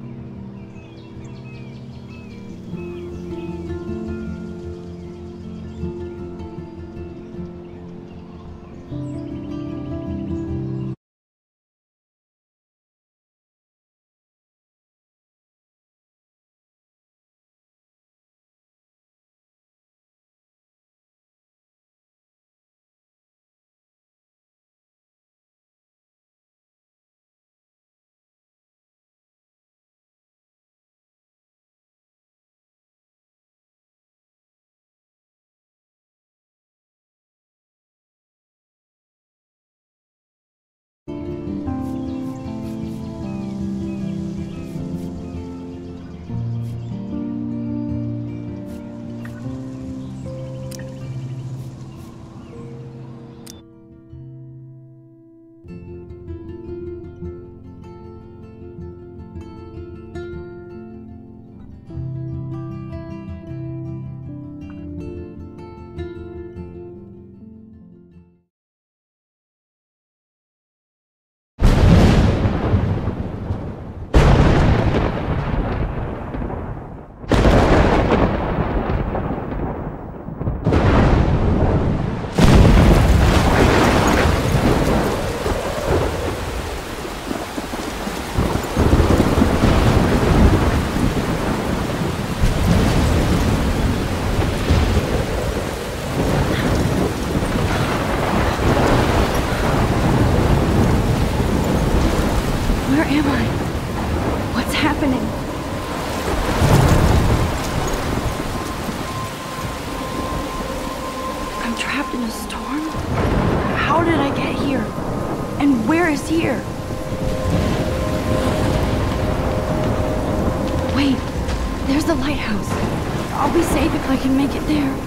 Where can make it there.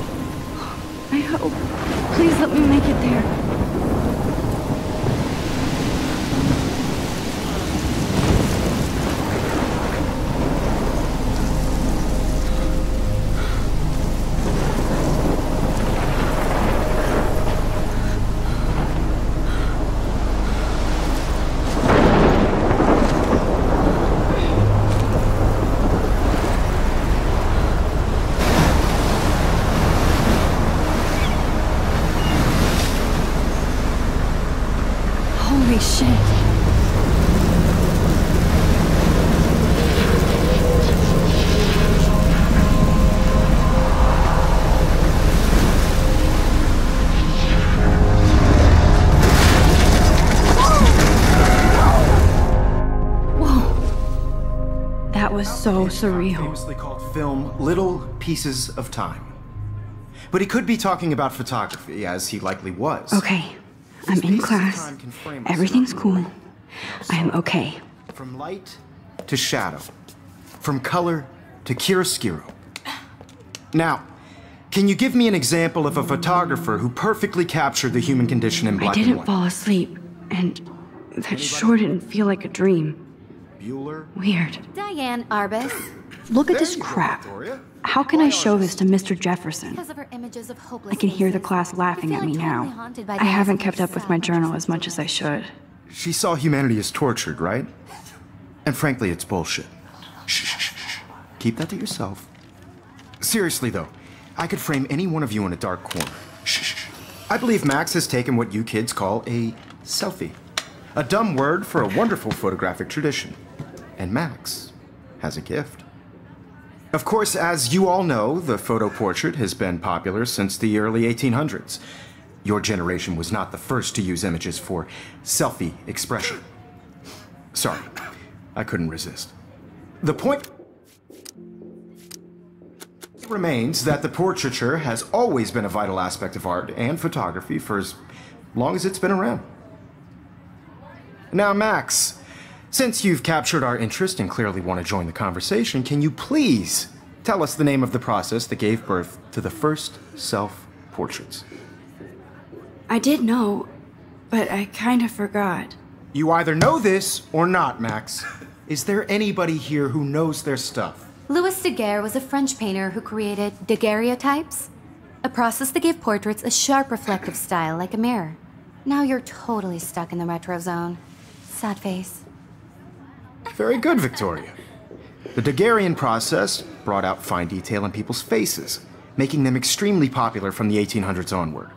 So surreal. Famously called film Little Pieces of Time. But he could be talking about photography, as he likely was. Okay, I'm in class. time can frame us Everything's cool. I am okay. From light to shadow. From color to chiaroscuro. Now, can you give me an example of a photographer who perfectly captured the human condition in black and didn't fall asleep, and that sure didn't feel like a dream. Bueller? Weird. Diane Arbus, Look at this crap. How can I show this to Mr. Jefferson? because of her images of hopeless I can hear the class laughing at me now. I haven't kept up with my journal as much as I should. She saw humanity as tortured, right? And frankly, it's bullshit. Shh, shh, shh, shh. Keep that to yourself. Seriously, though, I could frame any one of you in a dark corner. Shh, shh, shh. I believe Max has taken what you kids call a selfie. A dumb word for a wonderful photographic tradition. And Max has a gift. Of course, as you all know, the photo portrait has been popular since the early 1800s. Your generation was not the first to use images for selfie expression. Sorry, I couldn't resist. The point remains that the portraiture has always been a vital aspect of art and photography for as long as it's been around. Now, Max, since you've captured our interest and clearly want to join the conversation, can you please tell us the name of the process that gave birth to the first self portraits? I did know, but I kind of forgot. You either know this or not, Max. Is there anybody here who knows their stuff? Louis Daguerre was a French painter who created daguerreotypes, a process that gave portraits a sharp reflective style like a mirror. Now you're totally stuck in the retro zone. Sad face. Very good, Victoria. The Daguerrean process brought out fine detail in people's faces, making them extremely popular from the 1800s onward.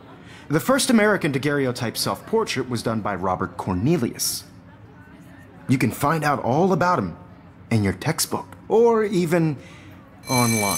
The first American daguerreotype self-portrait was done by Robert Cornelius. You can find out all about him in your textbook, or even online.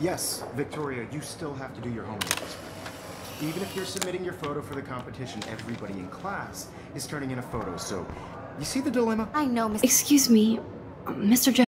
Yes, Victoria, you still have to do your homework. Even if you're submitting your photo for the competition, everybody in class is turning in a photo, so you see the dilemma? I know, Miss. Excuse me, Mr. Jeff.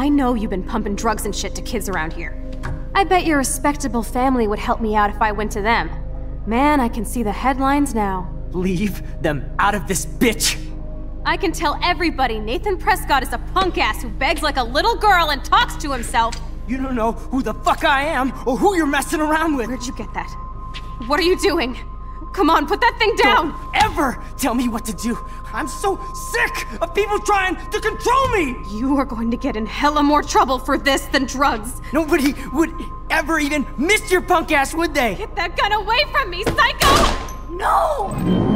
I know you've been pumping drugs and shit to kids around here. I bet your respectable family would help me out if I went to them. Man, I can see the headlines now. Leave them out of this bitch! I can tell everybody Nathan Prescott is a punk ass who begs like a little girl and talks to himself. You don't know who the fuck I am or who you're messing around with. Where'd you get that? What are you doing? Come on, put that thing down! Don't ever tell me what to do. I'm so sick of people trying to control me. You are going to get in hella more trouble for this than drugs. Nobody would ever even miss your punk ass, would they? Get that gun away from me, psycho! No!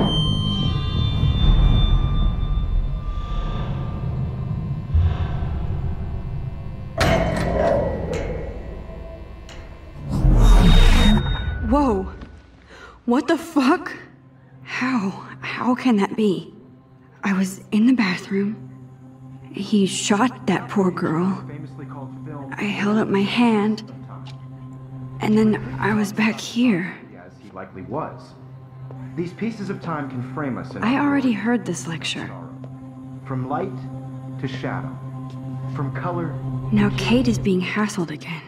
Whoa. What the fuck? How? How can that be? I was in the bathroom. He shot that poor girl. I held up my hand. And then I was back here. As he likely was. These pieces of time can frame us I already heard this lecture. From light to shadow. From color Now Kate is being hassled again.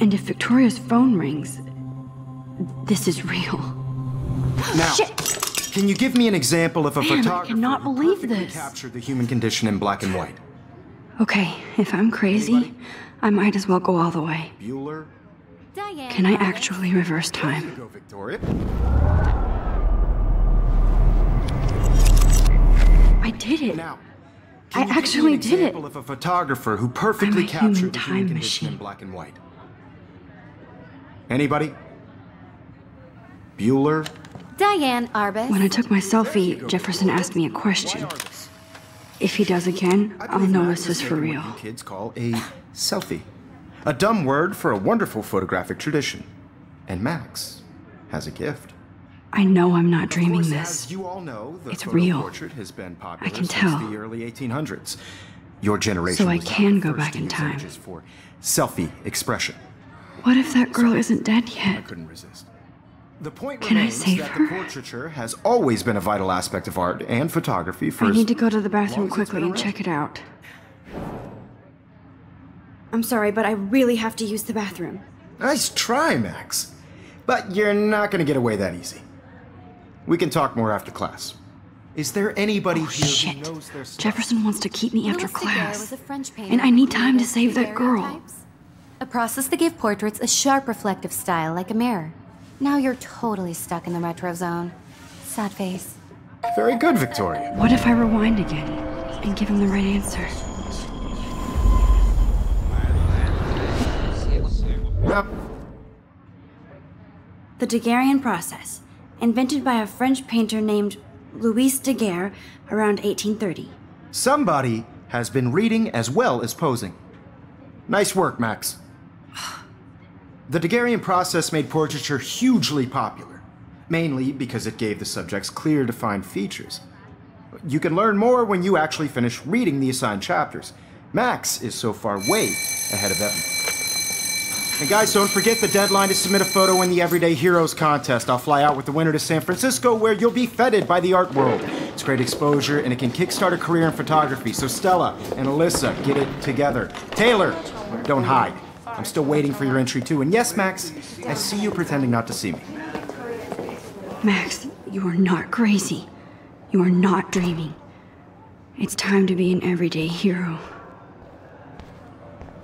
And if Victoria's phone rings, this is real. Now, Shit! can you give me an example of a Man, I photographer cannot who believe perfectly this. captured the human condition in black and white? Okay, if I'm crazy, I might as well go all the way. Bueller? Diane. Can I actually reverse time? Go, Victoria. I did it. Now, I you actually give me an did it. example of a photographer who perfectly I'm a human captured the time human condition in black and white? Anybody? Bueller? Diane Arbus. When I took my selfie, Jefferson asked me a question. If he does again, I I'll know this is for real. Kids call a selfie. A dumb word for a wonderful photographic tradition. And Max has a gift. I know I'm not Of dreaming course, this. As you all know, the It's real. portrait has been popular I can since tell. the early 1800s. Your generation So I was can the go first back to in use time. for selfie expression. What if that girl isn't dead yet? I couldn't resist. The point Can I remains save that her? the portraiture has always been a vital aspect of art and photography for I need to go to the bathroom quickly and check it out. I'm sorry, but I really have to use the bathroom. Nice try, Max. But you're not gonna get away that easy. We can talk more after class. Is there anybody Oh, here shit. who knows their stuff? Jefferson wants to keep me after class. was a French painter And I need time to save that girl. A process that gave portraits a sharp reflective style like a mirror. Now you're totally stuck in the retro zone. Sad face. Very good, Victoria. What if I rewind again and give him the right answer? Yep. The Daguerrean process, invented by a French painter named Louis Daguerre around 1830. Somebody has been reading as well as posing. Nice work, Max. The Daguerrean process made portraiture hugely popular, mainly because it gave the subjects clear, defined features. You can learn more when you actually finish reading the assigned chapters. Max is so far way ahead of Evan. And guys, don't forget the deadline to submit a photo in the Everyday Heroes contest. I'll fly out with the winner to San Francisco where you'll be feted by the art world. It's great exposure and it can kickstart a career in photography. So Stella and Alyssa, get it together. Taylor, don't hide. I'm still waiting for your entry too. And yes, Max, I see you pretending not to see me. Max, you are not crazy. You are not dreaming. It's time to be an everyday hero.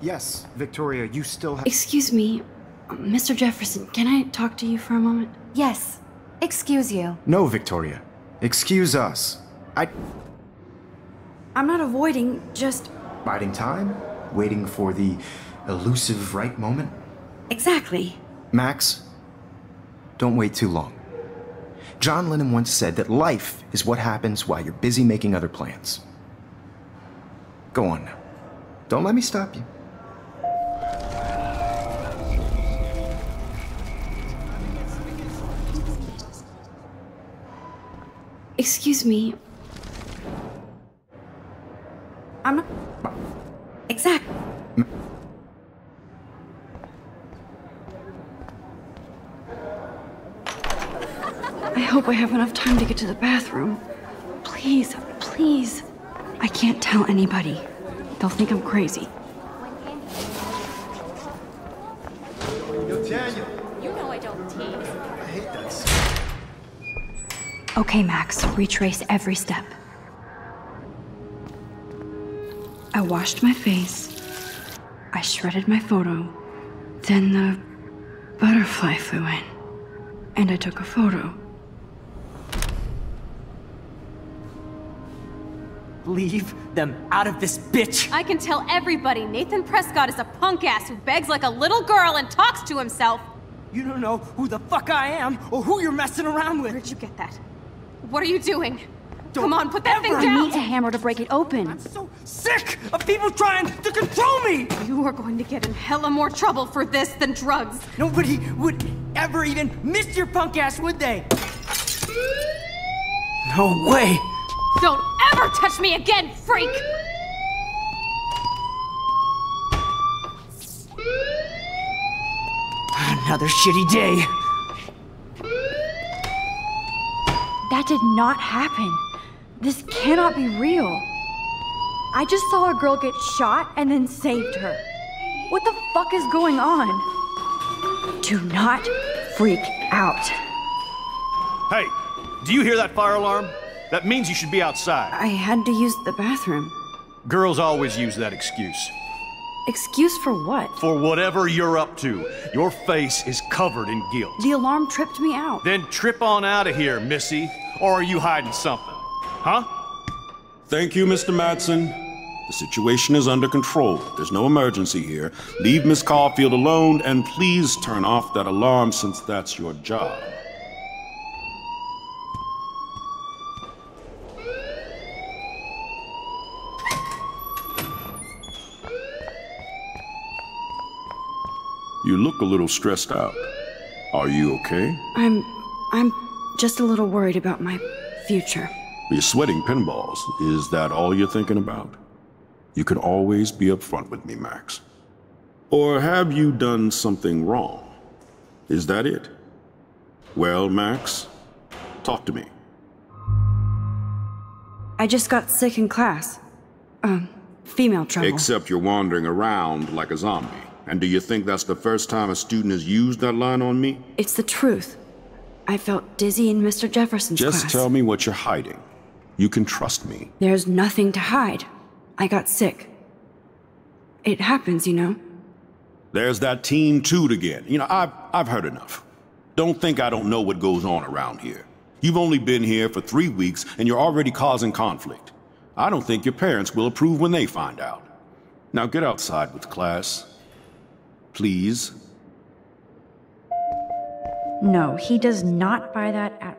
Yes, Victoria, you still have. Excuse me, Mr. Jefferson, can I talk to you for a moment? Yes. Excuse you. No, Victoria. Excuse us. I. I'm not avoiding, just Biding time? Waiting for the elusive right moment? exactly. Max, don't wait too long. John Lennon once said that life is what happens while you're busy making other plans. Go on now. Don't let me stop you. Excuse me, I'm not. Exactly. I hope I have enough time to get to the bathroom. Please, please. I can't tell anybody. They'll think I'm crazy. Yo, Daniel, You know I don't tease. I hate Okay, Max, retrace every step. I washed my face. I shredded my photo. Then the butterfly flew in. And I took a photo. Leave them out of this bitch! I can tell everybody Nathan Prescott is a punk ass who begs like a little girl and talks to himself. You don't know who the fuck I am or who you're messing around with. Where'd you get that? What are you doing? Don't Come on, put that thing down! I need a hammer to break it open. I'm so sick of people trying to control me! You are going to get in hella more trouble for this than drugs. Nobody would ever even miss your punk ass, would they? No way! Don't ever touch me again, freak! Another shitty day. That did not happen. This cannot be real. I just saw a girl get shot and then saved her. What the fuck is going on? Do not freak out. Hey, do you hear that fire alarm? That means you should be outside. I had to use the bathroom. Girls always use that excuse. Excuse for what? For whatever you're up to, your face is covered in guilt. The alarm tripped me out. Then trip on out of here, Missy. Or are you hiding something? Huh? Thank you, Mr. Madsen. The situation is under control. There's no emergency here. Leave Miss Caulfield alone and please turn off that alarm since that's your job. You look a little stressed out. Are you okay? I'm. I'm just a little worried about my future. You're sweating pinballs. Is that all you're thinking about? You can always be upfront with me, Max. Or have you done something wrong? Is that it? Well, Max, talk to me. I just got sick in class. Um, female trouble. Except you're wandering around like a zombie. And do you think that's the first time a student has used that line on me? It's the truth. I felt dizzy in Mr. Jefferson's Just class. Just tell me what you're hiding. You can trust me. There's nothing to hide. I got sick. It happens, you know. There's that teen toot again. You know, I've, I've heard enough. Don't think I don't know what goes on around here. You've only been here for three weeks and you're already causing conflict. I don't think your parents will approve when they find out. Now get outside with class. Please. No, he does not buy that at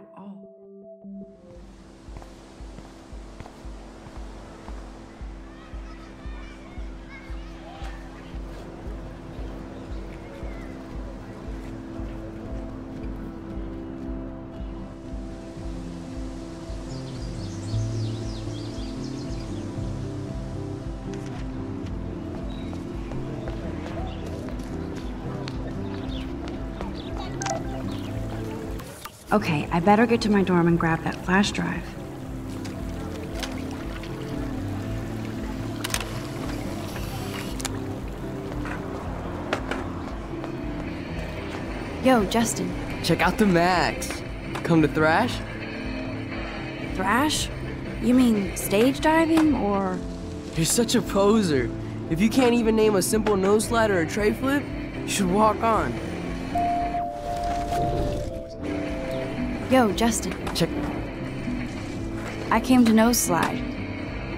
Okay, I better get to my dorm and grab that flash drive. Yo, Justin. Check out the Max. Come to Thrash? Thrash? You mean stage diving or. You're such a poser. If you can't even name a simple nose slide or a tre flip, you should walk on. Yo, Justin. Check. I came to nose slide.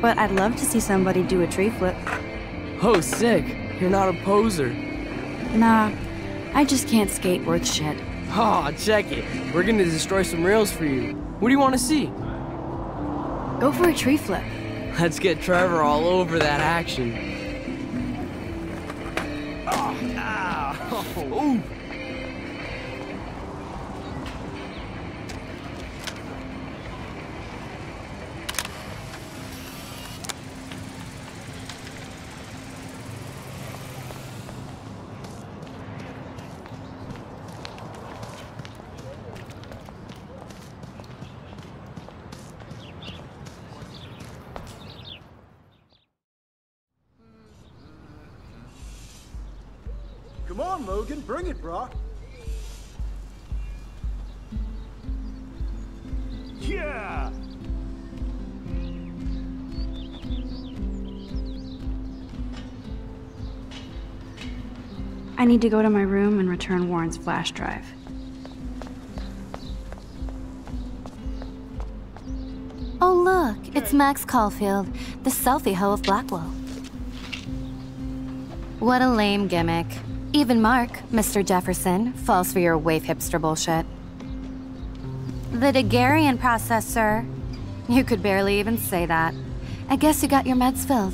But I'd love to see somebody do a tree flip. Oh, sick. You're not a poser. Nah, I just can't skate worth shit. Aw, check it. We're gonna destroy some rails for you. What do you want to see? Go for a tree flip. Let's get Trevor all over that action. Oh, Ooh. Come on, Logan, bring it, brah. Yeah! I need to go to my room and return Warren's flash drive. Oh, look, it's Max Caulfield, the selfie hoe of Blackwell. What a lame gimmick. Even Mark, Mr. Jefferson, falls for your wave hipster bullshit. The Daguerrean process, sir. You could barely even say that. I guess you got your meds filled.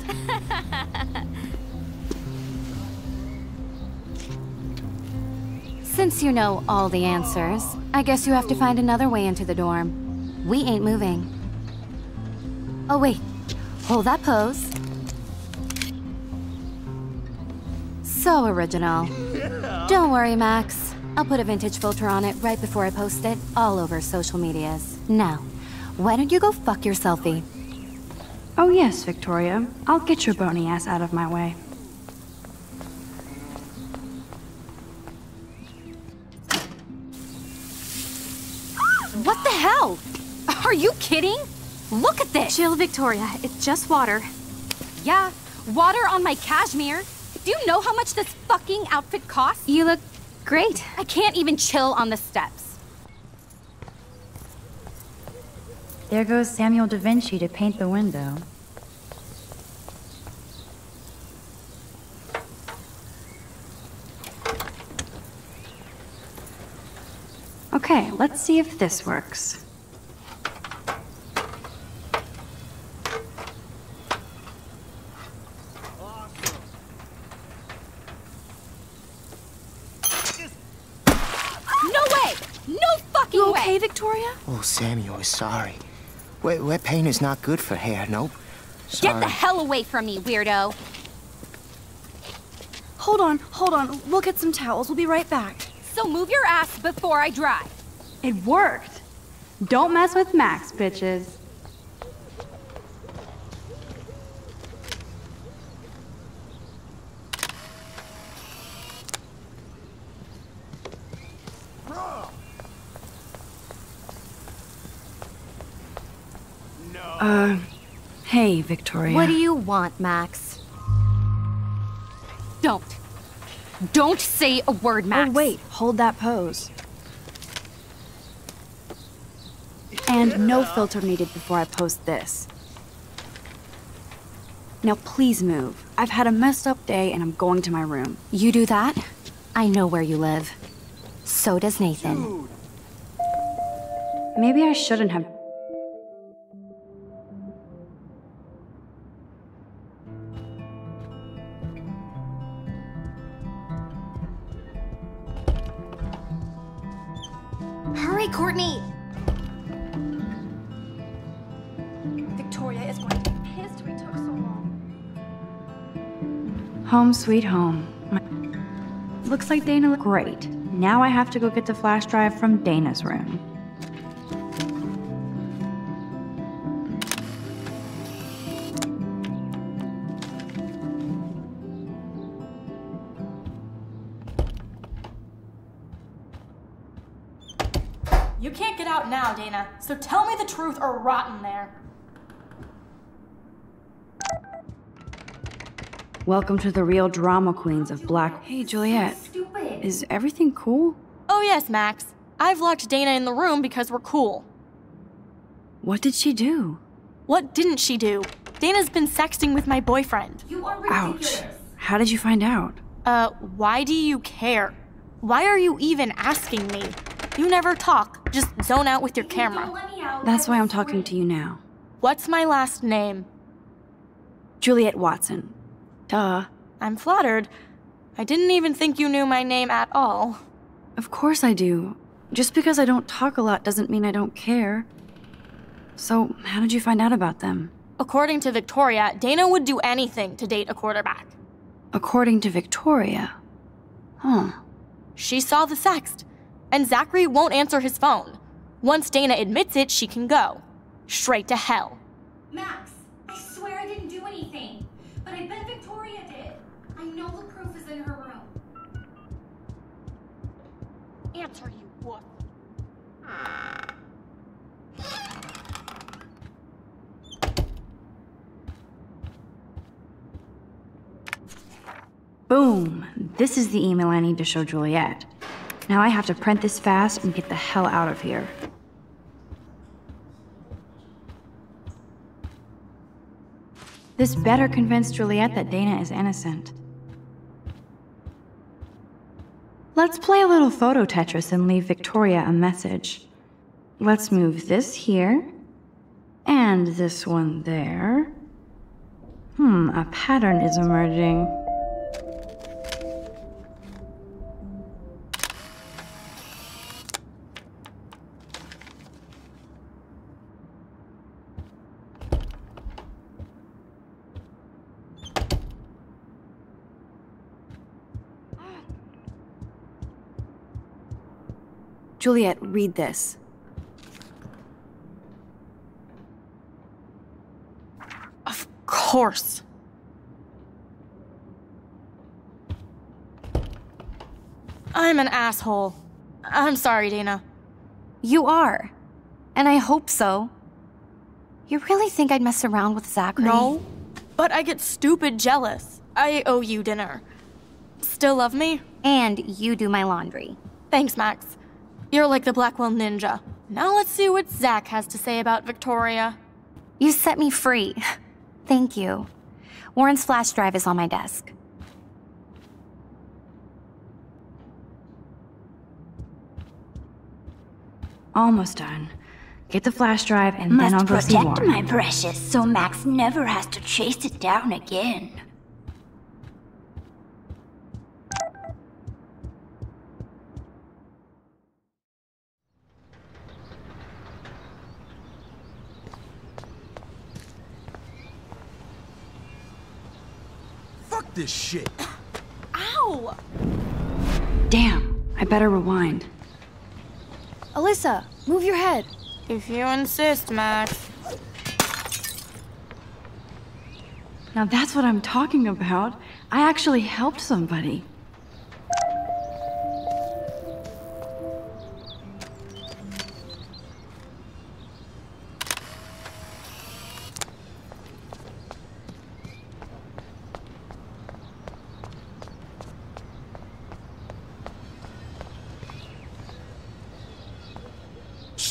Since you know all the answers, I guess you have to find another way into the dorm. We ain't moving. Oh, wait. Hold that pose. So original. Don't worry, Max. I'll put a vintage filter on it right before I post it all over social medias. Now, why don't you go fuck your selfie? Oh, yes, Victoria. I'll get your bony ass out of my way. What the hell? Are you kidding? Look at this! Chill, Victoria. It's just water. Yeah, water on my cashmere. Do you know how much this fucking outfit costs? You look great. I can't even chill on the steps. There goes Samuel da Vinci to paint the window. Okay, let's see if this works. No way! No fucking You way! Okay, Victoria? Oh, Samuel is sorry. Wet, wet paint is not good for hair, nope. Sorry. Get the hell away from me, weirdo! Hold on, hold on. We'll get some towels. We'll be right back. So move your ass before I dry. It worked! Don't mess with Max, bitches. Uh, hey, Victoria. What do you want, Max? Don't. Don't say a word, Max. Oh, wait, hold that pose. And no filter needed before I post this. Now please move. I've had a messed up day and I'm going to my room. You do that? I know where you live. So does Nathan. Maybe I shouldn't have. Courtney! Victoria is going to be pissed we took so long. Home sweet home. Looks like Dana looked great. Now I have to go get the flash drive from Dana's room. You can't get out now, Dana, so tell me the truth or rot in there. Welcome to the real drama queens of Black. Hey, Juliet. Is everything cool? Oh, yes, Max. I've locked Dana in the room because we're cool. What did she do? What didn't she do? Dana's been sexting with my boyfriend. Ouch. How did you find out? Uh, why do you care? Why are you even asking me? You never talk, just zone out with your camera. That's why I'm talking to you now. What's my last name? Juliet Watson. Duh. I'm flattered. I didn't even think you knew my name at all. Of course I do. Just because I don't talk a lot doesn't mean I don't care. So, how did you find out about them? According to Victoria, Dana would do anything to date a quarterback. According to Victoria. Huh. She saw the sext, and Zachary won't answer his phone. Once Dana admits it, she can go. Straight to hell. Max, I swear I didn't do anything, but I bet Victoria did. I know the proof is in her room. Answer, you what? Boom! This is the email I need to show Juliet. Now I have to print this fast and get the hell out of here. This better convince Juliet that Dana is innocent. Let's play a little photo Tetris and leave Victoria a message. Let's move this here, and this one there. Hmm, a pattern is emerging. Juliet, read this. Of course. I'm an asshole. I'm sorry, Dana. You are. And I hope so. You really think I'd mess around with Zachary? No, but I get stupid jealous. I owe you dinner. Still love me? And you do my laundry. Thanks, Max. You're like the Blackwell Ninja. Now let's see what Zach has to say about Victoria. You set me free. Thank you. Warren's flash drive is on my desk. Almost done. Get the flash drive and Must then I'll go see Warren. Must protect my precious so Max never has to chase it down again. This shit. Ow! Damn, I better rewind. Alyssa, move your head. If you insist, Max. Now that's what I'm talking about. I actually helped somebody.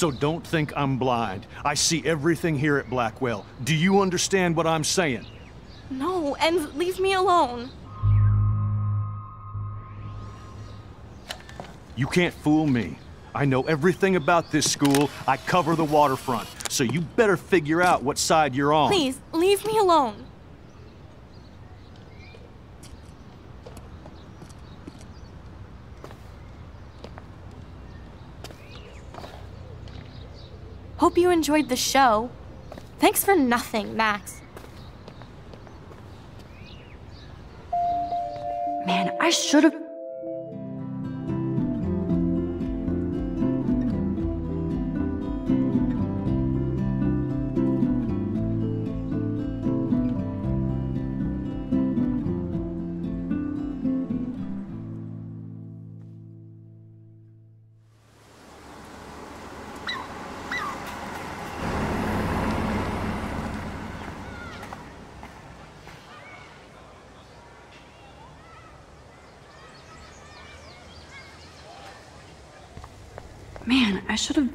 So don't think I'm blind. I see everything here at Blackwell. Do you understand what I'm saying? No, and leave me alone. You can't fool me. I know everything about this school. I cover the waterfront. So you better figure out what side you're on. Please, leave me alone. Hope you enjoyed the show. Thanks for nothing, Max. Man, I should have.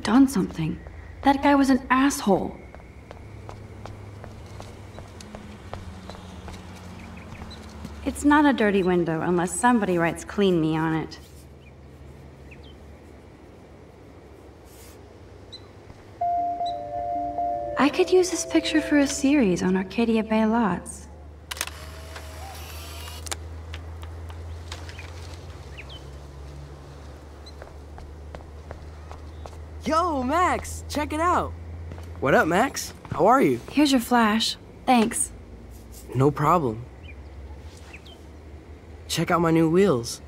Done something. That guy was an asshole. It's not a dirty window unless somebody writes clean me on it. I could use this picture for a series on Arcadia Bay lots. Yo, Max, check it out. What up, Max? How are you? Here's your flash. Thanks. No problem. Check out my new wheels.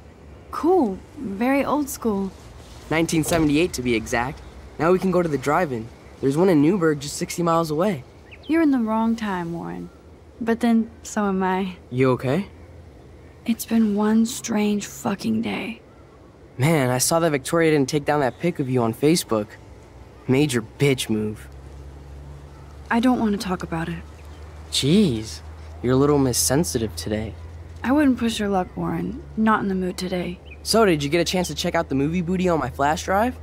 Cool. Very old school. 1978 to be exact. Now we can go to the drive-in. There's one in Newberg just 60 miles away. You're in the wrong time, Warren. But then, so am I. You okay? It's been one strange fucking day. Man, I saw that Victoria didn't take down that pic of you on Facebook. Major bitch move. I don't want to talk about it. Jeez, you're a little Miss Sensitive today. I wouldn't push your luck, Warren. Not in the mood today. So, did you get a chance to check out the movie booty on my flash drive?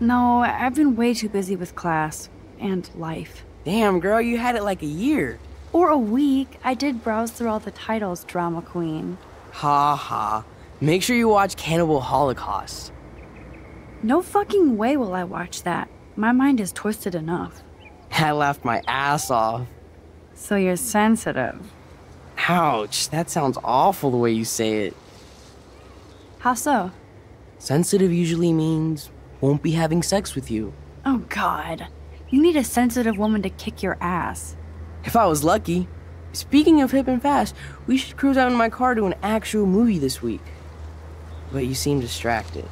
No, I've been way too busy with class and life. Damn, girl, you had it like a year. Or a week. I did browse through all the titles, Drama Queen. Ha ha. Make sure you watch Cannibal Holocaust. No fucking way will I watch that. My mind is twisted enough. I laughed my ass off. So you're sensitive. Ouch, that sounds awful the way you say it. How so? Sensitive usually means won't be having sex with you. Oh god. You need a sensitive woman to kick your ass. If I was lucky. Speaking of hip and fast, we should cruise out in my car to an actual movie this week. But you seem distracted.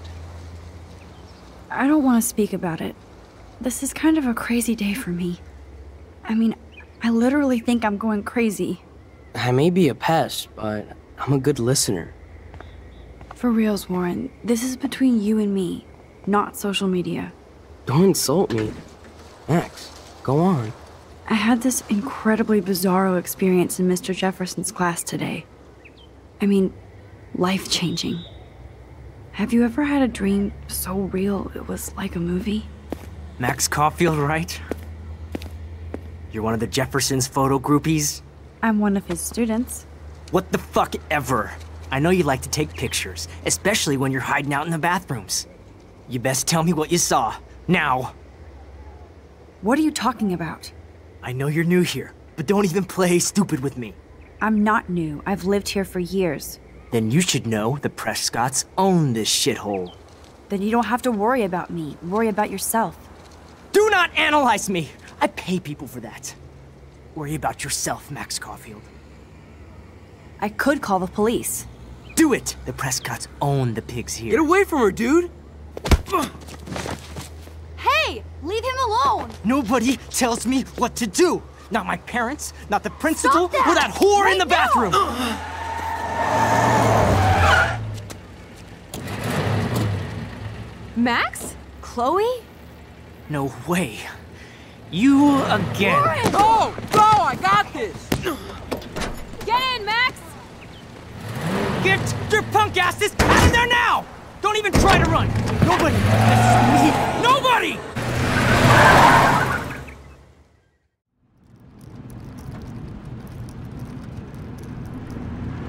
I don't want to speak about it. This is kind of a crazy day for me. I mean, I literally think I'm going crazy. I may be a pest, but I'm a good listener. For reals, Warren, this is between you and me, not social media. Don't insult me. Max, go on. I had this incredibly bizarro experience in Mr. Jefferson's class today. I mean, life changing. Have you ever had a dream so real it was like a movie? Max Caulfield, right? You're one of the Jefferson's photo groupies? I'm one of his students. What the fuck ever? I know you like to take pictures, especially when you're hiding out in the bathrooms. You best tell me what you saw. Now! What are you talking about? I know you're new here, but don't even play stupid with me. I'm not new. I've lived here for years. Then you should know the Prescotts own this shithole. Then you don't have to worry about me. Worry about yourself. Do not analyze me! I pay people for that. Worry about yourself, Max Caulfield. I could call the police. Do it! The Prescotts own the pigs here. Get away from her, dude! Hey! Leave him alone! Nobody tells me what to do! Not my parents, not the principal, that or that whore right in the now! bathroom! Max? Chloe? no way. You again. Go! Go! I got this! Get in, Max! Get your punk asses out of there now! Don't even try to run! Nobody! Nobody!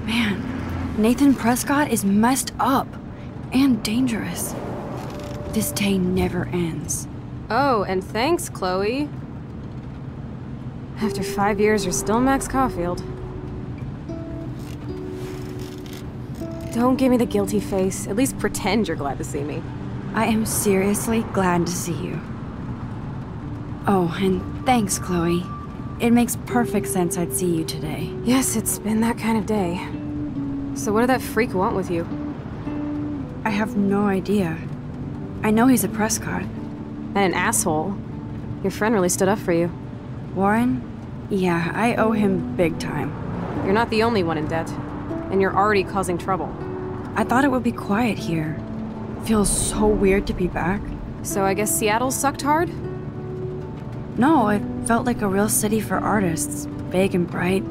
Man, Nathan Prescott is messed up and dangerous. This day never ends. Oh, and thanks, Chloe. After five years, you're still Max Caulfield. Don't give me the guilty face. At least pretend you're glad to see me. I am seriously glad to see you. Oh, and thanks, Chloe. It makes perfect sense I'd see you today. Yes, it's been that kind of day. So what did that freak want with you? I have no idea. I know he's a Prescott. And an asshole. Your friend really stood up for you. Warren? Yeah, I owe him big time. You're not the only one in debt. And you're already causing trouble. I thought it would be quiet here. Feels so weird to be back. So I guess Seattle sucked hard? No, it felt like a real city for artists. Big and bright.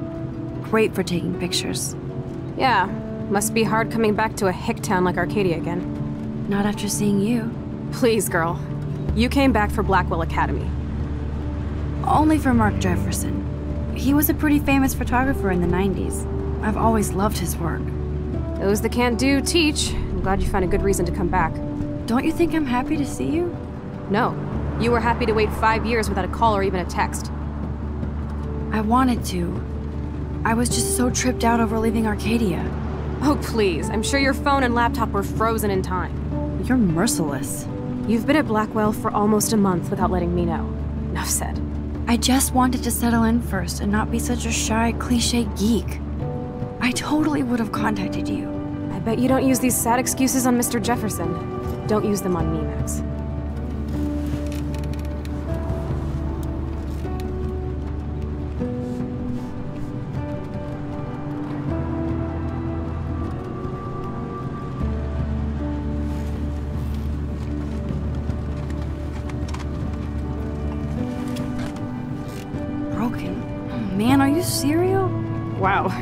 Great for taking pictures. Yeah. Must be hard coming back to a hick town like Arcadia again. Not after seeing you. Please, girl. You came back for Blackwell Academy. Only for Mark Jefferson. He was a pretty famous photographer in the 90s. I've always loved his work. Those that can't do, teach. I'm glad you found a good reason to come back. Don't you think I'm happy to see you? No. You were happy to wait five years without a call or even a text. I wanted to. I was just so tripped out over leaving Arcadia. Oh, please. I'm sure your phone and laptop were frozen in time. You're merciless. You've been at Blackwell for almost a month without letting me know. Enough said. I just wanted to settle in first and not be such a shy, cliche geek. I totally would have contacted you. I bet you don't use these sad excuses on Mr. Jefferson. Don't use them on me, Max.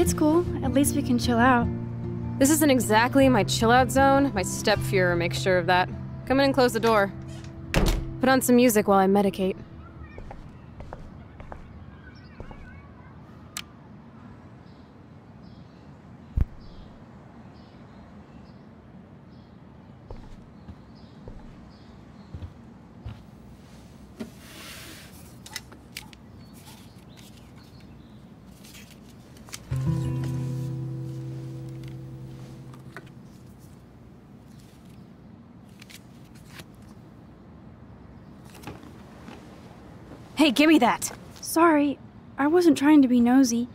It's cool. At least we can chill out. This isn't exactly my chill out zone. My makes sure of that. Come in and close the door. Put on some music while I medicate. Hey, give me that! Sorry, I wasn't trying to be nosy.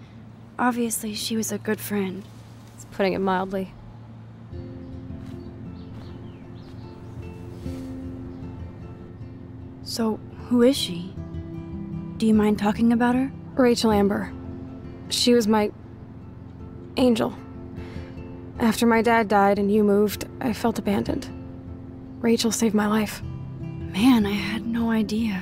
Obviously, she was a good friend. It's putting it mildly. So, who is she? Do you mind talking about her? Rachel Amber. She was my... angel. After my dad died and you moved, I felt abandoned. Rachel saved my life. Man, I had no idea.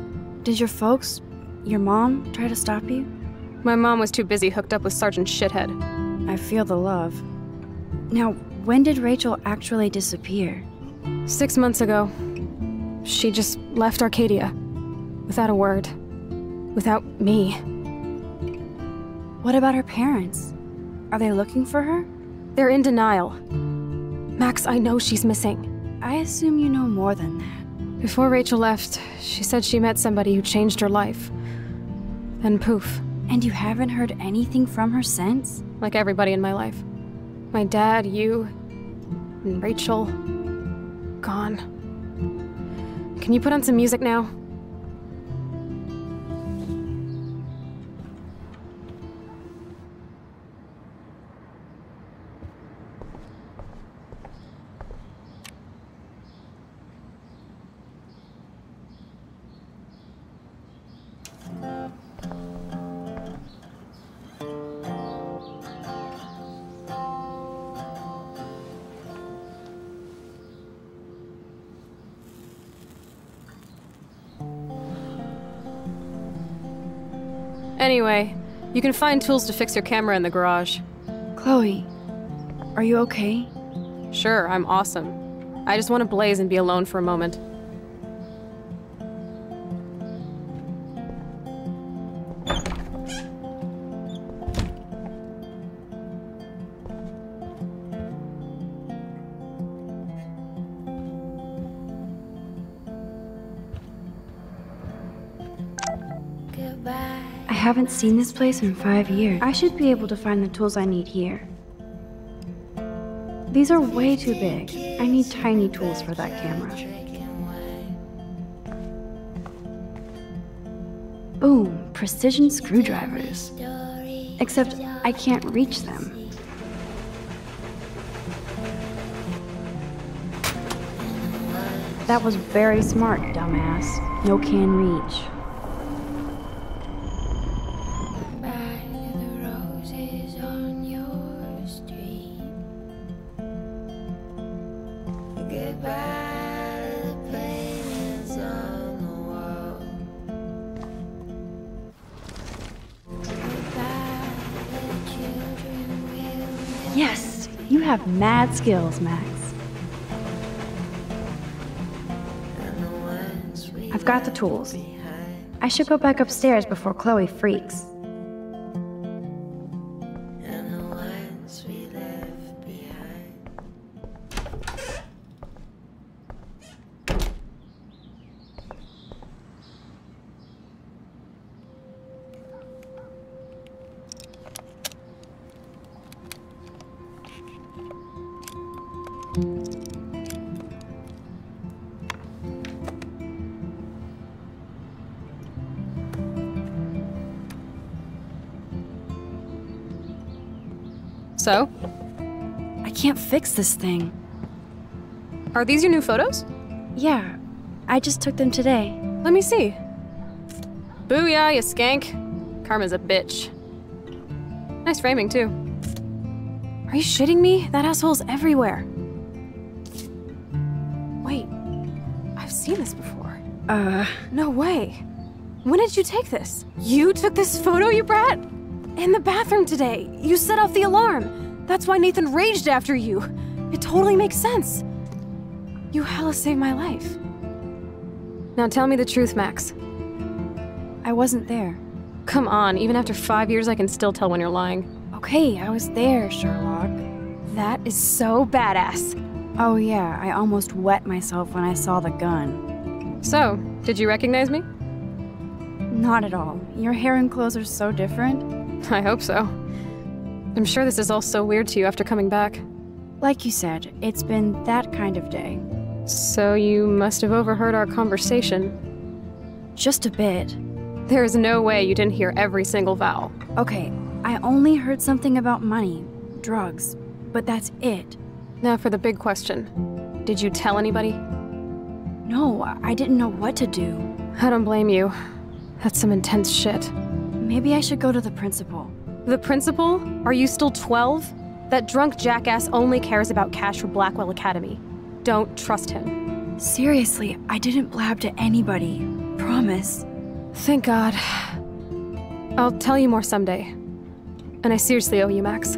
Did your folks, your mom, try to stop you? My mom was too busy hooked up with Sergeant Shithead. I feel the love. Now, when did Rachel actually disappear? Six months ago. She just left Arcadia. Without a word. Without me. What about her parents? Are they looking for her? They're in denial. Max, I know she's missing. I assume you know more than that. Before Rachel left, she said she met somebody who changed her life. Then poof. And you haven't heard anything from her since? Like everybody in my life. My dad, you, and Rachel. Gone. Can you put on some music now? Anyway, you can find tools to fix your camera in the garage. Chloe, are you okay? Sure, I'm awesome. I just want to blaze and be alone for a moment. Haven't seen this place in five years. I should be able to find the tools I need here. These are way too big. I need tiny tools for that camera. Boom, precision screwdrivers. Except I can't reach them. That was very smart, dumbass. No can reach. Mad skills, Max. I've got the tools. I should go back upstairs before Chloe freaks. So? I can't fix this thing. Are these your new photos? Yeah, I just took them today. Let me see. Booyah, you skank. Karma's a bitch. Nice framing, too. Are you shitting me? That asshole's everywhere. Wait, I've seen this before. Uh, No way. When did you take this? You took this photo, you brat? In the bathroom today. You set off the alarm. That's why Nathan raged after you. It totally makes sense. You hella saved my life. Now tell me the truth, Max. I wasn't there. Come on, even after five years, I can still tell when you're lying. Okay, I was there, Sherlock. That is so badass. Oh yeah, I almost wet myself when I saw the gun. So, did you recognize me? Not at all. Your hair and clothes are so different. I hope so. I'm sure this is all so weird to you after coming back. Like you said, it's been that kind of day. So you must have overheard our conversation. Just a bit. There is no way you didn't hear every single vowel. Okay, I only heard something about money, drugs, but that's it. Now for the big question. Did you tell anybody? No, I didn't know what to do. I don't blame you. That's some intense shit. Maybe I should go to the principal. The principal? Are you still 12? That drunk jackass only cares about cash for Blackwell Academy. Don't trust him. Seriously, I didn't blab to anybody. Promise. Thank God. I'll tell you more someday. And I seriously owe you, Max.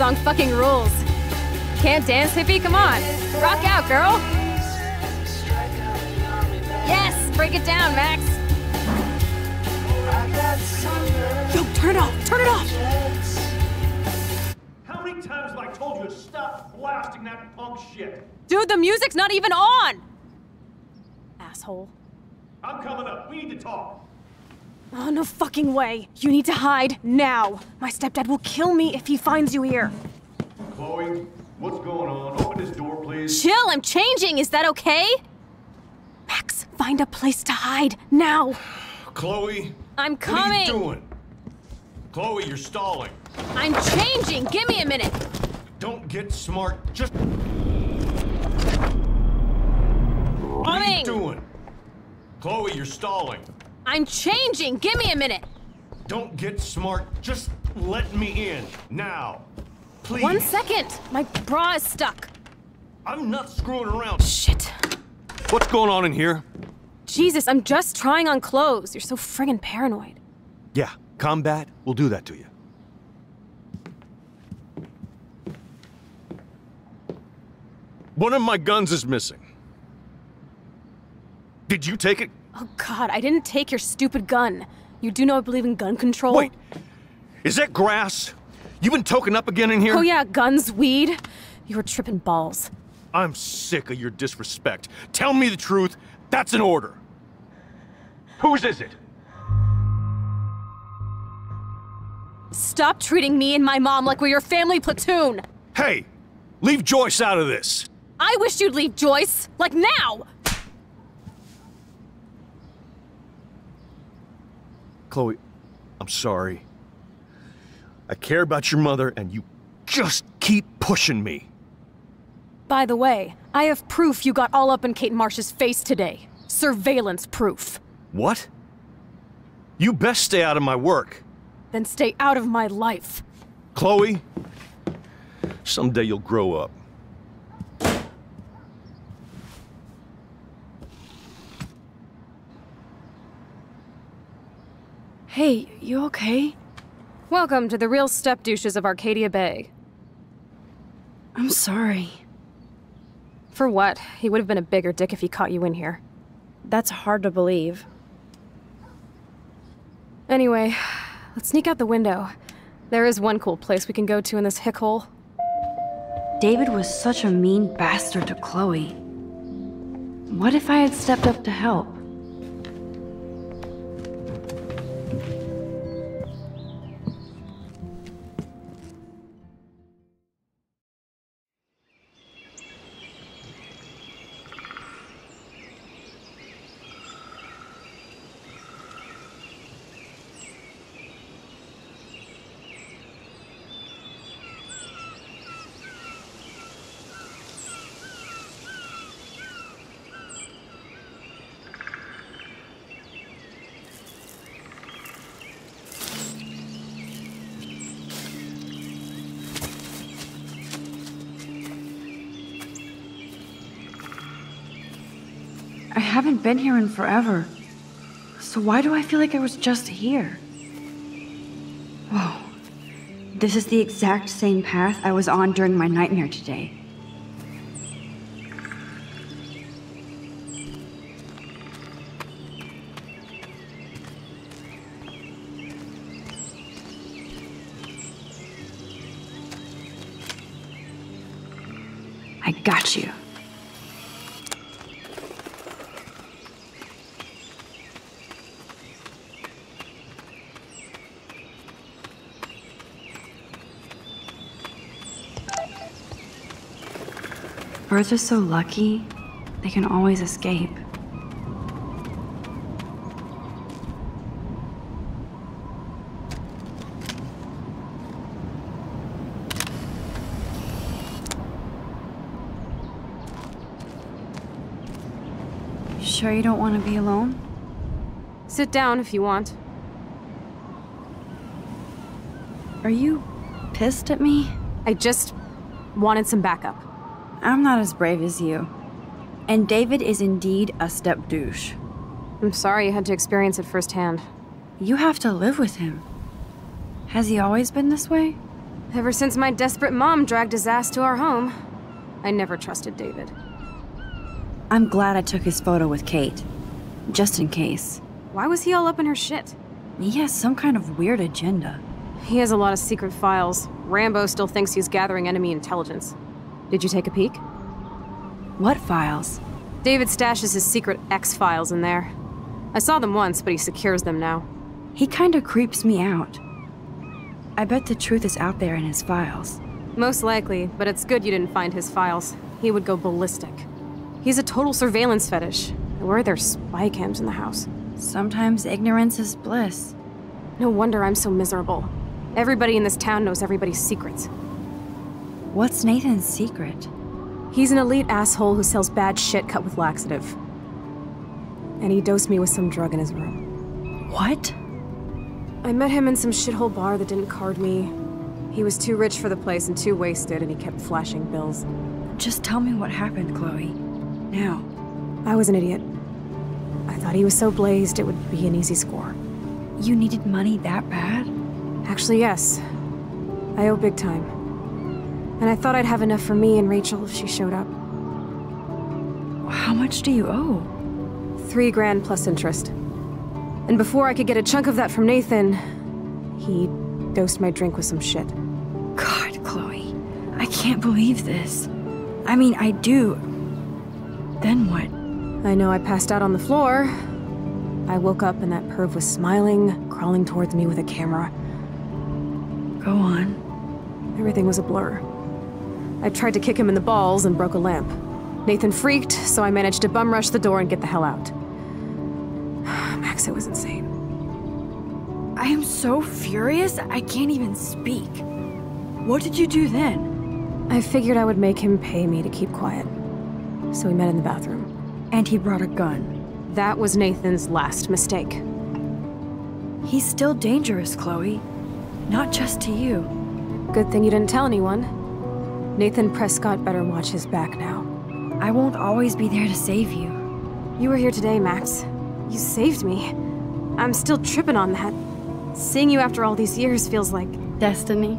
song fucking rules. Can't dance, hippie? Come on. Rock out, girl. Yes, break it down, Max. Yo, turn it off. Turn it off. How many times have I told you to stop blasting that punk shit? Dude, the music's not even on. Asshole. I'm coming up. We need to talk. Oh, no fucking way. You need to hide now. My stepdad will kill me if he finds you here. Chloe, what's going on? Open this door, please. Chill, I'm changing. Is that okay? Max, find a place to hide now. Chloe? I'm coming. What are coming! you doing? Chloe, you're stalling. I'm changing! Give me a minute! Don't get smart. Just. What are you doing? Chloe, you're stalling. I'm changing! Give me a minute! Don't get smart. Just let me in. Now. Please. One second! My bra is stuck. I'm not screwing around. Shit. What's going on in here? Jesus, I'm just trying on clothes. You're so friggin' paranoid. Yeah, combat will do that to you. One of my guns is missing. Did you take it? Oh god, I didn't take your stupid gun. You do know I believe in gun control? Wait, is that grass? You been token up again in here? Oh yeah, guns, weed. You were tripping balls. I'm sick of your disrespect. Tell me the truth. That's an order. Whose is it? Stop treating me and my mom like we're your family platoon! Hey, leave Joyce out of this. I wish you'd leave Joyce! Like now! Chloe, I'm sorry. I care about your mother, and you just keep pushing me. By the way, I have proof you got all up in Kate Marsh's face today. Surveillance proof. What? You best stay out of my work. Then stay out of my life. Chloe, someday you'll grow up. Hey, you okay? Welcome to the real step douches of Arcadia Bay. I'm sorry. For what? He would have been a bigger dick if he caught you in here. That's hard to believe. Anyway, let's sneak out the window. There is one cool place we can go to in this hick hole. David was such a mean bastard to Chloe. What if I had stepped up to help? Been here in forever. So why do I feel like I was just here? Whoa. This is the exact same path I was on during my nightmare today. I got you. Birds are just so lucky, they can always escape. Sure you don't want to be alone? Sit down if you want. Are you pissed at me? I just wanted some backup. I'm not as brave as you. And David is indeed a step douche. I'm sorry you had to experience it firsthand. You have to live with him. Has he always been this way? Ever since my desperate mom dragged his ass to our home, I never trusted David. I'm glad I took his photo with Kate. Just in case. Why was he all up in her shit? He has some kind of weird agenda. He has a lot of secret files. Rambo still thinks he's gathering enemy intelligence. Did you take a peek? What files? David stashes his secret X files in there. I saw them once, but he secures them now. He kinda creeps me out. I bet the truth is out there in his files. Most likely, but it's good you didn't find his files. He would go ballistic. He's a total surveillance fetish. Where are there spy cams in the house? Sometimes ignorance is bliss. No wonder I'm so miserable. Everybody in this town knows everybody's secrets. What's Nathan's secret? He's an elite asshole who sells bad shit cut with laxative. And he dosed me with some drug in his room. What? I met him in some shithole bar that didn't card me. He was too rich for the place and too wasted, and he kept flashing bills. Just tell me what happened, Chloe. Now. I was an idiot. I thought he was so blazed it would be an easy score. You needed money that bad? Actually, yes. I owe big time. And I thought I'd have enough for me and Rachel if she showed up. How much do you owe? Three grand plus interest. And before I could get a chunk of that from Nathan, he dosed my drink with some shit. God, Chloe. I can't believe this. I mean, I do. Then what? I know I passed out on the floor. I woke up and that perv was smiling, crawling towards me with a camera. Go on. Everything was a blur. I tried to kick him in the balls and broke a lamp. Nathan freaked, so I managed to bum rush the door and get the hell out. Max, it was insane. I am so furious, I can't even speak. What did you do then? I figured I would make him pay me to keep quiet. So we met in the bathroom. And he brought a gun. That was Nathan's last mistake. He's still dangerous, Chloe. Not just to you. Good thing you didn't tell anyone. Nathan Prescott better watch his back now. I won't always be there to save you. You were here today, Max. You saved me. I'm still tripping on that. Seeing you after all these years feels like... Destiny.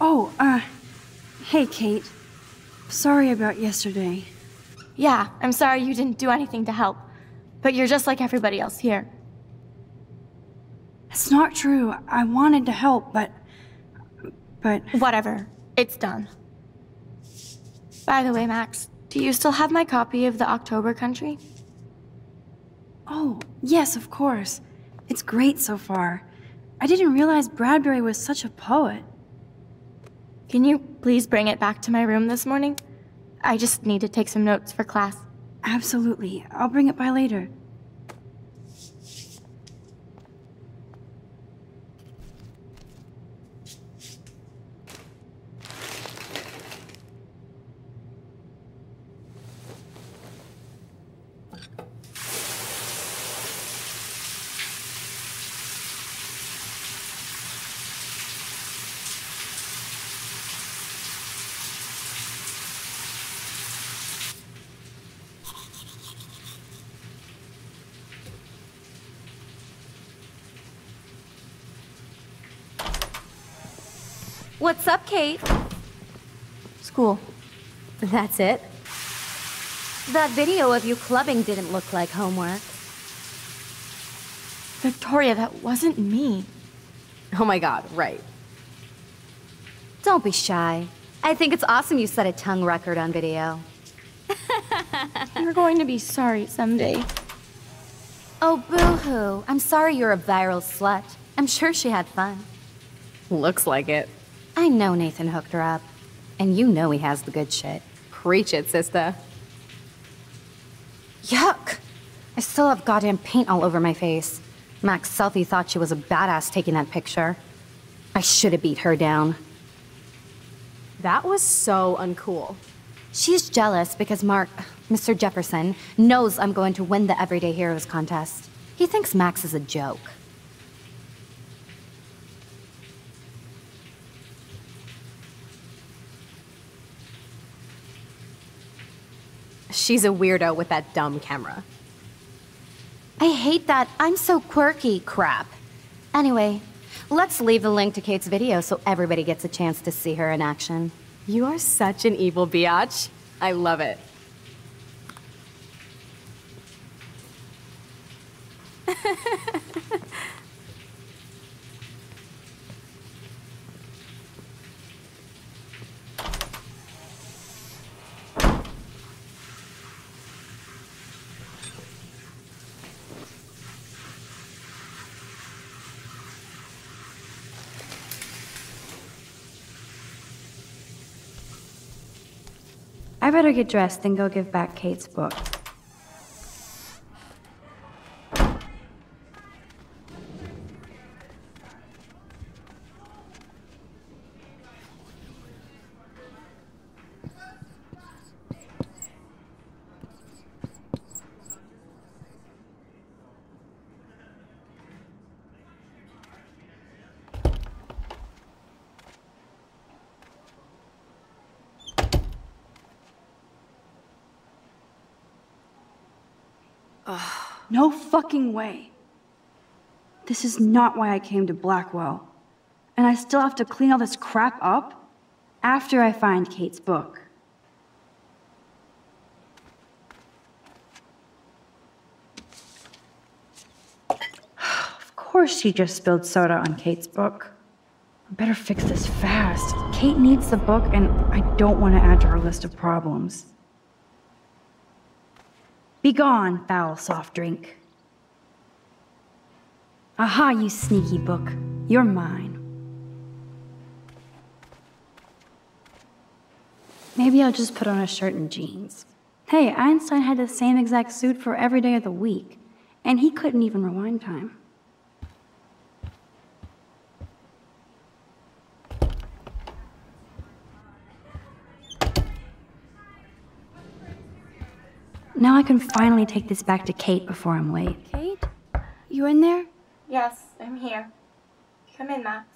Oh, uh, hey, Kate. Sorry about yesterday. Yeah, I'm sorry you didn't do anything to help. But you're just like everybody else here. It's not true. I wanted to help, but. But. Whatever. It's done. By the way, Max, do you still have my copy of The October Country? Oh, yes, of course. It's great so far. I didn't realize Bradbury was such a poet. Can you please bring it back to my room this morning? I just need to take some notes for class. Absolutely. I'll bring it by later. What's up, Kate? School. That's it? That video of you clubbing didn't look like homework. Victoria, that wasn't me. Oh my god, right. Don't be shy. I think it's awesome you set a tongue record on video. You're going to be sorry someday. Oh, boo-hoo. I'm sorry you're a viral slut. I'm sure she had fun. Looks like it. I know Nathan hooked her up. And you know he has the good shit. Preach it, sister. Yuck! I still have goddamn paint all over my face. Max Selfie thought she was a badass taking that picture. I should have beat her down. That was so uncool. She's jealous because Mark, Mr. Jefferson, knows I'm going to win the Everyday Heroes contest. He thinks Max is a joke. She's a weirdo with that dumb camera. I hate that I'm so quirky crap. Anyway, let's leave the link to Kate's video so everybody gets a chance to see her in action. You are such an evil biatch. I love it. I better get dressed and go give back Kate's book. No fucking way. This is not why I came to Blackwell. And I still have to clean all this crap up after I find Kate's book. of course she just spilled soda on Kate's book. I better fix this fast. Kate needs the book, and I don't want to add to her list of problems. Begone, foul soft drink. Aha, you sneaky book. You're mine. Maybe I'll just put on a shirt and jeans. Hey, Einstein had the same exact suit for every day of the week, and he couldn't even rewind time. Now I can finally take this back to Kate before I'm late. Kate? You in there? Yes, I'm here. Come in, Max.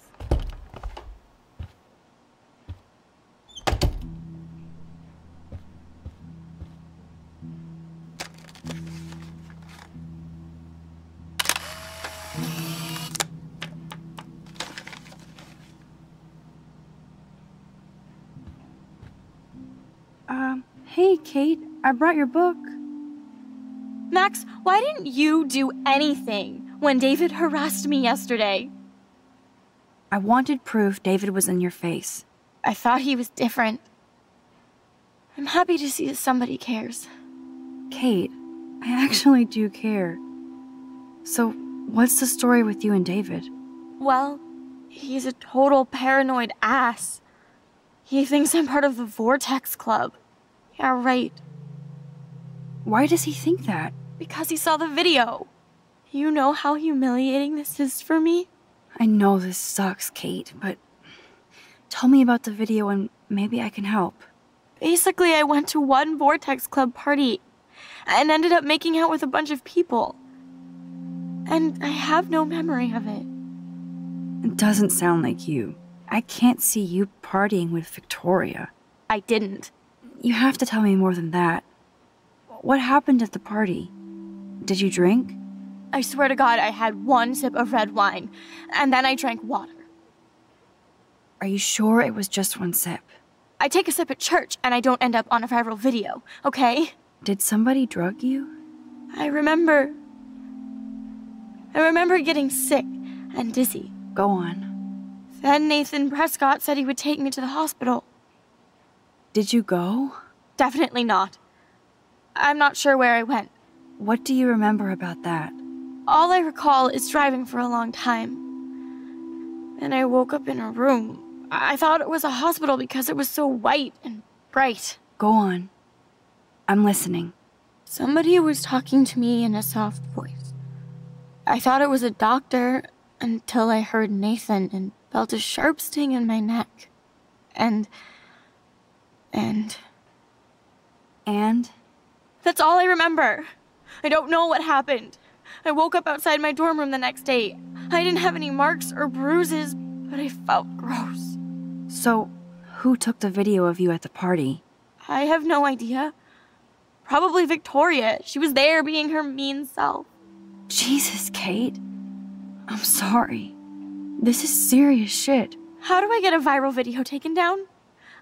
Um, hey, Kate, I brought your book. Max, why didn't you do anything? When David harassed me yesterday? I wanted proof David was in your face. I thought he was different. I'm happy to see that somebody cares. Kate, I actually do care. So, what's the story with you and David? Well, he's a total paranoid ass. He thinks I'm part of the Vortex Club. Yeah, right. Why does he think that? Because he saw the video. You know how humiliating this is for me? I know this sucks, Kate, but tell me about the video and maybe I can help. Basically, I went to one Vortex Club party and ended up making out with a bunch of people. And I have no memory of it. It doesn't sound like you. I can't see you partying with Victoria. I didn't. You have to tell me more than that. What happened at the party? Did you drink? I swear to God, I had one sip of red wine, and then I drank water. Are you sure it was just one sip? I take a sip at church, and I don't end up on a viral video, okay? Did somebody drug you? I remember. I remember getting sick and dizzy. Go on. Then Nathan Prescott said he would take me to the hospital. Did you go? Definitely not. I'm not sure where I went. What do you remember about that? All I recall is driving for a long time. Then I woke up in a room. I thought it was a hospital because it was so white and bright. Go on. I'm listening. Somebody was talking to me in a soft voice. I thought it was a doctor until I heard Nathan and felt a sharp sting in my neck. And. and. And? That's all I remember. I don't know what happened. I woke up outside my dorm room the next day. I didn't have any marks or bruises, but I felt gross. So, who took the video of you at the party? I have no idea. Probably Victoria. She was there being her mean self. Jesus, Kate. I'm sorry. This is serious shit. How do I get a viral video taken down?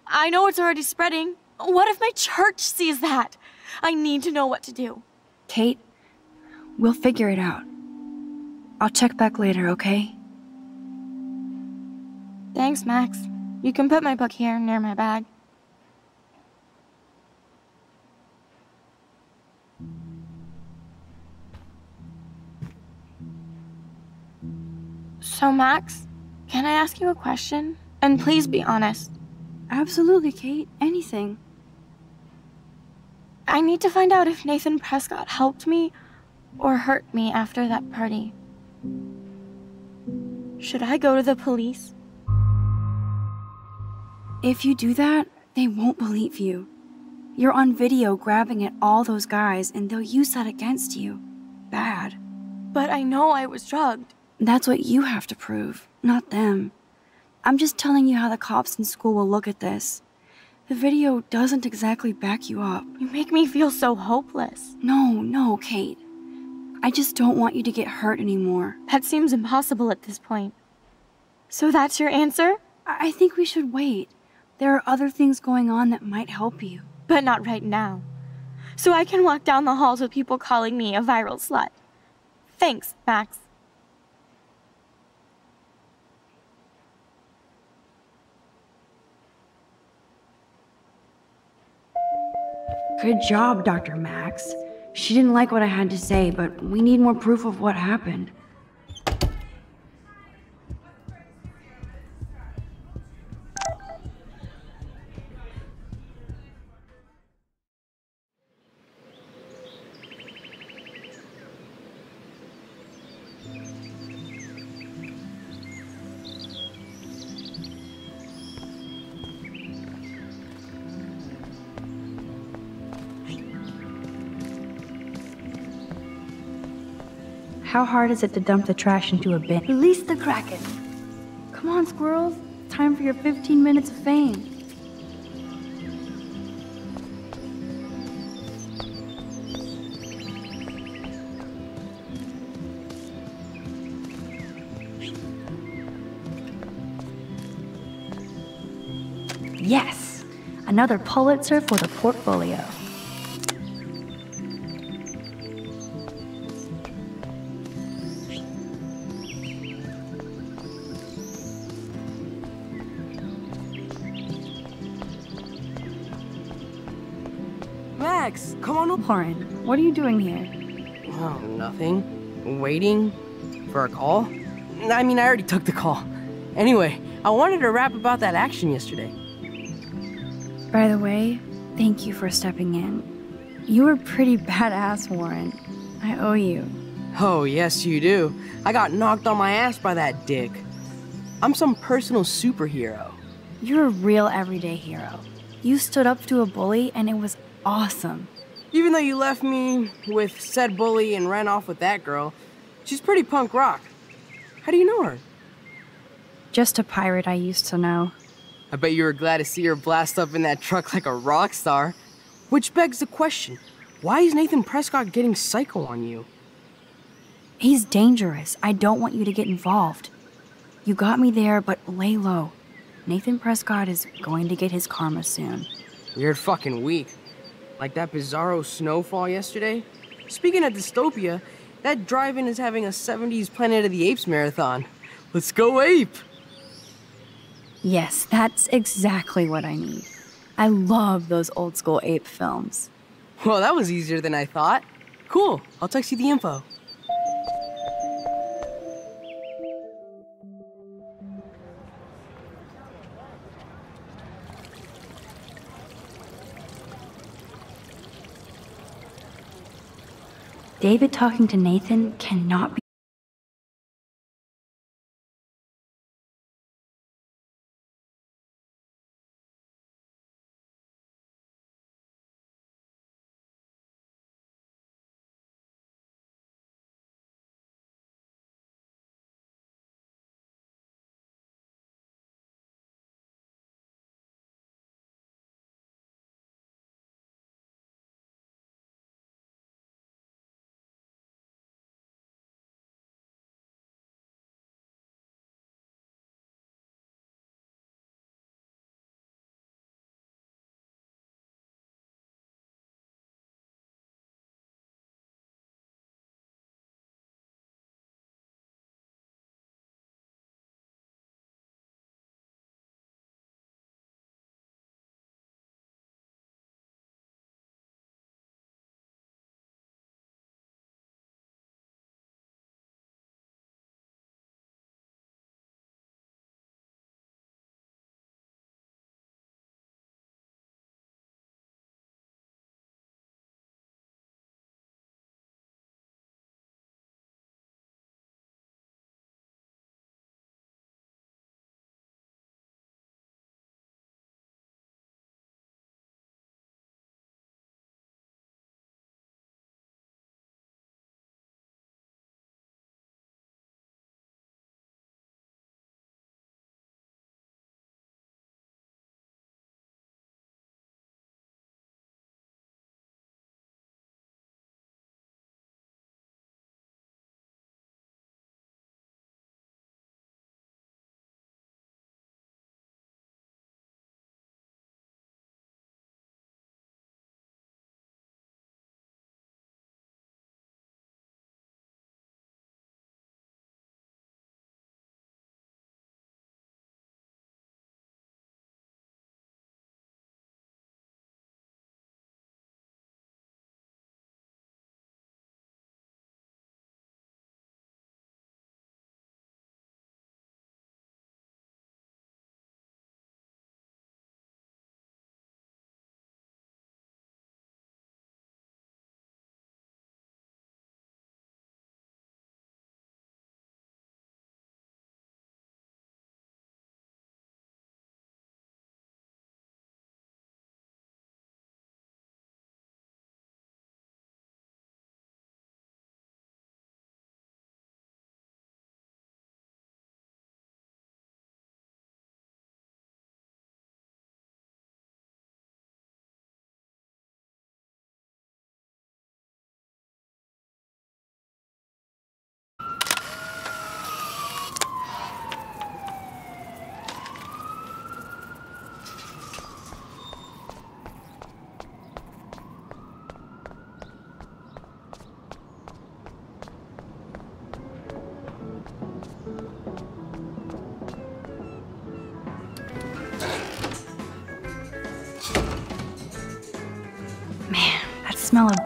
I know it's already spreading. What if my church sees that? I need to know what to do. Kate, we'll figure it out. I'll check back later, okay? Thanks, Max. You can put my book here near my bag. So, Max, can I ask you a question? And please be honest. Absolutely, Kate. Anything. I need to find out if Nathan Prescott helped me or hurt me after that party. Should I go to the police? If you do that, they won't believe you. You're on video grabbing at all those guys, and they'll use that against you. Bad. But I know I was drugged. That's what you have to prove, not them. I'm just telling you how the cops in school will look at this. The video doesn't exactly back you up. You make me feel so hopeless. No, no, Kate. I just don't want you to get hurt anymore. That seems impossible at this point. So that's your answer? I think we should wait. There are other things going on that might help you. But not right now. So I can walk down the halls with people calling me a viral slut. Thanks, Max. Good job, Dr. Max. She didn't like what I had to say, but we need more proof of what happened. How hard is it to dump the trash into a bin? Release the Kraken. Come on, squirrels. Time for your 15 minutes of fame. Yes! Another Pulitzer for the portfolio. Come on up. Warren, what are you doing here? Oh, nothing. Waiting for a call? I mean, I already took the call. Anyway, I wanted to rap about that action yesterday. By the way, thank you for stepping in. You were pretty badass, Warren. I owe you. Oh, yes, you do. I got knocked on my ass by that dick. I'm some personal superhero. You're a real everyday hero. You stood up to a bully, and it was awesome. Even though you left me with said bully and ran off with that girl, she's pretty punk rock. How do you know her? Just a pirate I used to know. I bet you were glad to see her blast up in that truck like a rock star. Which begs the question why is Nathan Prescott getting psycho on you? He's dangerous. I don't want you to get involved. You got me there, but lay low. Nathan Prescott is going to get his karma soon. Weird fucking week. Like that bizarro snowfall yesterday. Speaking of dystopia, that drive-in is having a 70s Planet of the Apes marathon. Let's go ape! Yes, that's exactly what I need. I love those old school ape films. Well, that was easier than I thought. Cool, I'll text you the info. David talking to Nathan cannot be.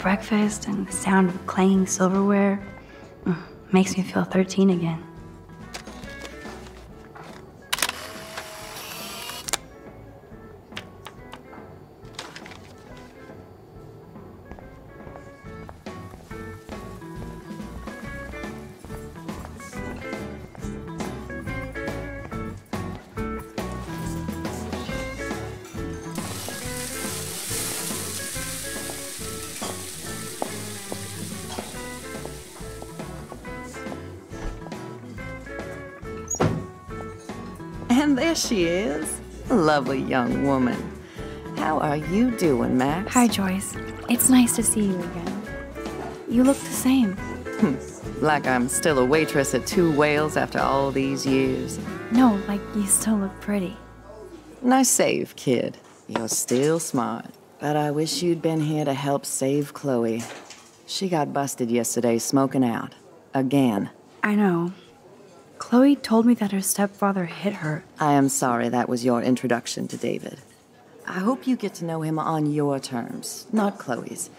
Breakfast and the sound of clanging silverware mm, makes me feel 13 again. Lovely young woman. How are you doing, Max? Hi, Joyce. It's nice to see you again. You look the same. Hmm. like I'm still a waitress at Two Whales after all these years. No, like you still look pretty. Nice save, kid. You're still smart. But I wish you'd been here to help save Chloe. She got busted yesterday smoking out. Again. I know. Chloe told me that her stepfather hit her. I am sorry that was your introduction to David. I hope you get to know him on your terms, not Chloe's.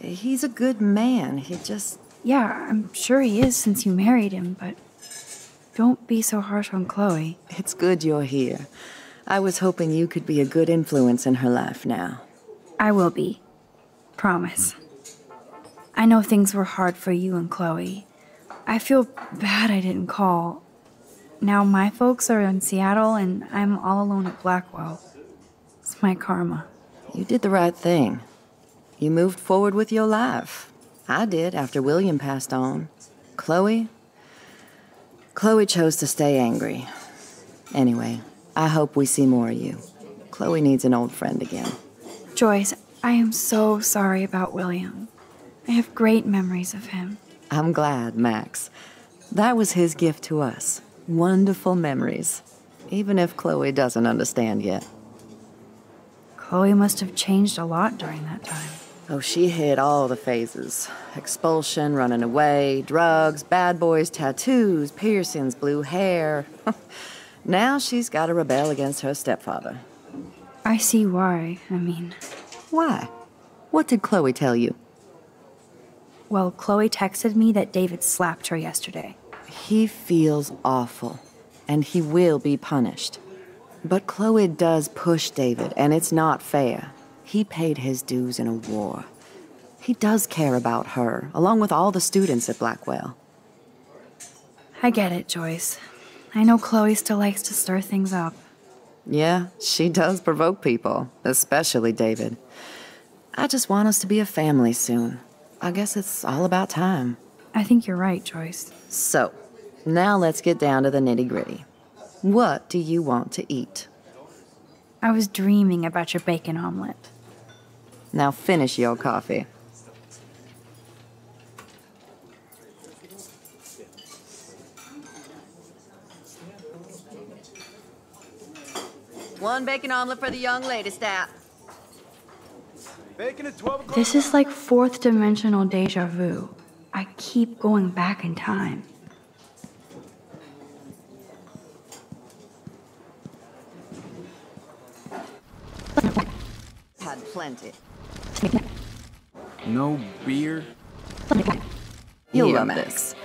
He's a good man. He just. Yeah, I'm sure he is since you married him, but don't be so harsh on Chloe. It's good you're here. I was hoping you could be a good influence in her life now. I will be. Promise. I know things were hard for you and Chloe. I feel bad I didn't call. Now my folks are in Seattle and I'm all alone at Blackwell. It's my karma. You did the right thing. You moved forward with your life. I did after William passed on. Chloe? Chloe chose to stay angry. Anyway, I hope we see more of you. Chloe needs an old friend again. Joyce, I am so sorry about William. I have great memories of him. I'm glad, Max. That was his gift to us. Wonderful memories. Even if Chloe doesn't understand yet. Chloe must have changed a lot during that time. Oh, she hit all the phases expulsion, running away, drugs, bad boys, tattoos, piercings, blue hair. now she's got to rebel against her stepfather. I see why. I mean, Why? What did Chloe tell you? Well, Chloe texted me that David slapped her yesterday. He feels awful, and he will be punished. But Chloe does push David, and it's not fair. He paid his dues in a war. He does care about her, along with all the students at Blackwell. I get it, Joyce. I know Chloe still likes to stir things up. Yeah, she does provoke people, especially David. I just want us to be a family soon. I guess it's all about time. I think you're right, Joyce. So, now let's get down to the nitty gritty. What do you want to eat? I was dreaming about your bacon omelet. Now finish your coffee. One bacon omelet for the young lady, stat. Bacon at 12 o'clock. This is like fourth dimensional deja vu. I keep going back in time. Had plenty. No beer? You'll Here, love this.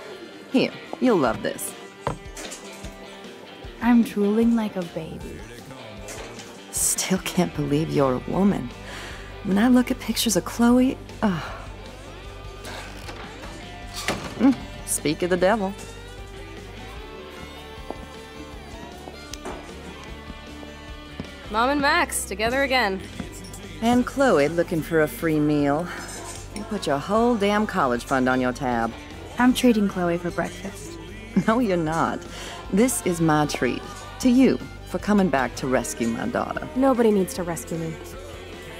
Here, you'll love this. I'm drooling like a baby. Still can't believe you're a woman. When I look at pictures of Chloe, ugh. Mm, speak of the devil. Mom and Max, together again. And Chloe looking for a free meal. You put your whole damn college fund on your tab. I'm treating Chloe for breakfast. No, you're not. This is my treat. To you, for coming back to rescue my daughter. Nobody needs to rescue me.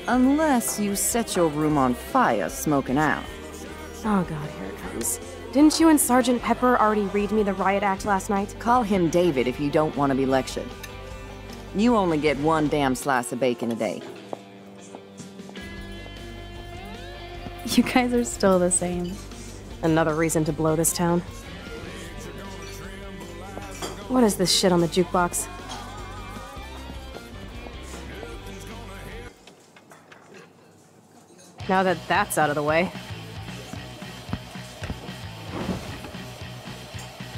Unless you set your room on fire smoking out. Oh god, here it comes. Didn't you and Sergeant Pepper already read me the riot act last night? Call him David if you don't want to be lectured. You only get one damn slice of bacon a day. You guys are still the same. Another reason to blow this town. What is this shit on the jukebox? Now that that's out of the way.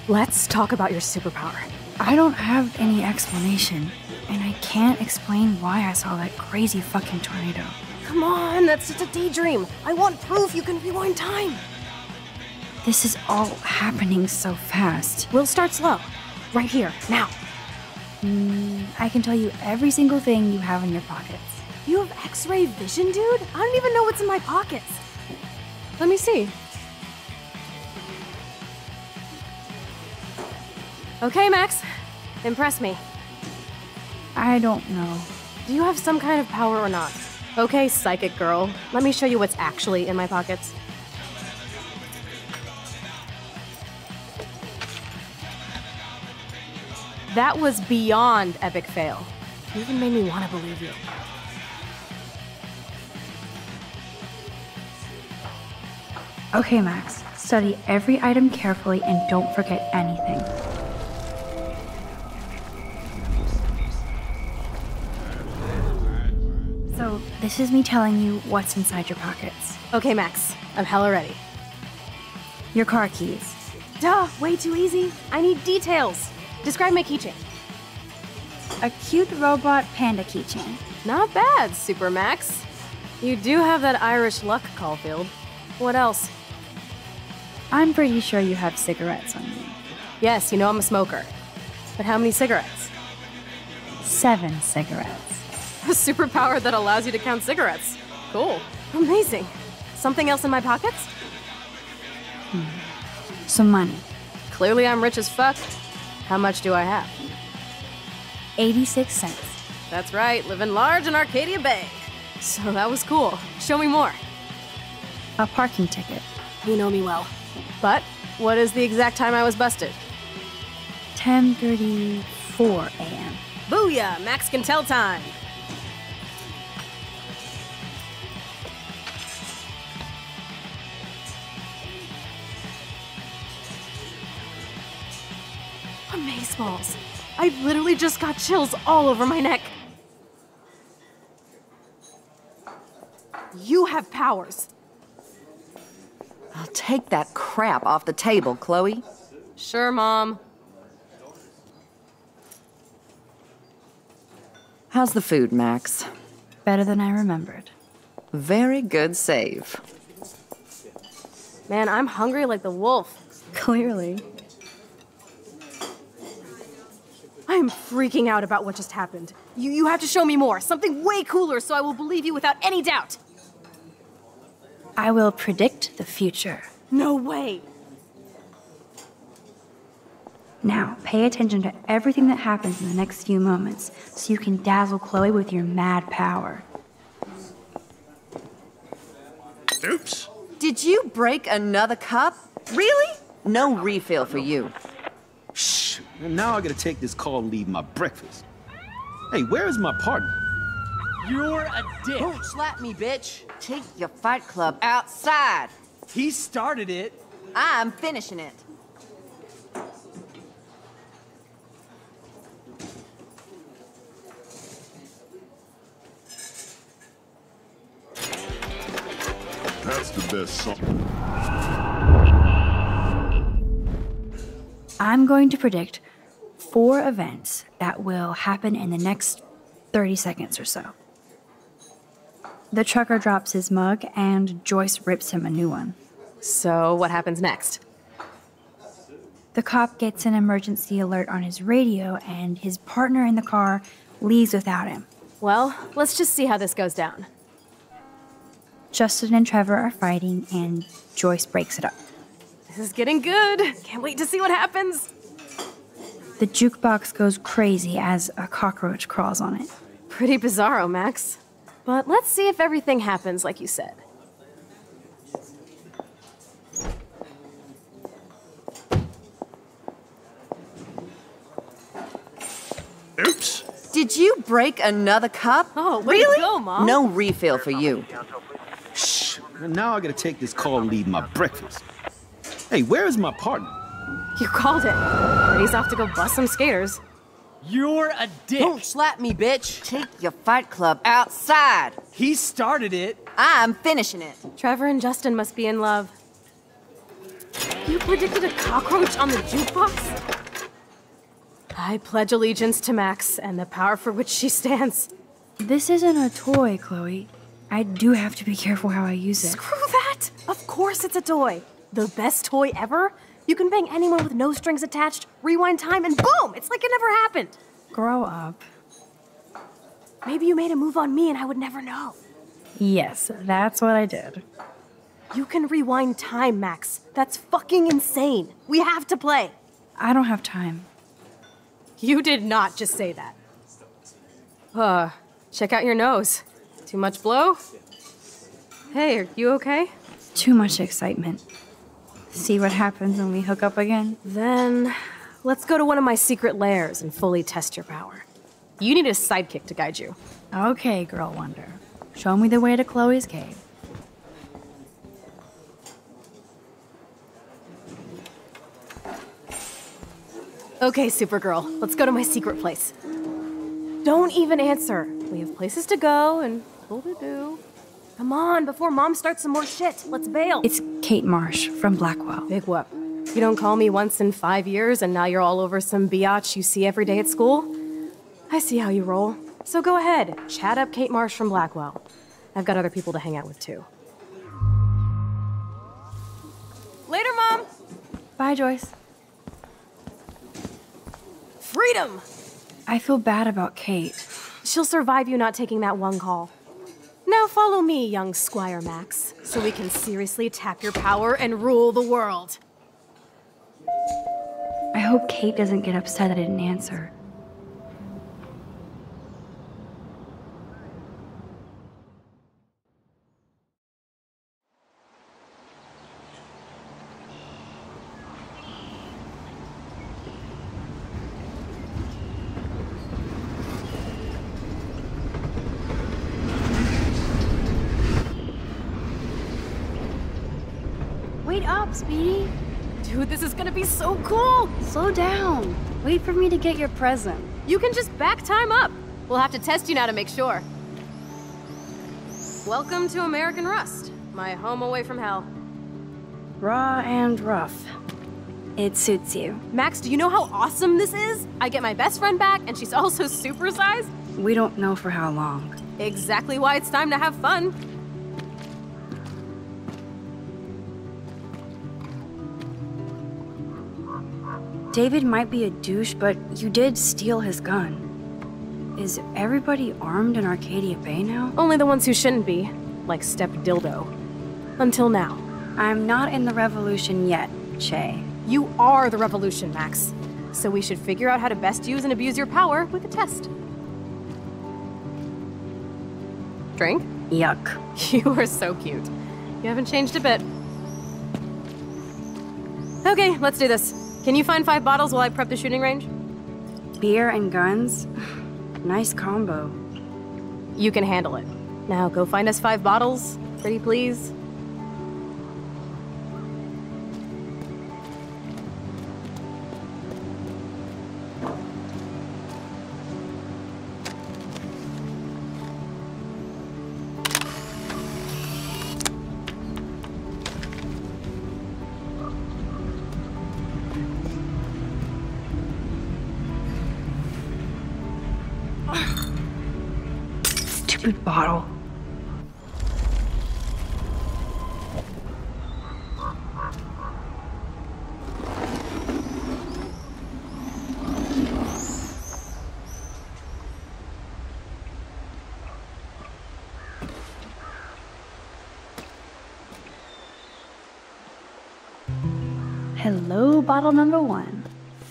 Let's talk about your superpower. I don't have any explanation, and I can't explain why I saw that crazy fucking tornado. Come on, that's just a daydream. I want proof you can rewind time. This is all happening so fast. We'll start slow. Right here, now. Mm, I can tell you every single thing you have in your pockets. You have x ray vision, dude? I don't even know what's in my pockets. Let me see. Okay, Max. Impress me. I don't know. Do you have some kind of power or not? Okay, psychic girl. Let me show you what's actually in my pockets. That was beyond epic fail. You even made me want to believe you. Okay, Max. Study every item carefully and don't forget anything. So, this is me telling you what's inside your pockets. Okay, Max. I'm hella ready. Your car keys. Duh, way too easy. I need details. Describe my keychain. A cute robot panda keychain. Not bad, Super Max. You do have that Irish luck, Caulfield. What else? I'm pretty sure you have cigarettes on you. Yes, you know I'm a smoker. But how many cigarettes? Seven cigarettes. A superpower that allows you to count cigarettes. Cool. Amazing. Something else in my pockets? Hmm. Some money. Clearly I'm rich as fuck. How much do I have? 86 cents. That's right, living large in Arcadia Bay. So that was cool. Show me more. A parking ticket. You know me well. But what is the exact time I was busted? 10:34 a.m. Booyah! Max can tell time. Amazeballs. I literally just got chills all over my neck. You have powers. I'll take that crap off the table, Chloe. Sure, Mom. How's the food, Max? Better than I remembered. Very good save. Man, I'm hungry like the wolf. Clearly. I am freaking out about what just happened. You, you have to show me more, something way cooler, so I will believe you without any doubt. I will predict the future. No way. Now, pay attention to everything that happens in the next few moments so you can dazzle Chloe with your mad power. Oops. Did you break another cup? Really? No refill for you. Shh. Now I gotta take this call and leave my breakfast. Hey, where is my partner? You're a dick. Don't slap me, bitch. Take your fight club outside. He started it. I'm finishing it. That's the best song. I'm going to predict four events that will happen in the next 30 seconds or so. The trucker drops his mug, and Joyce rips him a new one. So, what happens next? The cop gets an emergency alert on his radio, and his partner in the car leaves without him. Well, let's just see how this goes down. Justin and Trevor are fighting, and Joyce breaks it up. This is getting good. Can't wait to see what happens. The jukebox goes crazy as a cockroach crawls on it. Pretty bizarro, Max. But let's see if everything happens like you said. Oops. Did you break another cup? Oh, really? to go, Mom. No refill for you. Shh. Now I gotta take this call and leave my breakfast. Hey, where is my partner? You called it. He's off to go bust some skaters. You're a dick. Don't slap me, bitch. Take your fight club outside. He started it. I'm finishing it. Trevor and Justin must be in love. You predicted a cockroach on the jukebox? I pledge allegiance to Max and the power for which she stands. This isn't a toy, Chloe. I do have to be careful how I use it. Screw that! Of course it's a toy. The best toy ever? You can bang anyone with no strings attached, rewind time, and boom! It's like it never happened. Grow up. Maybe you made a move on me and I would never know. Yes, that's what I did. You can rewind time, Max. That's fucking insane. We have to play. I don't have time. You did not just say that. Uh, check out your nose. Too much blow? Hey, are you okay? Too much excitement. See what happens when we hook up again? Then, let's go to one of my secret lairs and fully test your power. You need a sidekick to guide you. Okay, Girl Wonder. Show me the way to Chloe's cave. Okay, Supergirl, let's go to my secret place. Don't even answer. We have places to go and people to do. Come on, before Mom starts some more shit. Let's bail. It's Kate Marsh from Blackwell. Big whoop. You don't call me once in five years and now you're all over some biatch you see every day at school? I see how you roll. So go ahead, chat up Kate Marsh from Blackwell. I've got other people to hang out with too. Later, Mom! Bye, Joyce. Freedom! I feel bad about Kate. She'll survive you not taking that one call. Now follow me, young Squire Max, so we can seriously tap your power and rule the world. I hope Kate doesn't get upset that I didn't answer. Wait up, Speedy. Dude, this is gonna be so cool! Slow down. Wait for me to get your present. You can just back time up. We'll have to test you now to make sure. Welcome to American Rust, my home away from hell. Raw and rough. It suits you. Max, do you know how awesome this is? I get my best friend back, and she's also supersized. We don't know for how long. Exactly why it's time to have fun. David might be a douche, but you did steal his gun. Is everybody armed in Arcadia Bay now? Only the ones who shouldn't be, like Step Dildo. Until now. I'm not in the revolution yet, Che. You are the revolution, Max. So we should figure out how to best use and abuse your power with a test. Drink? Yuck. You are so cute. You haven't changed a bit. Okay, let's do this. Can you find five bottles while I prep the shooting range? Beer and guns? nice combo. You can handle it. Now go find us five bottles, pretty please. Bottle. Hello, bottle number one.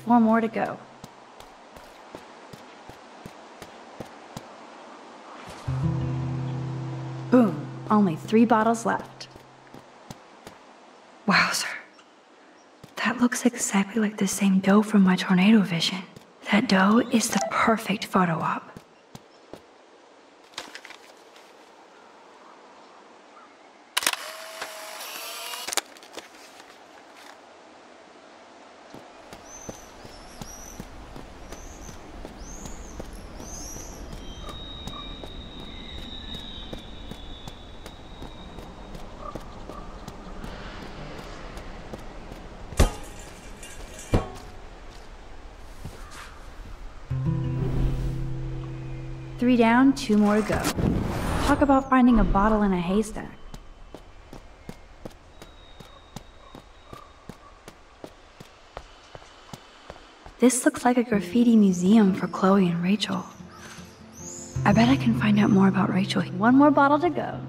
Four more to go. Only three bottles left. Wowzer. That looks exactly like the same doe from my tornado vision. That doe is the perfect photo op. Three down, two more to go. Talk about finding a bottle in a haystack. This looks like a graffiti museum for Chloe and Rachel. I bet I can find out more about Rachel. One more bottle to go.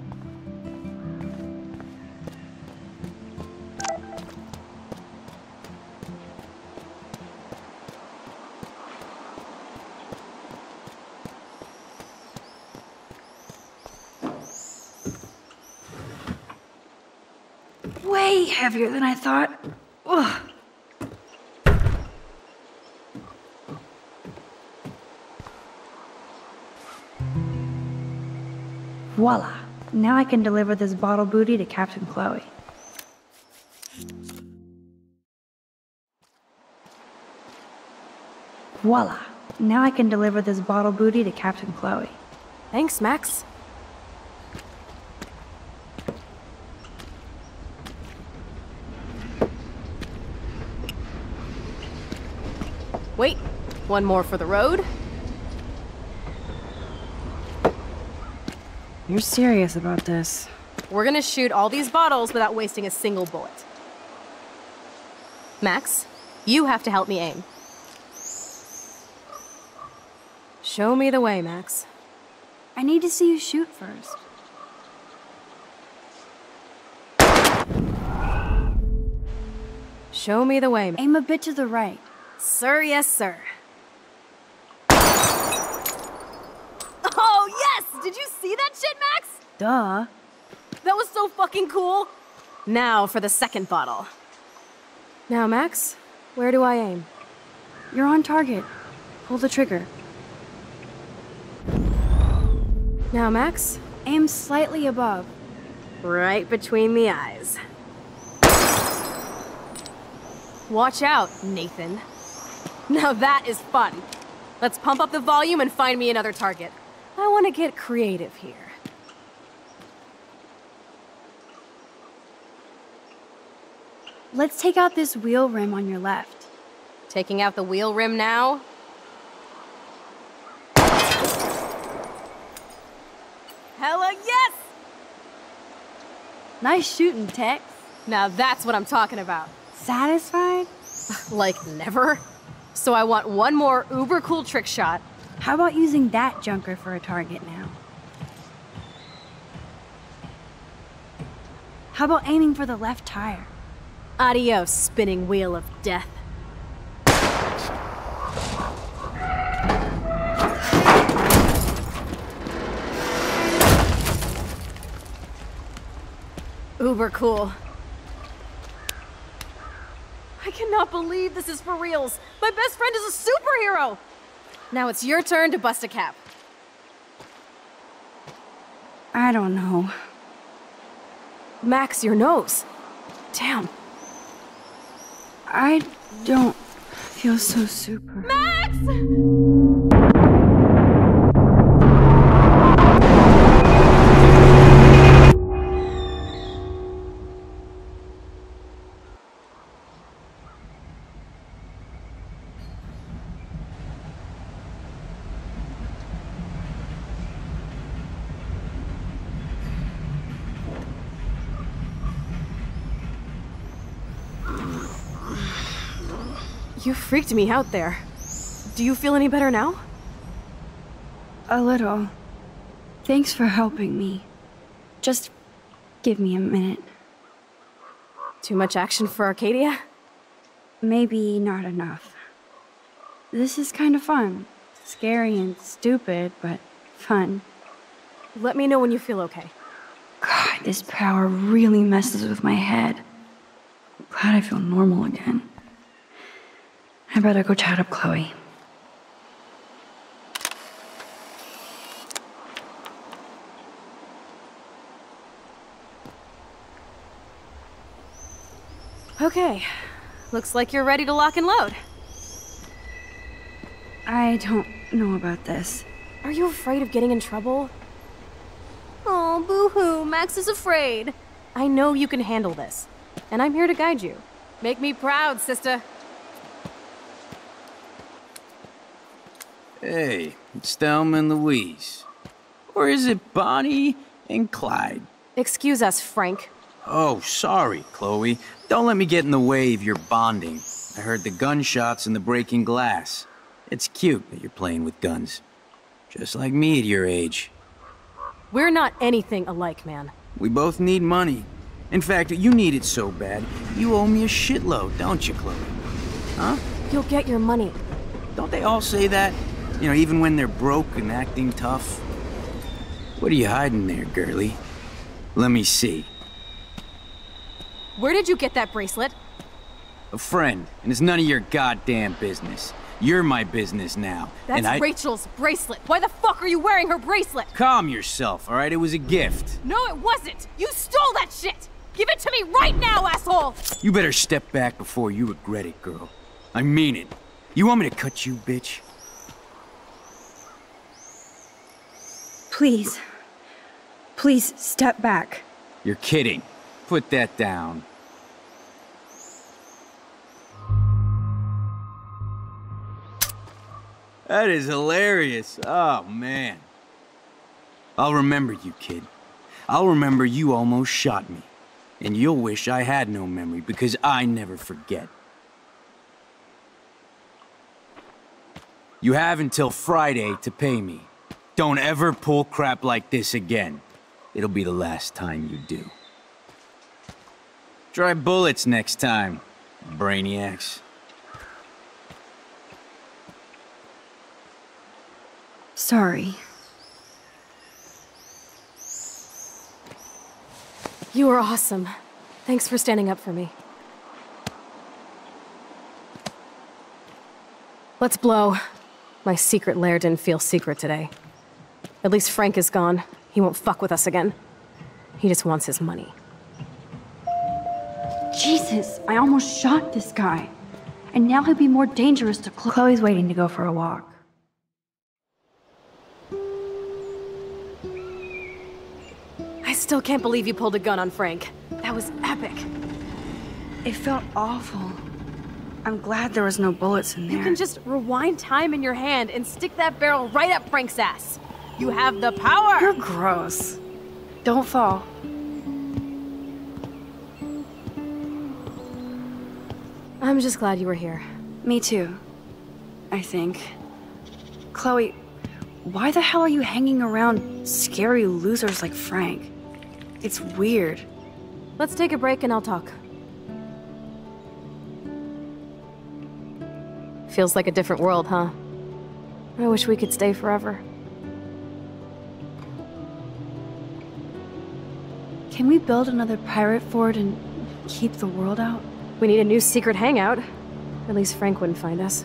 Heavier than I thought. Ugh. Voila! Now I can deliver this bottle booty to Captain Chloe. Voila! Now I can deliver this bottle booty to Captain Chloe. Thanks, Max. Wait, one more for the road. You're serious about this. We're gonna shoot all these bottles without wasting a single bullet. Max, you have to help me aim. Show me the way, Max. I need to see you shoot first. Show me the way. Aim a bit to the right. Sir, yes, sir. Oh, yes! Did you see that shit, Max? Duh. That was so fucking cool. Now for the second bottle. Now, Max, where do I aim? You're on target. Pull the trigger. Now, Max, aim slightly above. Right between the eyes. Watch out, Nathan. Now that is fun. Let's pump up the volume and find me another target. I want to get creative here. Let's take out this wheel rim on your left. Taking out the wheel rim now? Hella yes! Nice shooting, Tex. Now that's what I'm talking about. Satisfied? like never? So I want one more uber cool trick shot. How about using that junker for a target now? How about aiming for the left tire? Adios, spinning wheel of death. Uber cool. I cannot believe this is for reals. My best friend is a superhero. Now it's your turn to bust a cap. I don't know. Max, your nose. Damn. I don't feel so super. Max! Freaked me out there. Do you feel any better now? A little. Thanks for helping me. Just give me a minute. Too much action for Arcadia? Maybe not enough. This is kind of fun. Scary and stupid, but fun. Let me know when you feel okay. God, this power really messes with my head. Glad I feel normal again. I better go chat up Chloe. Okay. Looks like you're ready to lock and load. I don't know about this. Are you afraid of getting in trouble? Oh, boo-hoo, Max is afraid. I know you can handle this, and I'm here to guide you. Make me proud, sister. Hey, it's Thelma and Louise. Or is it Bonnie and Clyde? Excuse us, Frank. Oh, sorry, Chloe. Don't let me get in the way of your bonding. I heard the gunshots and the breaking glass. It's cute that you're playing with guns. Just like me at your age. We're not anything alike, man. We both need money. In fact, you need it so bad, you owe me a shitload, don't you, Chloe? Huh? You'll get your money. Don't they all say that? You know, even when they're broke and acting tough? What are you hiding there, girlie? Let me see. Where did you get that bracelet? A friend, and it's none of your goddamn business. You're my business now. That's and I... Rachel's bracelet. Why the fuck are you wearing her bracelet? Calm yourself, all right? It was a gift. No, it wasn't. You stole that shit. Give it to me right now, asshole. You better step back before you regret it, girl. I mean it. You want me to cut you, bitch? Please. Please step back. You're kidding. Put that down. That is hilarious. Oh, man. I'll remember you, kid. I'll remember you almost shot me. And you'll wish I had no memory, because I never forget. You have until Friday to pay me. Don't ever pull crap like this again. It'll be the last time you do. Try bullets next time, brainiacs. Sorry. You are awesome. Thanks for standing up for me. Let's blow. My secret lair didn't feel secret today. At least Frank is gone. He won't fuck with us again. He just wants his money. Jesus, I almost shot this guy. And now he'll be more dangerous to Chloe. Chloe's waiting to go for a walk. I still can't believe you pulled a gun on Frank. That was epic. It felt awful. I'm glad there was no bullets in there. You can just rewind time in your hand and stick that barrel right up Frank's ass. You have the power! You're gross. Don't fall. I'm just glad you were here. Me too. I think. Chloe, why the hell are you hanging around scary losers like Frank? It's weird. Let's take a break and I'll talk. Feels like a different world, huh? I wish we could stay forever. Can we build another pirate fort and keep the world out? We need a new secret hangout. At least Frank wouldn't find us.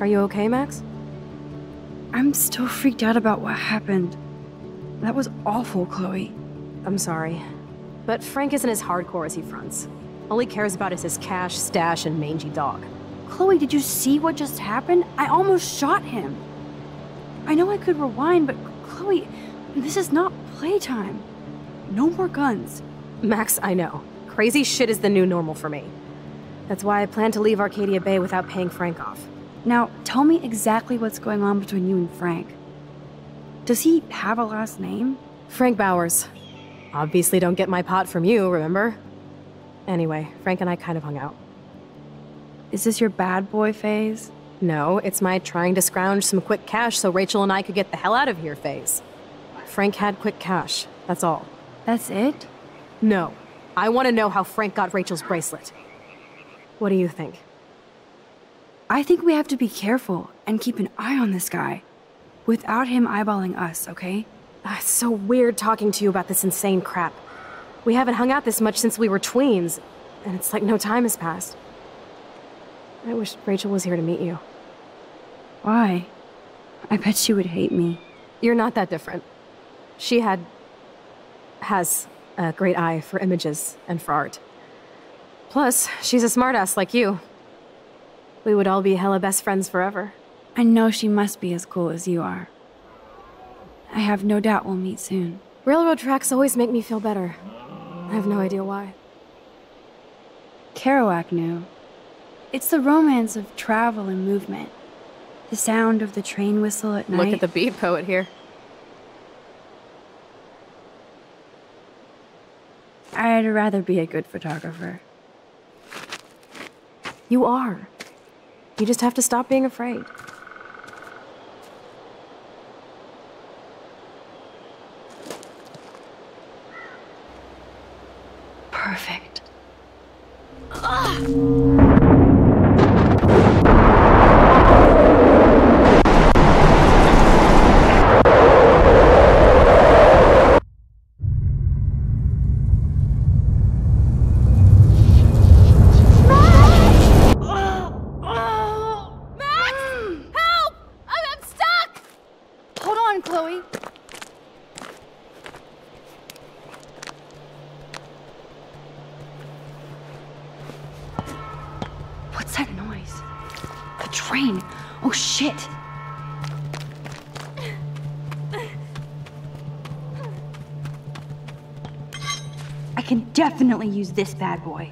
Are you okay, Max? I'm still freaked out about what happened. That was awful, Chloe. I'm sorry. But Frank isn't as hardcore as he fronts. All he cares about is his cash, stash, and mangy dog. Chloe, did you see what just happened? I almost shot him. I know I could rewind, but Chloe, this is not playtime. No more guns. Max, I know. Crazy shit is the new normal for me. That's why I plan to leave Arcadia Bay without paying Frank off. Now, tell me exactly what's going on between you and Frank. Does he have a last name? Frank Bowers. Obviously don't get my pot from you, remember? Anyway, Frank and I kind of hung out. Is this your bad boy phase? No, it's my trying to scrounge some quick cash so Rachel and I could get the hell out of here phase. Frank had quick cash, that's all. That's it? No. I want to know how Frank got Rachel's bracelet. What do you think? I think we have to be careful and keep an eye on this guy. Without him eyeballing us, okay? Ah, it's so weird talking to you about this insane crap. We haven't hung out this much since we were tweens, and it's like no time has passed. I wish Rachel was here to meet you. Why? I bet she would hate me. You're not that different. She had... has a great eye for images and for art. Plus, she's a smartass like you. We would all be hella best friends forever. I know she must be as cool as you are. I have no doubt we'll meet soon. Railroad tracks always make me feel better. I have no idea why. Kerouac knew. It's the romance of travel and movement. The sound of the train whistle at night. Look at the beat poet here. I'd rather be a good photographer. You are. You just have to stop being afraid. Perfect. Help! Bad boy.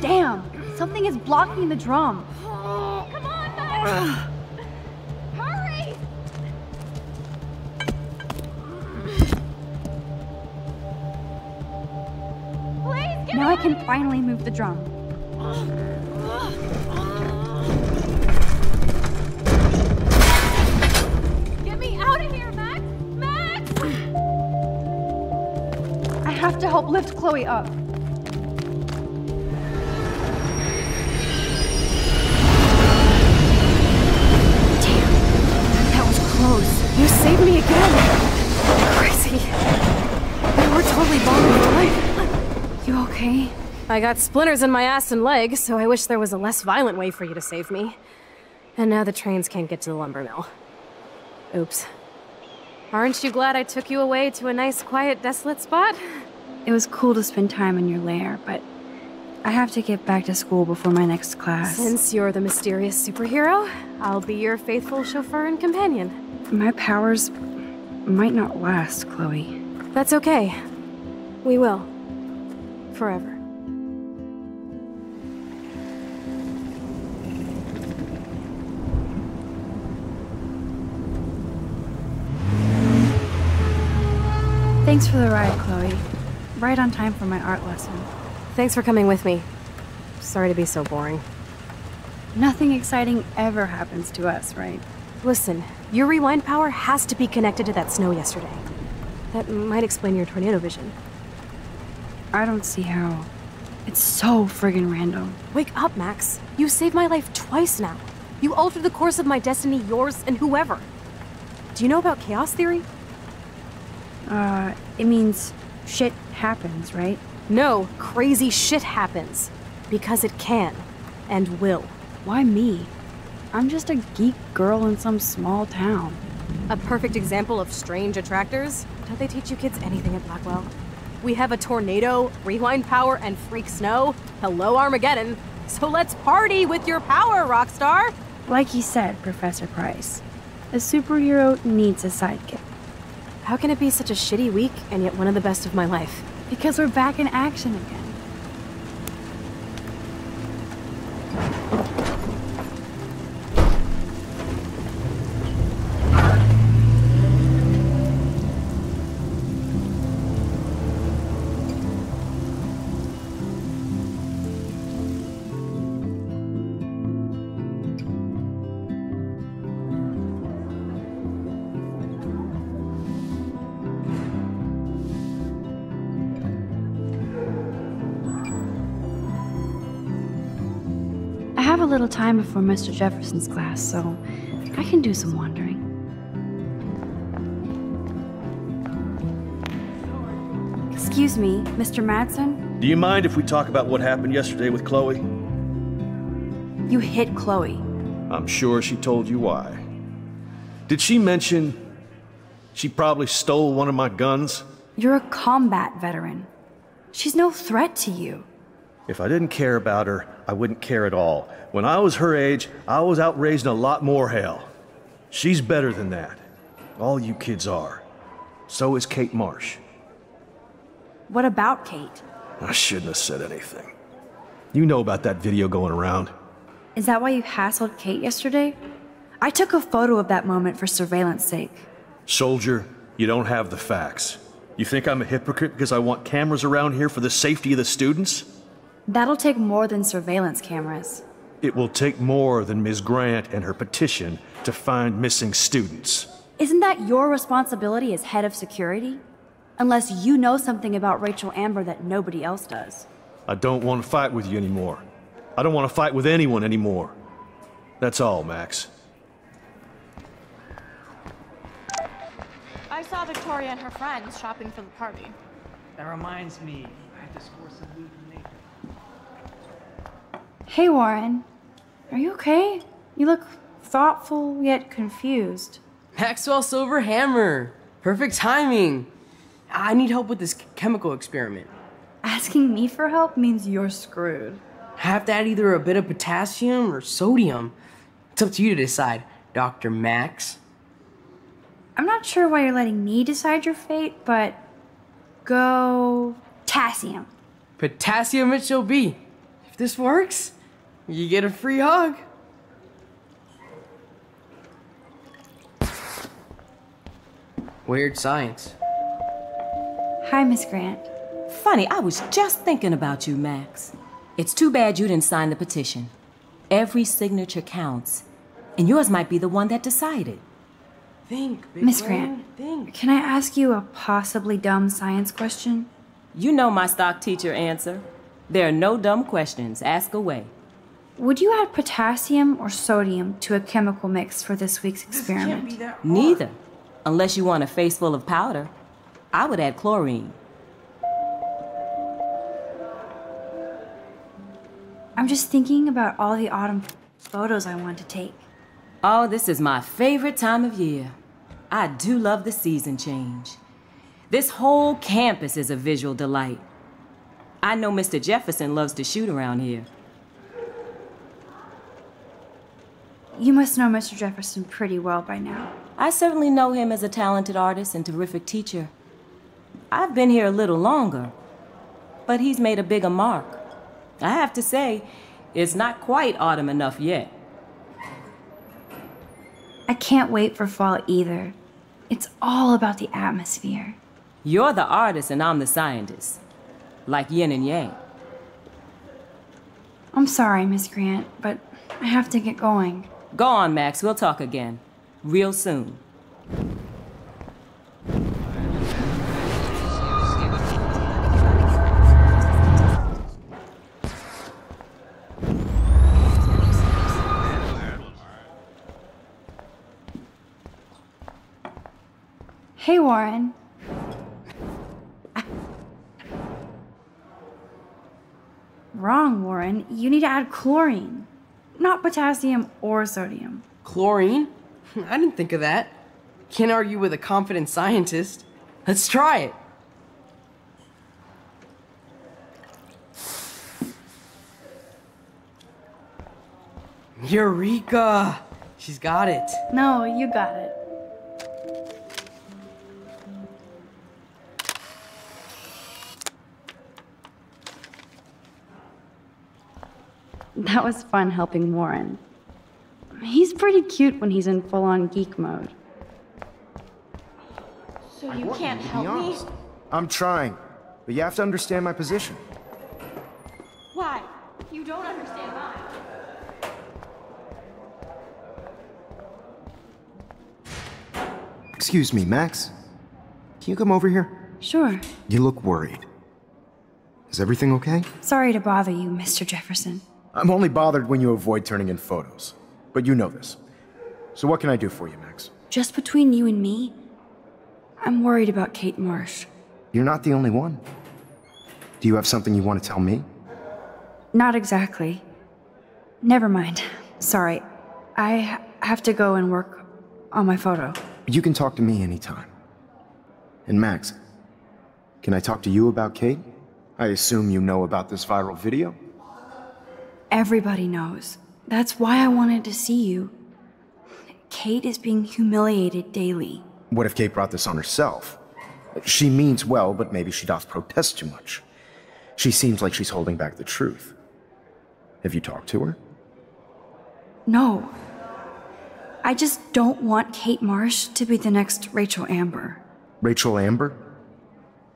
Damn! Something is blocking the drum. Come on, Max! Hurry! Please get Now I can finally move the drum. Help lift Chloe up. Damn, That was close. You saved me again. Crazy. We were totally bombing for life. You okay? I got splinters in my ass and leg, so I wish there was a less violent way for you to save me. And now the trains can't get to the lumber mill. Oops. Aren't you glad I took you away to a nice, quiet, desolate spot? It was cool to spend time in your lair, but I have to get back to school before my next class. Since you're the mysterious superhero, I'll be your faithful chauffeur and companion. My powers might not last, Chloe. That's okay. We will. Forever. Thanks for the ride, Chloe. Right on time for my art lesson. Thanks for coming with me. Sorry to be so boring. Nothing exciting ever happens to us, right? Listen, your rewind power has to be connected to that snow yesterday. That might explain your tornado vision. I don't see how. It's so friggin' random. Wake up, Max. You saved my life twice now. You altered the course of my destiny, yours, and whoever. Do you know about chaos theory? Uh, it means shit happens, right? No, crazy shit happens. Because it can. And will. Why me? I'm just a geek girl in some small town. A perfect example of strange attractors? Don't they teach you kids anything at Blackwell? We have a tornado, rewind power, and freak snow. Hello, Armageddon. So let's party with your power, Rockstar! Like you said, Professor Price, a superhero needs a sidekick. How can it be such a shitty week and yet one of the best of my life? Because we're back in action again. Before Mr. Jefferson's class, so I can do some wandering. Excuse me, Mr. Madsen? Do you mind if we talk about what happened yesterday with Chloe? You hit Chloe. I'm sure she told you why. Did she mention she probably stole one of my guns? You're a combat veteran. She's no threat to you. If I didn't care about her, I wouldn't care at all. When I was her age, I was out raising a lot more hell. She's better than that. All you kids are. So is Kate Marsh. What about Kate? I shouldn't have said anything. You know about that video going around. Is that why you hassled Kate yesterday? I took a photo of that moment for surveillance sake. Soldier, you don't have the facts. You think I'm a hypocrite because I want cameras around here for the safety of the students? That'll take more than surveillance cameras. It will take more than Ms. Grant and her petition to find missing students. Isn't that your responsibility as head of security? Unless you know something about Rachel Amber that nobody else does. I don't want to fight with you anymore. I don't want to fight with anyone anymore. That's all, Max. I saw Victoria and her friends shopping for the party. That reminds me, I have to score some loot from Nathan. Hey, Warren. Are you okay? You look thoughtful yet confused. Maxwell Silver Hammer. Perfect timing. I need help with this chemical experiment. Asking me for help means you're screwed. I have to add either a bit of potassium or sodium. It's up to you to decide, Dr. Max. I'm not sure why you're letting me decide your fate, but go potassium. Potassium it shall be. If this works, you get a free hug. Weird science. Hi, Miss Grant. Funny, I was just thinking about you, Max. It's too bad you didn't sign the petition. Every signature counts, and yours might be the one that decided. Think, Miss Grant, Think. can I ask you a possibly dumb science question? You know my stock teacher answer. There are no dumb questions. Ask away. Would you add potassium or sodium to a chemical mix for this week's experiment? Neither. Unless you want a face full of powder. I would add chlorine. I'm just thinking about all the autumn photos I want to take. Oh, this is my favorite time of year. I do love the season change. This whole campus is a visual delight. I know Mr. Jefferson loves to shoot around here. You must know Mr. Jefferson pretty well by now. I certainly know him as a talented artist and terrific teacher. I've been here a little longer, but he's made a bigger mark. I have to say, it's not quite autumn enough yet. I can't wait for fall either. It's all about the atmosphere. You're the artist and I'm the scientist. Like yin and yang. I'm sorry, Miss Grant, but I have to get going. Go on, Max. We'll talk again. Real soon. Hey, Warren. Wrong, Warren. You need to add chlorine, not potassium or sodium. Chlorine? I didn't think of that. Can't argue with a confident scientist. Let's try it. Eureka! She's got it. No, you got it. That was fun helping Warren. He's pretty cute when he's in full on geek mode. So you can't to be help me? honest. I'm trying, but you have to understand my position. Why? You don't understand mine. Excuse me, Max. Can you come over here? Sure. You look worried. Is everything okay? Sorry to bother you, Mr. Jefferson. I'm only bothered when you avoid turning in photos. But you know this. So what can I do for you, Max? Just between you and me, I'm worried about Kate Marsh. You're not the only one. Do you have something you want to tell me? Not exactly. Never mind. Sorry. I have to go and work on my photo. You can talk to me anytime. And Max, can I talk to you about Kate? I assume you know about this viral video? Everybody knows. That's why I wanted to see you. Kate is being humiliated daily. What if Kate brought this on herself? She means well, but maybe she doth protest too much. She seems like she's holding back the truth. Have you talked to her? No. I just don't want Kate Marsh to be the next Rachel Amber. Rachel Amber?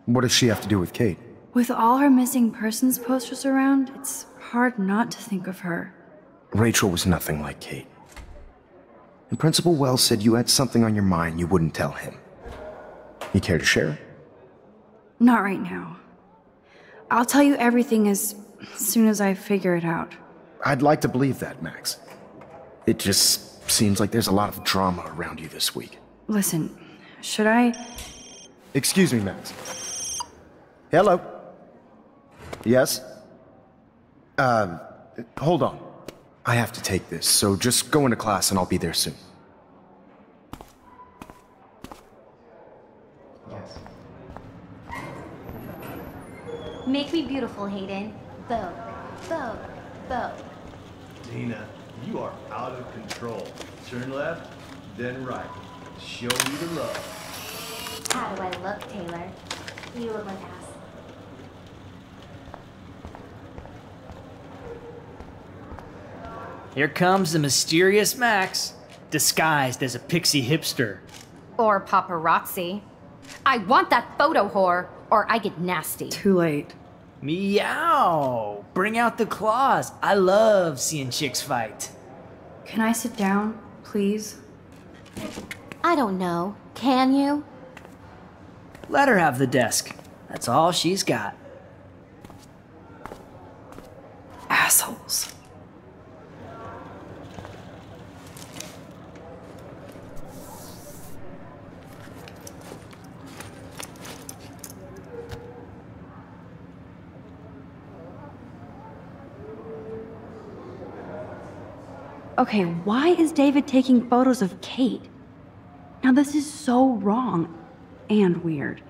What does she have to do with Kate? With all her missing persons posters around, it's hard not to think of her. Rachel was nothing like Kate. And Principal Wells said you had something on your mind you wouldn't tell him. You care to share? Not right now. I'll tell you everything as soon as I figure it out. I'd like to believe that, Max. It just seems like there's a lot of drama around you this week. Listen, should I? Excuse me, Max. Hello? Yes? Uh, hold on. I have to take this, so just go into class and I'll be there soon. Yes. Make me beautiful, Hayden. Vogue, Vogue, Vogue. Tina, you are out of control. Turn left, then right. Show me the love. How do I look, Taylor? You look like ass. Here comes the mysterious Max, disguised as a pixie hipster. Or paparazzi. I want that photo whore, or I get nasty. Too late. Meow! Bring out the claws. I love seeing chicks fight. Can I sit down, please? I don't know. Can you? Let her have the desk. That's all she's got. Assholes. Okay, why is David taking photos of Kate? Now, this is so wrong and weird.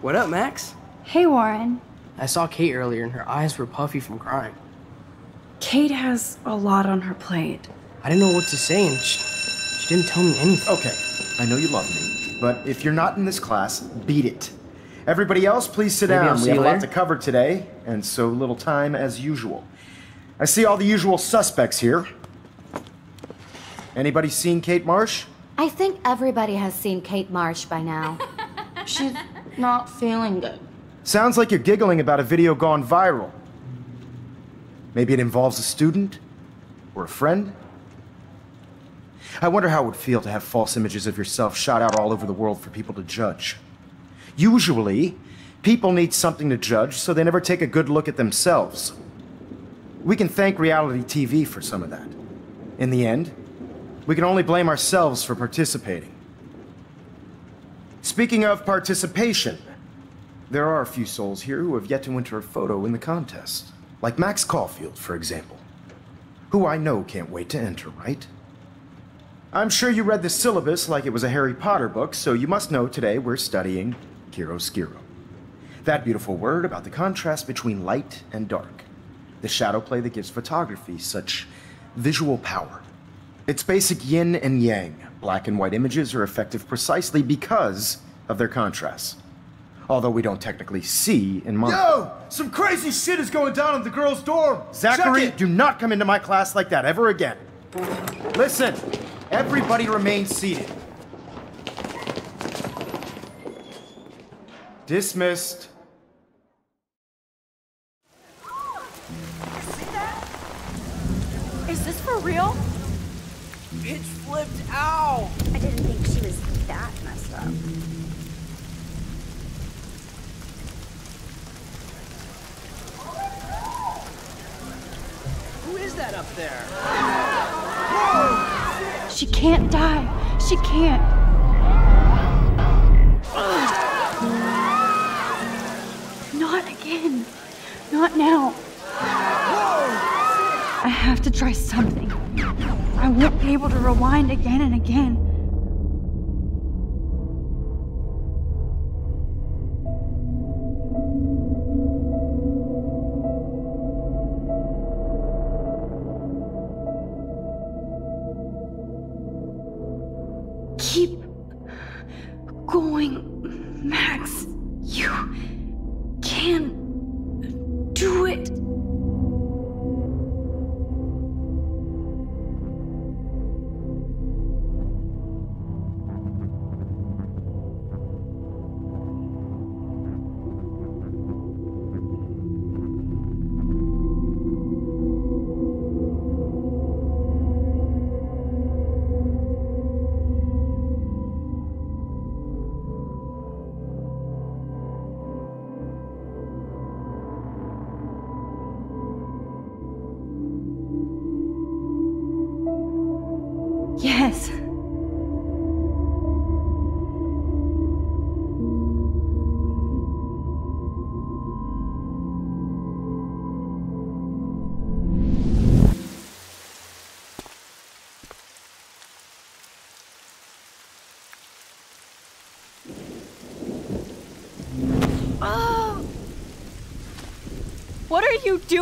What up, Max? Hey, Warren. I saw Kate earlier and her eyes were puffy from crying. Kate has a lot on her plate. I didn't know what to say and she, she didn't tell me anything. Okay, I know you love me, but if you're not in this class, beat it. Everybody else, please sit Maybe down. I'll we see have a lot to cover today, and so little time as usual. I see all the usual suspects here. Anybody seen Kate Marsh? I think everybody has seen Kate Marsh by now. She's not feeling good. Sounds like you're giggling about a video gone viral. Maybe it involves a student? Or a friend? I wonder how it would feel to have false images of yourself shot out all over the world for people to judge. Usually, people need something to judge, so they never take a good look at themselves. We can thank reality TV for some of that. In the end, we can only blame ourselves for participating. Speaking of participation, there are a few souls here who have yet to enter a photo in the contest. Like Max Caulfield, for example. Who I know can't wait to enter, right? I'm sure you read the syllabus like it was a Harry Potter book, so you must know today we're studying chiaroscuro. That beautiful word about the contrast between light and dark. The shadow play that gives photography such visual power. It's basic yin and yang. Black and white images are effective precisely because of their contrast. Although we don't technically see in mono. Yo! Some crazy shit is going down in the girls' dorm! Zachary, do not come into my class like that ever again. Listen, everybody remain seated. Dismissed. Is this for real? Pitch flipped out! I didn't think she was that messed up. Who is that up there? She can't die. She can't. Not again. Not now. I have to try something. I won't be able to rewind again and again.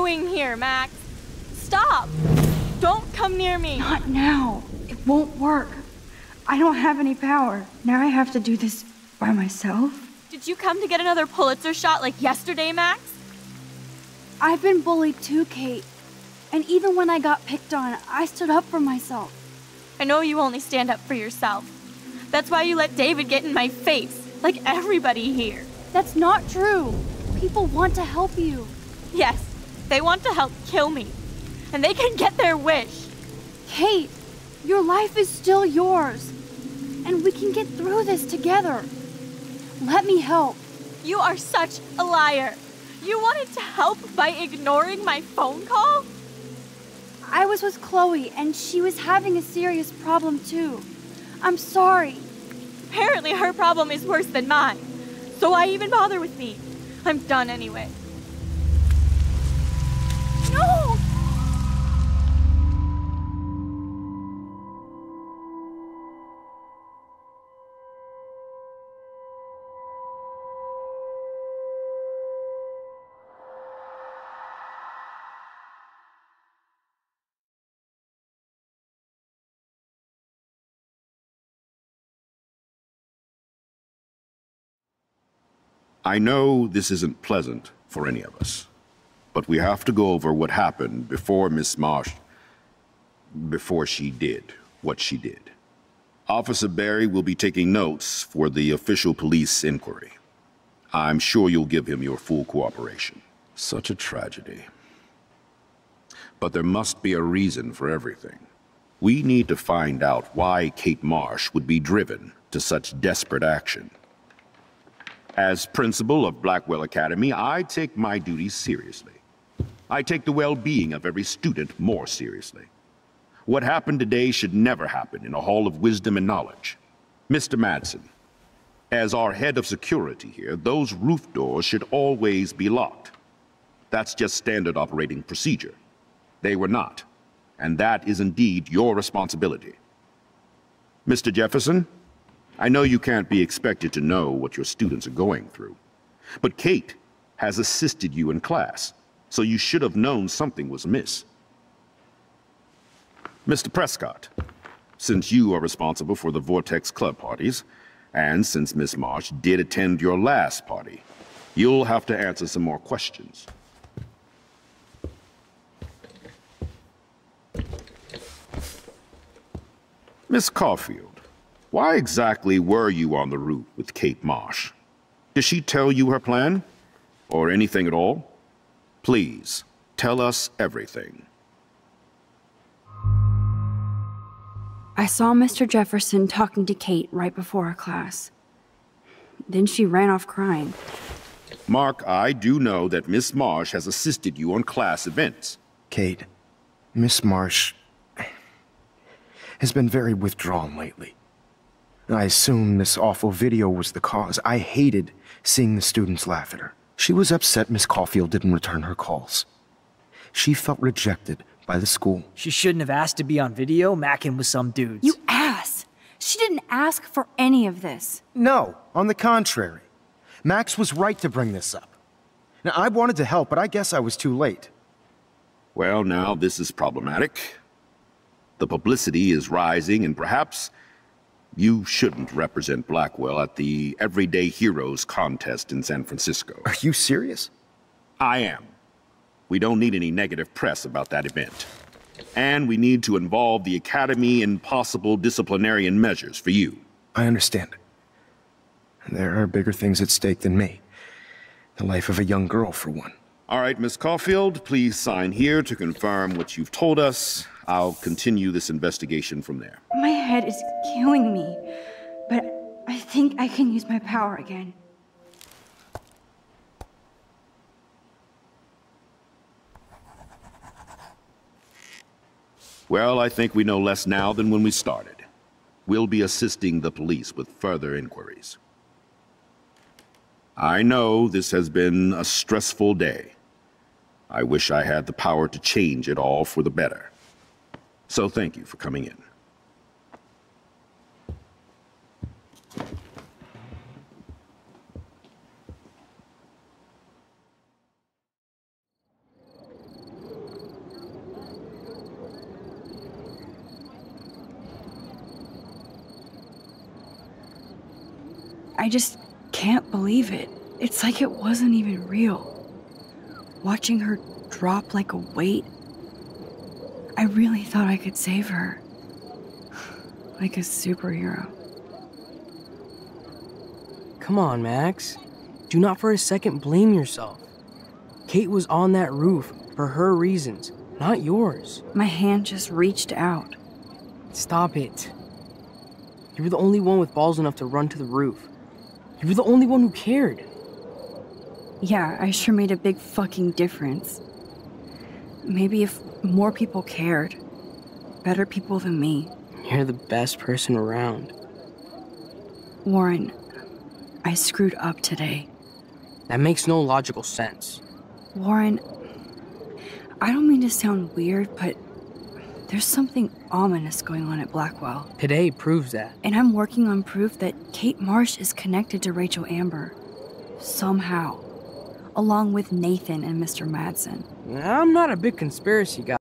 Doing here, Max? Stop! Don't come near me! Not now. It won't work. I don't have any power. Now I have to do this by myself. Did you come to get another Pulitzer shot like yesterday, Max? I've been bullied too, Kate. And even when I got picked on, I stood up for myself. I know you only stand up for yourself. That's why you let David get in my face, like everybody here. That's not true. People want to help you. Yes, they want to help kill me. And they can get their wish. Kate, your life is still yours. And we can get through this together. Let me help. You are such a liar. You wanted to help by ignoring my phone call? I was with Chloe, and she was having a serious problem too. I'm sorry. Apparently, her problem is worse than mine. So why even bother with me? I'm done anyway. I know this isn't pleasant for any of us, but we have to go over what happened before Miss Marsh. before she did what she did. Officer Berry will be taking notes for the official police inquiry. I'm sure you'll give him your full cooperation. Such a tragedy. But there must be a reason for everything. We need to find out why Kate Marsh would be driven to such desperate action. As principal of Blackwell Academy, I take my duties seriously. I take the well-being of every student more seriously. What happened today should never happen in a hall of wisdom and knowledge. Mr. Madsen, as our head of security here, those roof doors should always be locked. That's just standard operating procedure. They were not, and that is indeed your responsibility. Mr. Jefferson, I know you can't be expected to know what your students are going through, but Kate has assisted you in class, so you should have known something was amiss. Mr. Prescott, since you are responsible for the Vortex Club parties, and since Miss Marsh did attend your last party, you'll have to answer some more questions. Miss Caulfield, why exactly were you on the route with Kate Marsh? Did she tell you her plan? Or anything at all? Please, tell us everything. I saw Mr. Jefferson talking to Kate right before our class. Then she ran off crying. Mark, I do know that Miss Marsh has assisted you on class events. Kate, Miss Marsh has been very withdrawn lately. I assume this awful video was the cause. I hated seeing the students laugh at her. She was upset Miss Caulfield didn't return her calls. She felt rejected by the school. She shouldn't have asked to be on video macking with some dudes. You ass! She didn't ask for any of this. No, on the contrary. Max was right to bring this up. Now, I wanted to help, but I guess I was too late. Well, now this is problematic. The publicity is rising, and perhaps you shouldn't represent Blackwell at the Everyday Heroes contest in San Francisco. Are you serious? I am. We don't need any negative press about that event. And we need to involve the Academy in possible disciplinarian measures for you. I understand. There are bigger things at stake than me. The life of a young girl, for one. All right, Miss Caulfield, please sign here to confirm what you've told us. I'll continue this investigation from there. My head is killing me, but I think I can use my power again. Well, I think we know less now than when we started. We'll be assisting the police with further inquiries. I know this has been a stressful day. I wish I had the power to change it all for the better. So thank you for coming in. I just can't believe it. It's like it wasn't even real. Watching her drop like a weight, I really thought I could save her. Like a superhero. Come on, Max. Do not for a second blame yourself. Kate was on that roof for her reasons, not yours. My hand just reached out. Stop it. You were the only one with balls enough to run to the roof. You were the only one who cared. Yeah, I sure made a big fucking difference. Maybe if more people cared, better people than me. You're the best person around. Warren, I screwed up today. That makes no logical sense. Warren, I don't mean to sound weird, but there's something ominous going on at Blackwell. Today proves that. And I'm working on proof that Kate Marsh is connected to Rachel Amber. Somehow. Along with Nathan and Mr. Madsen. I'm not a big conspiracy guy.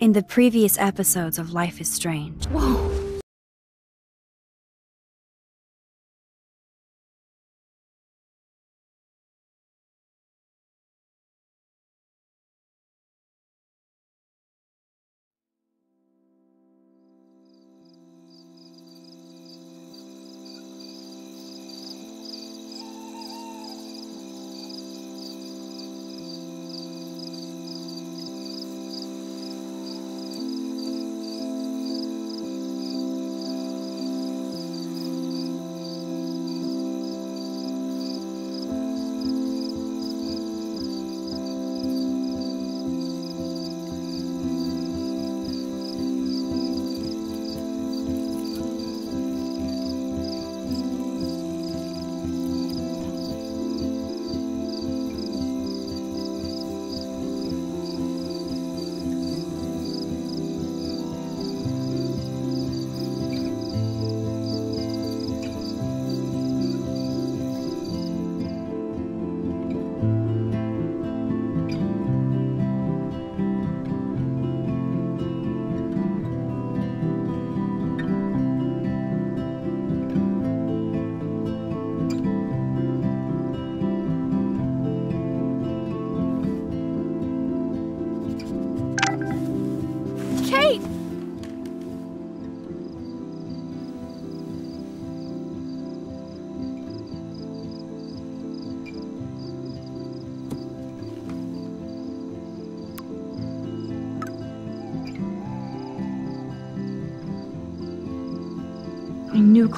In the previous episodes of Life is Strange. Whoa!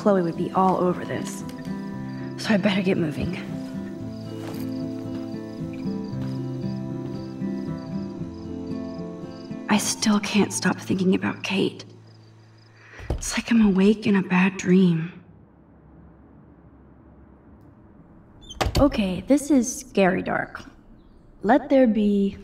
Chloe would be all over this. So I better get moving. I still can't stop thinking about Kate. It's like I'm awake in a bad dream. Okay, this is scary dark. Let there be.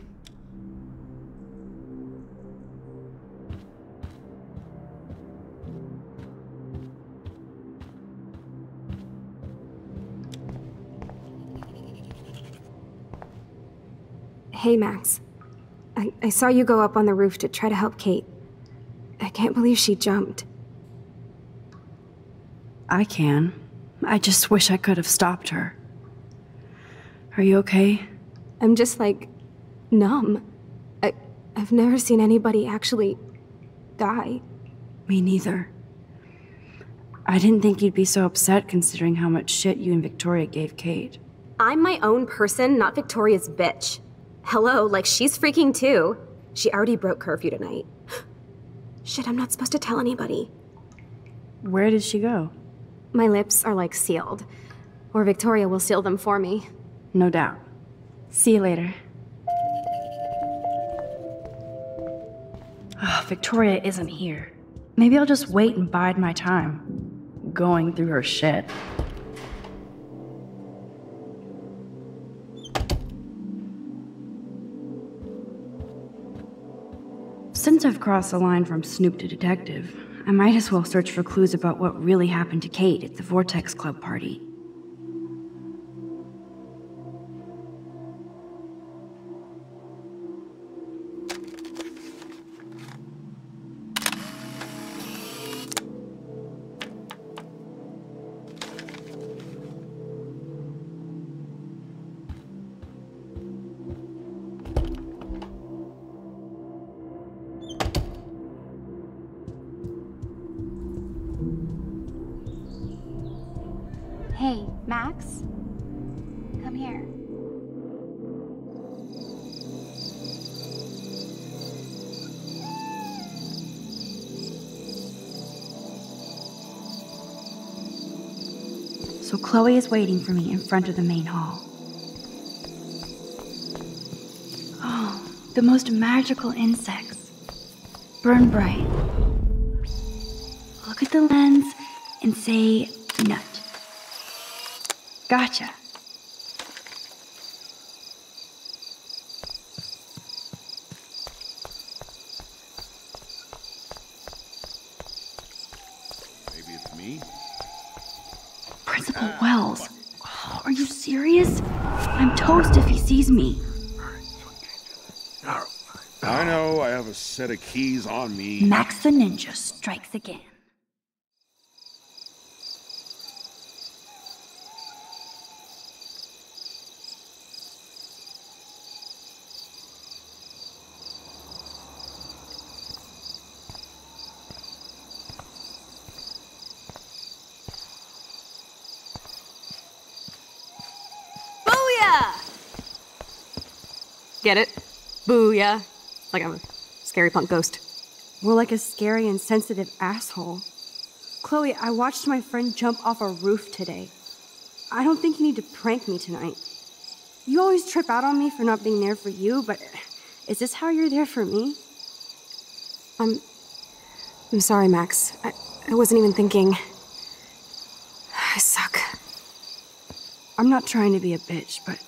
Hey, Max. I, I saw you go up on the roof to try to help Kate. I can't believe she jumped. I can. I just wish I could have stopped her. Are you okay? I'm just like numb. I I've never seen anybody actually die. Me neither. I didn't think you'd be so upset considering how much shit you and Victoria gave Kate. I'm my own person, not Victoria's bitch. Hello, like she's freaking too. She already broke curfew tonight. Shit, I'm not supposed to tell anybody. Where did she go? My lips are like sealed. Or Victoria will seal them for me. No doubt. See you later. Oh, Victoria isn't here. Maybe I'll just wait and bide my time. Going through her shit. Since I've crossed the line from Snoop to detective, I might as well search for clues about what really happened to Kate at the Vortex Club party. Waiting for me in front of the main hall. Oh, the most magical insects. Burn bright. Look at the lens and say nut. Gotcha. Maybe it's me? Principal Wells. Oh, are you serious? I'm toast if he sees me. I know I have a set of keys on me. Max the Ninja strikes again. Get it? Booyah. Like I'm a scary punk ghost. More like a scary and sensitive asshole. Chloe, I watched my friend jump off a roof today. I don't think you need to prank me tonight. You always trip out on me for not being there for you, but is this how you're there for me? I'm. I'm sorry, Max. I, I wasn't even thinking. I suck. I'm not trying to be a bitch, but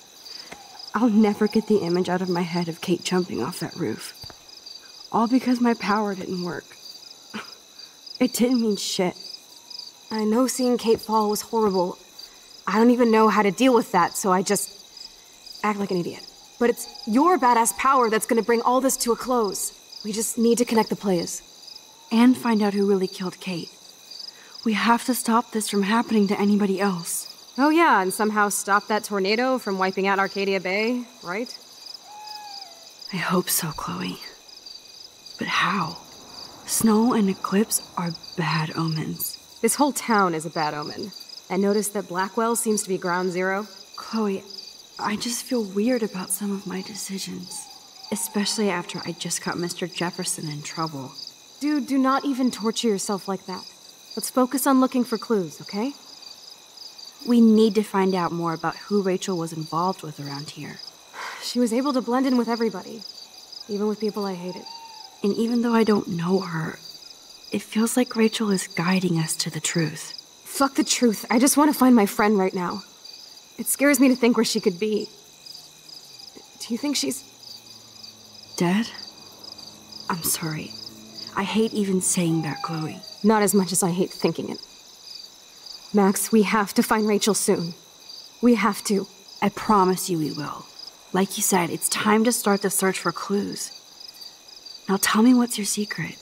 I'll never get the image out of my head of Kate jumping off that roof. All because my power didn't work. It didn't mean shit. I know seeing Kate fall was horrible. I don't even know how to deal with that, so I just act like an idiot. But it's your badass power that's gonna bring all this to a close. We just need to connect the players. And find out who really killed Kate. We have to stop this from happening to anybody else. Oh, yeah, and somehow stop that tornado from wiping out Arcadia Bay, right? I hope so, Chloe. But how? Snow and eclipse are bad omens. This whole town is a bad omen. And notice that Blackwell seems to be ground zero. Chloe, I just feel weird about some of my decisions. Especially after I just got Mr. Jefferson in trouble. Dude, do not even torture yourself like that. Let's focus on looking for clues, okay? We need to find out more about who Rachel was involved with around here. She was able to blend in with everybody, even with people I hated. And even though I don't know her, it feels like Rachel is guiding us to the truth. Fuck the truth. I just want to find my friend right now. It scares me to think where she could be. Do you think she's. Dead? I'm sorry. I hate even saying that, Chloe. Not as much as I hate thinking it. Max, we have to find Rachel soon. We have to. I promise you we will. Like you said, it's time to start the search for clues. Now tell me what's your secret.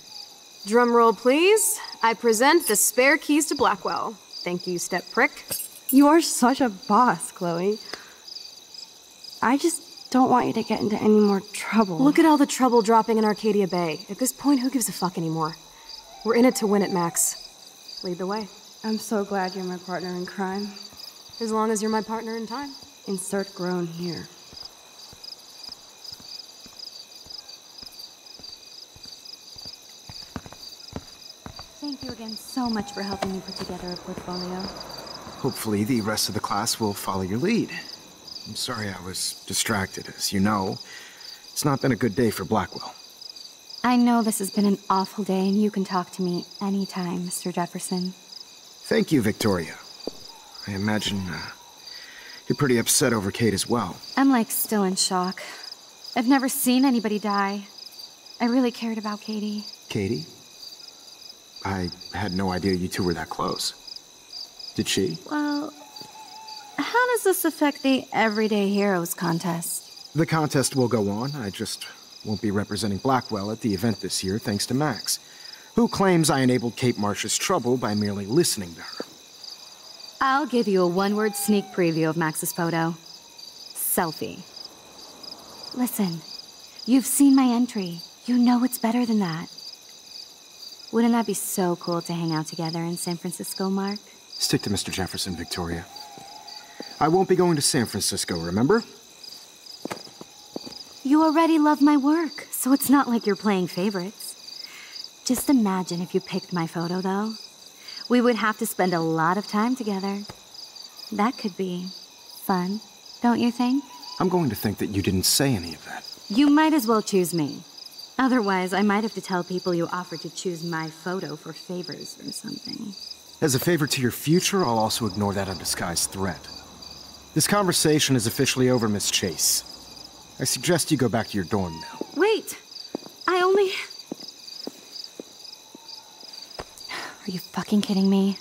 Drum roll, please. I present the spare keys to Blackwell. Thank you, step prick. You are such a boss, Chloe. I just don't want you to get into any more trouble. Look at all the trouble dropping in Arcadia Bay. At this point, who gives a fuck anymore? We're in it to win it, Max. Lead the way. I'm so glad you're my partner in crime. As long as you're my partner in time. Insert groan here. Thank you again so much for helping me put together a portfolio. Hopefully, the rest of the class will follow your lead. I'm sorry I was distracted. As you know, it's not been a good day for Blackwell. I know this has been an awful day, and you can talk to me anytime, Mr. Jefferson. Thank you, Victoria. I imagine uh, you're pretty upset over Kate as well. I'm like still in shock. I've never seen anybody die. I really cared about Katie. Katie? I had no idea you two were that close. Did she? Well, how does this affect the Everyday Heroes contest? The contest will go on. I just won't be representing Blackwell at the event this year, thanks to Max, who claims I enabled Kate Marsh's trouble by merely listening to her. I'll give you a one word sneak preview of Max's photo selfie. Listen, you've seen my entry. You know it's better than that. Wouldn't that be so cool to hang out together in San Francisco, Mark? Stick to Mr. Jefferson, Victoria. I won't be going to San Francisco, remember? You already love my work, so it's not like you're playing favorites. Just imagine if you picked my photo, though. We would have to spend a lot of time together. That could be fun, don't you think? I'm going to think that you didn't say any of that. You might as well choose me. Otherwise, I might have to tell people you offered to choose my photo for favors or something. As a favor to your future, I'll also ignore that undisguised threat. This conversation is officially over, Miss Chase. I suggest you go back to your dorm now. Wait! I only. Are you fucking kidding me?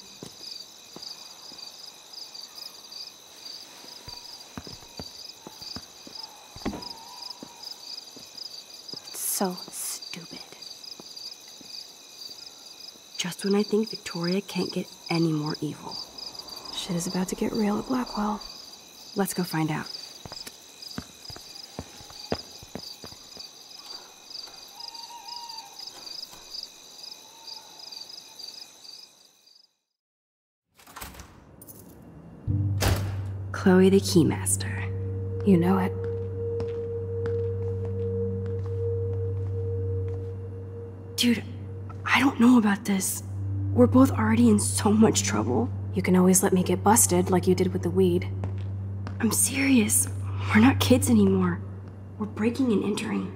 It's so stupid. Just when I think Victoria can't get any more evil. Shit is about to get real at Blackwell. Let's go find out. Chloe the Keymaster. You know it. Dude, I don't know about this. We're both already in so much trouble. You can always let me get busted like you did with the weed. I'm serious. We're not kids anymore. We're breaking and entering.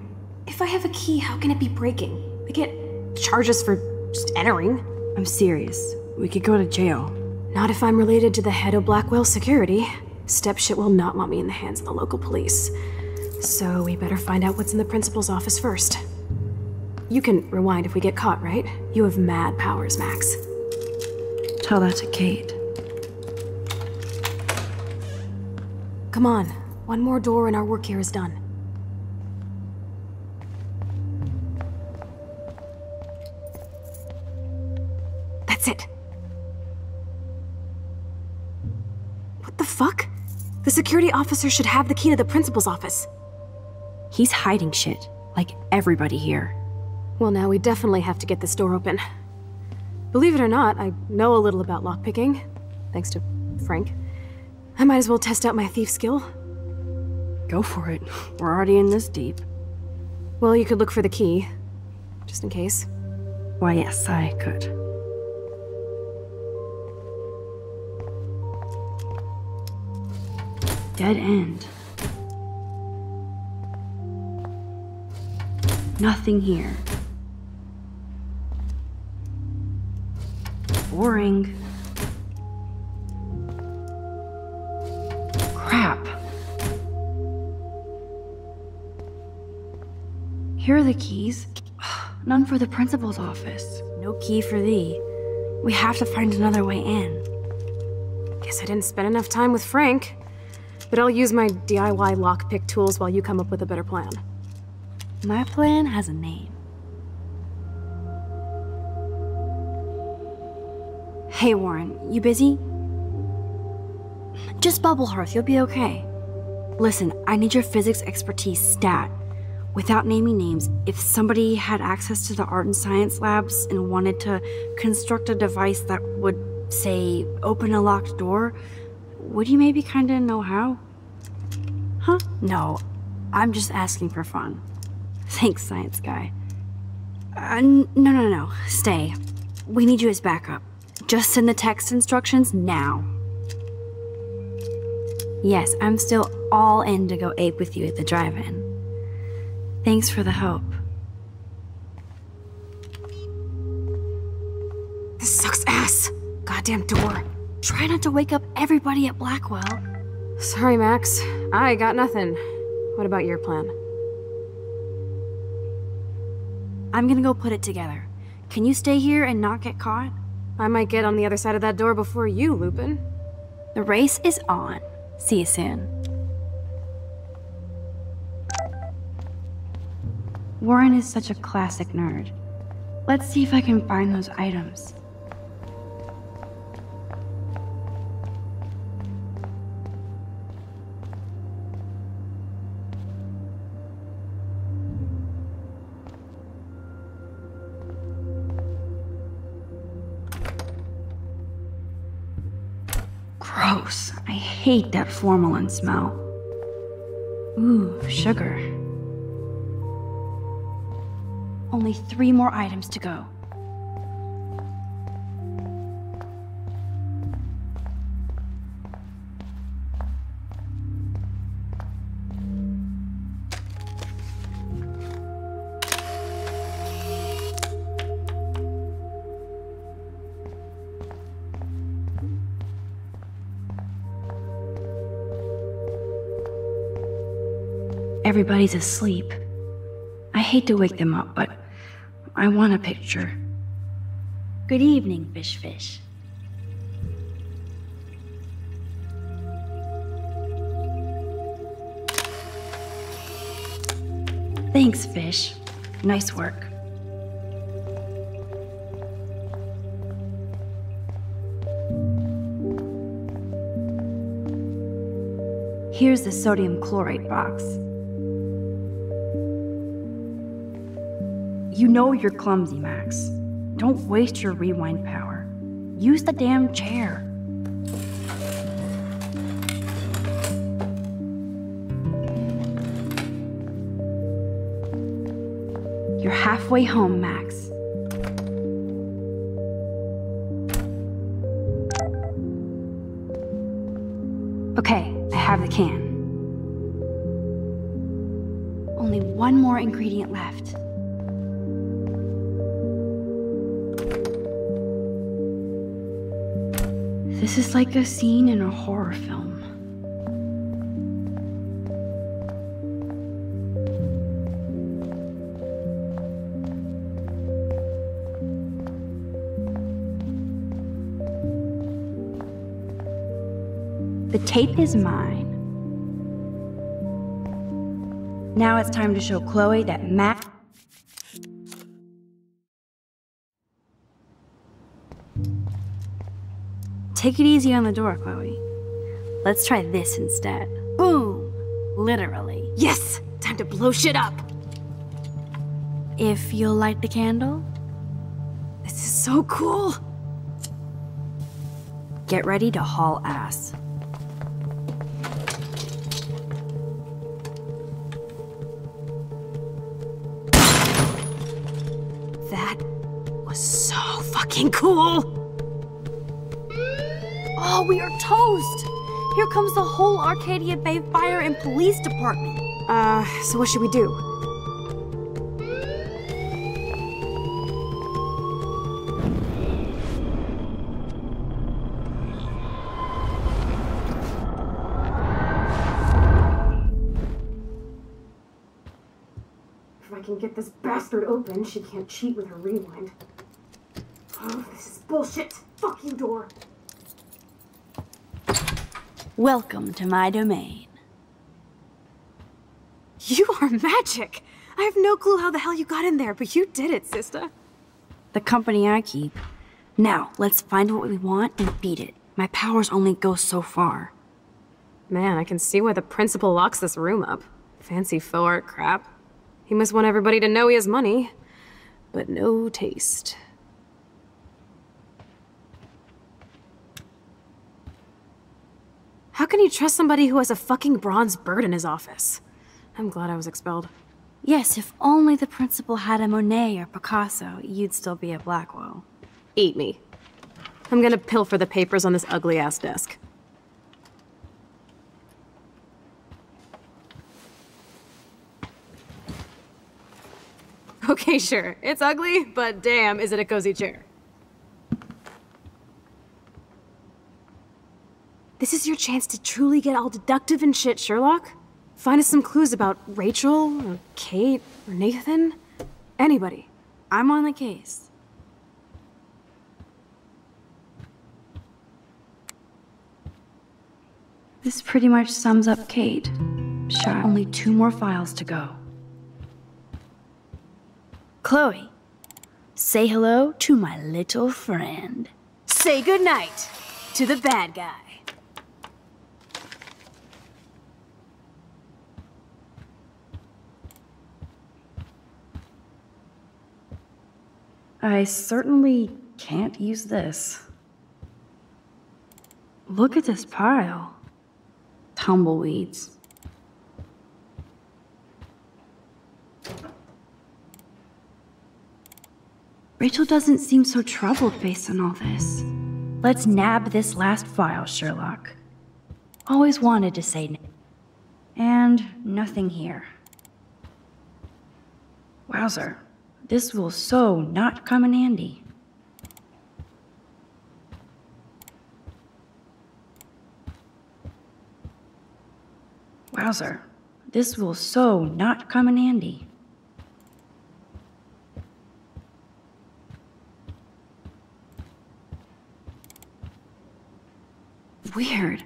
If I have a key, how can it be breaking? I get charges for just entering. I'm serious. We could go to jail. Not if I'm related to the head of Blackwell Security. Stepshit will not want me in the hands of the local police. So we better find out what's in the principal's office first. You can rewind if we get caught, right? You have mad powers, Max. Tell that to Kate. Come on. One more door and our work here is done. Security officer should have the key to the principal's office. He's hiding shit, like everybody here. Well, now we definitely have to get this door open. Believe it or not, I know a little about lockpicking, thanks to Frank. I might as well test out my thief skill. Go for it. We're already in this deep. Well, you could look for the key, just in case. Why, yes, I could. Dead end. Nothing here. Boring. Crap. Here are the keys. None for the principal's office. No key for thee. We have to find another way in. Guess I didn't spend enough time with Frank. But I'll use my DIY lockpick tools while you come up with a better plan. My plan has a name. Hey, Warren, you busy? Just bubble hearth, you'll be okay. Listen, I need your physics expertise stat. Without naming names, if somebody had access to the art and science labs and wanted to construct a device that would, say, open a locked door, would you maybe kinda know how? Huh? No, I'm just asking for fun. Thanks, science guy. Uh, no, no, no, stay. We need you as backup. Just send the text instructions now. Yes, I'm still all in to go ape with you at the drive-in. Thanks for the help. This sucks ass. Goddamn door. Try not to wake up everybody at Blackwell. Sorry, Max. I got nothing. What about your plan? I'm gonna go put it together. Can you stay here and not get caught? I might get on the other side of that door before you, Lupin. The race is on. See you soon. Warren is such a classic nerd. Let's see if I can find those items. Gross. I hate that formalin smell. Ooh, sugar. Only three more items to go. Everybody's asleep. I hate to wake them up, but I want a picture. Good evening, Fish Fish. Thanks, Fish. Nice work. Here's the sodium chlorate box. You know you're clumsy, Max. Don't waste your rewind power. Use the damn chair. You're halfway home, Max. This is like a scene in a horror film. The tape is mine. Now it's time to show Chloe that Matt. Take it easy on the door, Chloe. Let's try this instead. Boom! Literally. Yes! Time to blow shit up! If you'll light the candle. This is so cool! Get ready to haul ass. That was so fucking cool! We are toast! Here comes the whole Arcadia Bay Fire and Police Department. Uh, so what should we do? If I can get this bastard open, she can't cheat with her rewind. Oh, this is bullshit! Fuck you, door! Welcome to my domain. You are magic! I have no clue how the hell you got in there, but you did it, sister. The company I keep. Now, let's find what we want and beat it. My powers only go so far. Man, I can see why the principal locks this room up. Fancy faux art crap. He must want everybody to know he has money, but no taste. How can you trust somebody who has a fucking bronze bird in his office? I'm glad I was expelled. Yes, if only the principal had a Monet or Picasso, you'd still be at Blackwell. Eat me. I'm gonna pilfer the papers on this ugly ass desk. Okay, sure. It's ugly, but damn, is it a cozy chair. This is your chance to truly get all deductive and shit, Sherlock. Find us some clues about Rachel, or Kate, or Nathan. Anybody. I'm on the case. This pretty much sums up Kate. Shot only two more files to go. Chloe, say hello to my little friend. Say goodnight to the bad guy. I certainly can't use this. Look at this pile. Tumbleweeds. Rachel doesn't seem so troubled based on all this. Let's nab this last file, Sherlock. Always wanted to say And nothing here. Wowzer. This will so not come in handy. Wowzer. This will so not come in handy. Weird.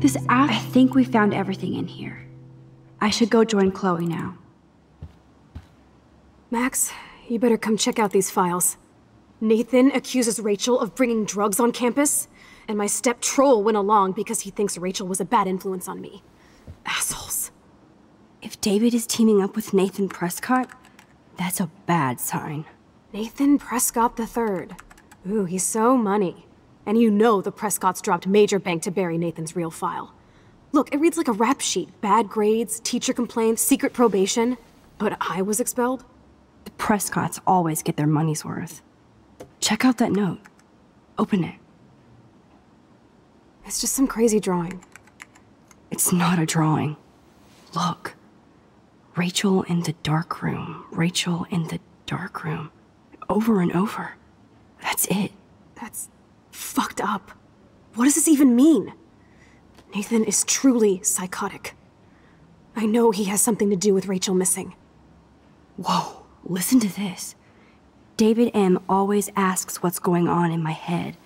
This app. I think we found everything in here. I should go join Chloe now. Max, you better come check out these files. Nathan accuses Rachel of bringing drugs on campus, and my step troll went along because he thinks Rachel was a bad influence on me. Assholes. If David is teaming up with Nathan Prescott, that's a bad sign. Nathan Prescott III. Ooh, he's so money. And you know the Prescotts dropped major bank to bury Nathan's real file. Look, it reads like a rap sheet. Bad grades, teacher complaints, secret probation. But I was expelled? Prescotts always get their money's worth. Check out that note. Open it. It's just some crazy drawing. It's not a drawing. Look. Rachel in the dark room. Rachel in the dark room. Over and over. That's it. That's fucked up. What does this even mean? Nathan is truly psychotic. I know he has something to do with Rachel missing. Whoa, listen to this. David M. always asks what's going on in my head.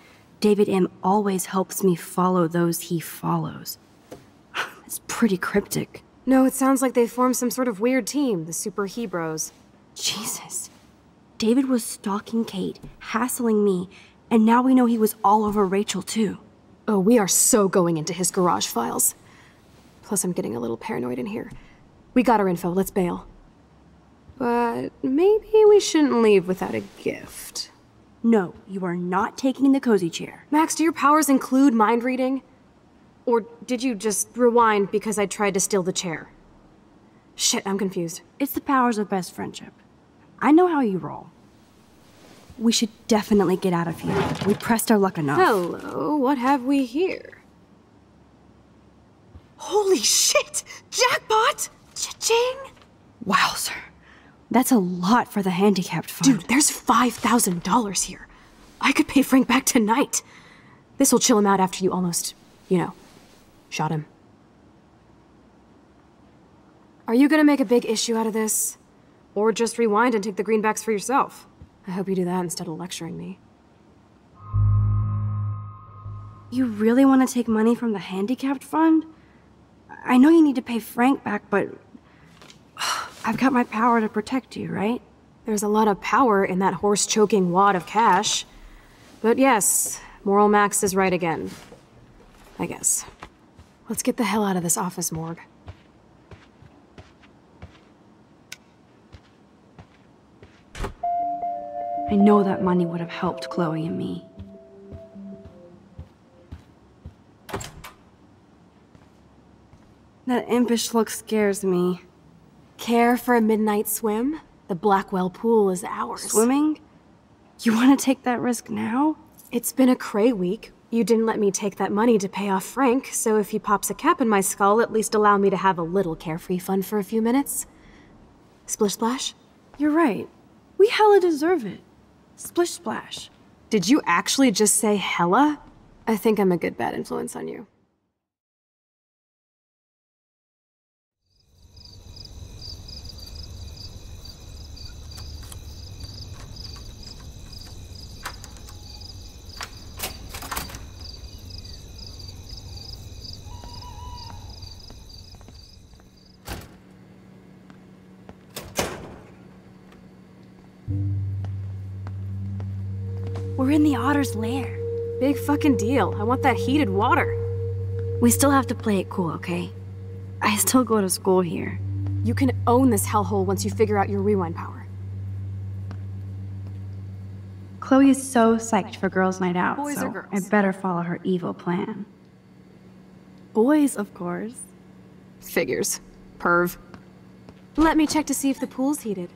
David M. always helps me follow those he follows. It's pretty cryptic. No, it sounds like they formed some sort of weird team, the Super Hebrews. Jesus. David was stalking Kate, hassling me, and now we know he was all over Rachel, too. Oh, we are so going into his garage files. Plus, I'm getting a little paranoid in here. We got our info, let's bail. But maybe we shouldn't leave without a gift. No, you are not taking the cozy chair. Max, do your powers include mind reading? Or did you just rewind because I tried to steal the chair? Shit, I'm confused. It's the powers of best friendship. I know how you roll. We should definitely get out of here. We pressed our luck enough. Hello, what have we here? Holy shit! Jackpot! Cha-ching! Wow, sir. That's a lot for the handicapped fund. Dude, there's $5,000 here. I could pay Frank back tonight. This'll chill him out after you almost, you know, shot him. Are you gonna make a big issue out of this? Or just rewind and take the greenbacks for yourself? I hope you do that instead of lecturing me. You really want to take money from the handicapped fund? I know you need to pay Frank back, but I've got my power to protect you, right? There's a lot of power in that horse-choking wad of cash. But yes, Moral Max is right again. I guess. Let's get the hell out of this office morgue. I know that money would have helped Chloe and me. That impish look scares me. Care for a midnight swim? The Blackwell pool is ours. Swimming? You want to take that risk now? It's been a cray week. You didn't let me take that money to pay off Frank, so if he pops a cap in my skull, at least allow me to have a little carefree fun for a few minutes. Splish Splash? You're right. We hella deserve it. Splish Splash. Did you actually just say hella? I think I'm a good bad influence on you. Otter's lair. Big fucking deal. I want that heated water. We still have to play it cool, okay? I still go to school here. You can own this hellhole once you figure out your rewind power. Chloe is so psyched for girls' night out, Boys so girls? I better follow her evil plan. Boys, of course. Figures. Perv. Let me check to see if the pool's heated.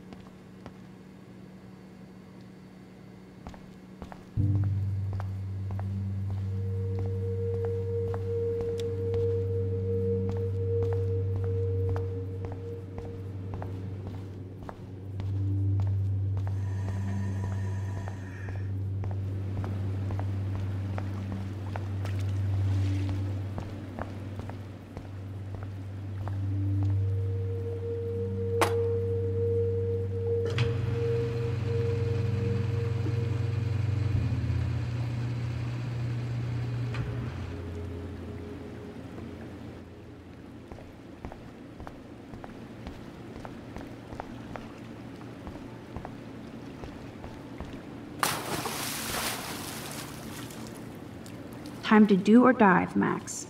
Time to do or dive, Max.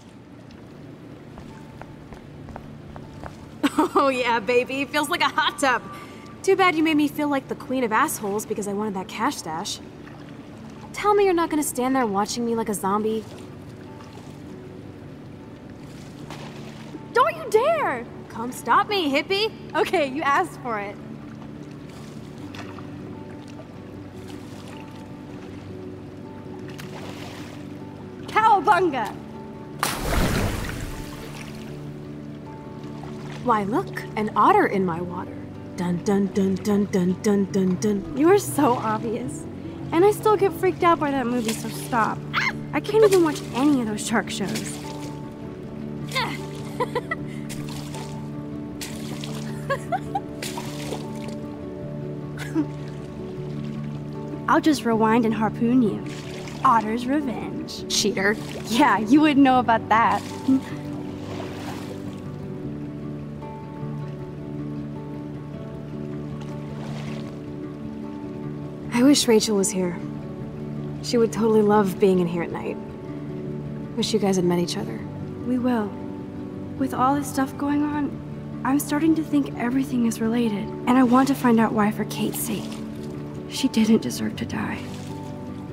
Oh yeah, baby. Feels like a hot tub. Too bad you made me feel like the queen of assholes because I wanted that cash stash. Tell me you're not gonna stand there watching me like a zombie. Don't you dare! Come stop me, hippie! Okay, you asked for it. Why, look, an otter in my water. Dun dun dun dun dun dun dun dun. You are so obvious. And I still get freaked out by that movie, so stop. I can't even watch any of those shark shows. I'll just rewind and harpoon you. Otter's revenge. Cheater. Yeah, you wouldn't know about that. I wish Rachel was here. She would totally love being in here at night. Wish you guys had met each other. We will. With all this stuff going on, I'm starting to think everything is related, and I want to find out why for Kate's sake. She didn't deserve to die.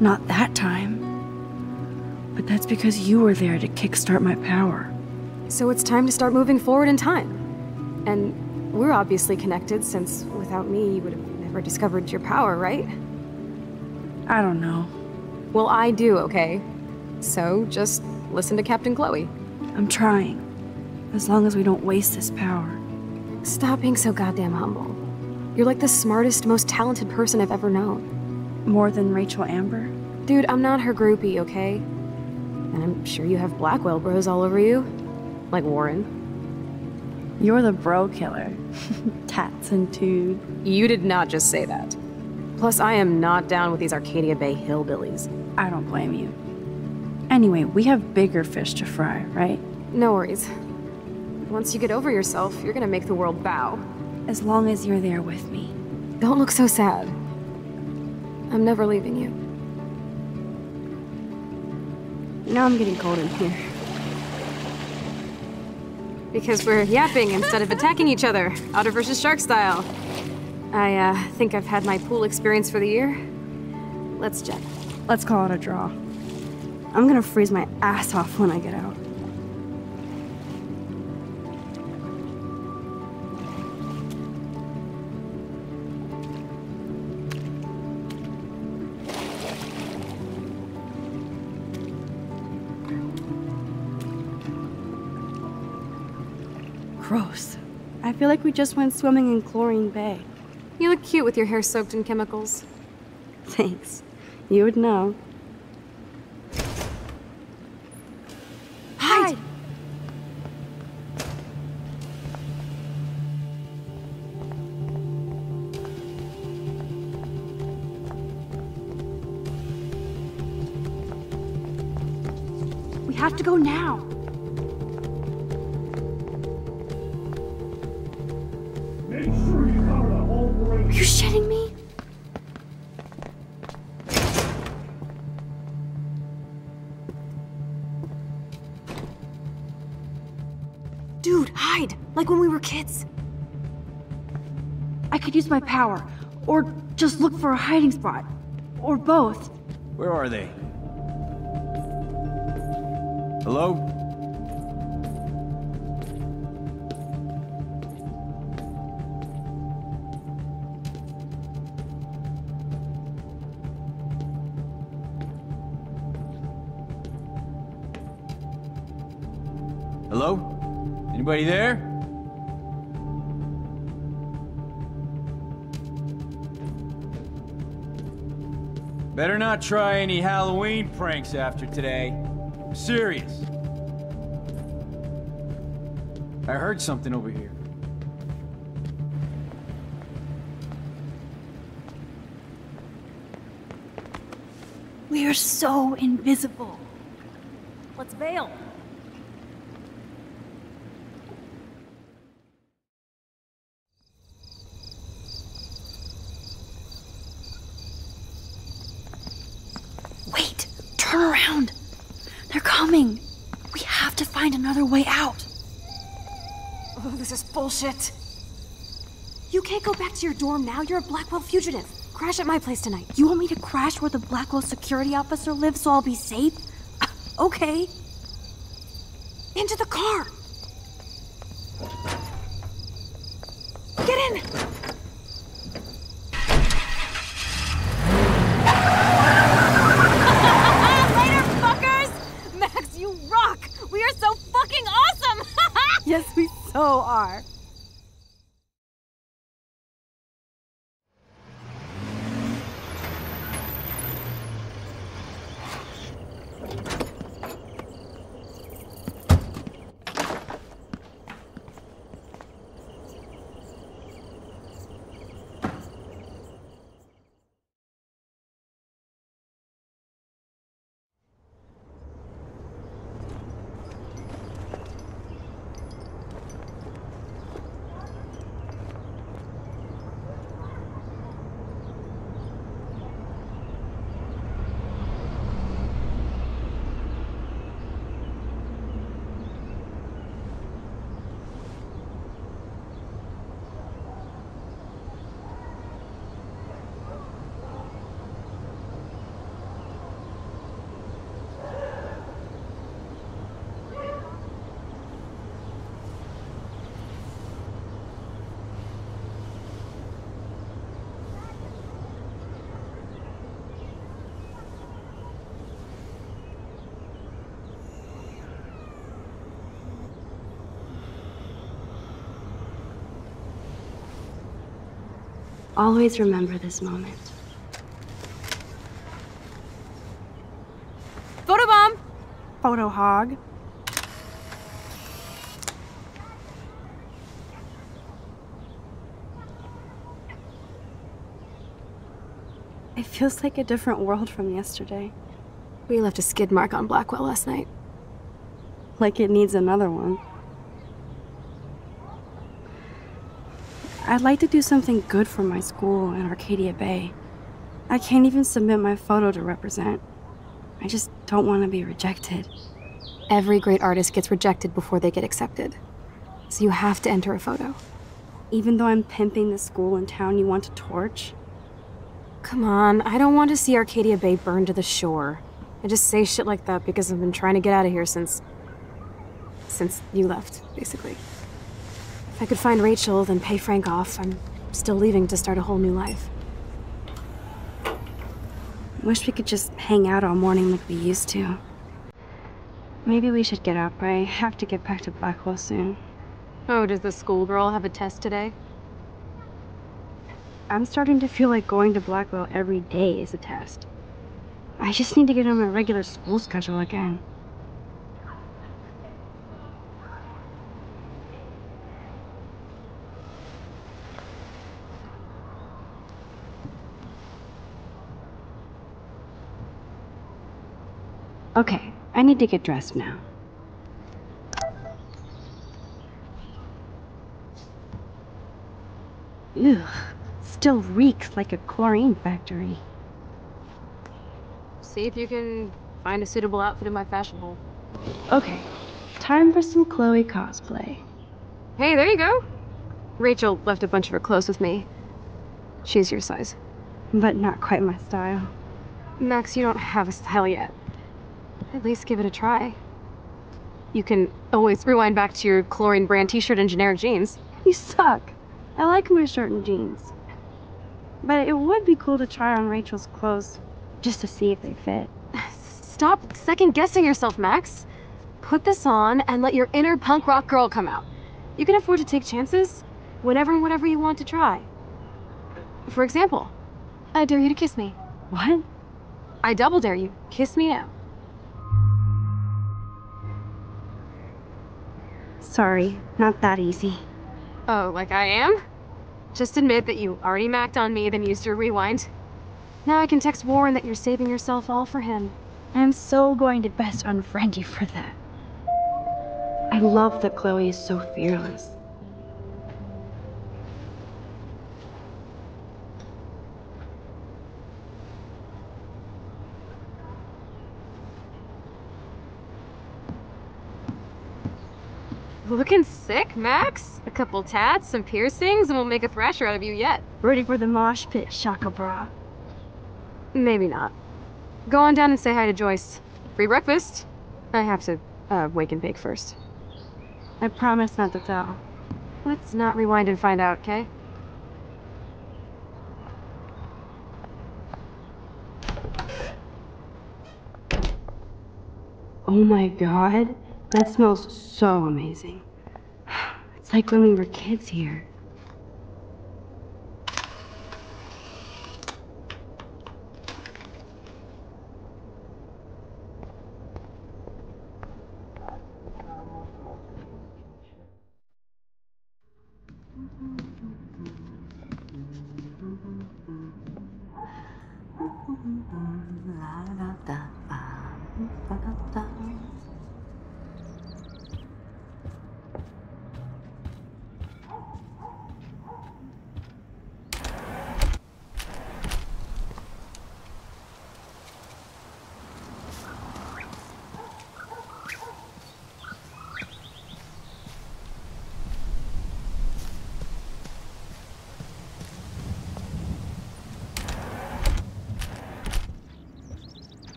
Not that time. But that's because you were there to kickstart my power. So it's time to start moving forward in time. And we're obviously connected, since without me, you would have never discovered your power, right? I don't know. Well, I do, okay? So just listen to Captain Chloe. I'm trying. As long as we don't waste this power. Stop being so goddamn humble. You're like the smartest, most talented person I've ever known. More than Rachel Amber? Dude, I'm not her groupie, okay? And I'm sure you have Blackwell bros all over you. Like Warren. You're the bro killer. Tats and tood. You did not just say that. Plus, I am not down with these Arcadia Bay hillbillies. I don't blame you. Anyway, we have bigger fish to fry, right? No worries. Once you get over yourself, you're gonna make the world bow. As long as you're there with me. Don't look so sad. I'm never leaving you. Now I'm getting cold in here. Because we're yapping instead of attacking each other, otter versus shark style. I, uh, think I've had my pool experience for the year. Let's jet. Let's call it a draw. I'm gonna freeze my ass off when I get out. Feel like we just went swimming in Chlorine Bay. You look cute with your hair soaked in chemicals. Thanks. You would know. Hide! We have to go now. Use my power, or just look for a hiding spot, or both. Where are they? Hello? Hello? Anybody there? Better not try any Halloween pranks after today. I'm serious. I heard something over here. We are so invisible. Let's bail. Wait! Turn around! They're coming! We have to find another way out. Oh, this is bullshit. You can't go back to your dorm now. You're a Blackwell fugitive. Crash at my place tonight. You want me to crash where the Blackwell security officer lives so I'll be safe? Okay. Into the car. Get in. Later, fuckers! Max, you rock! We are so fucking awesome! yes, we so are. Always remember this moment. Photobomb! Photo hog. It feels like a different world from yesterday. We left a skid mark on Blackwell last night. Like it needs another one. I'd like to do something good for my school in Arcadia Bay. I can't even submit my photo to represent. I just don't want to be rejected. Every great artist gets rejected before they get accepted. So you have to enter a photo. Even though I'm pimping the school and town you want to torch? Come on, I don't want to see Arcadia Bay burned to the shore. I just say shit like that because I've been trying to get out of here since. since you left, basically. If I could find Rachel, then pay Frank off, I'm still leaving to start a whole new life. Wish we could just hang out all morning like we used to. Maybe we should get up. I have to get back to Blackwell soon. Oh, does the schoolgirl have a test today? I'm starting to feel like going to Blackwell every day is a test. I just need to get on my regular school schedule again. Okay, I need to get dressed now. Ugh, still reeks like a chlorine factory. See if you can find a suitable outfit in my fashion hole. Okay, time for some Chloe cosplay. Hey, there you go. Rachel left a bunch of her clothes with me. She's your size. But not quite my style. Max, you don't have a style yet. At least give it a try. You can always rewind back to your chlorine brand t-shirt and generic jeans. You suck. I like my shirt and jeans. But it would be cool to try on Rachel's clothes, just to see if they fit. Stop second guessing yourself, Max. Put this on and let your inner punk rock girl come out. You can afford to take chances whenever and whatever you want to try. For example, I dare you to kiss me. What? I double dare you. Kiss me now. Sorry, not that easy. Oh, like I am? Just admit that you already macked on me, then used your rewind. Now I can text Warren that you're saving yourself all for him. I'm so going to best unfriend you for that. I love that Chloe is so fearless. Looking sick, Max? A couple tats, some piercings, and we'll make a thrasher out of you yet. Ready for the mosh pit, Shaka Bra. Maybe not. Go on down and say hi to Joyce. Free breakfast. I have to uh, wake and bake first. I promise not to tell. Let's not rewind and find out, okay? Oh my god, that smells so amazing. It's like when we were kids here.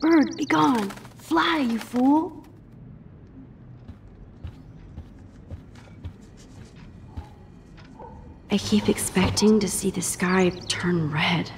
Bird, be gone! Fly, you fool! I keep expecting to see the sky turn red.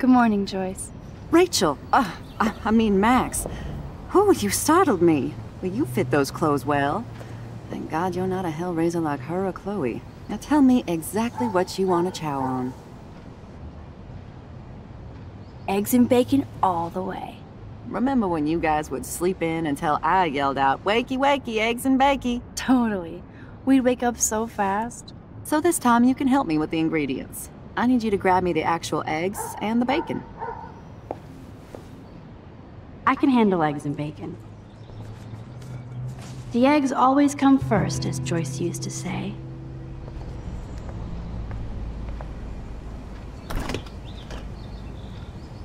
Good morning, Joyce. Rachel, uh, I, I mean Max. Oh, you startled me. Well, you fit those clothes well. Thank God you're not a hellraiser like her or Chloe. Now tell me exactly what you want to chow on. Eggs and bacon all the way. Remember when you guys would sleep in until I yelled out, wakey wakey, eggs and bakey? Totally. We'd wake up so fast. So this time you can help me with the ingredients. I need you to grab me the actual eggs and the bacon. I can handle eggs and bacon. The eggs always come first, as Joyce used to say.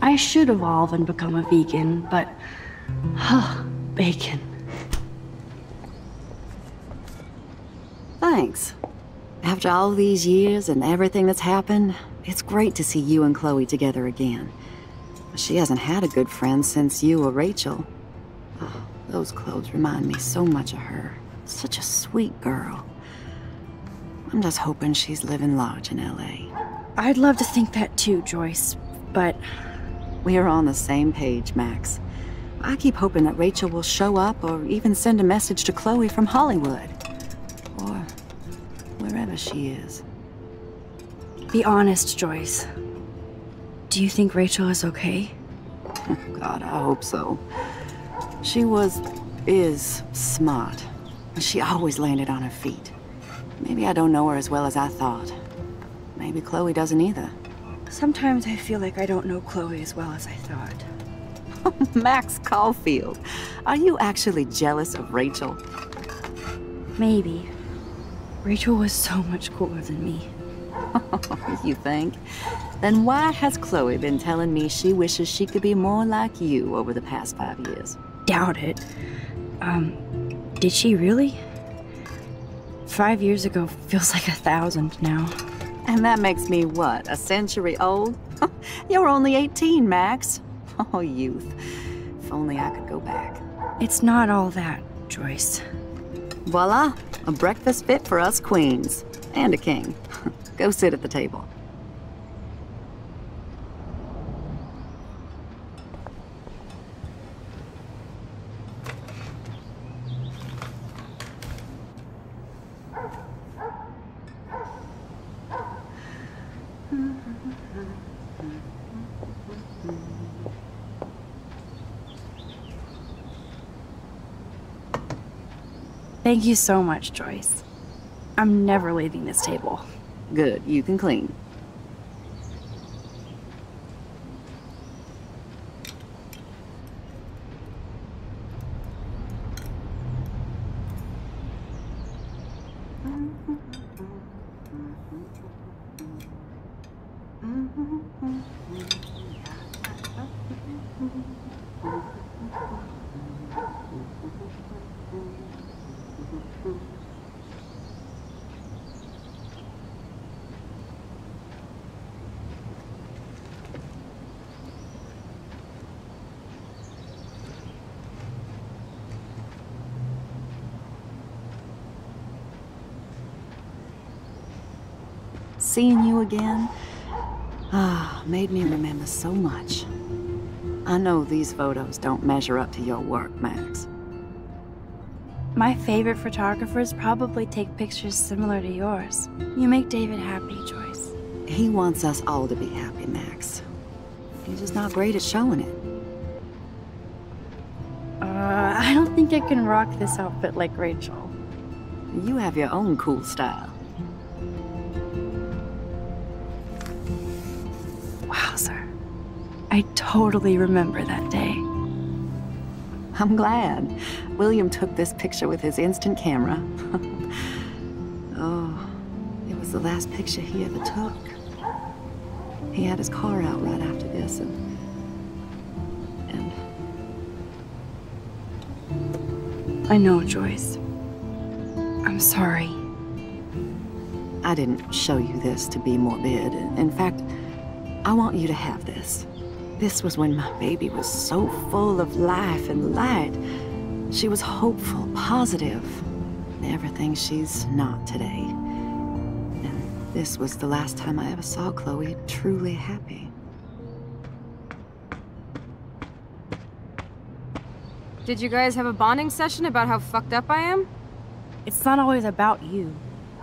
I should evolve and become a vegan, but... Huh, bacon. Thanks. After all these years and everything that's happened, it's great to see you and Chloe together again. She hasn't had a good friend since you or Rachel. Oh, those clothes remind me so much of her. Such a sweet girl. I'm just hoping she's living large in L.A. I'd love to think that too, Joyce, but... We're on the same page, Max. I keep hoping that Rachel will show up or even send a message to Chloe from Hollywood. Or wherever she is. Be honest, Joyce. Do you think Rachel is okay? God, I hope so. She was... is smart. She always landed on her feet. Maybe I don't know her as well as I thought. Maybe Chloe doesn't either. Sometimes I feel like I don't know Chloe as well as I thought. Max Caulfield. Are you actually jealous of Rachel? Maybe. Rachel was so much cooler than me. you think? Then why has Chloe been telling me she wishes she could be more like you over the past five years? Doubt it. Um, did she really? Five years ago feels like a thousand now. And that makes me what, a century old? You're only 18, Max. Oh, youth. If only I could go back. It's not all that, Joyce. Voila, a breakfast fit for us queens. And a king. go sit at the table. Thank you so much, Joyce. I'm never leaving this table. Good, you can clean. Seeing you again, ah, made me remember so much. I know these photos don't measure up to your work, Max. My favorite photographers probably take pictures similar to yours. You make David happy, Joyce. He wants us all to be happy, Max. He's just not great at showing it. Uh, I don't think I can rock this outfit like Rachel. You have your own cool style. Wowzer. I totally remember that day. I'm glad. William took this picture with his instant camera. oh, it was the last picture he ever took. He had his car out right after this and... and... I know, Joyce. I'm sorry. I didn't show you this to be morbid. In fact, I want you to have this. This was when my baby was so full of life and light. She was hopeful, positive, everything she's not today. And this was the last time I ever saw Chloe truly happy. Did you guys have a bonding session about how fucked up I am? It's not always about you.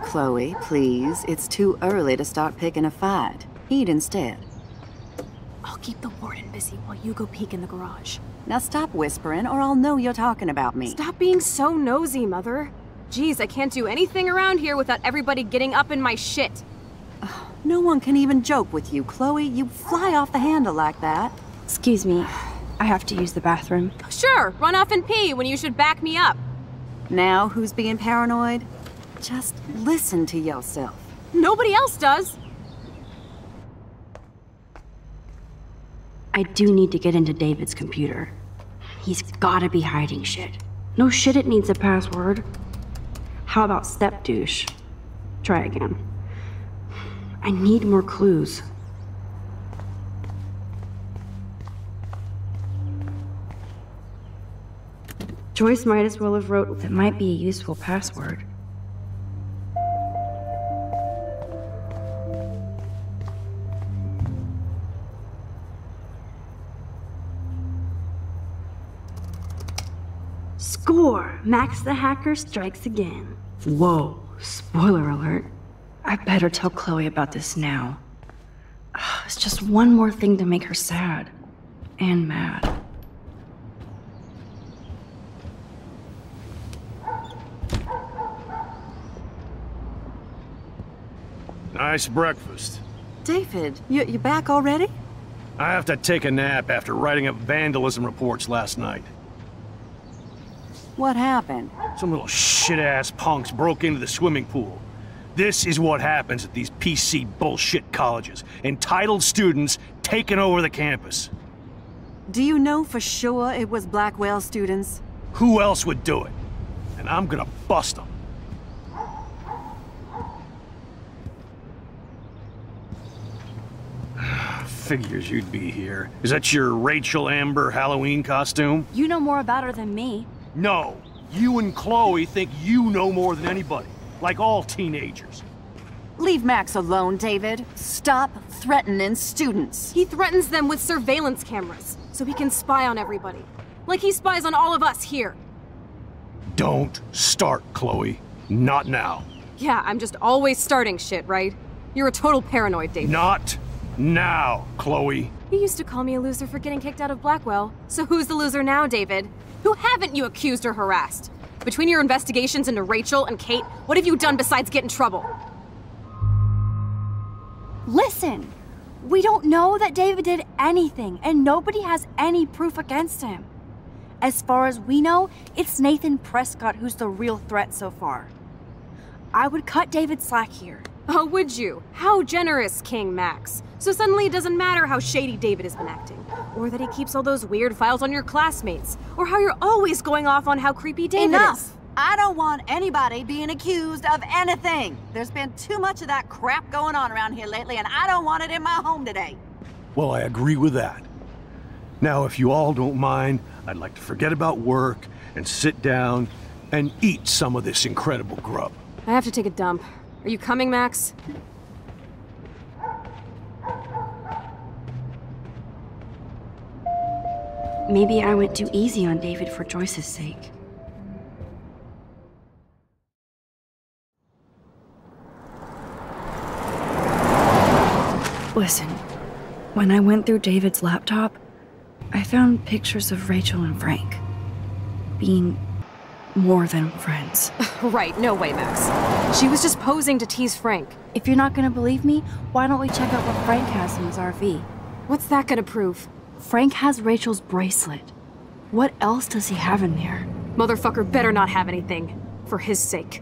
Chloe, please. It's too early to start picking a fight. Eat instead. I'll keep the warden busy while you go peek in the garage. Now stop whispering, or I'll know you're talking about me. Stop being so nosy, Mother. Geez, I can't do anything around here without everybody getting up in my shit. No one can even joke with you, Chloe. You fly off the handle like that. Excuse me. I have to use the bathroom. Sure, run off and pee when you should back me up. Now who's being paranoid? Just listen to yourself. Nobody else does. I do need to get into David's computer. He's gotta be hiding shit. No shit, it needs a password. How about step douche? Try again. I need more clues. Joyce might as well have wrote that might be a useful password. Score! Max the hacker strikes again. Whoa, spoiler alert. I better tell Chloe about this now. It's just one more thing to make her sad. And mad. Nice breakfast. David, you, you back already? I have to take a nap after writing up vandalism reports last night. What happened? Some little shit-ass punks broke into the swimming pool. This is what happens at these PC bullshit colleges. Entitled students taking over the campus. Do you know for sure it was Blackwell students? Who else would do it? And I'm gonna bust them. Figures you'd be here. Is that your Rachel Amber Halloween costume? You know more about her than me. No. You and Chloe think you know more than anybody. Like all teenagers. Leave Max alone, David. Stop threatening students. He threatens them with surveillance cameras, so he can spy on everybody. Like he spies on all of us here. Don't start, Chloe. Not now. Yeah, I'm just always starting shit, right? You're a total paranoid, David. Not now, Chloe. You used to call me a loser for getting kicked out of Blackwell. So who's the loser now, David? Who haven't you accused or harassed? Between your investigations into Rachel and Kate, what have you done besides get in trouble? Listen, we don't know that David did anything, and nobody has any proof against him. As far as we know, it's Nathan Prescott who's the real threat so far. I would cut David slack here. Oh, would you? How generous, King Max. So suddenly it doesn't matter how shady David has been acting, or that he keeps all those weird files on your classmates, or how you're always going off on how creepy David Enough! is. Enough! I don't want anybody being accused of anything. There's been too much of that crap going on around here lately, and I don't want it in my home today. Well, I agree with that. Now, if you all don't mind, I'd like to forget about work and sit down and eat some of this incredible grub. I have to take a dump. Are you coming, Max? Maybe I went too easy on David for Joyce's sake. Listen, when I went through David's laptop, I found pictures of Rachel and Frank being more than friends. right, no way, Max. She was just posing to tease Frank. If you're not gonna believe me, why don't we check out what Frank has in his RV? What's that gonna prove? Frank has Rachel's bracelet. What else does he have in there? Motherfucker better not have anything. For his sake.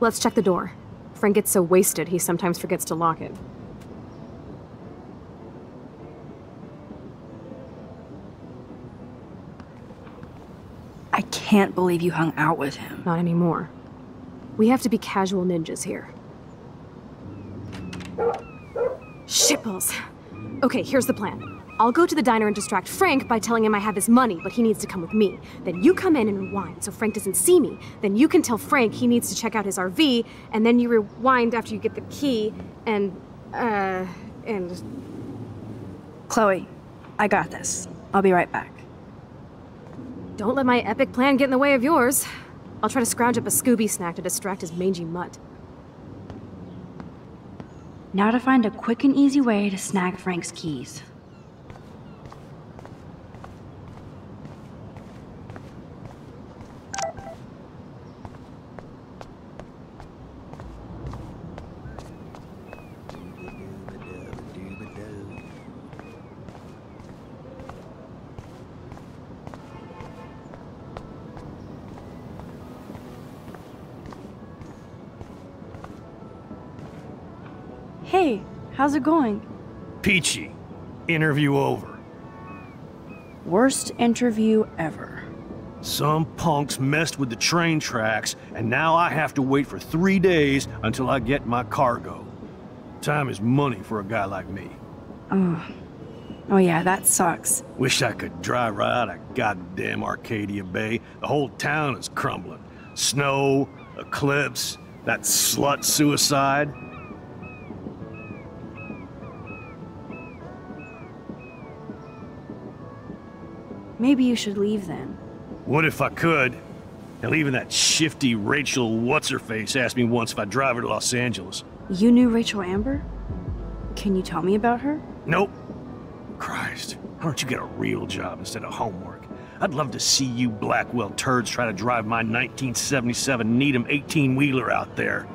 Let's check the door. Frank gets so wasted he sometimes forgets to lock it. I can't believe you hung out with him. Not anymore. We have to be casual ninjas here. Shipples. Okay, here's the plan. I'll go to the diner and distract Frank by telling him I have his money, but he needs to come with me. Then you come in and rewind so Frank doesn't see me. Then you can tell Frank he needs to check out his RV, and then you rewind after you get the key, and, uh, and. Chloe, I got this. I'll be right back. Don't let my epic plan get in the way of yours. I'll try to scrounge up a Scooby snack to distract his mangy mutt. Now to find a quick and easy way to snag Frank's keys. How's it going? Peachy. Interview over. Worst interview ever. Some punks messed with the train tracks, and now I have to wait for three days until I get my cargo. Time is money for a guy like me. Oh. Oh yeah, that sucks. Wish I could drive right out of goddamn Arcadia Bay. The whole town is crumbling. Snow, eclipse, that slut suicide. Maybe you should leave then. What if I could? Hell, even that shifty Rachel What's-Her-Face asked me once if I'd drive her to Los Angeles. You knew Rachel Amber? Can you tell me about her? Nope. Christ, why don't you get a real job instead of homework? I'd love to see you Blackwell turds try to drive my 1977 Needham 18-wheeler out there.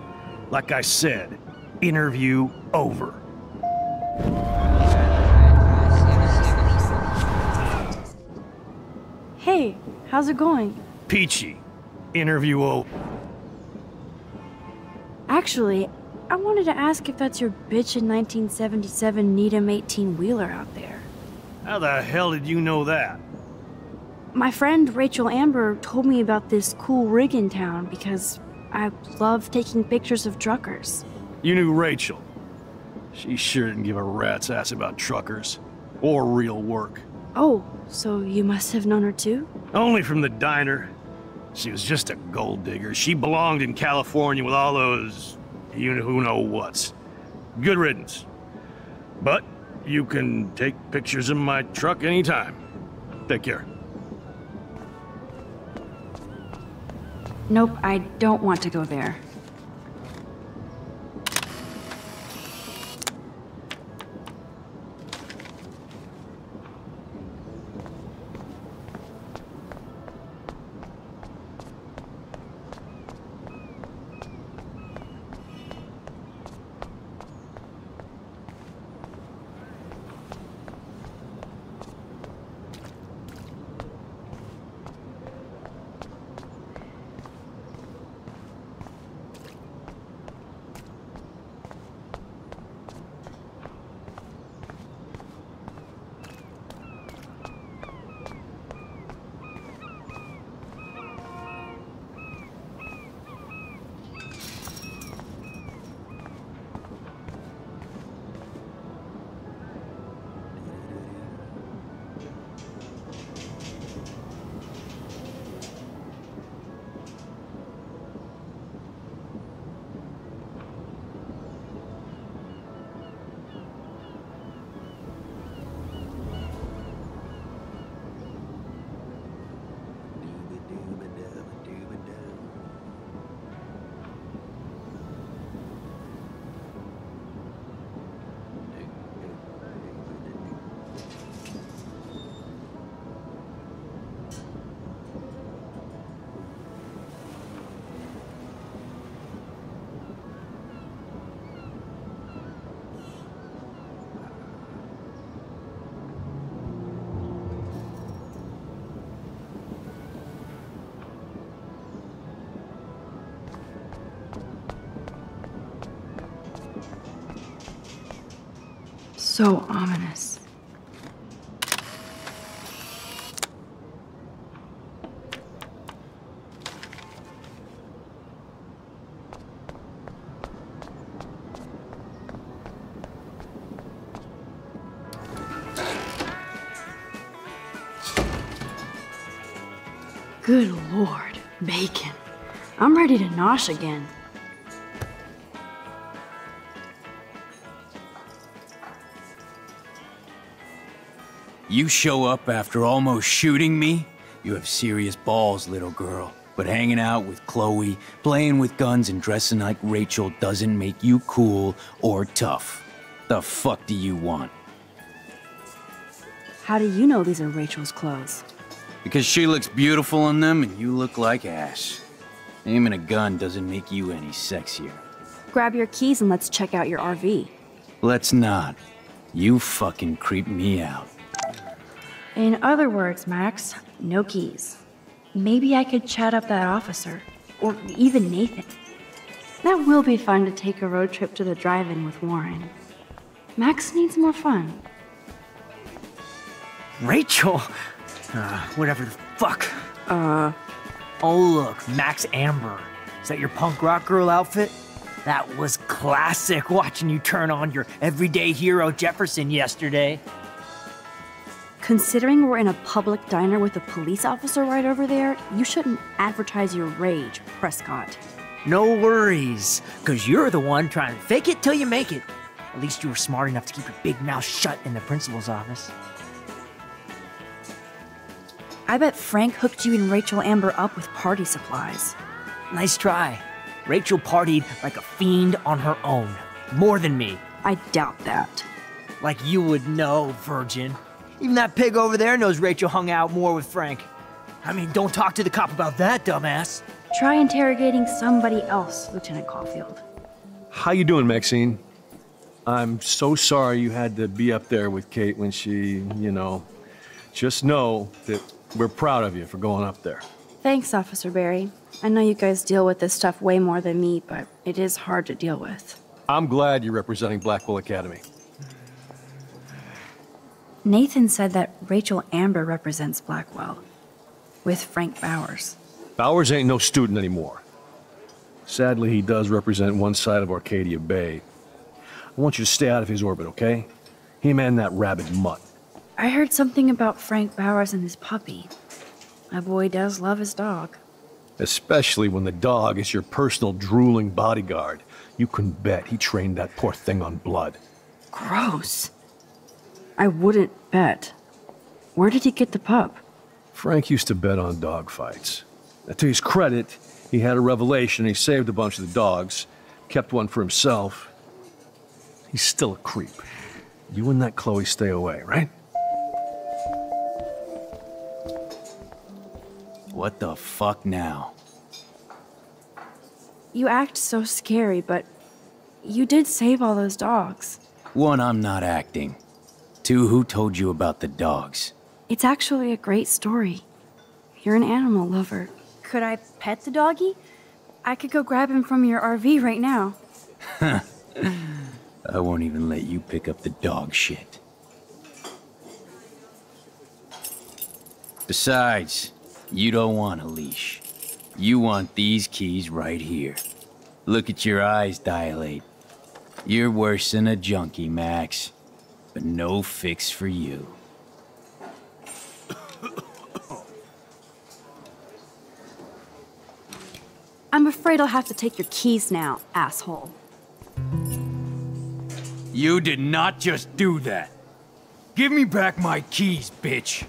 Like I said, interview over. How's it going? Peachy. Interview over. Actually, I wanted to ask if that's your bitchin' 1977 Needham 18 wheeler out there. How the hell did you know that? My friend Rachel Amber told me about this cool rig in town because I love taking pictures of truckers. You knew Rachel. She sure didn't give a rat's ass about truckers. Or real work. Oh, so you must have known her too? Only from the diner. She was just a gold digger. She belonged in California with all those you know who know what's. Good riddance. But you can take pictures of my truck anytime. Take care. Nope, I don't want to go there. I'm ready to nosh again. You show up after almost shooting me? You have serious balls, little girl. But hanging out with Chloe, playing with guns and dressing like Rachel doesn't make you cool or tough. The fuck do you want? How do you know these are Rachel's clothes? Because she looks beautiful in them and you look like ass. Aiming a gun doesn't make you any sexier. Grab your keys and let's check out your RV. Let's not. You fucking creep me out. In other words, Max, no keys. Maybe I could chat up that officer, or even Nathan. That will be fun to take a road trip to the drive-in with Warren. Max needs more fun. Rachel? Uh, whatever the fuck. Uh. Oh, look, Max Amber. Is that your punk rock girl outfit? That was classic watching you turn on your everyday hero Jefferson yesterday. Considering we're in a public diner with a police officer right over there, you shouldn't advertise your rage, Prescott. No worries, because you're the one trying to fake it till you make it. At least you were smart enough to keep your big mouth shut in the principal's office. I bet Frank hooked you and Rachel Amber up with party supplies. Nice try. Rachel partied like a fiend on her own. More than me. I doubt that. Like you would know, virgin. Even that pig over there knows Rachel hung out more with Frank. I mean, don't talk to the cop about that, dumbass. Try interrogating somebody else, Lieutenant Caulfield. How you doing, Maxine? I'm so sorry you had to be up there with Kate when she, you know. Just know that we're proud of you for going up there. Thanks, Officer Berry. I know you guys deal with this stuff way more than me, but it is hard to deal with. I'm glad you're representing Blackwell Academy. Nathan said that Rachel Amber represents Blackwell, with Frank Bowers. Bowers ain't no student anymore. Sadly, he does represent one side of Arcadia Bay. I want you to stay out of his orbit, okay? Him and that rabid mutt. I heard something about Frank Bowers and his puppy. My boy does love his dog. Especially when the dog is your personal drooling bodyguard. You can bet he trained that poor thing on blood. Gross. I wouldn't bet. Where did he get the pup? Frank used to bet on dog fights. Now, to his credit, he had a revelation. He saved a bunch of the dogs, kept one for himself. He's still a creep. You and that Chloe stay away, right? What the fuck now? You act so scary, but you did save all those dogs. One, I'm not acting. Two, who told you about the dogs? It's actually a great story. You're an animal lover. Could I pet the doggy? I could go grab him from your RV right now. I won't even let you pick up the dog shit. Besides, you don't want a leash. You want these keys right here. Look at your eyes dilate. You're worse than a junkie, Max. But no fix for you. I'm afraid I'll have to take your keys now, asshole. You did not just do that. Give me back my keys, bitch.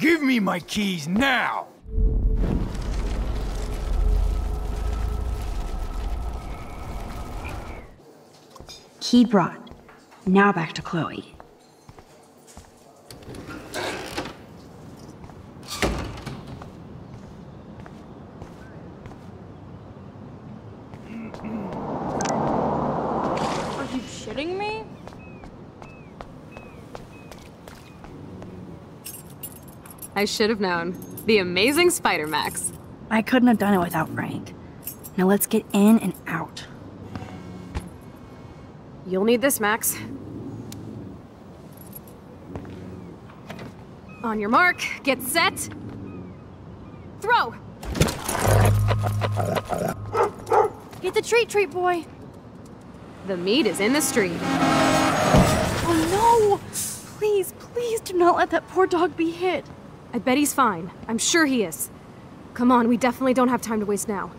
Give me my keys now! Key brought. Now back to Chloe. Are you shitting me? I should have known. The amazing Spider Max. I couldn't have done it without Frank. Now let's get in and out. You'll need this, Max. On your mark, get set. Throw! Get the treat, treat boy. The meat is in the street. Oh no! Please, please do not let that poor dog be hit. I bet he's fine. I'm sure he is. Come on, we definitely don't have time to waste now.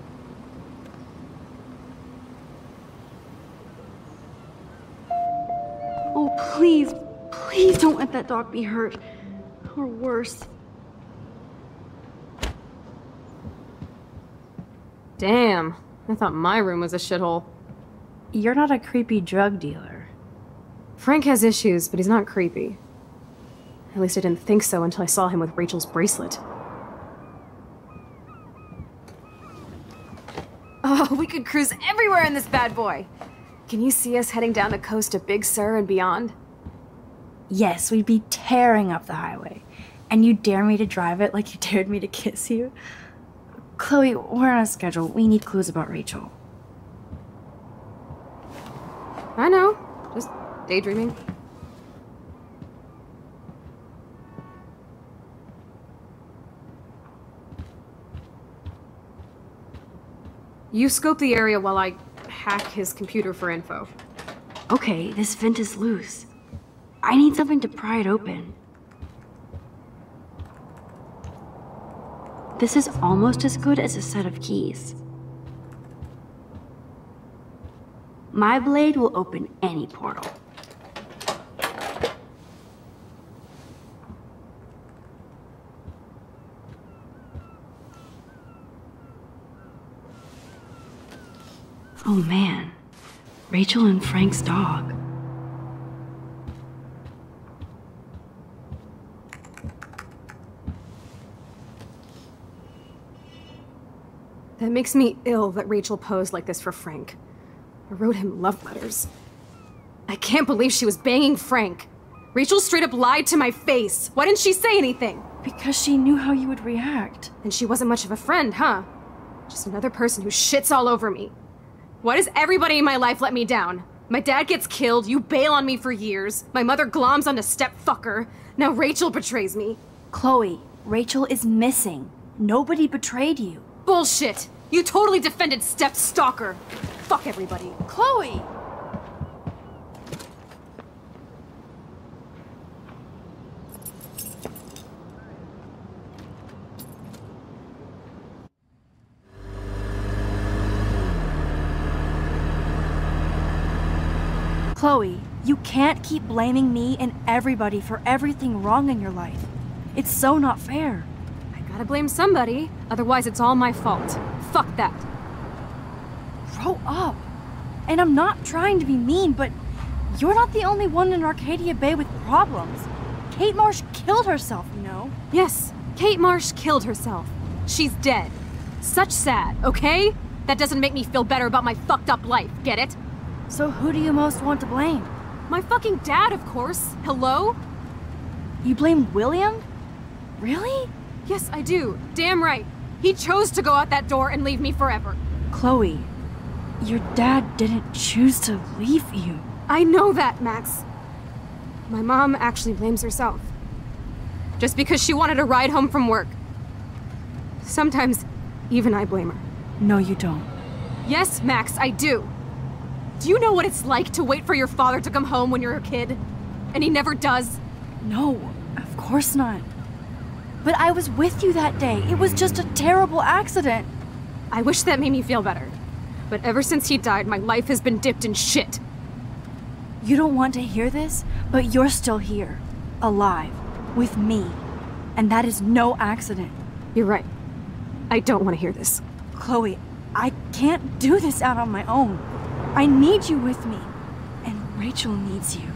Please, please don't let that dog be hurt. Or worse. Damn, I thought my room was a shithole. You're not a creepy drug dealer. Frank has issues, but he's not creepy. At least I didn't think so until I saw him with Rachel's bracelet. Oh, we could cruise everywhere in this bad boy! Can you see us heading down the coast to Big Sur and beyond? Yes, we'd be tearing up the highway. And you dare me to drive it like you dared me to kiss you? Chloe, we're on a schedule. We need clues about Rachel. I know. Just daydreaming. You scope the area while I hack his computer for info. Okay, this vent is loose. I need something to pry it open. This is almost as good as a set of keys. My blade will open any portal. Oh man, Rachel and Frank's dog. That makes me ill that Rachel posed like this for Frank. I wrote him love letters. I can't believe she was banging Frank. Rachel straight up lied to my face. Why didn't she say anything? Because she knew how you would react. And she wasn't much of a friend, huh? Just another person who shits all over me. Why does everybody in my life let me down? My dad gets killed, you bail on me for years, my mother gloms onto step fucker, now Rachel betrays me. Chloe, Rachel is missing. Nobody betrayed you. Bullshit! You totally defended step stalker. Fuck everybody. Chloe! Chloe, you can't keep blaming me and everybody for everything wrong in your life. It's so not fair. I gotta blame somebody, otherwise it's all my fault. Fuck that. Grow up. And I'm not trying to be mean, but you're not the only one in Arcadia Bay with problems. Kate Marsh killed herself, you know? Yes, Kate Marsh killed herself. She's dead. Such sad, okay? That doesn't make me feel better about my fucked up life, get it? So who do you most want to blame? My fucking dad, of course. Hello? You blame William? Really? Yes, I do. Damn right. He chose to go out that door and leave me forever. Chloe, your dad didn't choose to leave you. I know that, Max. My mom actually blames herself. Just because she wanted a ride home from work. Sometimes, even I blame her. No, you don't. Yes, Max, I do. Do you know what it's like to wait for your father to come home when you're a kid? And he never does? No, of course not. But I was with you that day. It was just a terrible accident. I wish that made me feel better. But ever since he died, my life has been dipped in shit. You don't want to hear this, but you're still here. Alive. With me. And that is no accident. You're right. I don't want to hear this. Chloe, I can't do this out on my own. I need you with me. And Rachel needs you.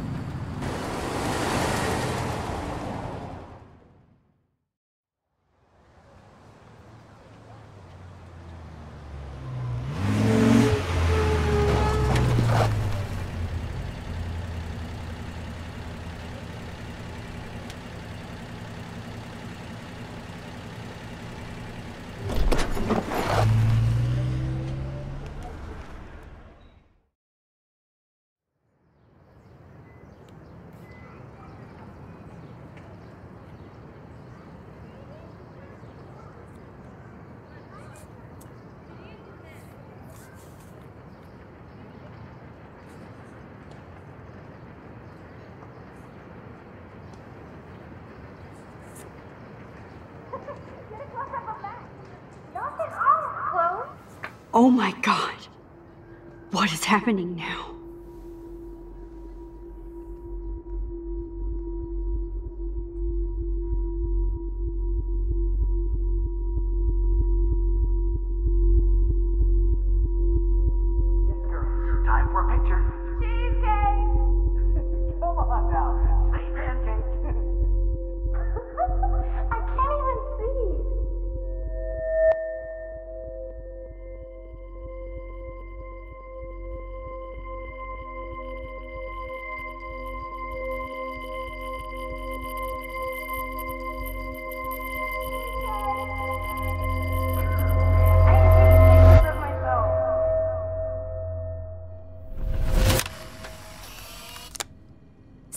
Oh my god. What is happening now?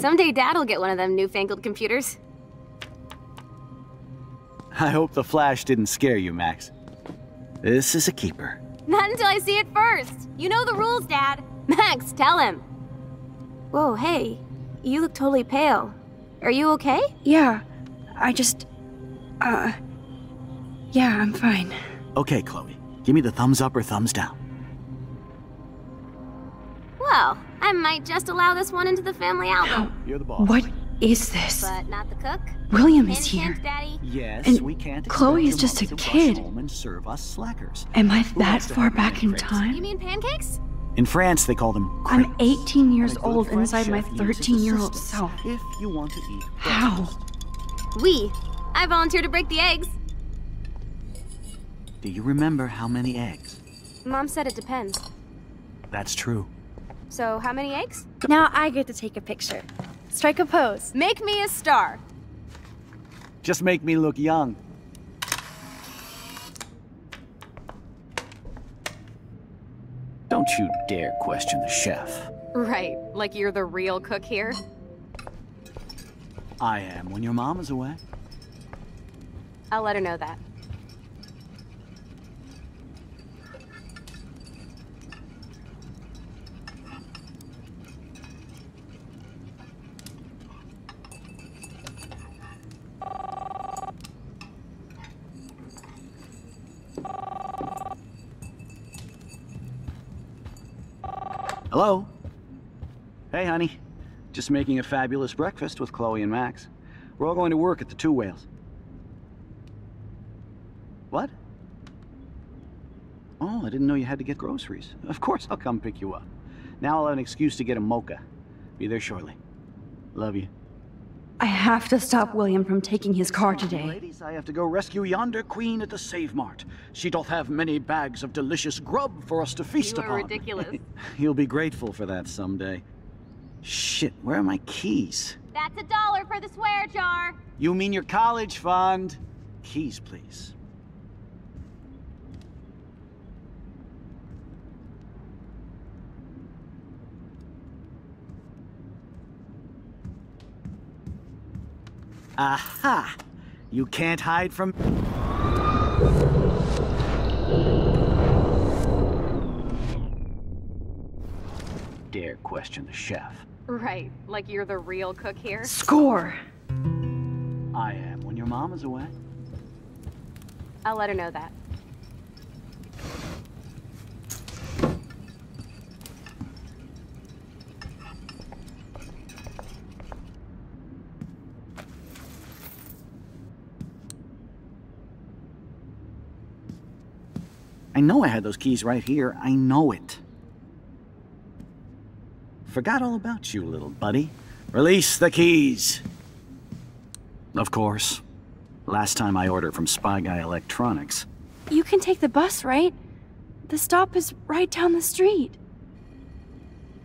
Someday Dad'll get one of them newfangled computers. I hope the flash didn't scare you, Max. This is a keeper. Not until I see it first. You know the rules, Dad. Max, tell him. Whoa, hey. You look totally pale. Are you okay? Yeah, I just. Uh. Yeah, I'm fine. Okay, Chloe. Give me the thumbs up or thumbs down. I might just allow this one into the family album. You're the boss. What is this? But not the cook. William is here. hint, Daddy. Yes, And we can't. Chloe is just a kid. and serve us slackers. Am I Who that far back in time? You mean pancakes? In France, they call them. I'm 18 years And old French inside my 13 year old self. If you want to eat. How? We. I volunteer to break the eggs. Do you remember how many eggs? Mom said it depends. That's true. So, how many eggs? Now I get to take a picture. Strike a pose. Make me a star. Just make me look young. Don't you dare question the chef. Right, like you're the real cook here. I am when your mom is away. I'll let her know that. Hello? Hey, honey. Just making a fabulous breakfast with Chloe and Max. We're all going to work at the Two Whales. What? Oh, I didn't know you had to get groceries. Of course I'll come pick you up. Now I'll have an excuse to get a mocha. Be there shortly. Love you. I have to stop William from taking his car today. Ladies, I have to go rescue yonder queen at the Save Mart. She doth have many bags of delicious grub for us to feast You are upon. ridiculous. You'll be grateful for that someday. Shit, where are my keys? That's a dollar for the swear jar. You mean your college fund? Keys, please. Aha! You can't hide from... Dare question the chef. Right, like you're the real cook here. Score! I am when your mom is away. I'll let her know that. I know I had those keys right here. I know it. Forgot all about you, little buddy. Release the keys. Of course. Last time I ordered from Spy Guy Electronics. You can take the bus, right? The stop is right down the street.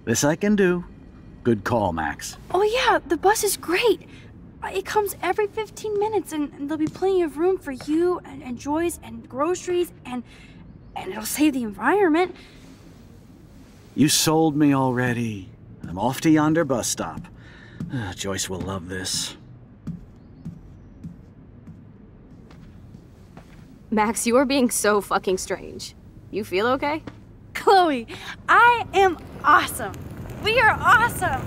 This I can do. Good call, Max. Oh yeah, the bus is great. It comes every 15 minutes and, and there'll be plenty of room for you and, and Joyce and groceries and and it'll save the environment. You sold me already. I'm off to yonder bus stop. Ah, Joyce will love this. Max, you are being so fucking strange. You feel okay? Chloe, I am awesome. We are awesome.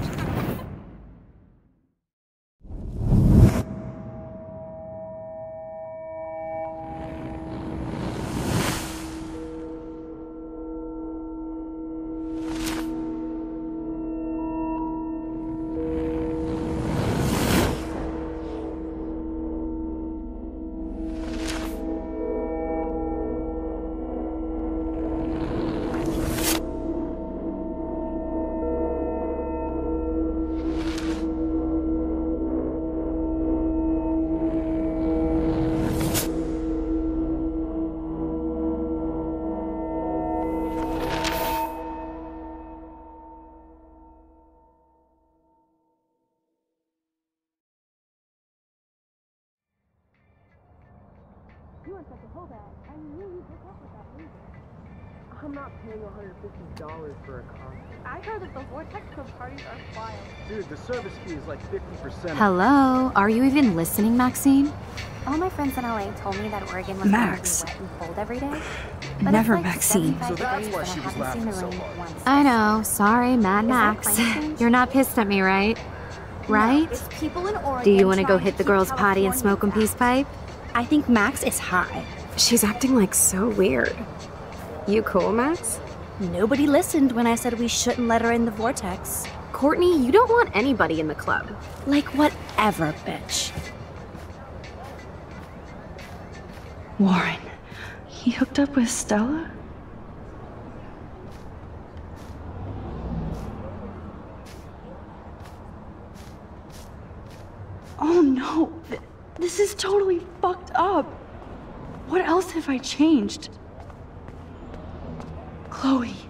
Like 50%. Hello? Are you even listening, Maxine? All my friends in LA told me that Oregon was Max. be wet and cold every day. But Never like Maxine. So that's why she I was haven't seen the laughing so hard. I know. Sorry, Mad Max. You're not pissed at me, right? Right? It's people in Do you want to go hit the keep girls' potty and smoke a peace pipe? I think Max is high. She's acting like so weird. You cool, Max? Nobody listened when I said we shouldn't let her in the vortex. Courtney, you don't want anybody in the club. Like whatever, bitch. Warren, he hooked up with Stella? Oh no, th- this is totally fucked up. What else have I changed? Chloe.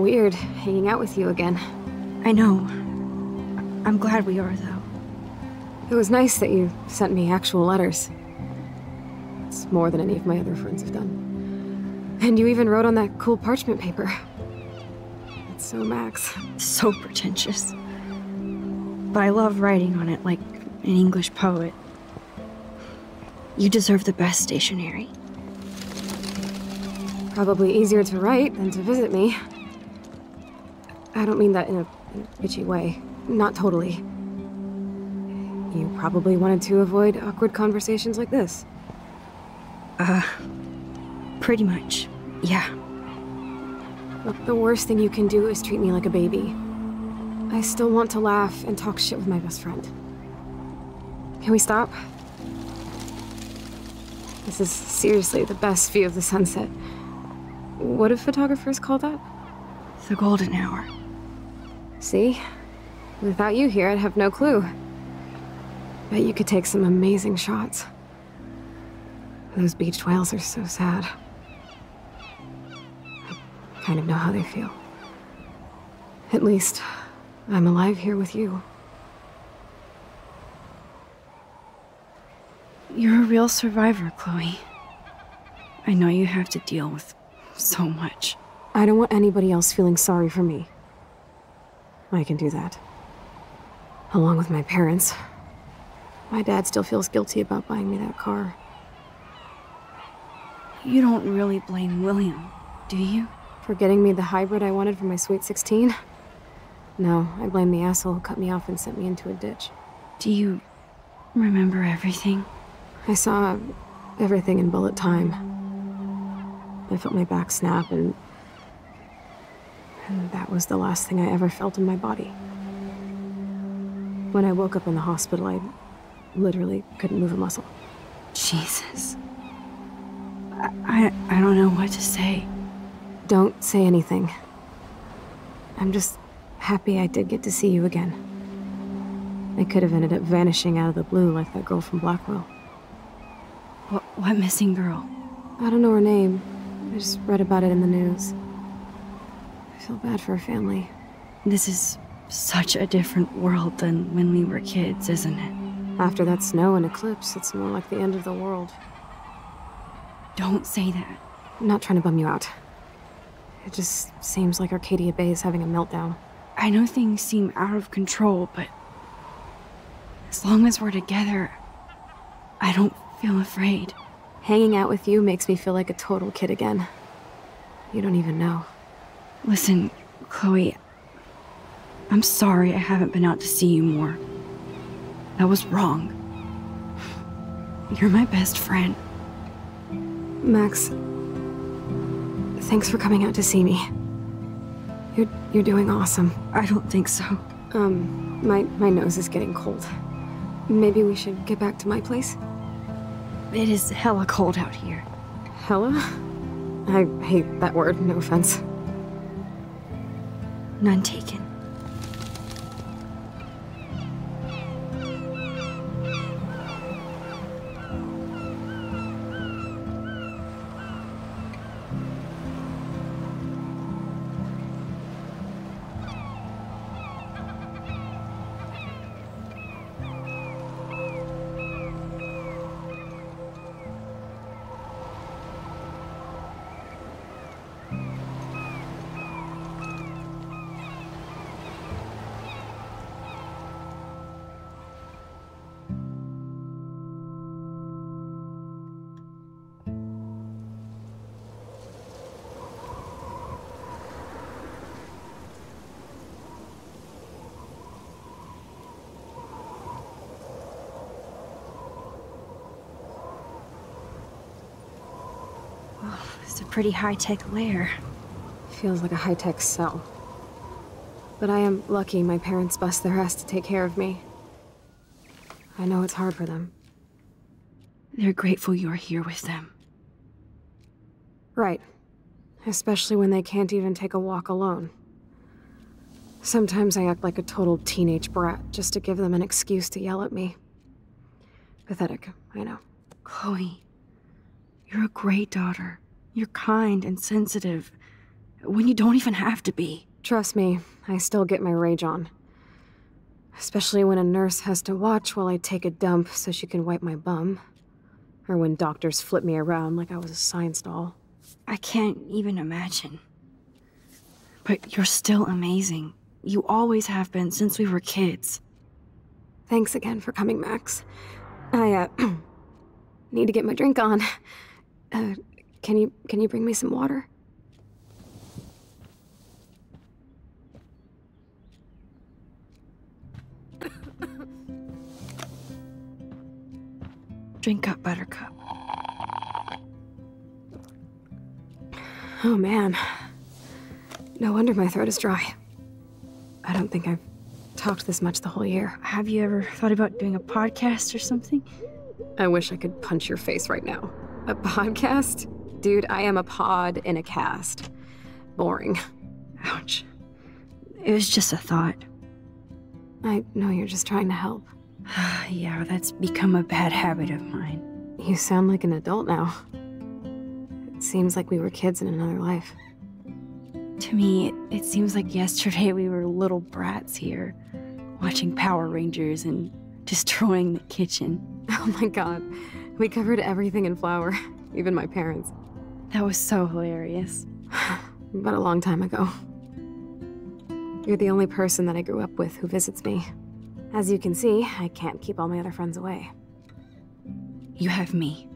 Weird hanging out with you again. I know. I'm glad we are, though. It was nice that you sent me actual letters. It's more than any of my other friends have done. And you even wrote on that cool parchment paper. It's so Max. So pretentious. But I love writing on it like an English poet. You deserve the best stationery. Probably easier to write than to visit me. I don't mean that in a, in a bitchy way. Not totally. You probably wanted to avoid awkward conversations like this. Uh, pretty much, yeah. Look, the worst thing you can do is treat me like a baby. I still want to laugh and talk shit with my best friend. Can we stop? This is seriously the best view of the sunset. What do photographers call that? The golden hour. See? Without you here, I'd have no clue. Bet you could take some amazing shots. Those beached whales are so sad. I kind of know how they feel. At least, I'm alive here with you. You're a real survivor, Chloe. I know you have to deal with so much. I don't want anybody else feeling sorry for me. I can do that. Along with my parents. My dad still feels guilty about buying me that car. You don't really blame William, do you? For getting me the hybrid I wanted for my Sweet 16? No, I blame the asshole who cut me off and sent me into a ditch. Do you remember everything? I saw everything in bullet time. I felt my back snap and... And that was the last thing I ever felt in my body. When I woke up in the hospital, I literally couldn't move a muscle. Jesus. I, I don't know what to say. Don't say anything. I'm just happy I did get to see you again. I could have ended up vanishing out of the blue like that girl from Blackwell. What, what missing girl? I don't know her name. I just read about it in the news. I feel bad for her family. This is such a different world than when we were kids, isn't it? After that snow and eclipse, it's more like the end of the world. Don't say that. I'm not trying to bum you out. It just seems like Arcadia Bay is having a meltdown. I know things seem out of control, but as long as we're together, I don't feel afraid. Hanging out with you makes me feel like a total kid again. You don't even know. Listen, Chloe, I'm sorry I haven't been out to see you more. That was wrong. You're my best friend. Max, thanks for coming out to see me. You're you're doing awesome. I don't think so. Um, my my nose is getting cold. Maybe we should get back to my place. It is hella cold out here. Hella? I hate that word, no offense. None taken. Pretty high-tech lair. Feels like a high-tech cell. But I am lucky my parents bust their ass to take care of me. I know it's hard for them. They're grateful you're here with them. Right. Especially when they can't even take a walk alone. Sometimes I act like a total teenage brat just to give them an excuse to yell at me. Pathetic, I know. Chloe, you're a great daughter. You're kind and sensitive. when you don't even have to be. Trust me, I still get my rage on. Especially when a nurse has to watch while I take a dump so she can wipe my bum. Or when doctors flip me around like I was a science doll. I can't even imagine. But you're still amazing. You always have been since we were kids. Thanks again for coming, Max. I, uh, need to get my drink on. Uh, can you, can you bring me some water? Drink up, Buttercup. Oh man. No wonder my throat is dry. I don't think I've talked this much the whole year. Have you ever thought about doing a podcast or something? I wish I could punch your face right now. A podcast? Dude, I am a pod in a cast. Boring. Ouch. It was just a thought. I know you're just trying to help. yeah, that's become a bad habit of mine. You sound like an adult now. It seems like we were kids in another life. To me, it, seems like yesterday we were little brats here, watching Power Rangers and destroying the kitchen. Oh my god. We covered everything in flour, even my parents. That was so hilarious. but a long time ago. You're the only person that I grew up with who visits me. As you can see, I can't keep all my other friends away. You have me.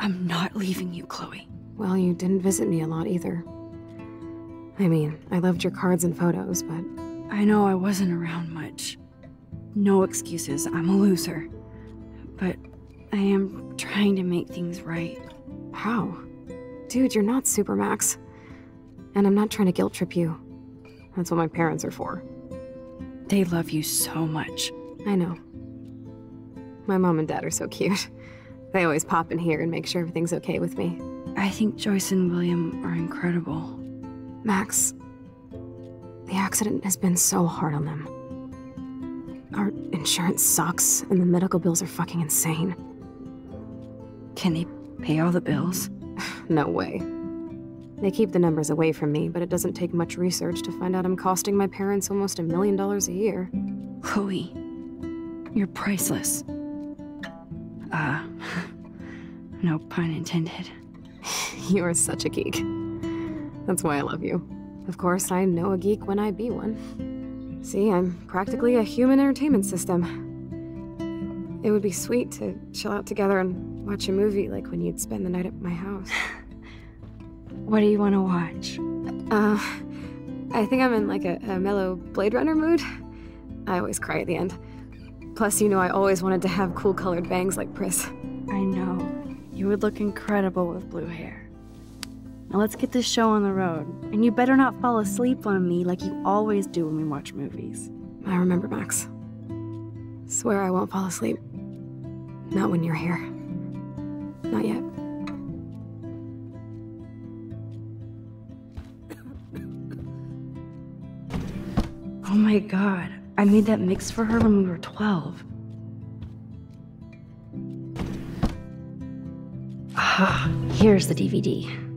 I'm not leaving you, Chloe. Well, you didn't visit me a lot either. I mean, I loved your cards and photos, but... I know I wasn't around much. No excuses, I'm a loser. But I am trying to make things right. How? Dude, you're not Supermax. And I'm not trying to guilt trip you. That's what my parents are for. They love you so much. I know. My mom and dad are so cute. They always pop in here and make sure everything's okay with me. I think Joyce and William are incredible. Max, the accident has been so hard on them. Our insurance sucks, and the medical bills are fucking insane. Can they pay all the bills? no way. They keep the numbers away from me, but it doesn't take much research to find out I'm costing my parents almost a million dollars a year. Chloe, you're priceless. Uh, no pun intended. you are such a geek. That's why I love you. Of course, I know a geek when I be one. See, I'm practically a human entertainment system. It would be sweet to chill out together and watch a movie like when you'd spend the night at my house. what do you want to watch? Uh, I think I'm in like a, a mellow Blade Runner mood. I always cry at the end. Plus, you know I always wanted to have cool colored bangs like Pris. I know. You would look incredible with blue hair. Now let's get this show on the road. And you better not fall asleep on me like you always do when we watch movies. I remember, Max. Swear I won't fall asleep. Not when you're here. Not yet. Oh my god. I made that mix for her when we were 12. Ah, here's the DVD.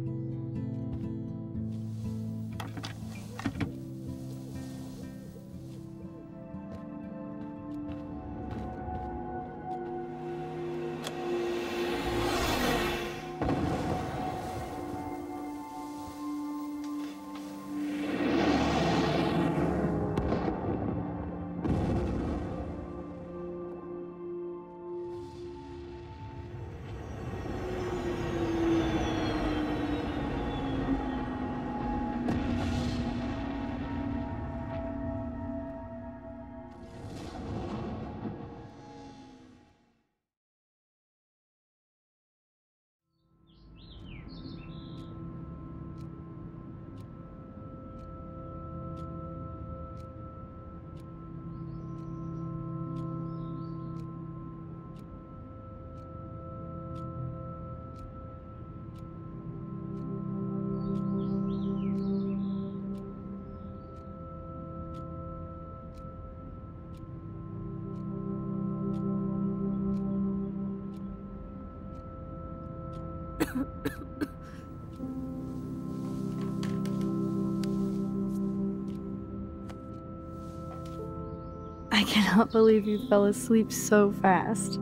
I cannot believe you fell asleep so fast.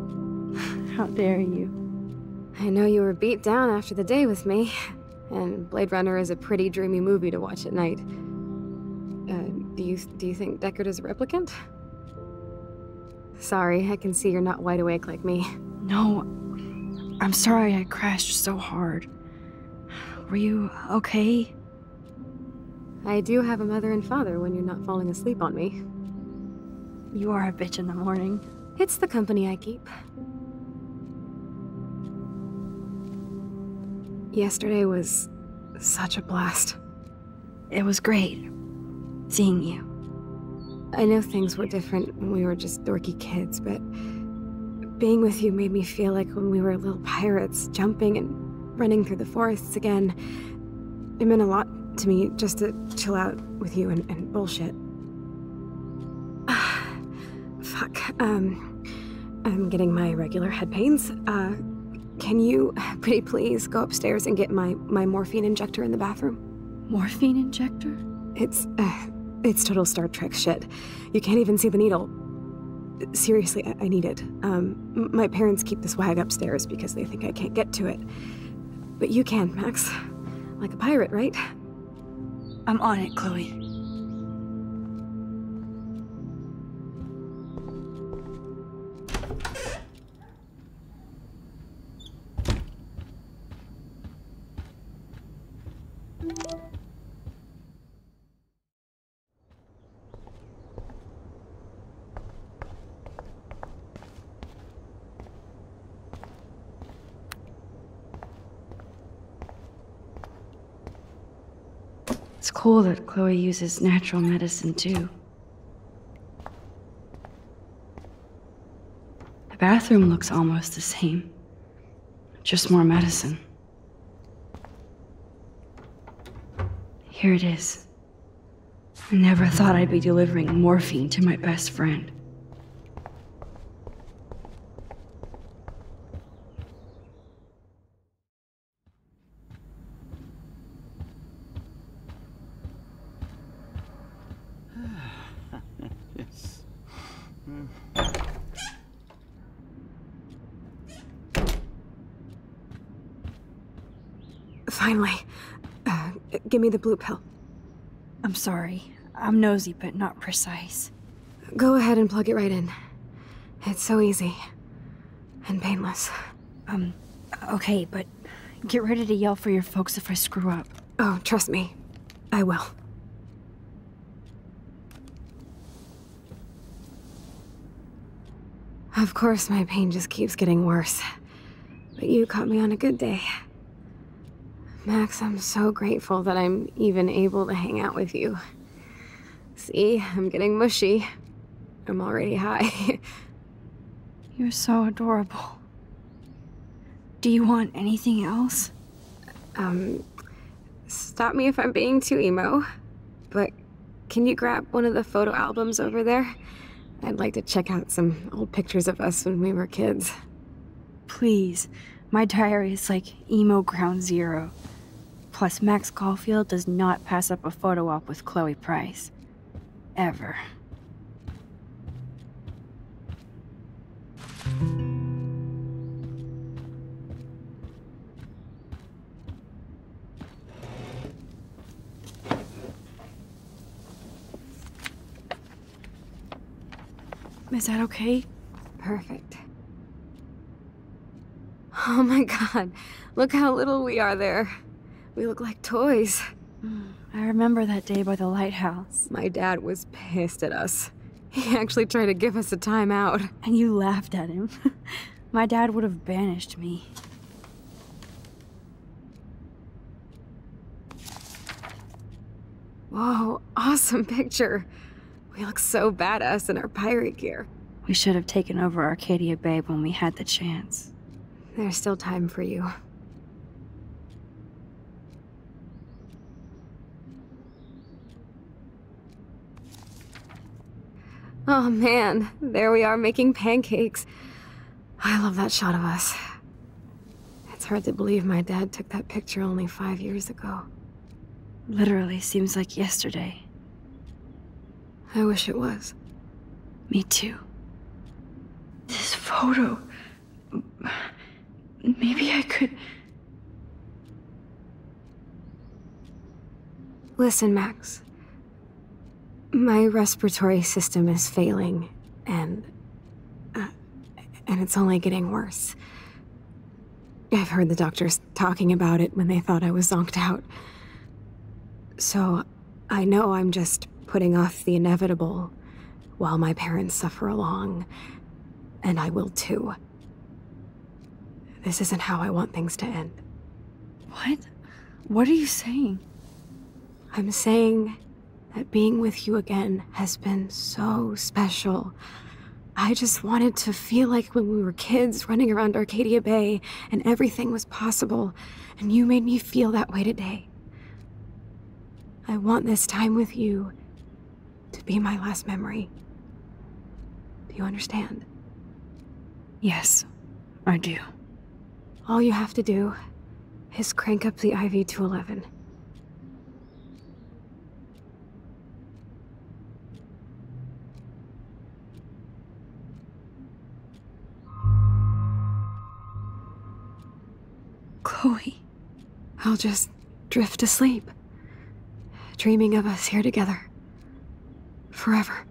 How dare you? I know you were beat down after the day with me, and Blade Runner is a pretty dreamy movie to watch at night. Uh, do you do you think Deckard is a replicant? Sorry, I can see you're not wide awake like me. No, I'm sorry I crashed so hard. Were you okay? I do have a mother and father when you're not falling asleep on me. You are a bitch in the morning. It's the company I keep. Yesterday was such a blast. It was great seeing you. I know things were different when we were just dorky kids, but being with you made me feel like when we were little pirates jumping and running through the forests again. It meant a lot to me just to chill out with you and, and bullshit. Um, I'm getting my regular head pains. Uh, can you, pretty please, go upstairs and get my, my morphine injector in the bathroom? Morphine injector? It's, uh, it's total Star Trek shit. You can't even see the needle. Seriously, I, I need it. Um, my parents keep this wag upstairs because they think I can't get to it. But you can, Max. Like a pirate, right? I'm on it, Chloe. Cool that Chloe uses natural medicine too. The bathroom looks almost the same, just more medicine. Here it is. I never thought I'd be delivering morphine to my best friend. yes. Finally. Uh, give me the blue pill. I'm sorry. I'm nosy, but not precise. Go ahead and plug it right in. It's so easy. And painless. Um, okay, but get ready to yell for your folks if I screw up. Oh, trust me. I will. Of course, my pain just keeps getting worse. But you caught me on a good day. Max, I'm so grateful that I'm even able to hang out with you. See, I'm getting mushy. I'm already high. You're so adorable. Do you want anything else? Um, stop me if I'm being too emo, but can you grab one of the photo albums over there? I'd like to check out some old pictures of us when we were kids. Please. My diary is like emo ground zero. Plus, Max Caulfield does not pass up a photo op with Chloe Price. Ever. Is that okay? Perfect. Oh my god, look how little we are there. We look like toys. Mm, I remember that day by the lighthouse. My dad was pissed at us. He actually tried to give us a timeout. And you laughed at him. My dad would have banished me. Whoa, awesome picture. We look so badass in our pirate gear. We should have taken over Arcadia Bay when we had the chance. There's still time for you. Oh man, there we are making pancakes. I love that shot of us. It's hard to believe my dad took that picture only five years ago. Literally seems like yesterday. I wish it was. Me too. This photo. Maybe I could. Listen, Max. My respiratory system is failing, and. Uh, and it's only getting worse. I've heard the doctors talking about it when they thought I was zonked out. So, I know I'm just putting off the inevitable while my parents suffer along, and I will too. This isn't how I want things to end. What? What are you saying? I'm saying that being with you again has been so special. I just wanted to feel like when we were kids running around Arcadia Bay and everything was possible, and you made me feel that way today. I want this time with you to be my last memory. Do you understand? Yes, I do. All you have to do is crank up the IV to 11. Chloe. I'll just drift to sleep, dreaming of us here together. Forever.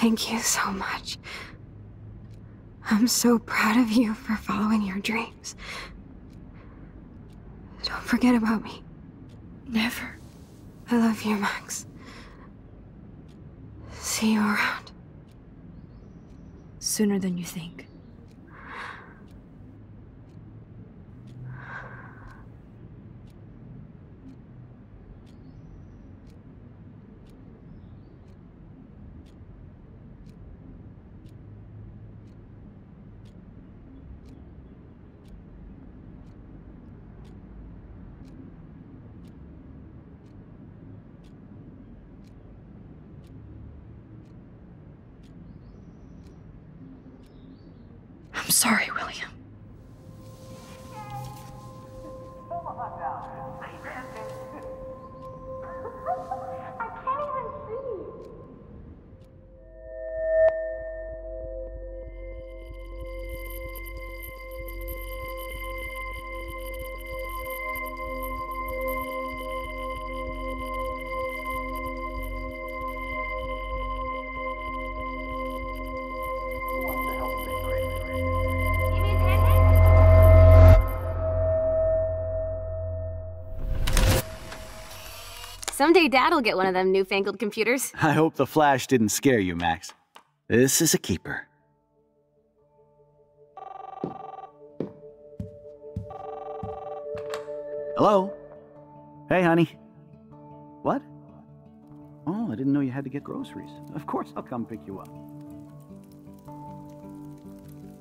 Thank you so much. I'm so proud of you for following your dreams. Don't forget about me. Never. I love you, Max. See you around. Sooner than you think. Someday Dad'll get one of them newfangled computers. I hope the flash didn't scare you, Max. This is a keeper. Hello? Hey, honey. What? Oh, I didn't know you had to get groceries. Of course I'll come pick you up.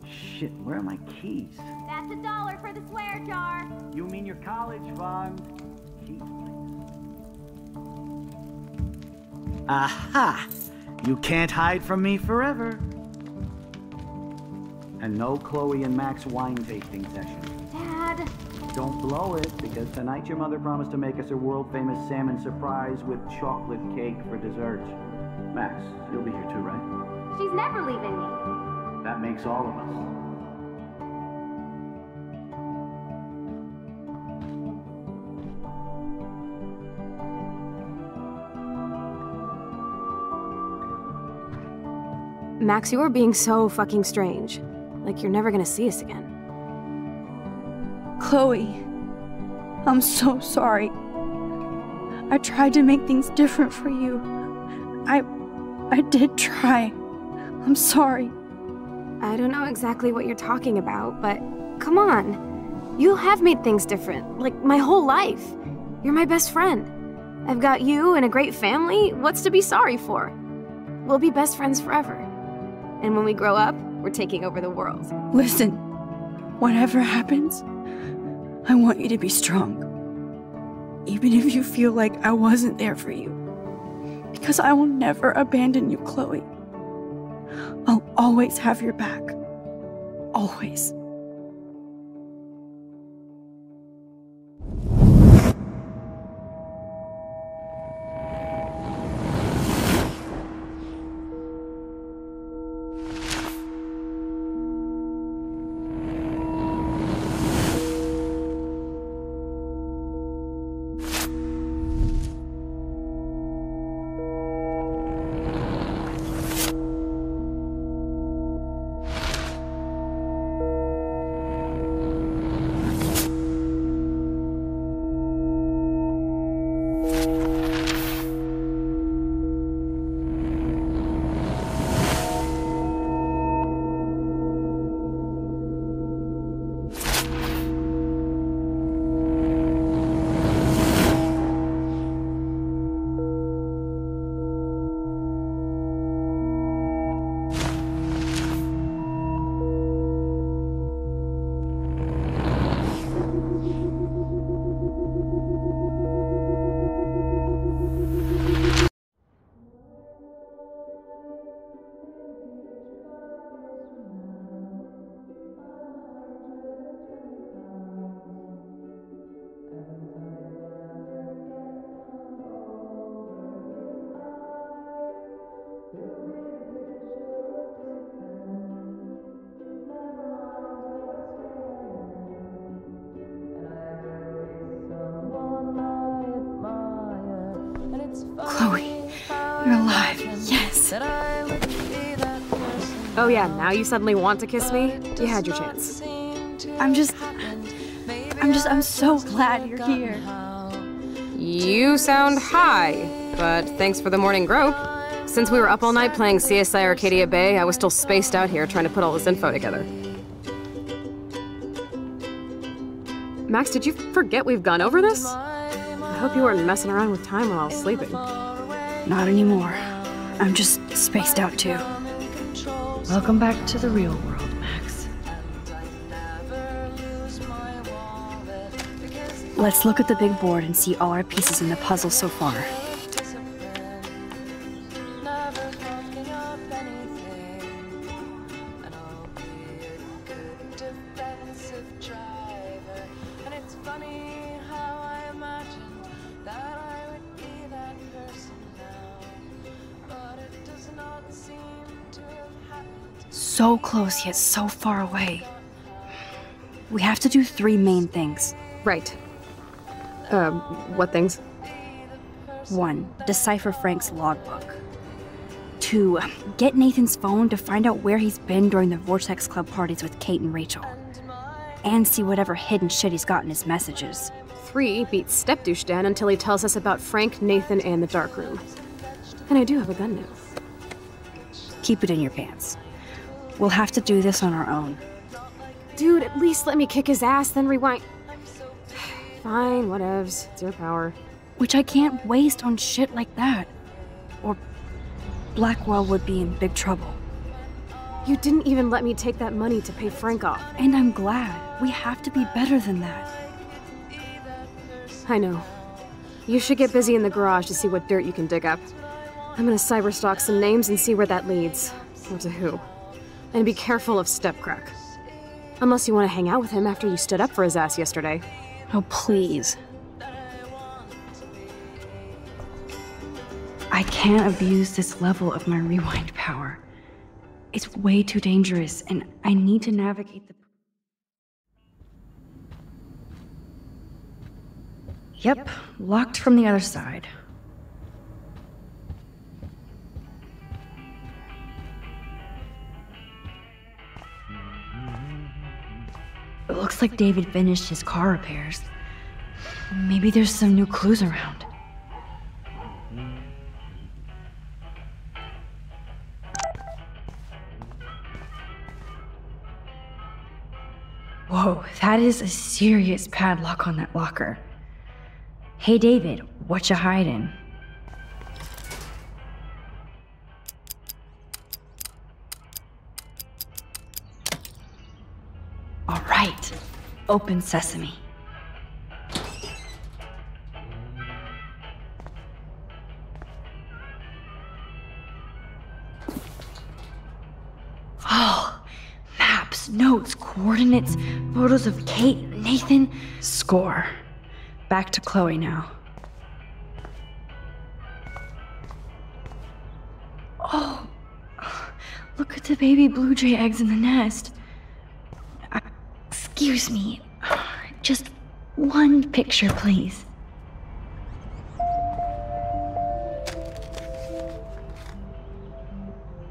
Shit, where are my keys? That's a dollar for the swear jar. You mean your college fund? Keys, Aha! You can't hide from me forever. And no Chloe and Max wine tasting session. Dad. Don't blow it, because tonight your mother promised to make us a world famous salmon surprise with chocolate cake for dessert. Max, you'll be here too, right? She's never leaving me. That makes all of us. Max, you're being so fucking strange. Like you're never gonna see us again. Chloe, I'm so sorry. I tried to make things different for you. I. I did try. I'm sorry. I don't know exactly what you're talking about, but come on. You have made things different, like my whole life. You're my best friend. I've got you and a great family. What's to be sorry for? We'll be best friends forever. And when we grow up, we're taking over the world. Listen, whatever happens, I want you to be strong. Even if you feel like I wasn't there for you. Because I will never abandon you, Chloe. I'll always have your back. Always. Yeah, now you suddenly want to kiss me? You had your chance. I'm just. I'm just. I'm so glad you're here. You sound high, but thanks for the morning grope. Since we were up all night playing CSI Arcadia Bay, I was still spaced out here trying to put all this info together. Max, did you forget we've gone over this? I hope you weren't messing around with time while I was sleeping. Not anymore. I'm just spaced out too. Welcome back to the real world, Max. Let's look at the big board and see all our pieces in the puzzle so far. Yet so far away. We have to do three main things. Right. Um, what things? One, decipher Frank's logbook. Two, get Nathan's phone to find out where he's been during the Vortex Club parties with Kate and Rachel. And see whatever hidden shit he's got in his messages. Three, beat Step Douche Dan until he tells us about Frank, Nathan, and the dark room. And I do have a gun now. Keep it in your pants. We'll have to do this on our own. Dude, at least let me kick his ass, then rewind. Fine, whatevs. It's your power. Which I can't waste on shit like that. Or Blackwell would be in big trouble. You didn't even let me take that money to pay Frank off. And I'm glad. We have to be better than that. I know. You should get busy in the garage to see what dirt you can dig up. I'm gonna cyberstalk some names and see where that leads. Or to who. And be careful of Stepcrack. Unless you want to hang out with him after you stood up for his ass yesterday. Oh, please. I can't abuse this level of my rewind power. It's way too dangerous, and I need to navigate the. Yep, locked from the other side. It looks like David finished his car repairs. Maybe there's some new clues around. Whoa, that is a serious padlock on that locker. Hey David, what you hiding? All right, open sesame. Oh, maps, notes, coordinates, photos of Kate, Nathan. Score. Back to Chloe now. Oh, look at the baby blue jay eggs in the nest. Excuse me. Just one picture, please.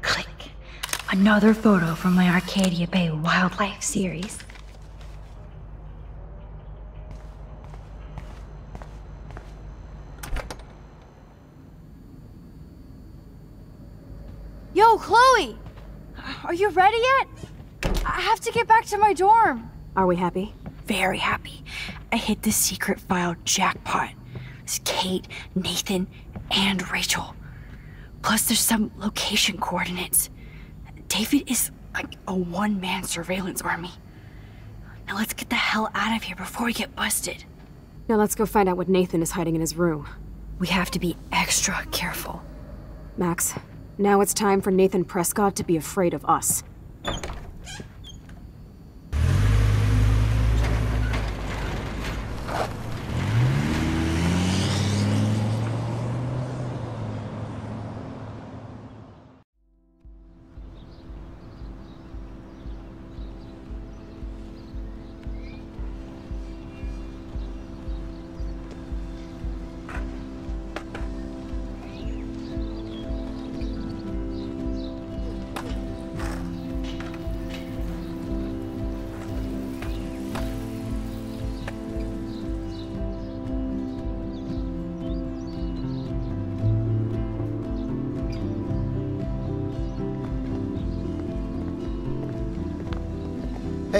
Click. Another photo from my Arcadia Bay Wildlife series. Yo, Chloe! Are you ready yet? I have to get back to my dorm. Are we happy? Very happy. I hit the secret file jackpot. It's Kate, Nathan, and Rachel. Plus, there's some location coordinates. David is like a one man surveillance army. Now let's get the hell out of here before we get busted. Now let's go find out what Nathan is hiding in his room. We have to be extra careful. Max, now it's time for Nathan Prescott to be afraid of us.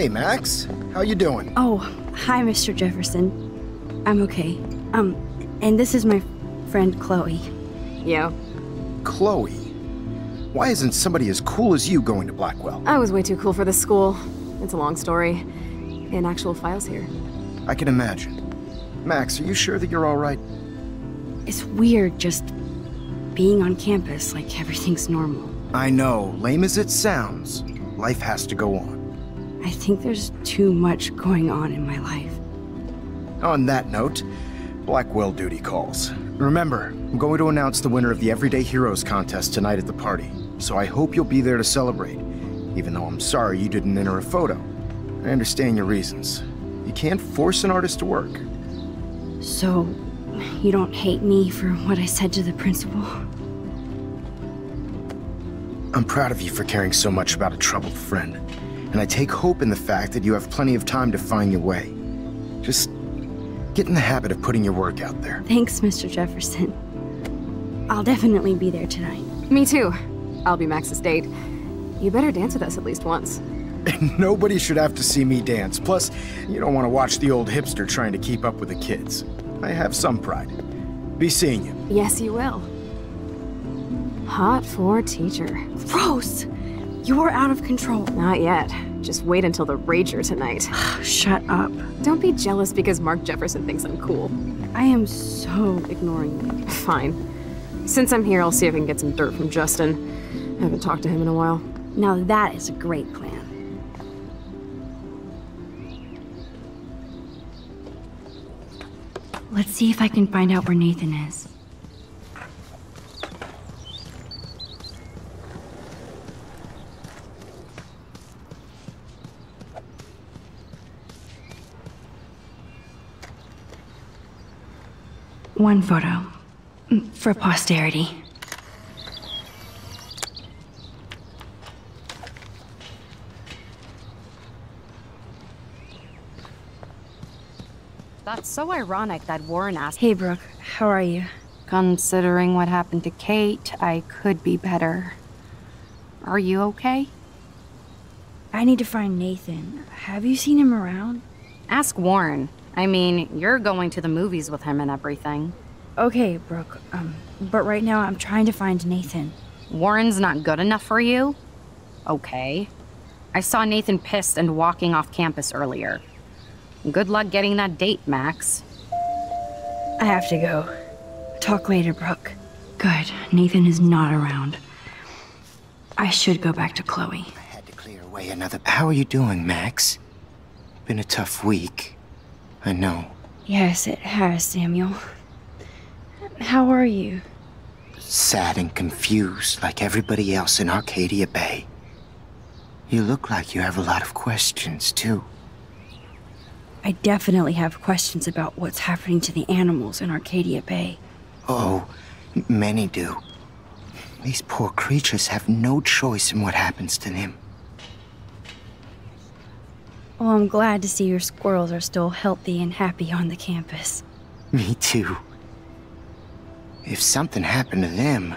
Hey, Max. How you doing? Oh, hi, Mr. Jefferson. I'm okay. Um, and this is my friend Chloe. Yo. Chloe. Why isn't somebody as cool as you going to Blackwell? I was way too cool for this school. It's a long story. And actual files here. I can imagine. Max, are you sure that you're all right? It's weird just being on campus like everything's normal. I know, lame as it sounds, life has to go on. I think there's too much going on in my life. On that note, Blackwell duty calls. Remember, I'm going to announce the winner of the Everyday Heroes contest tonight at the party, so I hope you'll be there to celebrate, even though I'm sorry you didn't enter a photo. I understand your reasons. You can't force an artist to work. So, you don't hate me for what I said to the principal? I'm proud of you for caring so much about a troubled friend, and I take hope in the fact that you have plenty of time to find your way. Just get in the habit of putting your work out there. Thanks, Mr. Jefferson. I'll definitely be there tonight. Me too. I'll be Max's date. You better dance with us at least once. Nobody should have to see me dance. Plus, you don't want to watch the old hipster trying to keep up with the kids. I have some pride. Be seeing you. Yes, you will. Hot for teacher. Gross! You're out of control. Not yet. Just wait until the Rager tonight. Shut up. Don't be jealous because Mark Jefferson thinks I'm cool. I am so ignoring you. Fine. Since I'm here, I'll see if I can get some dirt from Justin. I haven't talked to him in a while. Now that is a great plan. Let's see if I can find out where Nathan is. One photo. Mm, For posterity. That's so ironic that Warren asked. Hey, Brooke. How are you? Considering what happened to Kate, I could be better. Are you okay? I need to find Nathan. Have you seen him around? Ask Warren. I mean, you're going to the movies with him and everything. Okay, Brooke. Um, but right now I'm trying to find Nathan. Warren's not good enough for you? Okay. I saw Nathan pissed and walking off campus earlier. Good luck getting that date, Max. I have to go. Talk later, Brooke. Good. Nathan is not around. I should go back to Chloe. I had to clear away another. How are you doing, Max? Been a tough week. I know. Yes, it has, Samuel. How are you? Sad and confused, like everybody else in Arcadia Bay. You look like you have a lot of questions, too. I definitely have questions about what's happening to the animals in Arcadia Bay. Oh, many do. These poor creatures have no choice in what happens to them. Well, I'm glad to see your squirrels are still healthy and happy on the campus. Me too. If something happened to them...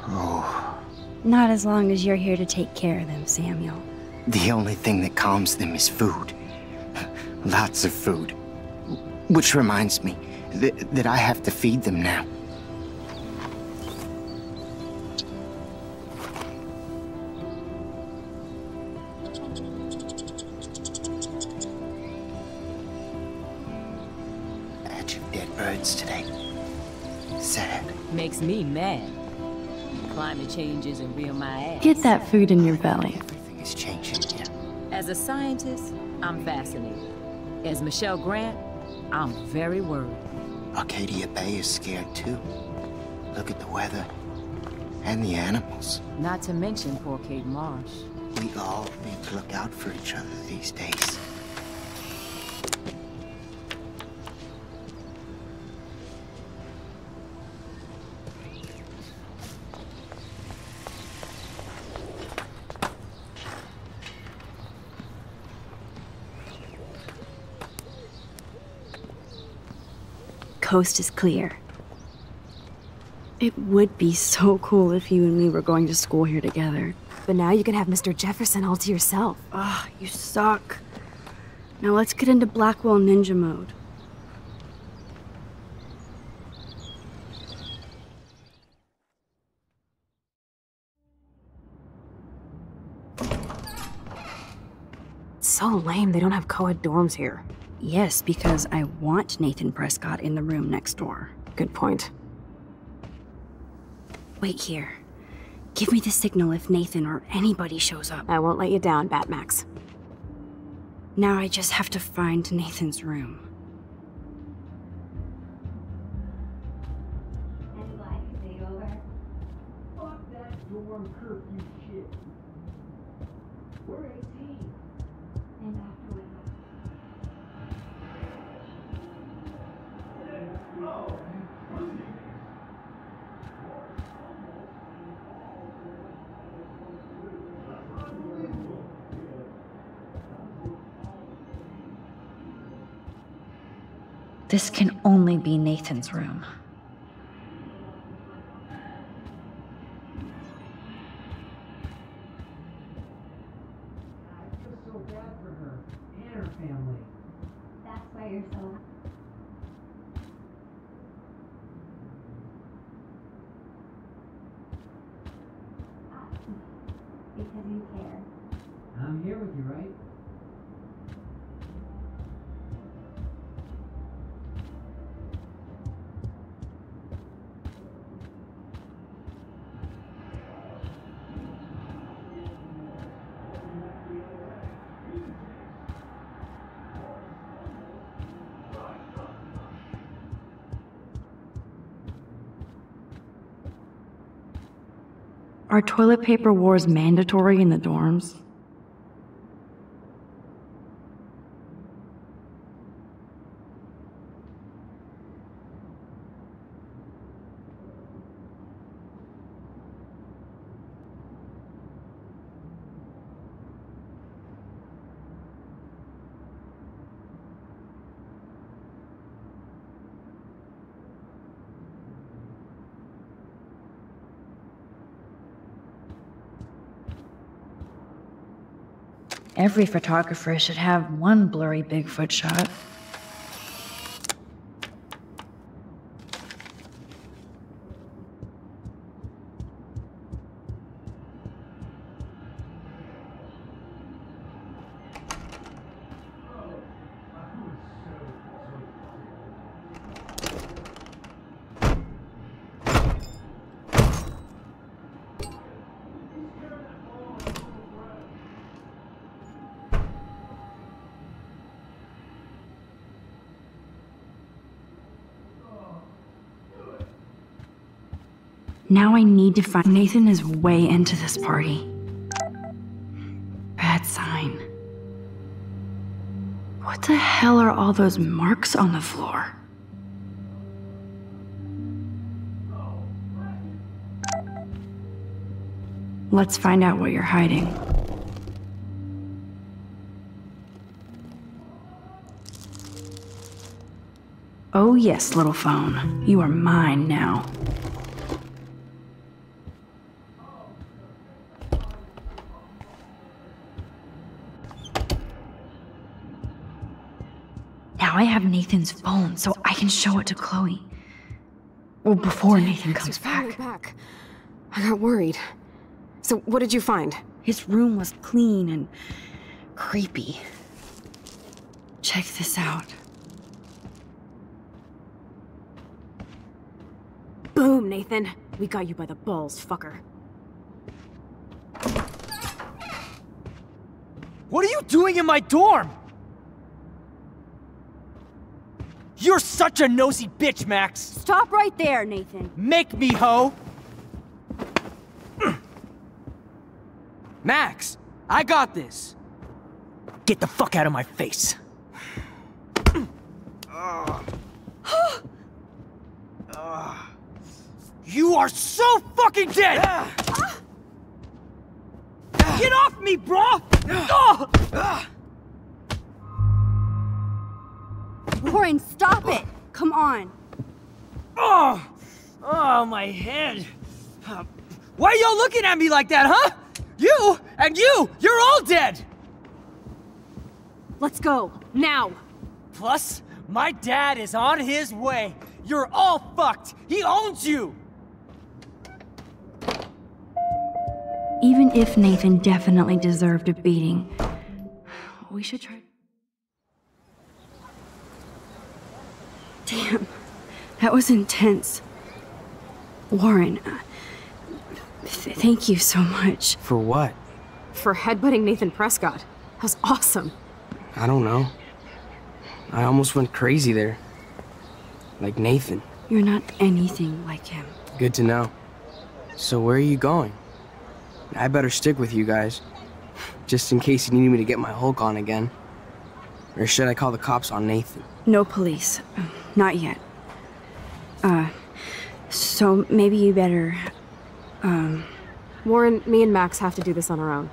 Oh, Not as long as you're here to take care of them, Samuel. the only thing that calms them is food. Lots of food. Which reminds me th that I have to feed them now. You dead birds today? Sad. Makes me mad. Climate change isn't real my ass. Get that food in your belly. It's changing here. As a scientist, I'm fascinated. As Michelle Grant, I'm very worried. Arcadia Bay is scared too. Look at the weather. And the animals. Not to mention poor Kate Marsh. We all need to look out for each other these days. Coast is clear. It would be so cool if you and me were going to school here together. But now you can have Mr. Jefferson all to yourself. Ah, you suck. Now let's get into Blackwell Ninja mode. It's so lame they don't have co-ed dorms here. Yes, because I want Nathan Prescott in the room next door. Good point. Wait here. Give me the signal if Nathan or anybody shows up. I won't let you down, Batmax. Now I just have to find Nathan's room. This can only be Nathan's room. Are toilet paper wars mandatory in the dorms? Every photographer should have one blurry Bigfoot shot. Now I need to find. Nathan is way into this party. Bad sign. What the hell are all those marks on the floor? Let's find out what you're hiding. Oh, yes, little phone. You are mine now. Nathan's phone, so I can show it to Chloe. Well, before Nathan comes He's finally back. I got worried. So, what did you find? His room was clean and creepy. Check this out. Boom, Nathan. We got you by the balls, fucker. What are you doing in my dorm? You're such a nosy bitch, Max! Stop right there, Nathan. Make me, ho! Max, I got this. Get the fuck out of my face. you are so fucking dead! Get off me, bro! Warren, stop it! Come on. Oh! Oh, my head. Uh, Why are y'all looking at me like that, huh? You and you, you're all dead! Let's go, now! Plus, my dad is on his way. You're all fucked. He owns you! Even if Nathan definitely deserved a beating, we should try. Damn, that was intense. Warren, uh, th- thank you so much. For what? For headbutting Nathan Prescott. That was awesome. I don't know. I almost went crazy there. Like Nathan. You're not anything like him. Good to know. So where are you going? I better stick with you guys. Just in case you need me to get my Hulk on again. Or should I call the cops on Nathan? No police. Not yet. Uh, so maybe you better, um... Warren, me and Max have to do this on our own.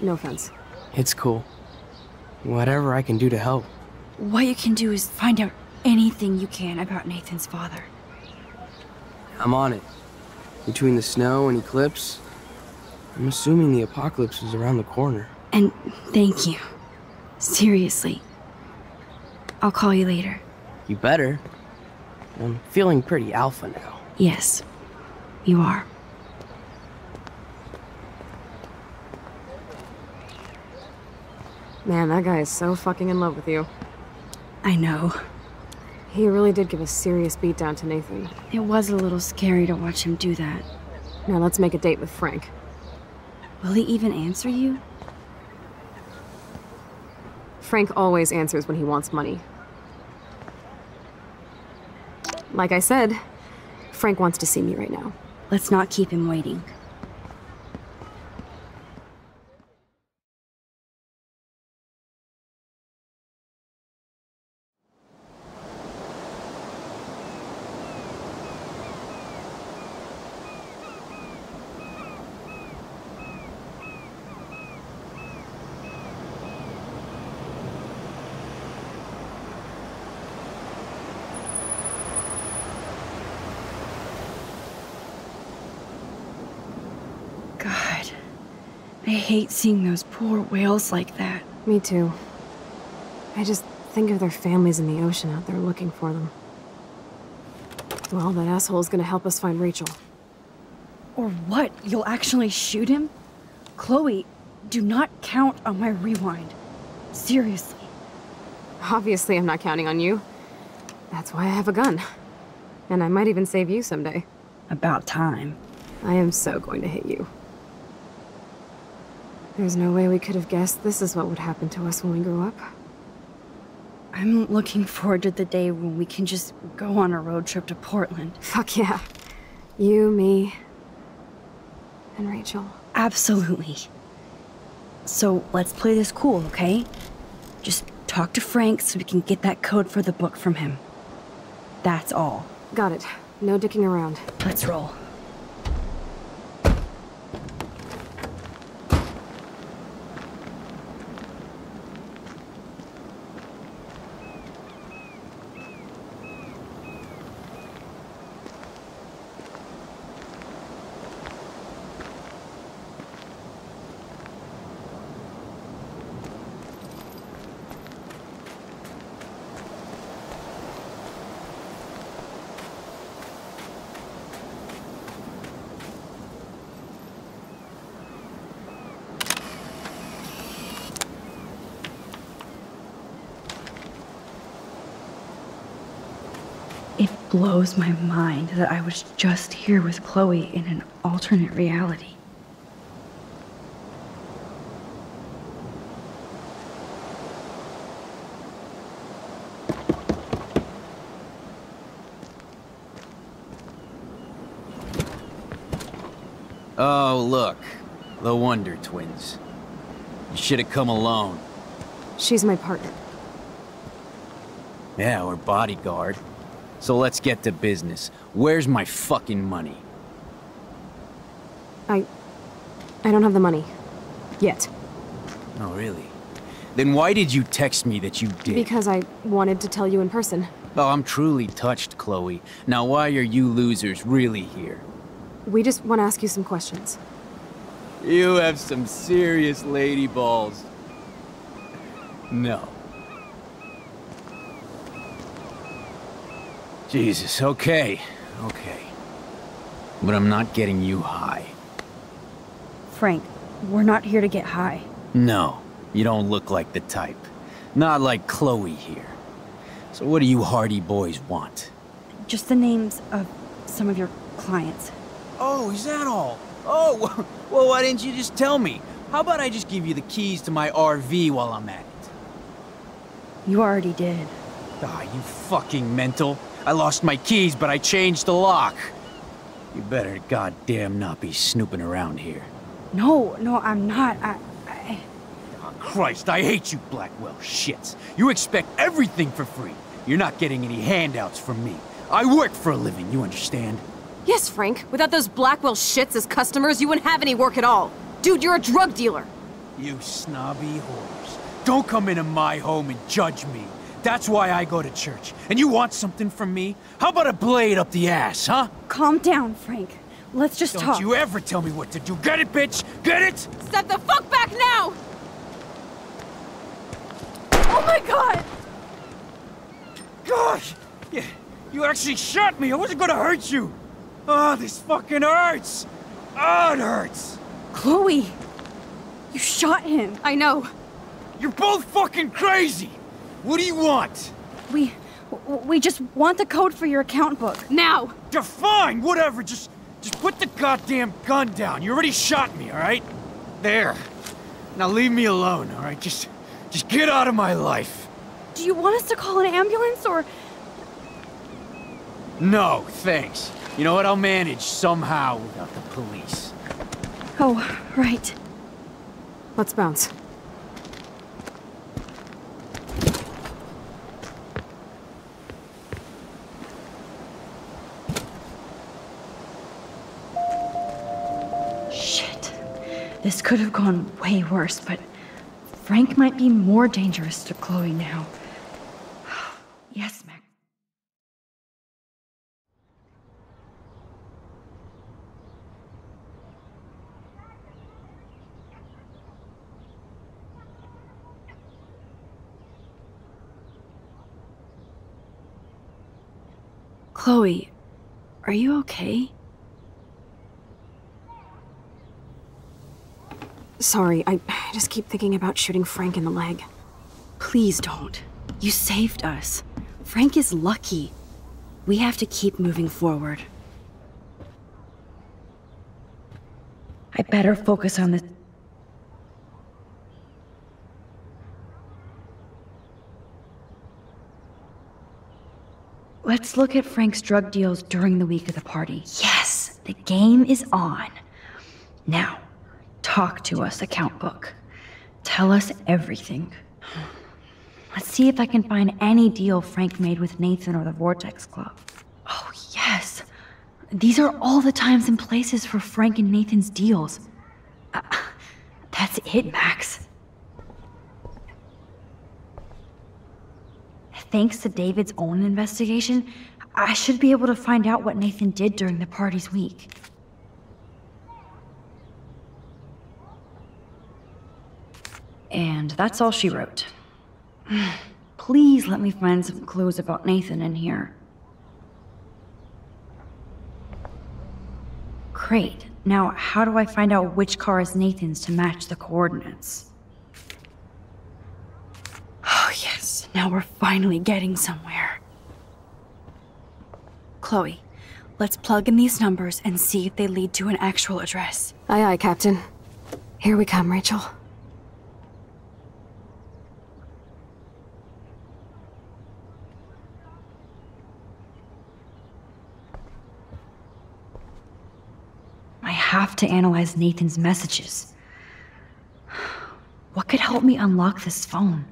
No offense. It's cool. Whatever I can do to help. What you can do is find out anything you can about Nathan's father. I'm on it. Between the snow and eclipse, I'm assuming the apocalypse is around the corner. And thank you. Seriously. I'll call you later. You better. I'm feeling pretty alpha now. Yes, you are. Man, that guy is so fucking in love with you. I know. He really did give a serious beatdown to Nathan. It was a little scary to watch him do that. Now let's make a date with Frank. Will he even answer you? Frank always answers when he wants money. Like I said, Frank wants to see me right now. Let's not keep him waiting. God. I hate seeing those poor whales like that. Me too. I just think of their families in the ocean out there looking for them. Well, that asshole's gonna help us find Rachel. Or what? You'll actually shoot him? Chloe, do not count on my rewind. Seriously. Obviously, I'm not counting on you. That's why I have a gun. And I might even save you someday. About time. I am so going to hit you. There's no way we could have guessed this is what would happen to us when we grew up. I'm looking forward to the day when we can just go on a road trip to Portland. Fuck yeah. You, me, and Rachel. Absolutely. So let's play this cool, okay? Just talk to Frank so we can get that code for the book from him. That's all. Got it. No dicking around. Let's roll. It blows my mind that I was just here with Chloe in an alternate reality. Oh, look. The Wonder Twins. You should have come alone. She's my partner. Yeah, or bodyguard. So let's get to business. Where's my fucking money? I... I don't have the money. Yet. Oh, really? Then why did you text me that you did? Because I wanted to tell you in person. Oh, I'm truly touched, Chloe. Now why are you losers really here? We just want to ask you some questions. You have some serious lady balls. No. Jesus, okay. Okay. But I'm not getting you high. Frank, we're not here to get high. No, you don't look like the type. Not like Chloe here. So what do you hardy boys want? Just the names of some of your clients. Oh, is that all? Oh, well, why didn't you just tell me? How about I just give you the keys to my RV while I'm at it? You already did. Ah, you fucking mental. I lost my keys, but I changed the lock. You better goddamn not be snooping around here. No, no, I'm not. I, I... Oh, Christ, I hate you Blackwell shits. You expect everything for free. You're not getting any handouts from me. I work for a living, you understand? Yes, Frank. Without those Blackwell shits as customers, you wouldn't have any work at all. Dude, you're a drug dealer. You snobby whores. Don't come into my home and judge me. That's why I go to church. And you want something from me? How about a blade up the ass, huh? Calm down, Frank. Let's just Don't talk. you ever tell me what to do. Get it, bitch? Get it? Step the fuck back now! Oh my god! Gosh! You, you actually shot me. I wasn't gonna hurt you. Oh, this fucking hurts. Oh, it hurts. Chloe! You shot him. I know. You're both fucking crazy. What do you want? We... we just want the code for your account book. Now! You're whatever. Just... just put the goddamn gun down. You already shot me, alright? There. Now leave me alone, alright? Just... just get out of my life. Do you want us to call an ambulance, or... No, thanks. You know what? I'll manage somehow without the police. Oh, right. Let's bounce. This could have gone way worse, but Frank might be more dangerous to Chloe now. yes, Max. Chloe, are you okay? Sorry, I, I just keep thinking about shooting Frank in the leg. Please don't. You saved us. Frank is lucky. We have to keep moving forward. I better focus on this. Let's look at Frank's drug deals during the week of the party. Yes, the game is on. Now, talk to us, account book. Tell us everything. Let's see if I can find any deal Frank made with Nathan or the Vortex Club. Oh, yes. These are all the times and places for Frank and Nathan's deals. Uh, that's it, Max. Thanks to David's own investigation, I should be able to find out what Nathan did during the party's week. And that's all she wrote. Please let me find some clues about Nathan in here. Great. Now, how do I find out which car is Nathan's to match the coordinates? Oh, yes. Now we're finally getting somewhere. Chloe, let's plug in these numbers and see if they lead to an actual address. Aye, aye, Captain. Here we come, Rachel. I have to analyze Nathan's messages. What could help me unlock this phone?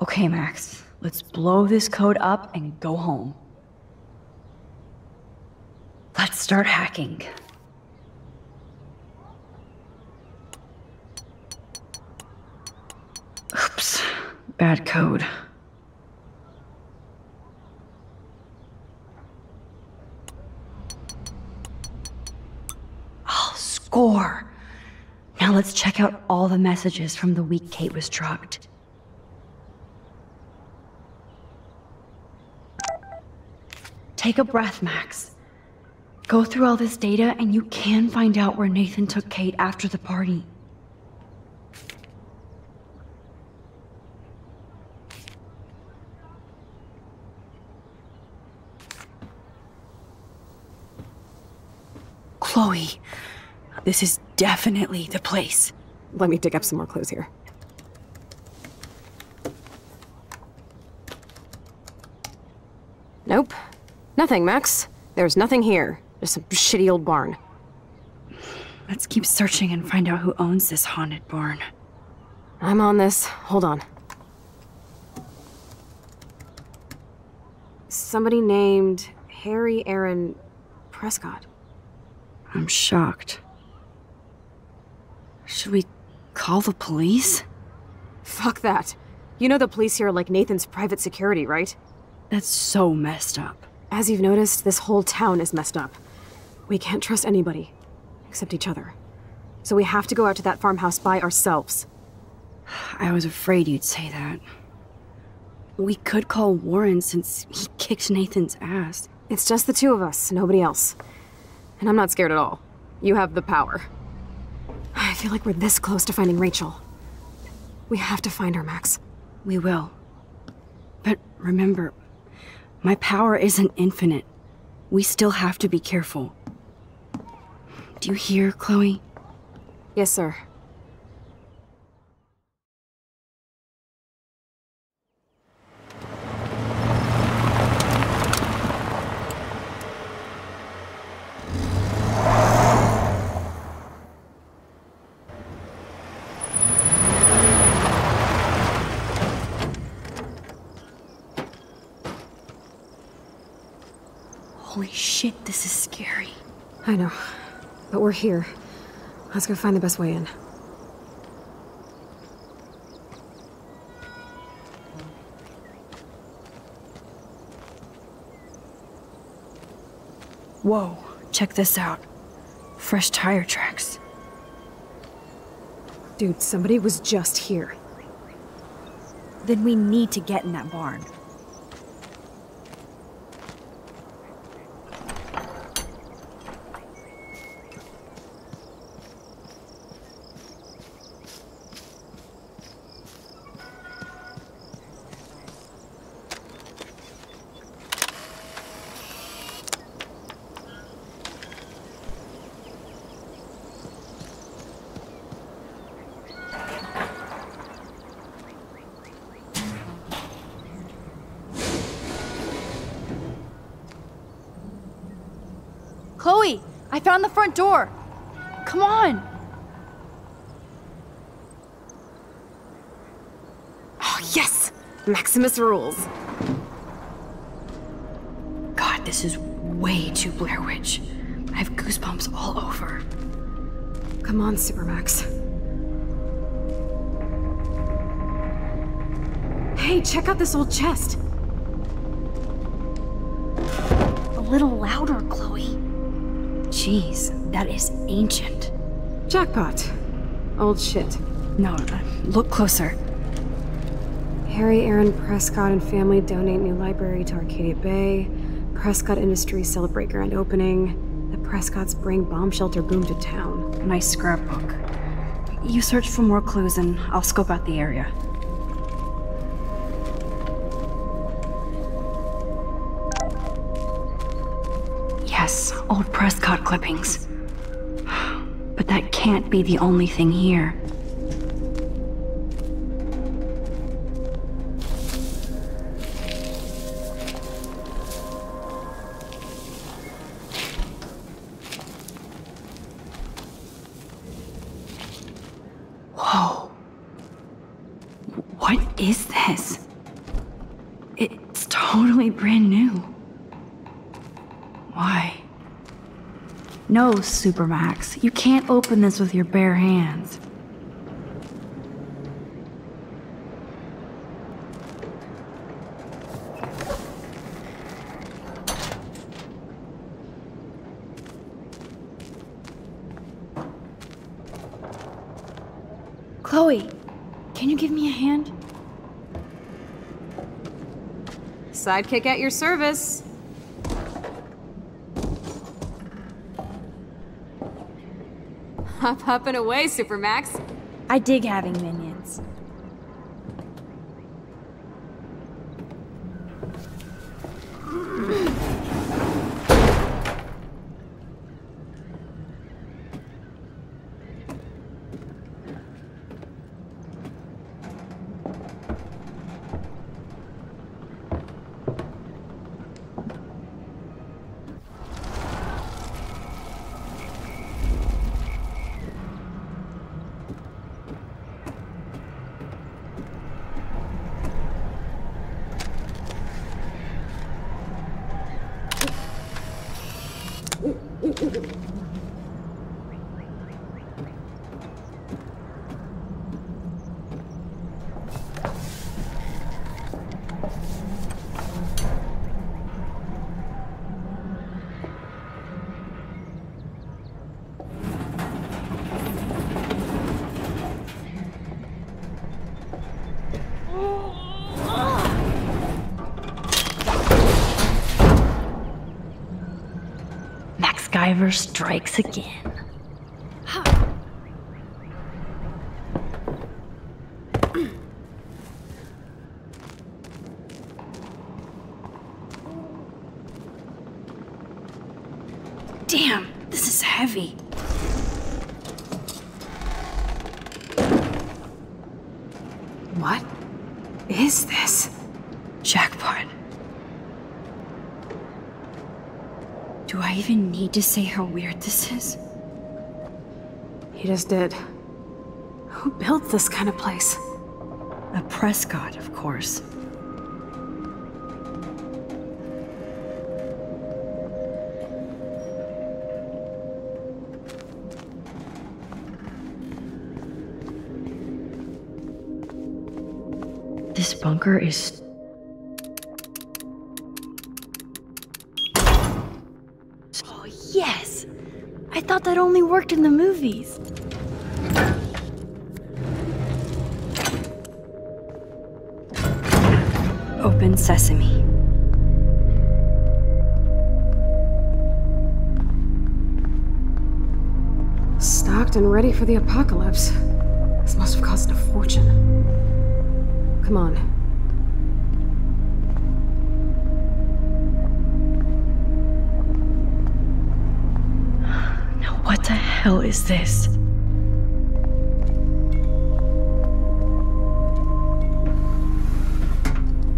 Okay, Max. Let's blow this code up and go home. Let's start hacking. Oops. Bad code. Oh, score! Now let's check out all the messages from the week Kate was drugged. Take a breath, Max. Go through all this data and you can find out where Nathan took Kate after the party. Chloe, this is definitely the place. Let me dig up some more clues here. Nope. Nothing, Max. There's nothing here. Just some shitty old barn. Let's keep searching and find out who owns this haunted barn. I'm on this. Hold on. Somebody named Harry Aaron Prescott. I'm shocked. Should we call the police? Fuck that. You know the police here are like Nathan's private security, right? That's so messed up. As you've noticed, this whole town is messed up. We can't trust anybody, except each other. So we have to go out to that farmhouse by ourselves. I was afraid you'd say that. We could call Warren since he kicked Nathan's ass. It's just the two of us, nobody else. And I'm not scared at all. You have the power. I feel like we're this close to finding Rachel. We have to find her, Max. We will. But remember, my power isn't infinite. We still have to be careful. Do you hear, Chloe? Yes, sir. Holy shit, this is scary. I know. But we're here. Let's go find the best way in. Whoa, check this out. Fresh tire tracks. Dude, somebody was just here. Then we need to get in that barn. Door. Come on. Oh, yes! Maximus rules. God, this is way too Blair Witch. I have goosebumps all over. Come on, Supermax. Hey, check out this old chest. A little louder, Chloe. Jeez, that is ancient. Jackpot. Old shit. No, uh, look closer. Harry Aaron Prescott and family donate new library to Arcadia Bay. Prescott Industries celebrate grand opening. The Prescotts bring bomb shelter boom to town. Nice scrapbook. You search for more clues and I'll scope out the area. Yes, old Prescott clippings. But that can't be the only thing here. Supermax. You can't open this with your bare hands. Chloe, can you give me a hand? Sidekick at your service. Hop, hop and away, Supermax. I dig having minions. Guyver strikes again. Damn, this is heavy. What is this? Jackpot. Do I even need to say how weird this is? He just did. Who built this kind of place? A Prescott, of course. This bunker is. Worked in the movies. Open sesame. Stocked and ready for the apocalypse. Is this?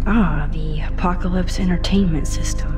Ah, the Apocalypse Entertainment System.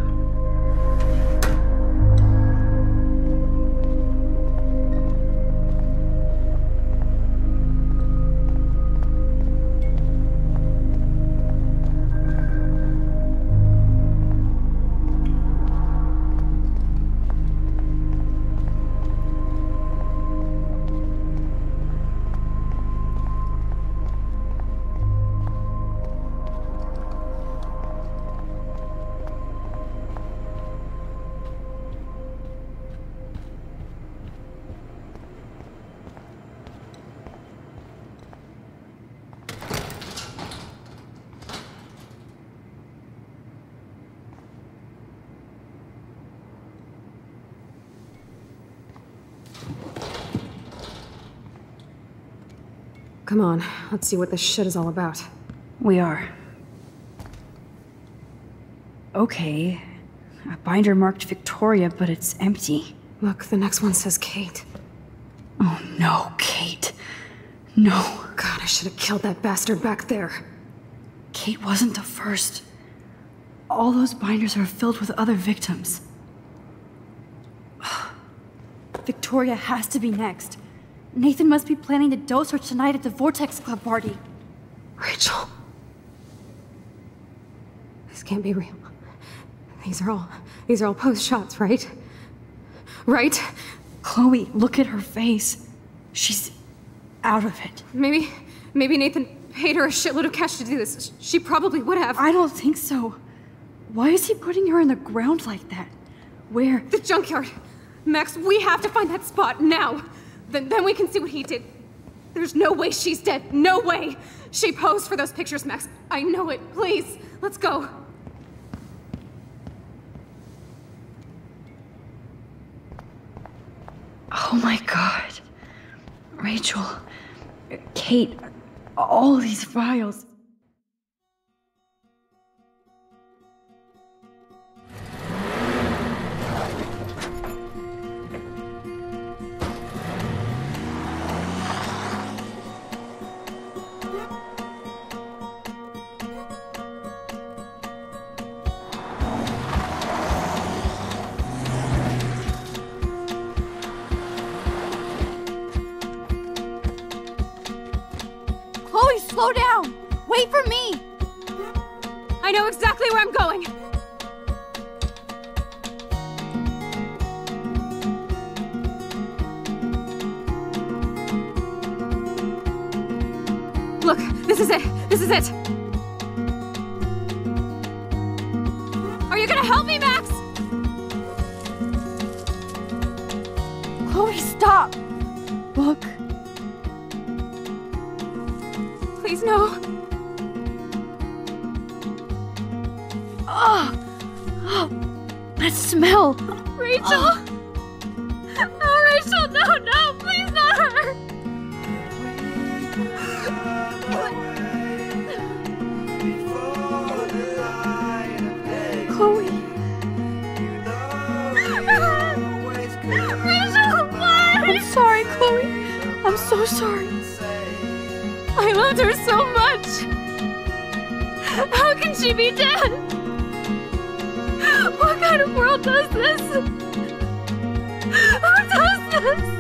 Come on, let's see what this shit is all about. We are. Okay. A binder marked Victoria, but it's empty. Look, the next one says Kate. Oh no, Kate. No. God, I should have killed that bastard back there. Kate wasn't the first. All those binders are filled with other victims. Victoria has to be next. Nathan must be planning to dose her tonight at the Vortex Club party. Rachel. This can't be real. These are all these are all post shots, right? Right? Chloe, look at her face. She's out of it. Maybe maybe Nathan paid her a shitload of cash to do this. She probably would have. I don't think so. Why is he putting her in the ground like that? Where? The junkyard. Max, we have to find that spot now. Then, then we can see what he did. There's no way she's dead. No way. She posed for those pictures, Max. I know it. Please, let's go. Oh my god. Rachel. Kate. All these files. Slow down! Wait for me! I know exactly where I'm going. Look, this is it. This is it. Are you gonna help me, Max? Chloe, stop! Look. Please, no. Oh, oh that smell. Rachel! Oh. No, Rachel, no, no, please not her! Chloe. Rachel, why? I'm sorry, Chloe. I'm so sorry. How can she be dead? What kind of world does this? Who does this?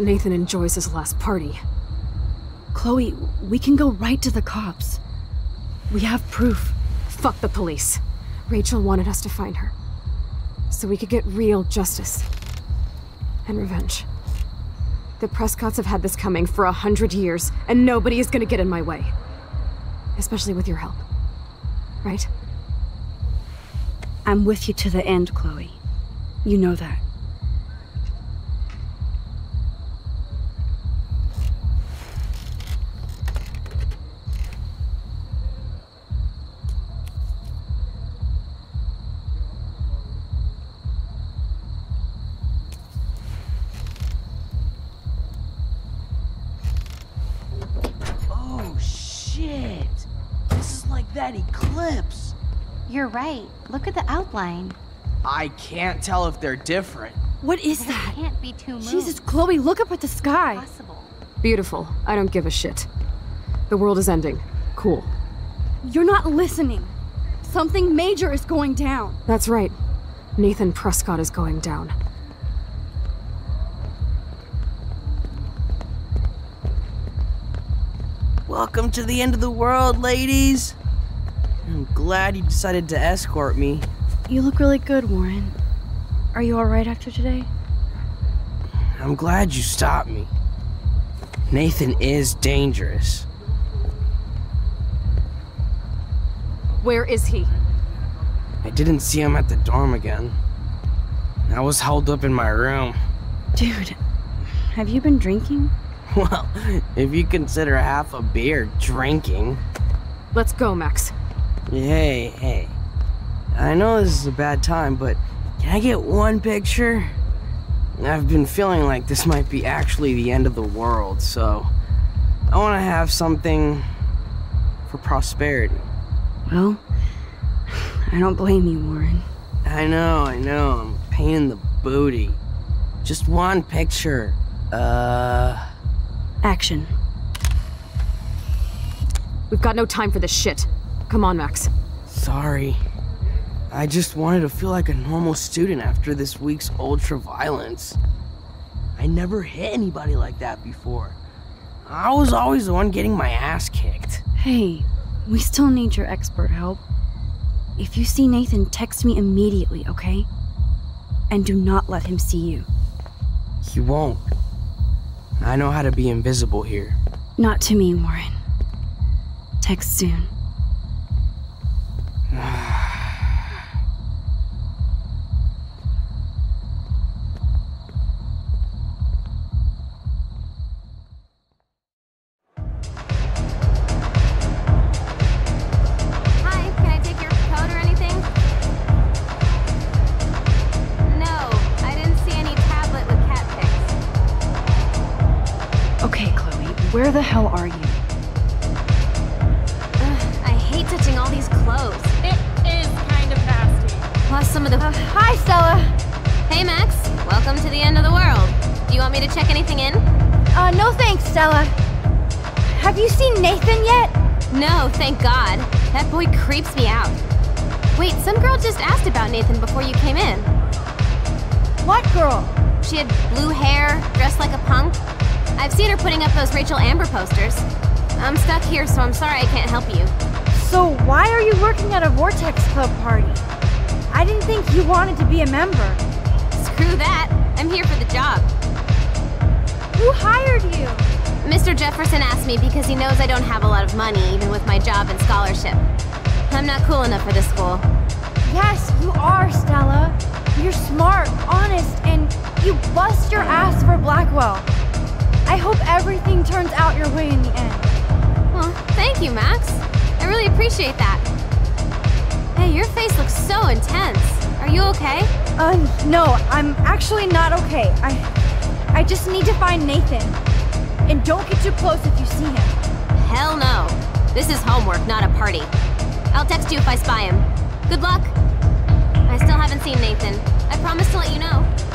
Hope Nathan enjoys his last party. Chloe, we can go right to the cops. We have proof. Fuck the police. Rachel wanted us to find her. So we could get real justice. And revenge. The Prescotts have had this coming for a hundred years, and nobody is gonna get in my way. Especially with your help. Right? I'm with you to the end, Chloe. You know that. At. I can't tell if they're different. What is that? Can't be two moons. Jesus, Chloe, look up at the sky. Beautiful. I don't give a shit. The world is ending. Cool. You're not listening. Something major is going down. That's right. Nathan Prescott is going down. Welcome to the end of the world, ladies. I'm glad you decided to escort me. You look really good, Warren. Are you alright after today? I'm glad you stopped me. Nathan is dangerous. Where is he? I didn't see him at the dorm again. I was held up in my room. Dude, have you been drinking? Well, if you consider half a beer drinking. Let's go, Max. Hey, hey. I know this is a bad time, but can I get one picture? I've been feeling like this might be actually the end of the world, so I want to have something for prosperity. Well, I don't blame you, Warren. I know, I know. I'm pain in the booty. Just one picture. Uh. Action. We've got no time for this shit. Come on, Max. Sorry. I just wanted to feel like a normal student after this week's ultra violence. I never hit anybody like that before. I was always the one getting my ass kicked. Hey, we still need your expert help. If you see Nathan, text me immediately, okay? And do not let him see you. He won't. I know how to be invisible here. Not to me, Warren. Text soon. about Nathan before you came in. What girl? She had blue hair, dressed like a punk. I've seen her putting up those Rachel Amber posters. I'm stuck here, so I'm sorry I can't help you. So why are you working at a Vortex Club party? I didn't think you wanted to be a member. Screw that. I'm here for the job. Who hired you? Mr. Jefferson asked me because he knows I don't have a lot of money, even with my job and scholarship. I'm not cool enough for this school. Yes, you are, Stella. You're smart, honest, and you bust your ass for Blackwell. I hope everything turns out your way in the end. Well, thank you, Max. I really appreciate that. Hey, your face looks so intense. Are you okay? Uh, no, I'm actually not okay. I, I just need to find Nathan. And don't get too close if you see him. Hell no. This is homework, not a party. I'll text you if I spy him. Good luck. I still haven't seen Nathan. I promise to let you know.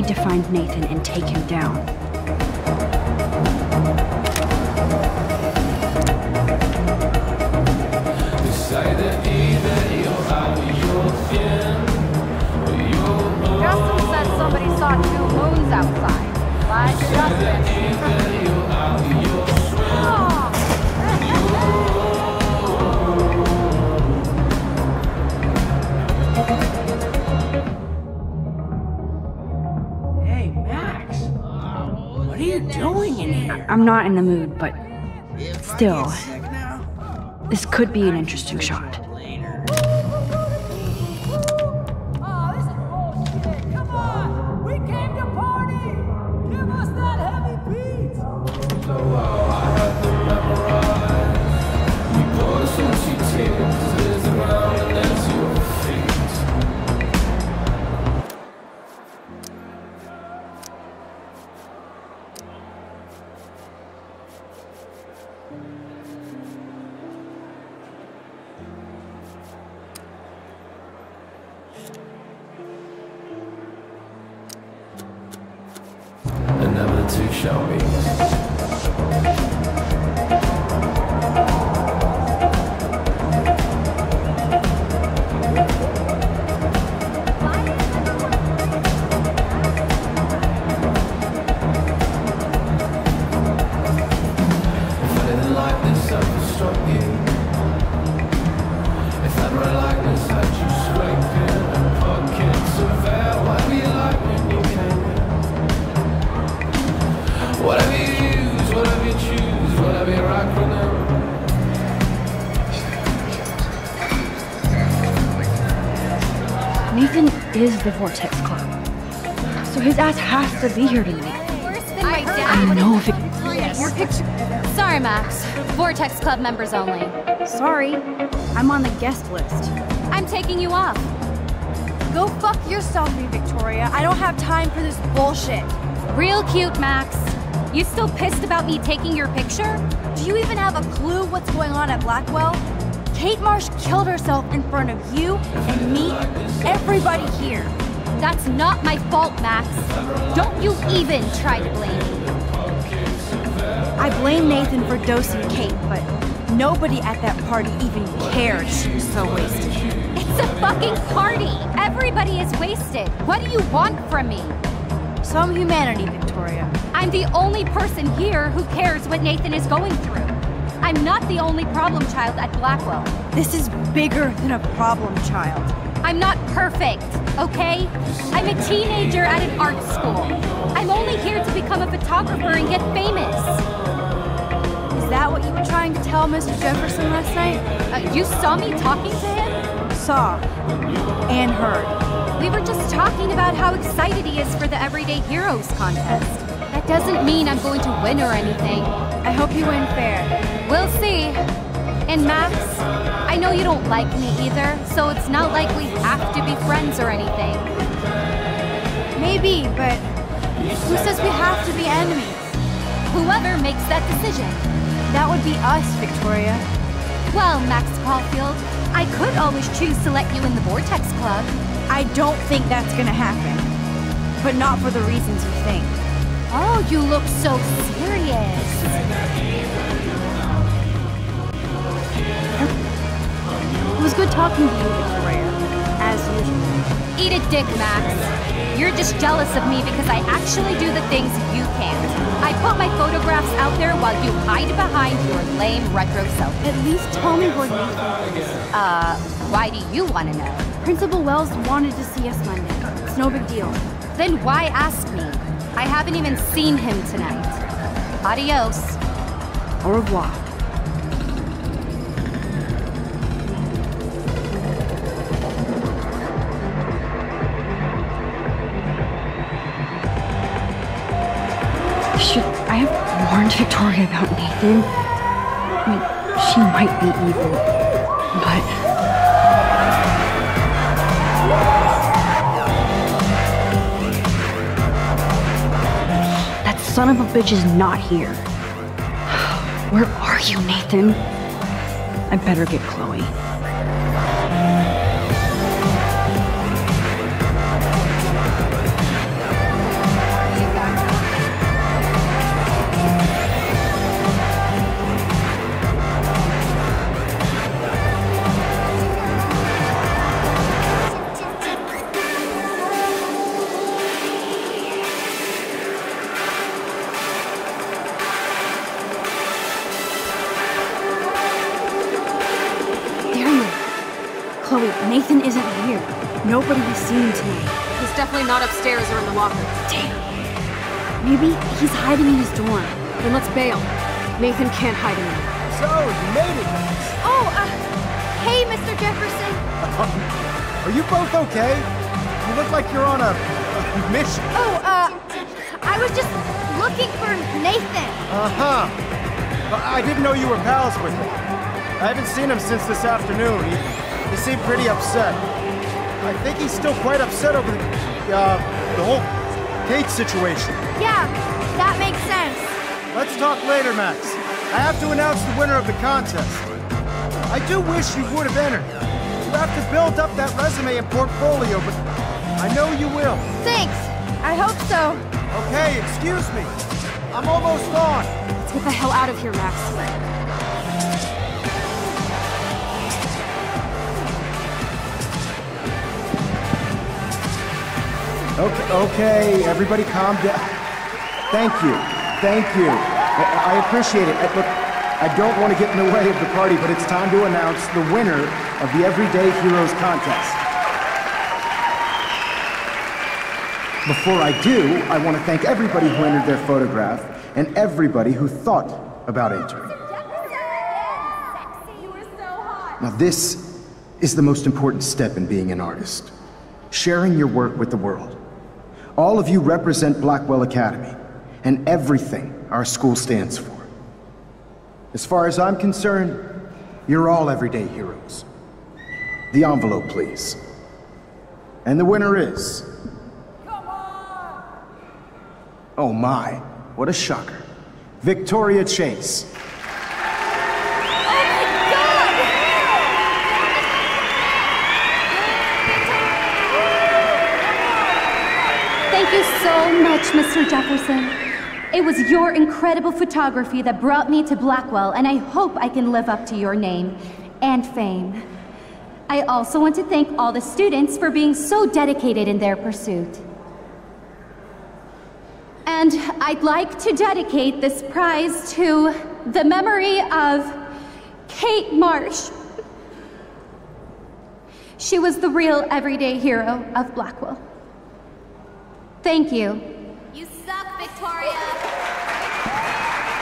Need to find Nathan and take him down. Justin said somebody saw two moons outside. Justin. I'm not in the mood, but still, this could be an interesting shot. Is the Vortex Club. So his ass has to be here tonight. I I know if it. Your picture. Sorry, Max. Vortex Club members only. Sorry, I'm on the guest list. I'm taking you off. Go fuck yourself, me, Victoria. I don't have time for this bullshit. Real cute, Max. You still pissed about me taking your picture? Do you even have a clue what's going on at Blackwell? Kate Marsh killed herself in front of you and me, everybody here. That's not my fault, Max. Don't you even try to blame me. I blame Nathan for dosing Kate, but nobody at that party even cared she was so wasted. It's a fucking party. Everybody is wasted. What do you want from me? Some humanity, Victoria. I'm the only person here who cares what Nathan is going through. I'm not the only problem child at Blackwell. This is bigger than a problem child. I'm not perfect, okay? I'm a teenager at an art school. I'm only here to become a photographer and get famous. Is that what you were trying to tell Mr. Jefferson last night? Uh, you saw me talking to him? Saw. And heard. We were just talking about how excited he is for the Everyday Heroes contest. Doesn't mean I'm going to win or anything. I hope you win fair. We'll see. And Max, I know you don't like me either, so it's not like we have to be friends or anything. Maybe, but who says we have to be enemies? Whoever makes that decision. That would be us, Victoria. Well, Max Caulfield, I could always choose to let you in the Vortex Club. I don't think that's gonna happen. But not for the reasons you think. Oh, you look so serious. It was good talking to you, Victoria. As usual. Eat a dick, Max. You're just jealous of me because I actually do the things you can't. I put my photographs out there while you hide behind your lame retro self. At least tell me where is. Uh, why do you want to know? Principal Wells wanted to see us Monday. It's no big deal. Then why ask me? I haven't even seen him tonight. Adios. Au revoir. Should I have warned Victoria about Nathan? I mean, she might be evil, but. Son of a bitch is not here. Where are you, Nathan? I better get Chloe. Definitely not upstairs or in the locker. Damn. Maybe he's hiding in his dorm. Then let's bail. Nathan can't hide anymore. So, you made it, Max. Oh, uh, hey, Mr. Jefferson. Are you both okay? You look like you're on a, a mission. Oh, uh, I was just looking for Nathan. Uh-huh. I didn't know you were pals with him. I haven't seen him since this afternoon. He, he seemed pretty upset. I think he's still quite upset over the, uh, the whole Kate situation. Yeah, that makes sense. Let's talk later, Max. I have to announce the winner of the contest. I do wish you would have entered. You have to build up that resume and portfolio, but I know you will. Thanks. I hope so. Okay, excuse me. I'm almost on. Let's get the hell out of here, Max. Okay, okay, everybody calm down. Thank you, thank you. I, I appreciate it. Look, I don't want to get in the way of the party, but it's time to announce the winner of the Everyday Heroes contest. Before I do, I want to thank everybody who entered their photograph and everybody who thought about entering. Now, this is the most important step in being an artist sharing your work with the world. All of you represent Blackwell Academy and everything our school stands for. As far as I'm concerned, you're all everyday heroes. The envelope, please. And the winner is. Come on! Oh my, what a shocker. Victoria Chase. Thank you so much, Mr. Jefferson. It was your incredible photography that brought me to Blackwell, and I hope I can live up to your name and fame. I also want to thank all the students for being so dedicated in their pursuit. And I'd like to dedicate this prize to the memory of Kate Marsh. She was the real everyday hero of Blackwell. Thank you. Victoria.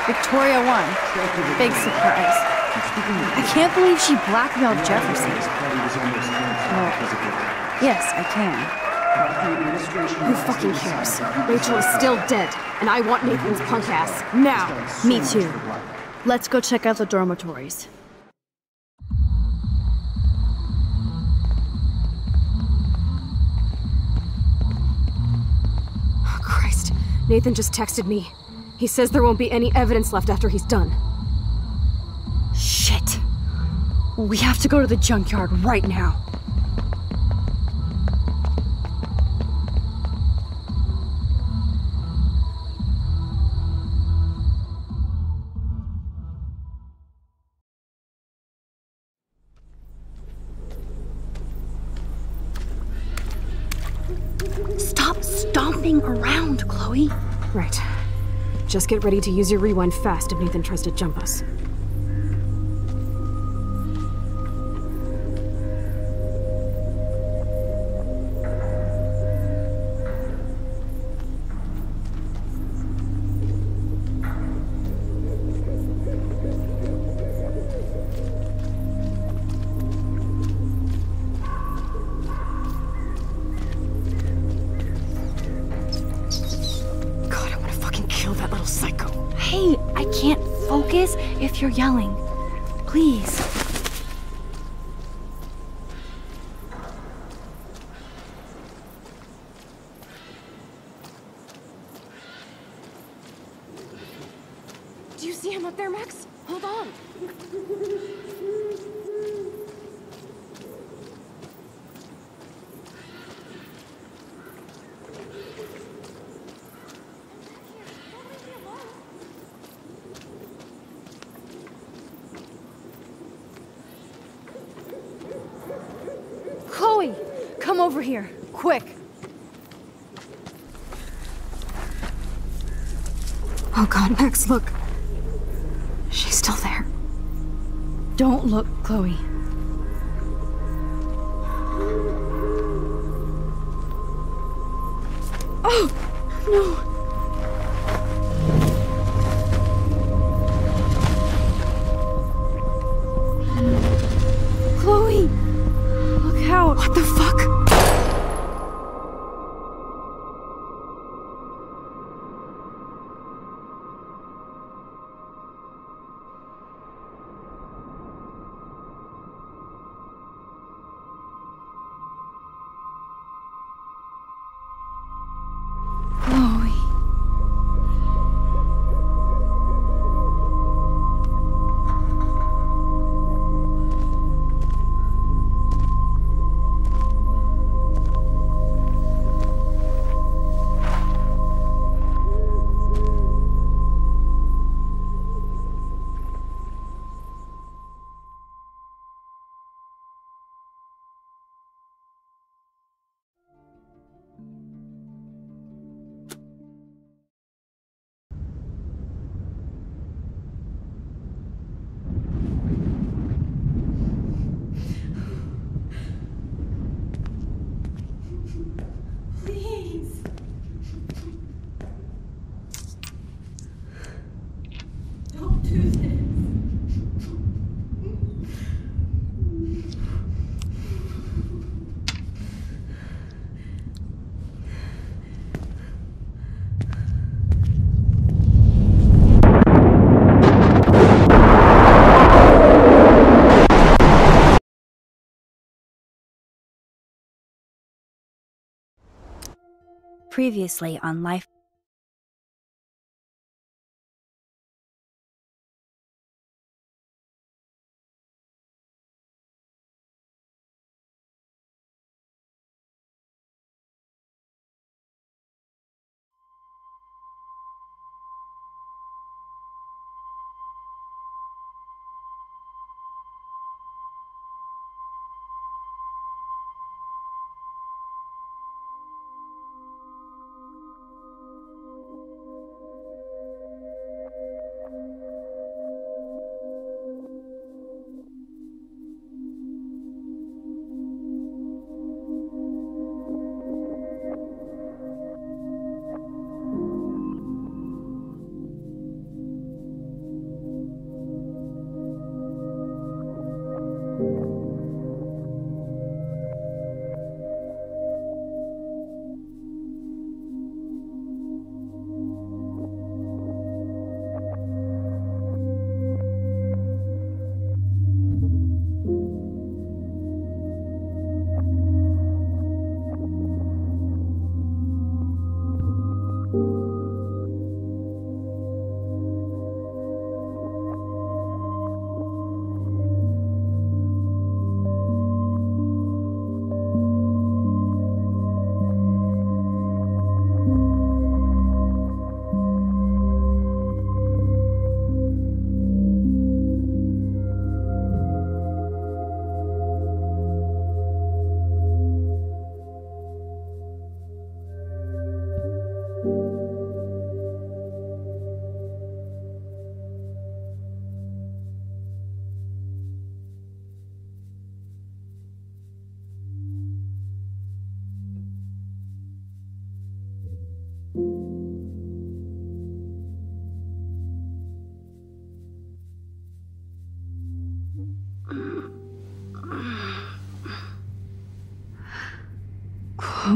Victoria won. Big surprise. I can't believe she blackmailed Jefferson. Well, yes, I can. Who fucking cares? Rachel is still dead, and I want Nathan's punk ass now. Me too. Let's go check out the dormitories. Oh, Christ. Nathan just texted me. He says there won't be any evidence left after he's done. Shit. We have to go to the junkyard right now. Just get ready to use your rewind fast if Nathan tries to jump us. Look. She's still there. Don't look, Chloe. Previously on Life.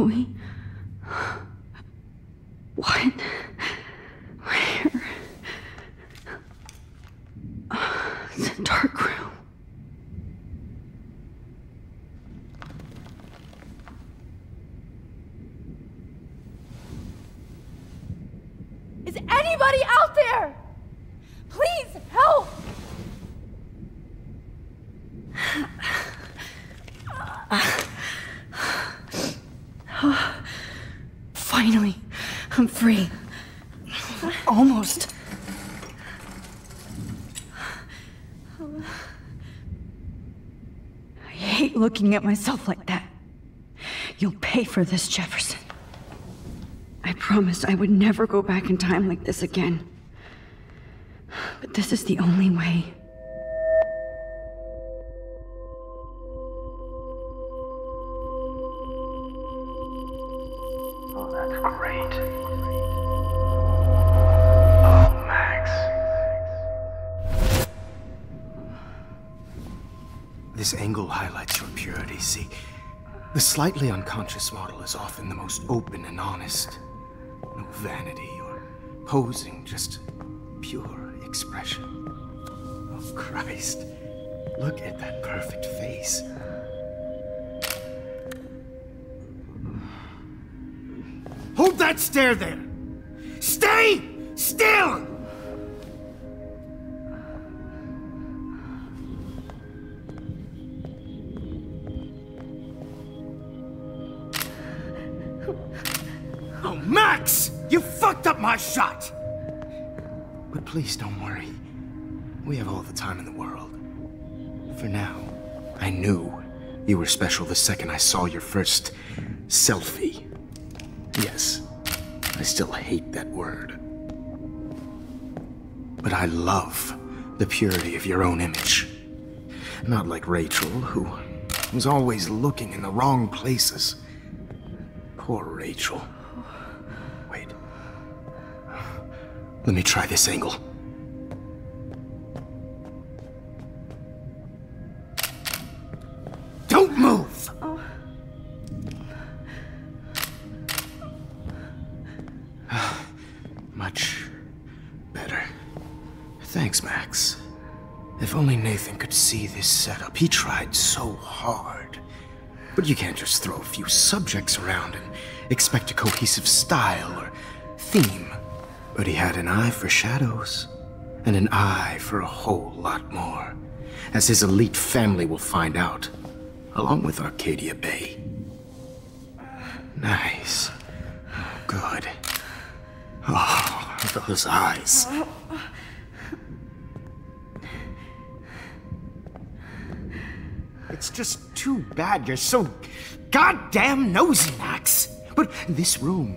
Chloe? What? Where? It's a dark room. Is anybody out there? Please help! Finally, I'm free. Almost. I hate looking at myself like that. You'll pay for this, Jefferson. I promised I would never go back in time like this again. But this is the only way. Slightly unconscious model is often the most open and honest. No vanity or posing, just pure expression. Oh, Christ. Look at that perfect face. Hold that stare there! Stay still! My shot! But please don't worry. We have all the time in the world. For now, I knew you were special the second I saw your first selfie. Yes, I still hate that word. But I love the purity of your own image. Not like Rachel, who was always looking in the wrong places. Poor Rachel. Let me try this angle. Don't move! Much better. Thanks, Max. If only Nathan could see this setup. He tried so hard. But you can't just throw a few subjects around and expect a cohesive style or theme. But he had an eye for shadows, and an eye for a whole lot more, as his elite family will find out, along with Arcadia Bay. Nice. Good. Oh, those eyes. It's just too bad you're so goddamn nosy, Max. But this room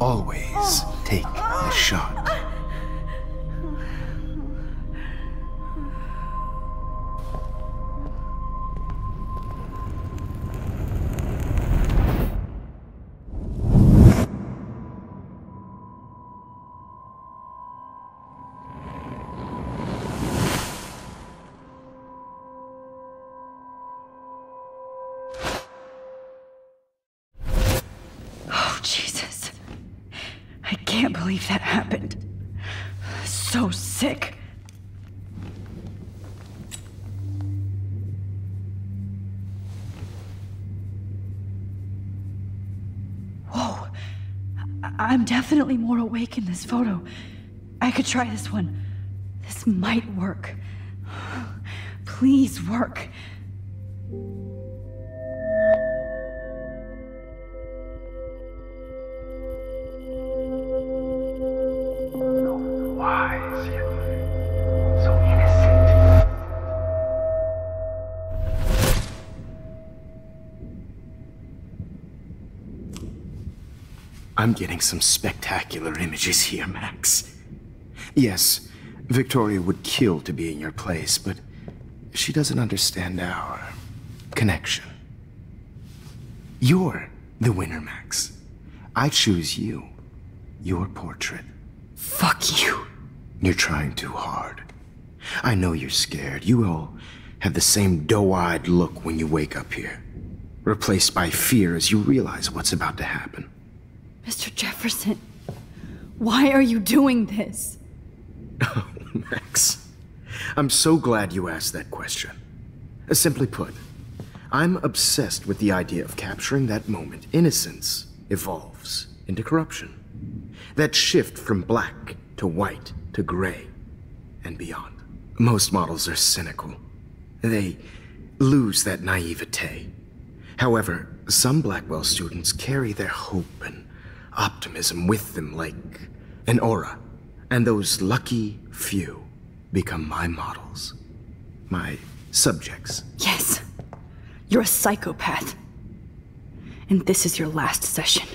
Always take the shot. I'm definitely more awake in this photo. I could try this one. This might work. Please work. I'm getting some spectacular images here, Max. Yes, Victoria would kill to be in your place, but she doesn't understand our connection. You're the winner, Max. I choose you. Your portrait. Fuck you. You're trying too hard. I know you're scared. You all have the same doe-eyed look when you wake up here. Replaced by fear as you realize what's about to happen. Mr. Jefferson, why are you doing this? Oh, Max, I'm so glad you asked that question. Uh, Simply put, I'm obsessed with the idea of capturing that moment innocence evolves into corruption. That shift from black to white to gray and beyond. Most models are cynical. They lose that naivete. However, some Blackwell students carry their hope and optimism with them like an aura. And those lucky few become my models, my subjects. Yes. You're a psychopath. And this is your last session.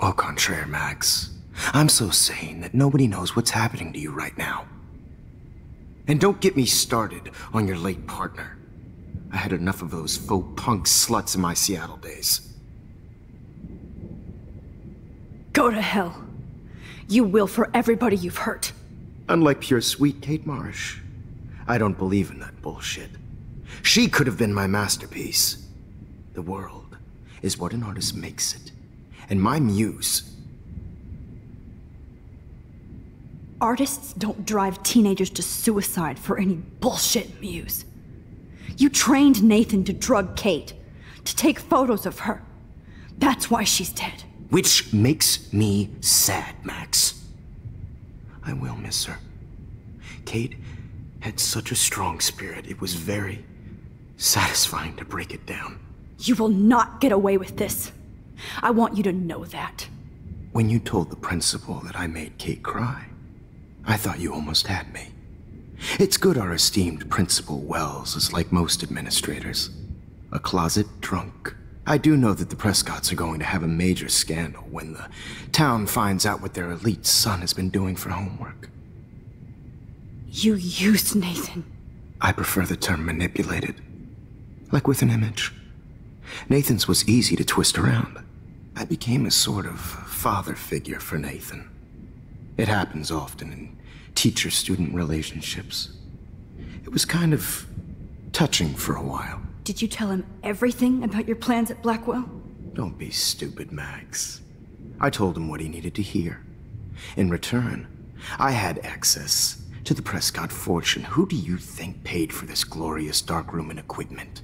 Au contraire, Max. I'm so sane that nobody knows what's happening to you right now. And don't get me started on your late partner. I had enough of those faux punk sluts in my Seattle days. Go to hell. You will for everybody you've hurt. Unlike pure sweet Kate Marsh, I don't believe in that bullshit. She could have been my masterpiece. The world is what an artist makes it. And my muse Artists don't drive teenagers to suicide for any bullshit muse. You trained Nathan to drug Kate, to take photos of her. That's why she's dead. Which makes me sad, Max. I will miss her. Kate had such a strong spirit, it was very satisfying to break it down. You will not get away with this. I want you to know that. When you told the principal that I made Kate cry, I thought you almost had me. It's good our esteemed Principal Wells is like most administrators. A closet drunk. I do know that the Prescotts are going to have a major scandal when the town finds out what their elite son has been doing for homework. You used Nathan. I prefer the term manipulated. Like with an image. Nathan's was easy to twist around. I became a sort of father figure for Nathan. It happens often in teacher student relationships. It was kind of touching for a while. Did you tell him everything about your plans at Blackwell? Don't be stupid, Max. I told him what he needed to hear. In return, I had access to the Prescott fortune. Who do you think paid for this glorious darkroom and equipment?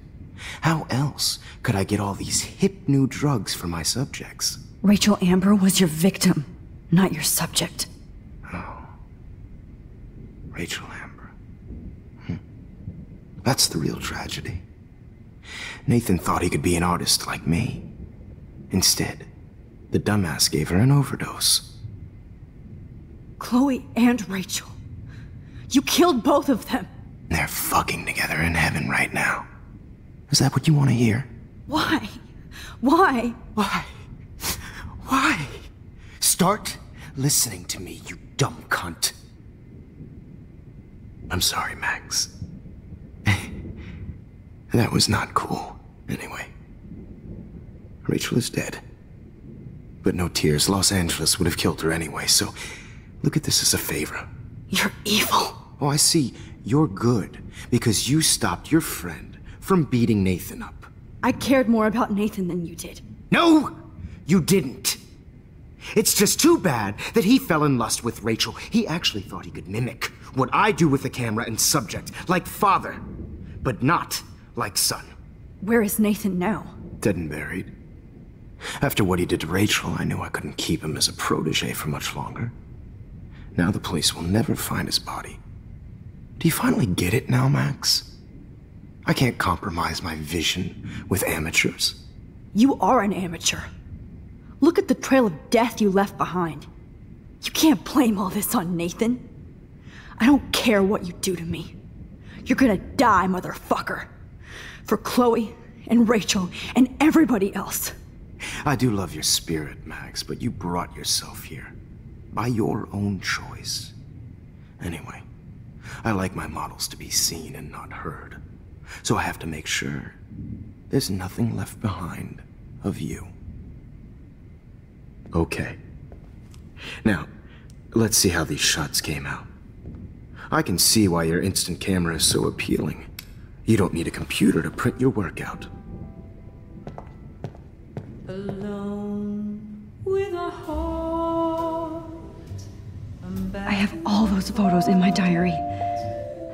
How else could I get all these hip new drugs for my subjects? Rachel Amber was your victim, not your subject. Oh. Rachel Amber. Hmm. That's the real tragedy. Nathan thought he could be an artist like me. Instead, the dumbass gave her an overdose. Chloe and Rachel. You killed both of them. They're fucking together in heaven right now. Is that what you want to hear? Why? Why? Why? Why? Start listening to me, you dumb cunt. I'm sorry, Max. that was not cool. Anyway, Rachel is dead. But no tears. Los Angeles would have killed her anyway, so look at this as a favor. You're evil. Oh, I see. You're good because you stopped your friend from beating Nathan up. I cared more about Nathan than you did. No! You didn't. It's just too bad that he fell in lust with Rachel. He actually thought he could mimic what I do with the camera and subject, like father, but not like son. Where is Nathan now? Dead and buried. After what he did to Rachel, I knew I couldn't keep him as a protege for much longer. Now the police will never find his body. Do you finally get it now, Max? I can't compromise my vision with amateurs. You are an amateur. Look at the trail of death you left behind. You can't blame all this on Nathan. I don't care what you do to me. You're gonna die, motherfucker. For Chloe and Rachel and everybody else. I do love your spirit, Max, but you brought yourself here. By your own choice. Anyway, I like my models to be seen and not heard. So I have to make sure there's nothing left behind of you. Okay. Now, let's see how these shots came out. I can see why your instant camera is so appealing. You don't need a computer to print your work out. Alone with a heart. I have all those photos in my diary.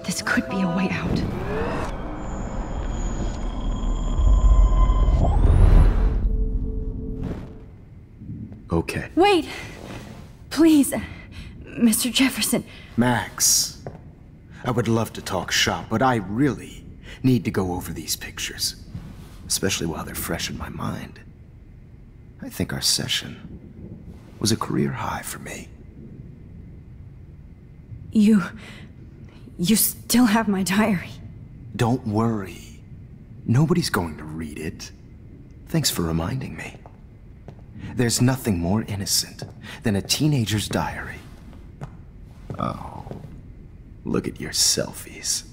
This could be a way out. Okay. Wait! Please, Mr. Jefferson. Max, I would love to talk shop, but I really need to go over these pictures. Especially while they're fresh in my mind. I think our session was a career high for me. You. You still have my diary. Don't worry. Nobody's going to read it. Thanks for reminding me. There's nothing more innocent than a teenager's diary. Oh, look at your selfies.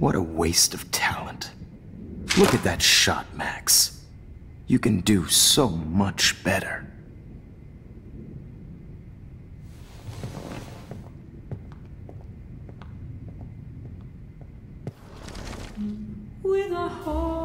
What a waste of talent. Look at that shot, Max. You can do so much better. With a heart,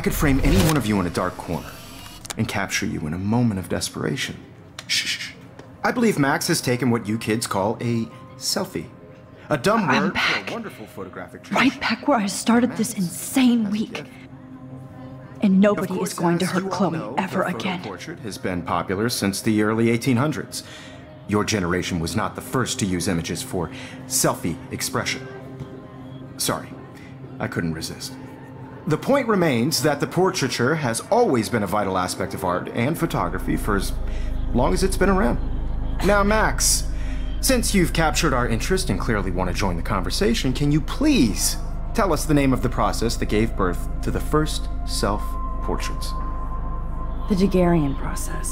I could frame any one of you in a dark corner and capture you in a moment of desperation. Shh. I believe Max has taken what you kids call a selfie. A dumb I'm word back. a wonderful photographic Right back where I started this insane week. And nobody is going to hurt Chloe ever again. portrait has been popular since the early 1800s. Your generation was not the first to use images for selfie expression. Sorry, I couldn't resist. The point remains that the portraiture has always been a vital aspect of art and photography for as long as it's been around. Now, Max, since you've captured our interest and clearly want to join the conversation, can you please tell us the name of the process that gave birth to the first self portraits? The Daguerrean process.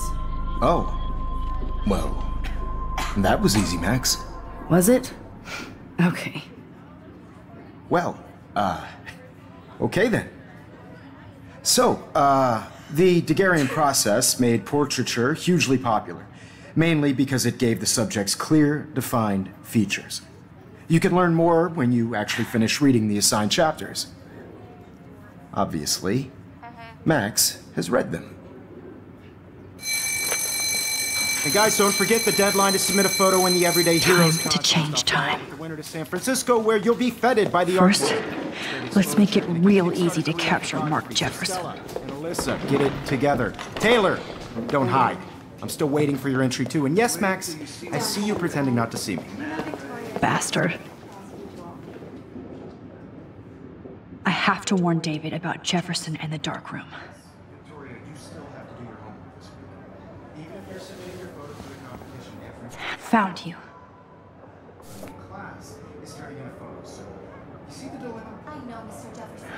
Oh. Well, that was easy, Max. Was it? Okay. Well, uh, okay then. So, uh, the Daguerrean process made portraiture hugely popular, mainly because it gave the subjects clear, defined features. You can learn more when you actually finish reading the assigned chapters. Obviously, Max has read them. And guys, don't forget the deadline to submit a photo in the Everyday Heroes Time to change time. the winter to San Francisco, where you'll be feted by the First, let's make it real easy to capture Mark Jefferson. And Alyssa, get it together. Taylor, don't hide. I'm still waiting for your entry too. And yes, Max, I see you pretending not to see me. Bastard. I have to warn David about Jefferson and the dark room. Found you.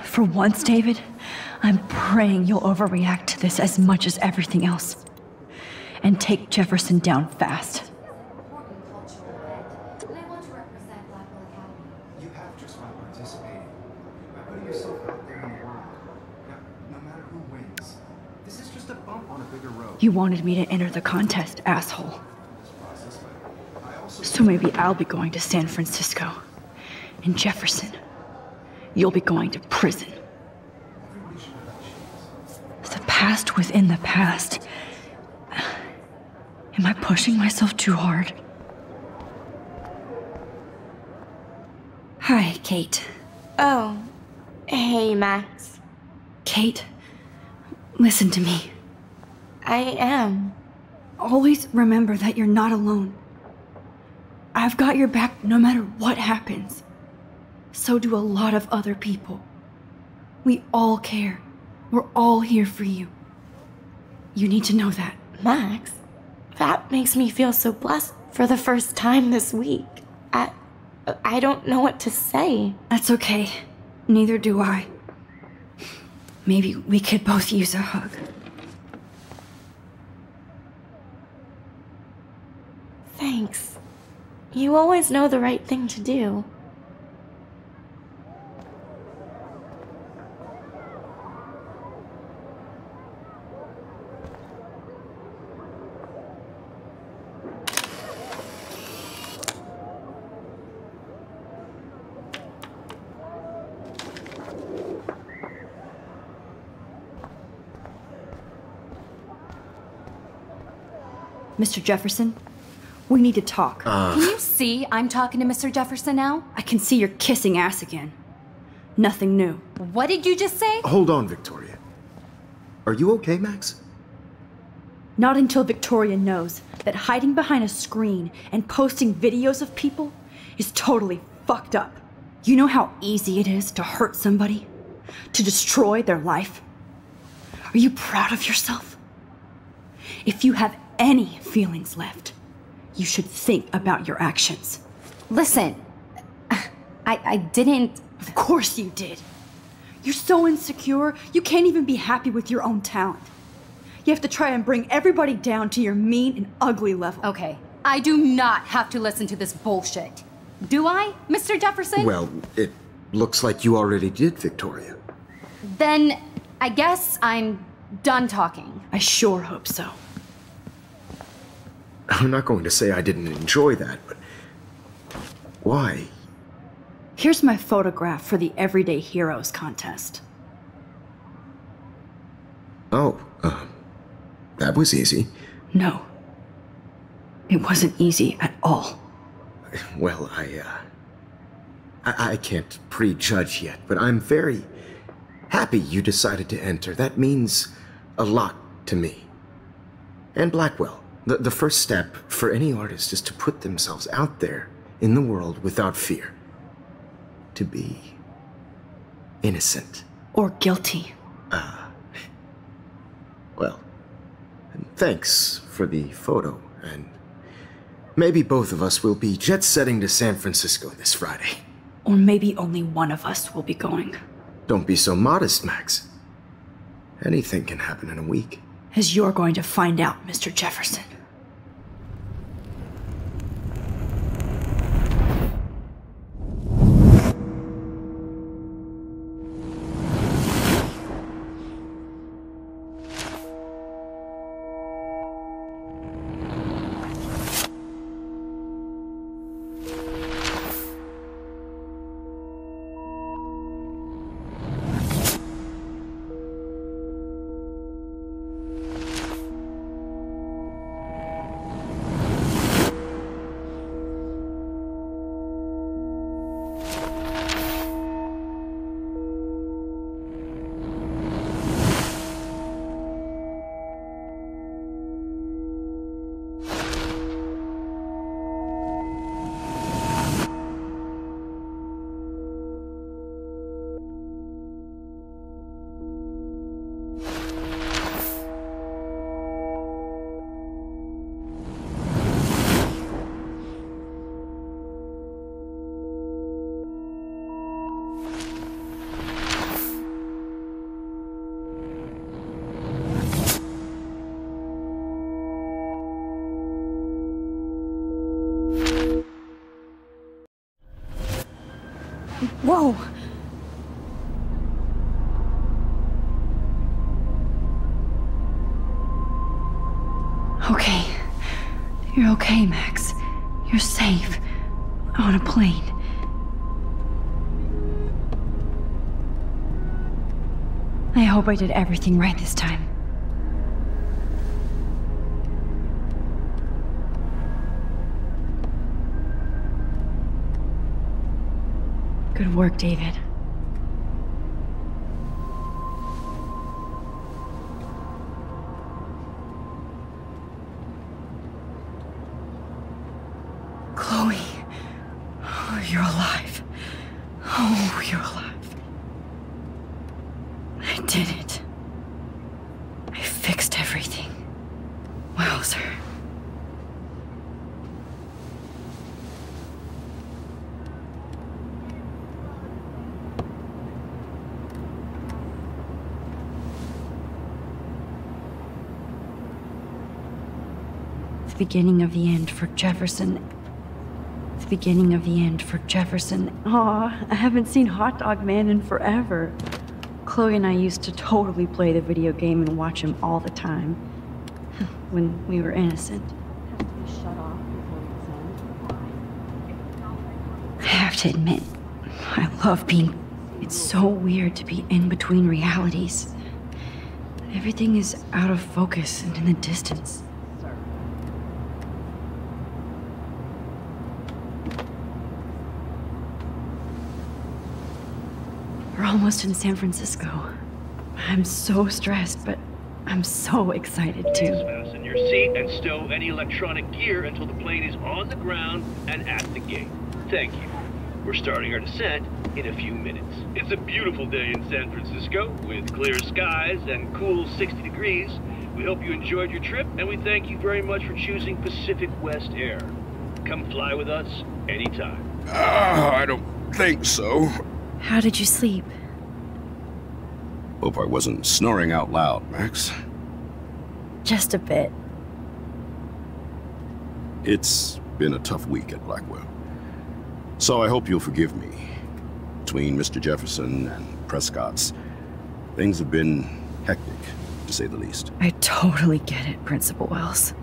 For once, David, I'm praying you'll overreact to this as much as everything else. And take Jefferson down fast. You wanted me to enter the contest, asshole. So maybe I'll be going to San Francisco. And Jefferson, you'll be going to prison. The past within the past. Am I pushing myself too hard? Hi, Kate. Oh, hey, Max. Kate, listen to me. I am. Always remember that you're not alone. I've got your back no matter what happens. So do a lot of other people. We all care. We're all here for you. You need to know that. Max, that makes me feel so blessed for the first time this week. I I don't know what to say. That's okay. Neither do I. Maybe we could both use a hug. Thanks. You always know the right thing to do. Mr. Jefferson? We need to talk. Uh. Can you see I'm talking to Mr. Jefferson now? I can see you're kissing ass again. Nothing new. What did you just say? Hold on, Victoria. Are you okay, Max? Not until Victoria knows that hiding behind a screen and posting videos of people is totally fucked up. You know how easy it is to hurt somebody? To destroy their life? Are you proud of yourself? If you have any feelings left, you should think about your actions. Listen, I, I didn't. Of course you did. You're so insecure, you can't even be happy with your own talent. You have to try and bring everybody down to your mean and ugly level. Okay, I do not have to listen to this bullshit. Do I, Mr. Jefferson? Well, it looks like you already did, Victoria. Then I guess I'm done talking. I sure hope so. I'm not going to say I didn't enjoy that, but. Why? Here's my photograph for the Everyday Heroes contest. Oh, uh, that was easy. No. It wasn't easy at all. Well, I, uh. I, I can't prejudge yet, but I'm very happy you decided to enter. That means a lot to me. And Blackwell. The, the first step for any artist is to put themselves out there in the world without fear. To be innocent. Or guilty. Ah. Well, thanks for the photo, and maybe both of us will be jet setting to San Francisco this Friday. Or maybe only one of us will be going. Don't be so modest, Max. Anything can happen in a week. As you're going to find out, Mr. Jefferson. Hope I did everything right this time. Good work, David. Chloe. Oh, you're alive. Oh, you're alive. I did it. I fixed everything. Wowzer. The beginning of the end for Jefferson. The beginning of the end for Jefferson. Aw, I haven't seen Hot Dog Man in forever. Chloe and I used to totally play the video game and watch him all the time. When we were innocent. I have to admit, I love being. It's so weird to be in between realities. Everything is out of focus and in the distance. Almost in San Francisco. I'm so stressed, but I'm so excited too. Fasten your seat and stow any electronic gear until the plane is on the ground and at the gate. Thank you. We're starting our descent in a few minutes. It's a beautiful day in San Francisco with clear skies and cool 60 degrees. We hope you enjoyed your trip and we thank you very much for choosing Pacific West Air. Come fly with us anytime. Ah, I don't think so. How did you sleep? Hope I wasn't snoring out loud, Max. Just a bit. It's been a tough week at Blackwell. So I hope you'll forgive me. Between Mr. Jefferson and Prescott's, things have been hectic, to say the least. I totally get it, Principal Wells.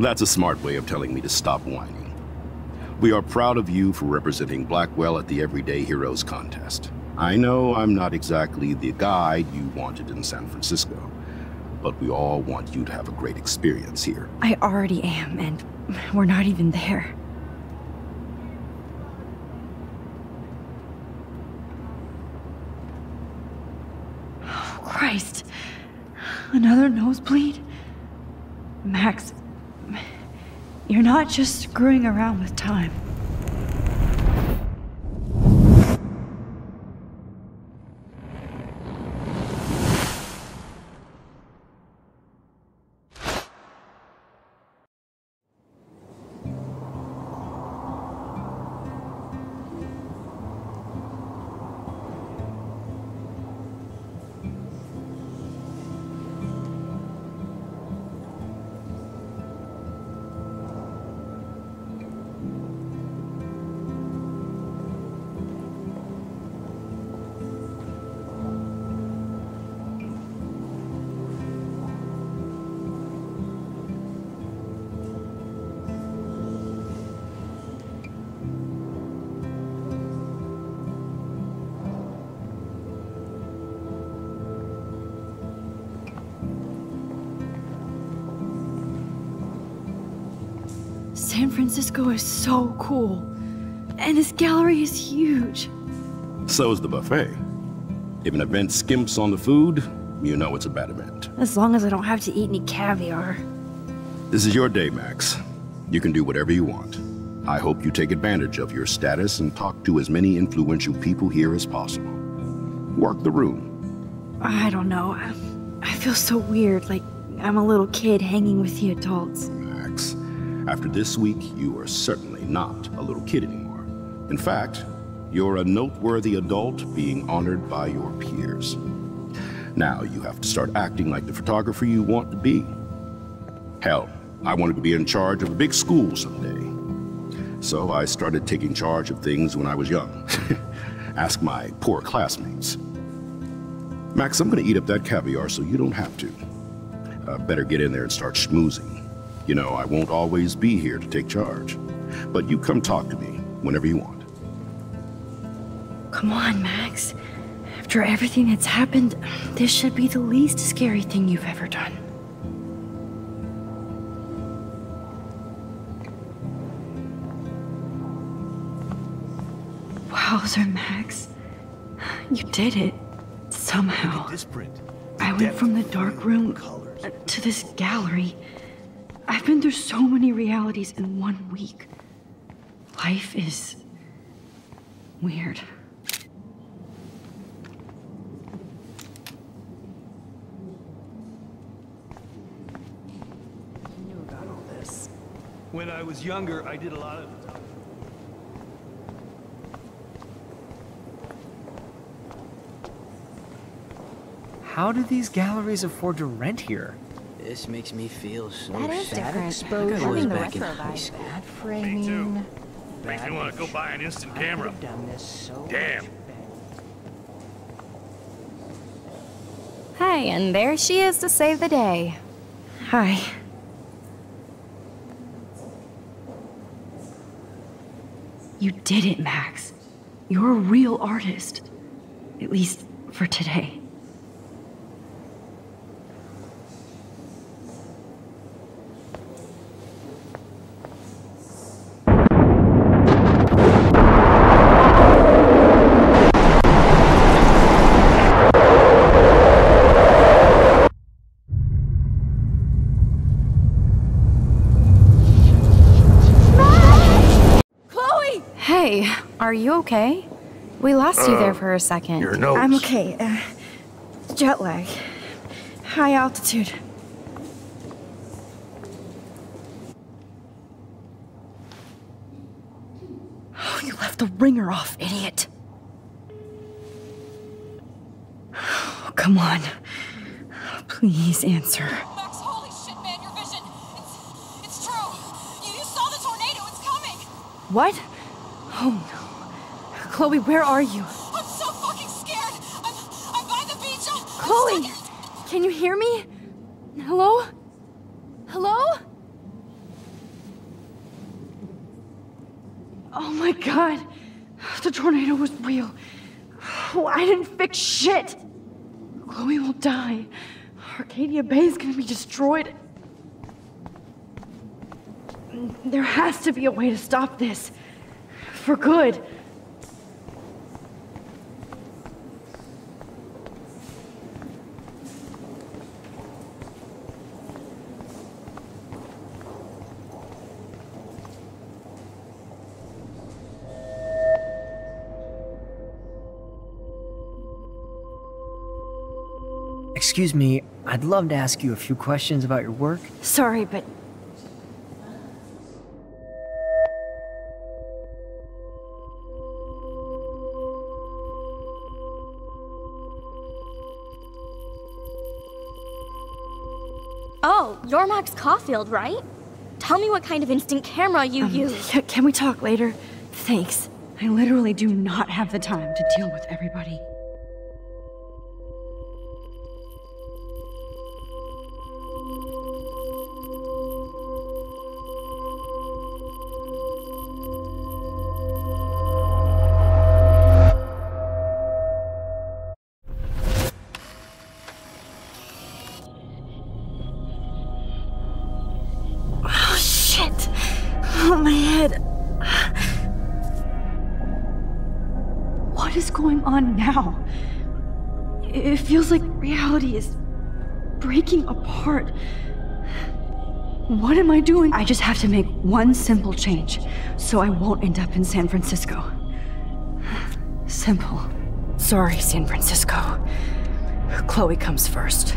That's a smart way of telling me to stop whining. We are proud of you for representing Blackwell at the Everyday Heroes contest. I know I'm not exactly the guide you wanted in San Francisco, but we all want you to have a great experience here. I already am, and we're not even there. Oh, Christ. Another nosebleed? Max, you're not just screwing around with time. Francisco is so cool. And this gallery is huge. So is the buffet. If an event skimps on the food, you know it's a bad event. As long as I don't have to eat any caviar. This is your day, Max. You can do whatever you want. I hope you take advantage of your status and talk to as many influential people here as possible. Work the room. I don't know. I, I feel so weird, like I'm a little kid hanging with the adults. After this week, you are certainly not a little kid anymore. In fact, you're a noteworthy adult being honored by your peers. Now you have to start acting like the photographer you want to be. Hell, I wanted to be in charge of a big school someday. So I started taking charge of things when I was young. Ask my poor classmates. Max, I'm gonna eat up that caviar so you don't have to. Uh, better get in there and start schmoozing. You know, I won't always be here to take charge. But you come talk to me whenever you want. Come on, Max. After everything that's happened, this should be the least scary thing you've ever done. Wowzer, Max. You did it. Somehow. I went from the dark room to this gallery. I've been through so many realities in one week. Life is weird. You knew about all this. When I was younger, I did a lot of. How do these galleries afford to rent here? This makes me feel so That is sad. different. Exposure Having was the back in retro high vibe. school. Bad framing. Makes me want to go buy an instant camera. Done this so Damn. Hey, and there she is to save the day. Hi. You did it, Max. You're a real artist. At least for today. Are you okay? We lost you Uh, there for a second. your nose. I'm okay. Uh, jet lag. High altitude. Oh, you left the ringer off, idiot. Oh, come on. Please answer. What? Oh no. Chloe, where are you? I'm so fucking scared. I'm, I'm by the beach. I'm Chloe! Can you hear me? Hello? Hello? Oh my god. The tornado was real. Oh, I didn't fix shit. Chloe will die. Arcadia Bay is gonna be destroyed. There has to be a way to stop this. For good. Excuse me, I'd love to ask you a few questions about your work. Sorry, but Oh, you're Max Caulfield, right? Tell me what kind of instant camera you Um, use. Can we talk later? Thanks. I literally do not have the time to deal with everybody. Is breaking apart. What am I doing? I just have to make one simple change so I won't end up in San Francisco. Simple. Sorry, San Francisco. Chloe comes first.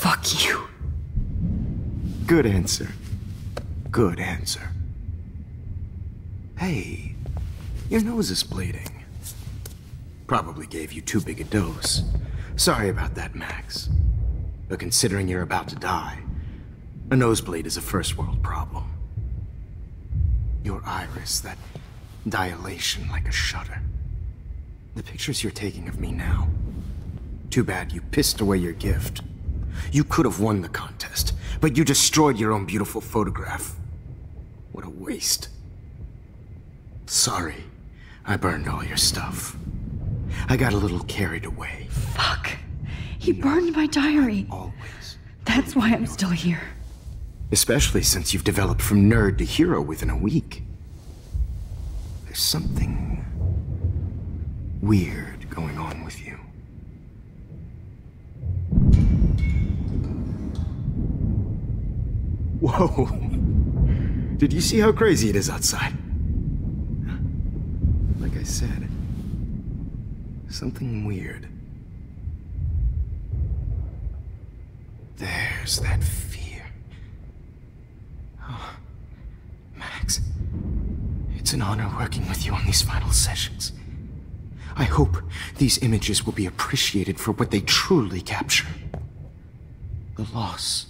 Fuck you. Good answer. Good answer. Hey, your nose is bleeding. Probably gave you too big a dose. Sorry about that, Max. But considering you're about to die, a nosebleed is a first world problem. Your iris, that dilation like a shutter. The pictures you're taking of me now. Too bad you pissed away your gift. You could have won the contest, but you destroyed your own beautiful photograph. What a waste. Sorry, I burned all your stuff. I got a little carried away. Fuck. He burned my diary. Always. That's why I'm still here. Especially since you've developed from nerd to hero within a week. There's something weird going on with you. Whoa. Did you see how crazy it is outside? Like I said, something weird. There's that fear. Oh, Max, it's an honor working with you on these final sessions. I hope these images will be appreciated for what they truly capture the loss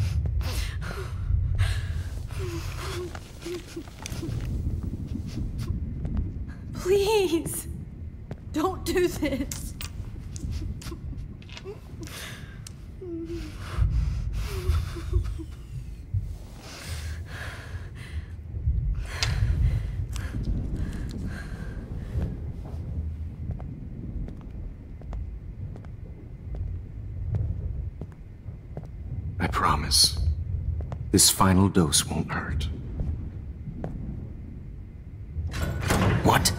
Please, don't do this. I promise. This final dose won't hurt. What?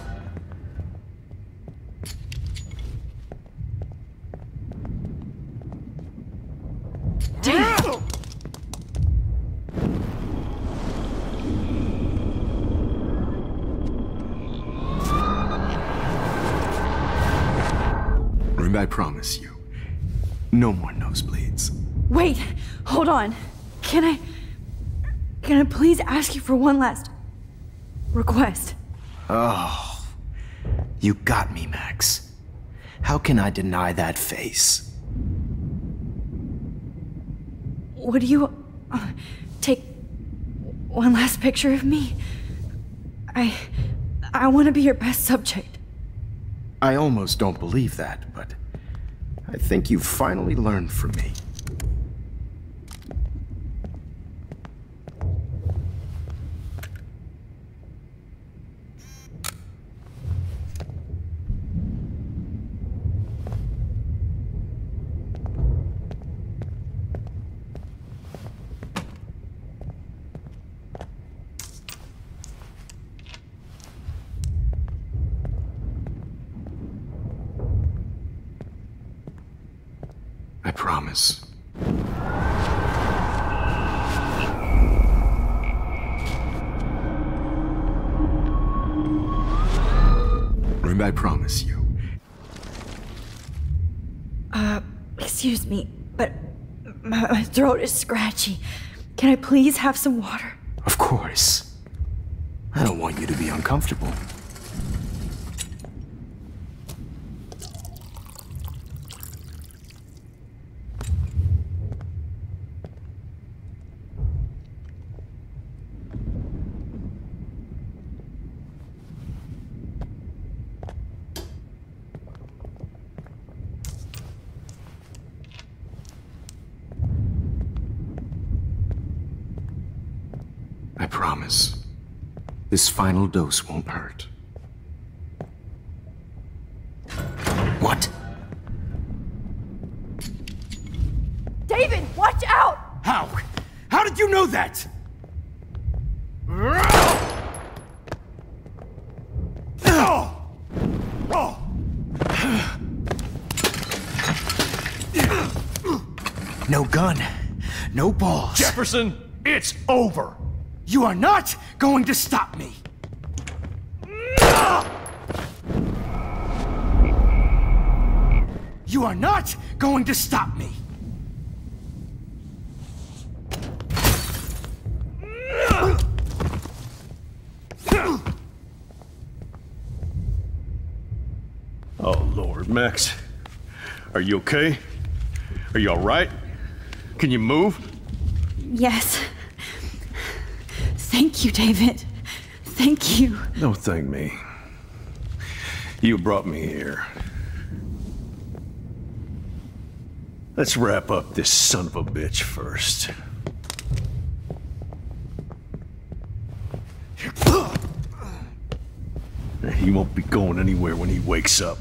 And I promise you, no more nosebleeds. Wait, hold on. Can I. Can I please ask you for one last request? Oh, you got me, Max. How can I deny that face? Would you uh, take one last picture of me? I. I want to be your best subject. I almost don't believe that, but I think you've finally learned from me. I promise. And I promise you. Uh, excuse me, but my, my throat is scratchy. Can I please have some water? Of course. I don't want you to be uncomfortable. I promise. This final dose won't hurt. What? David, watch out! How? How did you know that? No gun, no balls. Jefferson, it's over. You are not going to stop me. You are not going to stop me. Oh, Lord, Max. Are you okay? Are you alright? Can you move? Yes. Thank you, David. Thank you. Don't thank me. You brought me here. Let's wrap up this son of a bitch first. He won't be going anywhere when he wakes up.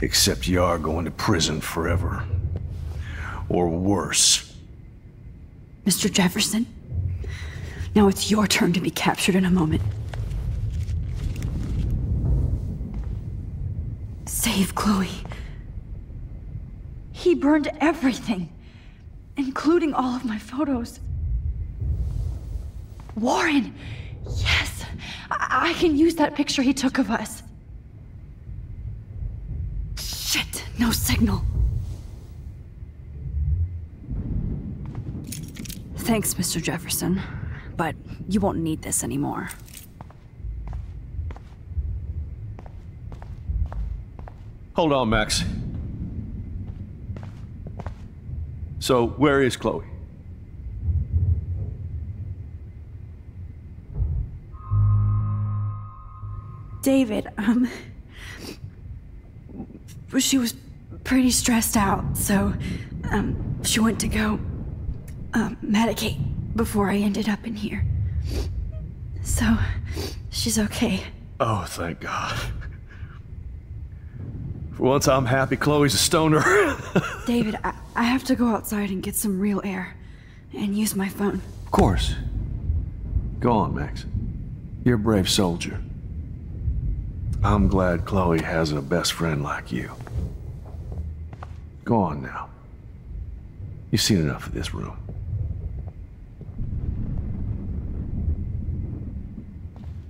Except you are going to prison forever. Or worse. Mr. Jefferson, now it's your turn to be captured in a moment. Save Chloe. He burned everything, including all of my photos. Warren! Yes! I, I can use that picture he took of us. Shit! No signal. Thanks, Mr. Jefferson. But you won't need this anymore. Hold on, Max. So, where is Chloe? David, um. She was pretty stressed out, so, um, she went to go, um, medicate before I ended up in here. So, she's okay. Oh, thank God. For once, I'm happy Chloe's a stoner. David, I, I have to go outside and get some real air and use my phone. Of course. Go on, Max. You're a brave soldier. I'm glad Chloe has a best friend like you. Go on now. You've seen enough of this room.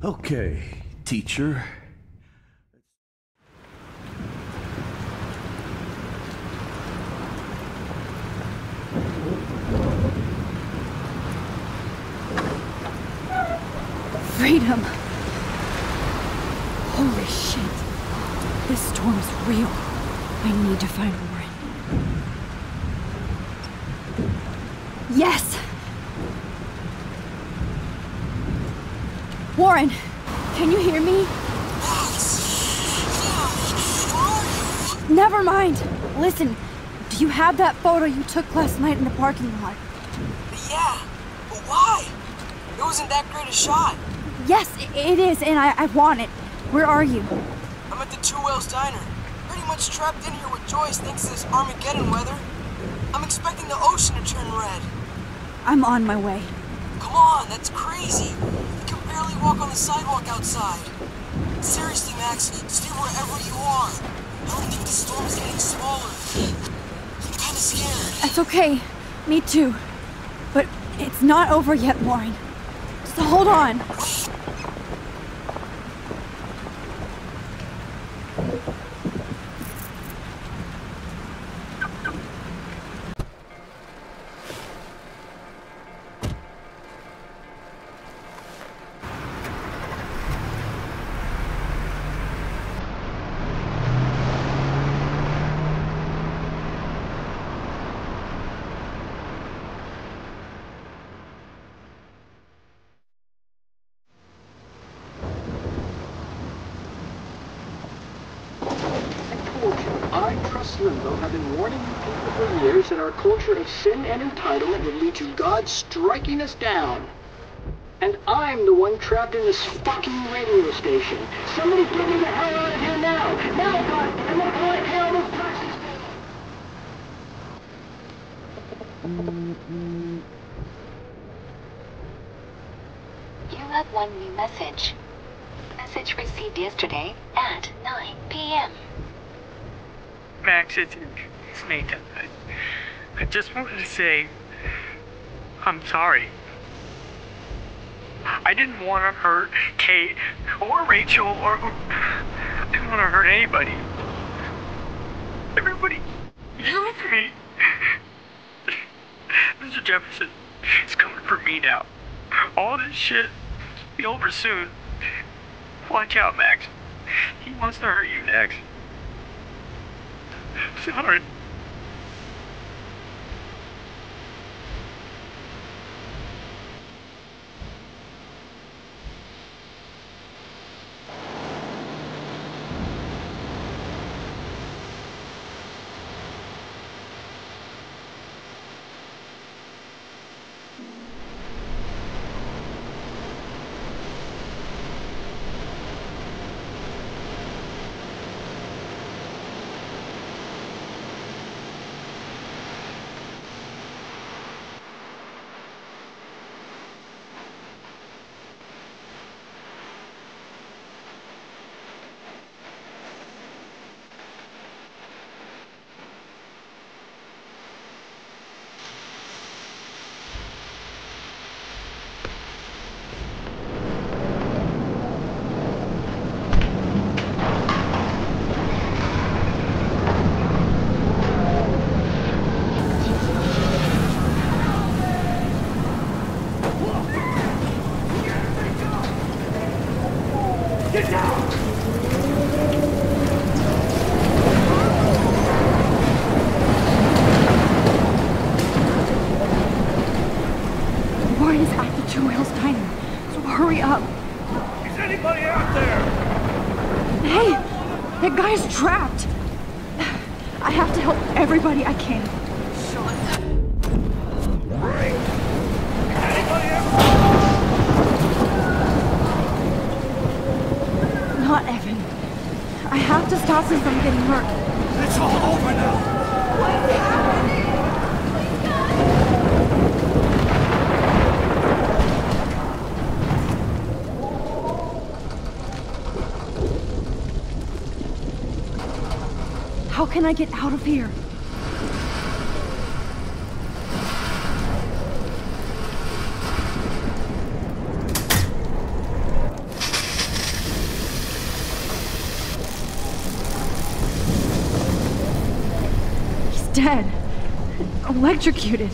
Okay, teacher. Freedom! Holy shit. This storm is real. I need to find Warren. Yes! Warren, can you hear me? Never mind. Listen, do you have that photo you took last night in the parking lot? Yeah, but why? It wasn't that great a shot. Yes, it is, and I, I want it. Where are you? I'm at the Two Whales Diner. Pretty much trapped in here with Joyce thanks to this Armageddon weather. I'm expecting the ocean to turn red. I'm on my way. Come on, that's crazy. You can barely walk on the sidewalk outside. Seriously, Max, stay wherever you are. I don't think the storm is getting smaller. I'm kinda scared. That's okay. Me too. But it's not over yet, Warren. So hold on. I, Trust Limbo, have been warning you people for years that our culture of sin and entitlement would lead to God striking us down. And I'm the one trapped in this fucking radio station. Somebody get me the hell out of here now! Now, goddammit, before I pay all those taxes! You have one new message. Message received yesterday at 9 p.m. Max, it's, it's Nathan. I, just wanted to say I'm sorry. I didn't want to hurt Kate or Rachel or I didn't want to hurt anybody. Everybody used me. Mr. Jefferson, it's coming for me now. All this shit will be over soon. Watch out, Max. He wants to hurt you next. Sorry. Can I get out of here? He's dead. Electrocuted.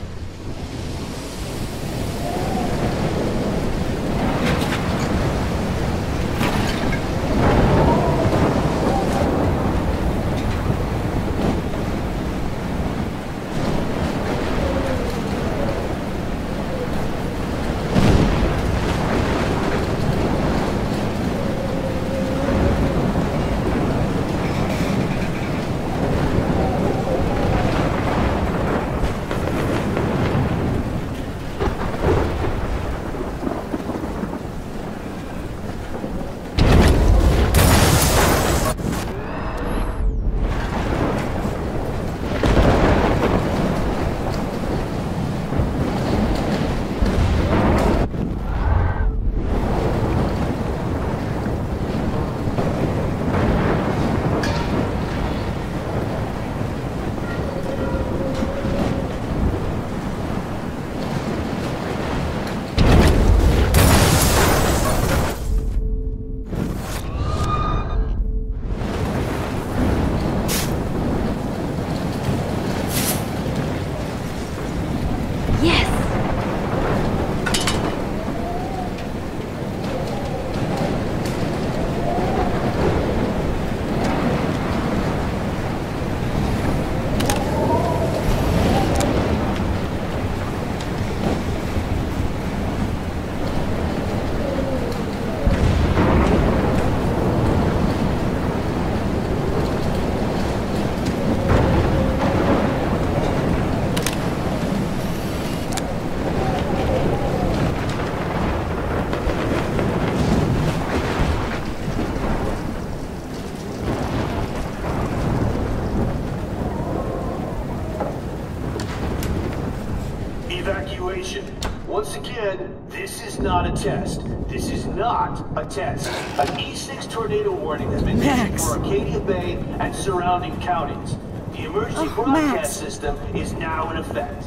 Again, this is not a test. This is not a test. An E6 tornado warning has been issued for Arcadia Bay and surrounding counties. The emergency oh, broadcast Max. system is now in effect.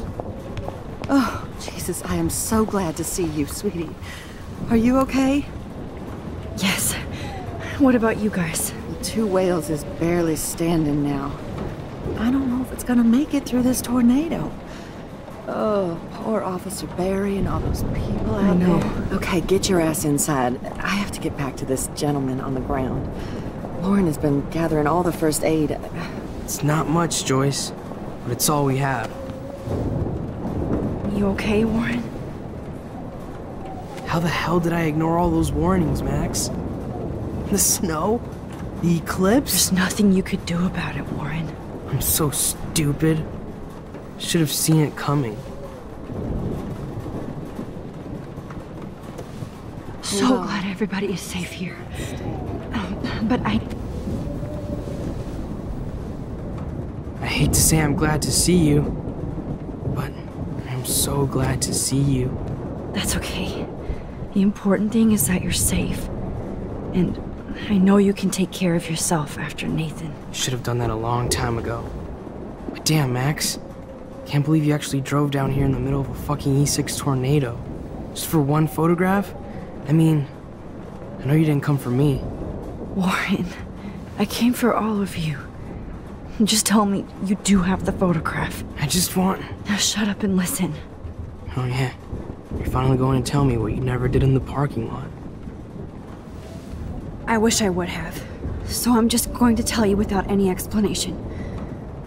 Oh, Jesus, I am so glad to see you, sweetie. Are you okay? Yes. What about you guys? The two whales is barely standing now. I don't know if it's gonna make it through this tornado. Oh, poor Officer Berry and all those people out I know. there. Okay, get your ass inside. I have to get back to this gentleman on the ground. Lauren has been gathering all the first aid. It's not much, Joyce, but it's all we have. You okay, Warren? How the hell did I ignore all those warnings, Max? The snow? The eclipse? There's nothing you could do about it, Warren. I'm so stupid. Should have seen it coming. So on. glad everybody is safe here. Um, but I. I hate to say I'm glad to see you, but I'm so glad to see you. That's okay. The important thing is that you're safe. And I know you can take care of yourself after Nathan. Should have done that a long time ago. But damn, Max. Can't believe you actually drove down here in the middle of a fucking E6 tornado. Just for one photograph? I mean, I know you didn't come for me. Warren, I came for all of you. Just tell me you do have the photograph. I just want. Now shut up and listen. Oh, yeah. You're finally going to tell me what you never did in the parking lot. I wish I would have. So I'm just going to tell you without any explanation.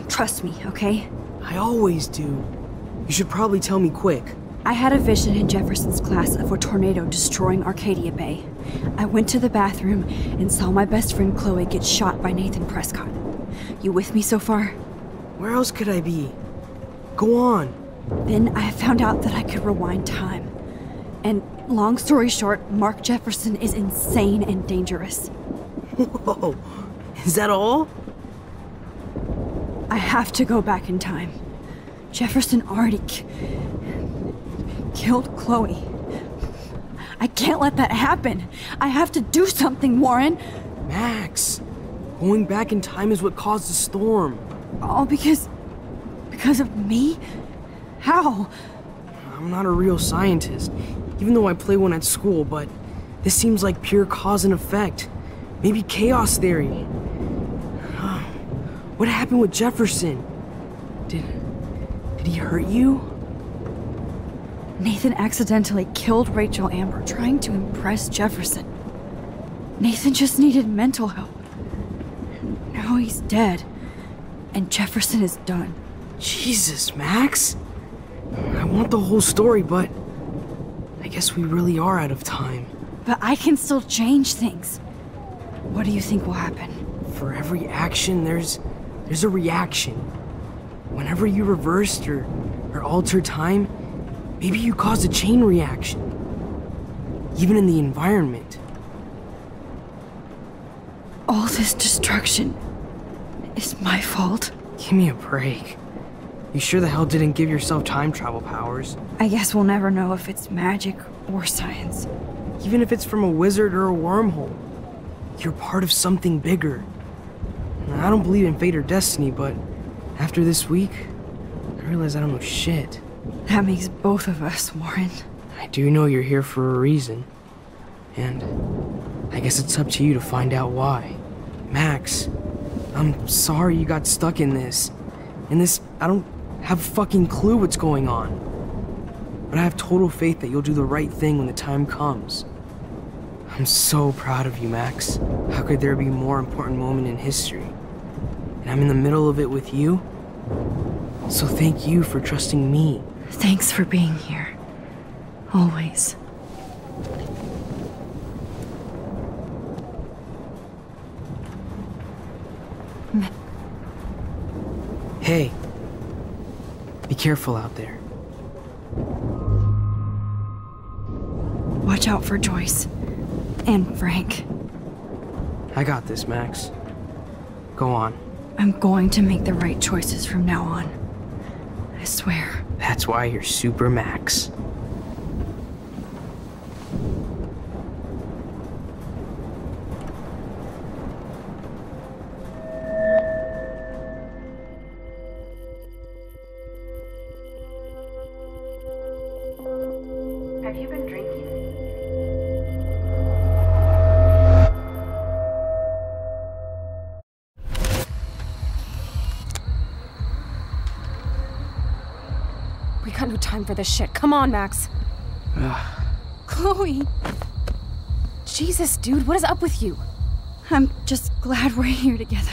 Trust me, okay? I always do. You should probably tell me quick. I had a vision in Jefferson's class of a tornado destroying Arcadia Bay. I went to the bathroom and saw my best friend Chloe get shot by Nathan Prescott. You with me so far? Where else could I be? Go on. Then I found out that I could rewind time. And long story short, Mark Jefferson is insane and dangerous. Whoa. Is that all? I have to go back in time. Jefferson already killed Chloe. I can't let that happen. I have to do something, Warren. Max, going back in time is what caused the storm. All because. because of me? How? I'm not a real scientist, even though I play one at school, but this seems like pure cause and effect. Maybe chaos theory. What happened with Jefferson? Did. did he hurt you? Nathan accidentally killed Rachel Amber trying to impress Jefferson. Nathan just needed mental help. Now he's dead. And Jefferson is done. Jesus, Max. I want the whole story, but. I guess we really are out of time. But I can still change things. What do you think will happen? For every action, there's. there's a reaction. Whenever you reversed or, or altered time, maybe you caused a chain reaction. Even in the environment. All this destruction is my fault. Give me a break. You sure the hell didn't give yourself time travel powers? I guess we'll never know if it's magic or science. Even if it's from a wizard or a wormhole. You're part of something bigger. I don't believe in fate or destiny, but after this week, I realize I don't know shit. That makes both of us, Warren. I do know you're here for a reason. And I guess it's up to you to find out why. Max, I'm sorry you got stuck in this. In this, I don't have a fucking clue what's going on. But I have total faith that you'll do the right thing when the time comes. I'm so proud of you, Max. How could there be a more important moment in history? And I'm in the middle of it with you? So thank you for trusting me. Thanks for being here. Always. Hey, be careful out there. Watch out for Joyce. And Frank. I got this, Max. Go on. I'm going to make the right choices from now on. I swear. That's why you're Super Max. For this shit. Come on, Max. Chloe. Jesus, dude, what is up with you? I'm just glad we're here together.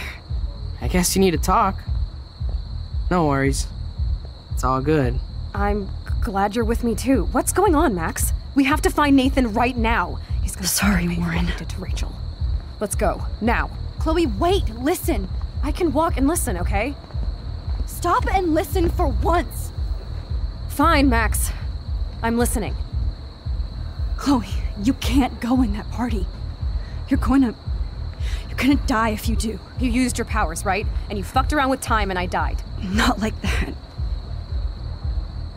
I guess you need to talk. No worries. It's all good. I'm glad you're with me too. What's going on, Max? We have to find Nathan right now. He's gonna Sorry, pay for what Warren. did to Rachel. Let's go now. Chloe, wait, listen. I can walk and listen, okay? Stop and listen for once. Fine, Max. I'm listening. Chloe, you can't go in that party. You're going to. You're gonna die if you do. You used your powers, right? And you fucked around with time and I died. Not like that.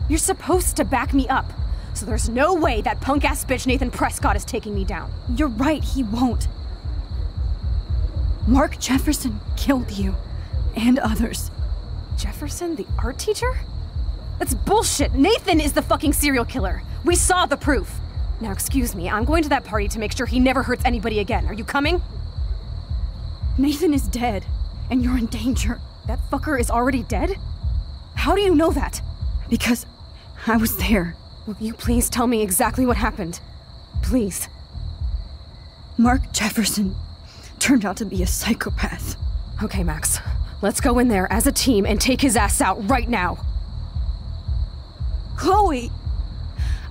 You're supposed to back me up. So there's no way that punk ass bitch Nathan Prescott is taking me down. You're right, he won't. Mark Jefferson killed you. And others. Jefferson, the art teacher? That's bullshit. Nathan is the fucking serial killer. We saw the proof. Now, excuse me, I'm going to that party to make sure he never hurts anybody again. Are you coming? Nathan is dead, and you're in danger. That fucker is already dead? How do you know that? Because I was there. Will you please tell me exactly what happened? Please. Mark Jefferson turned out to be a psychopath. Okay, Max. Let's go in there as a team and take his ass out right now. Chloe!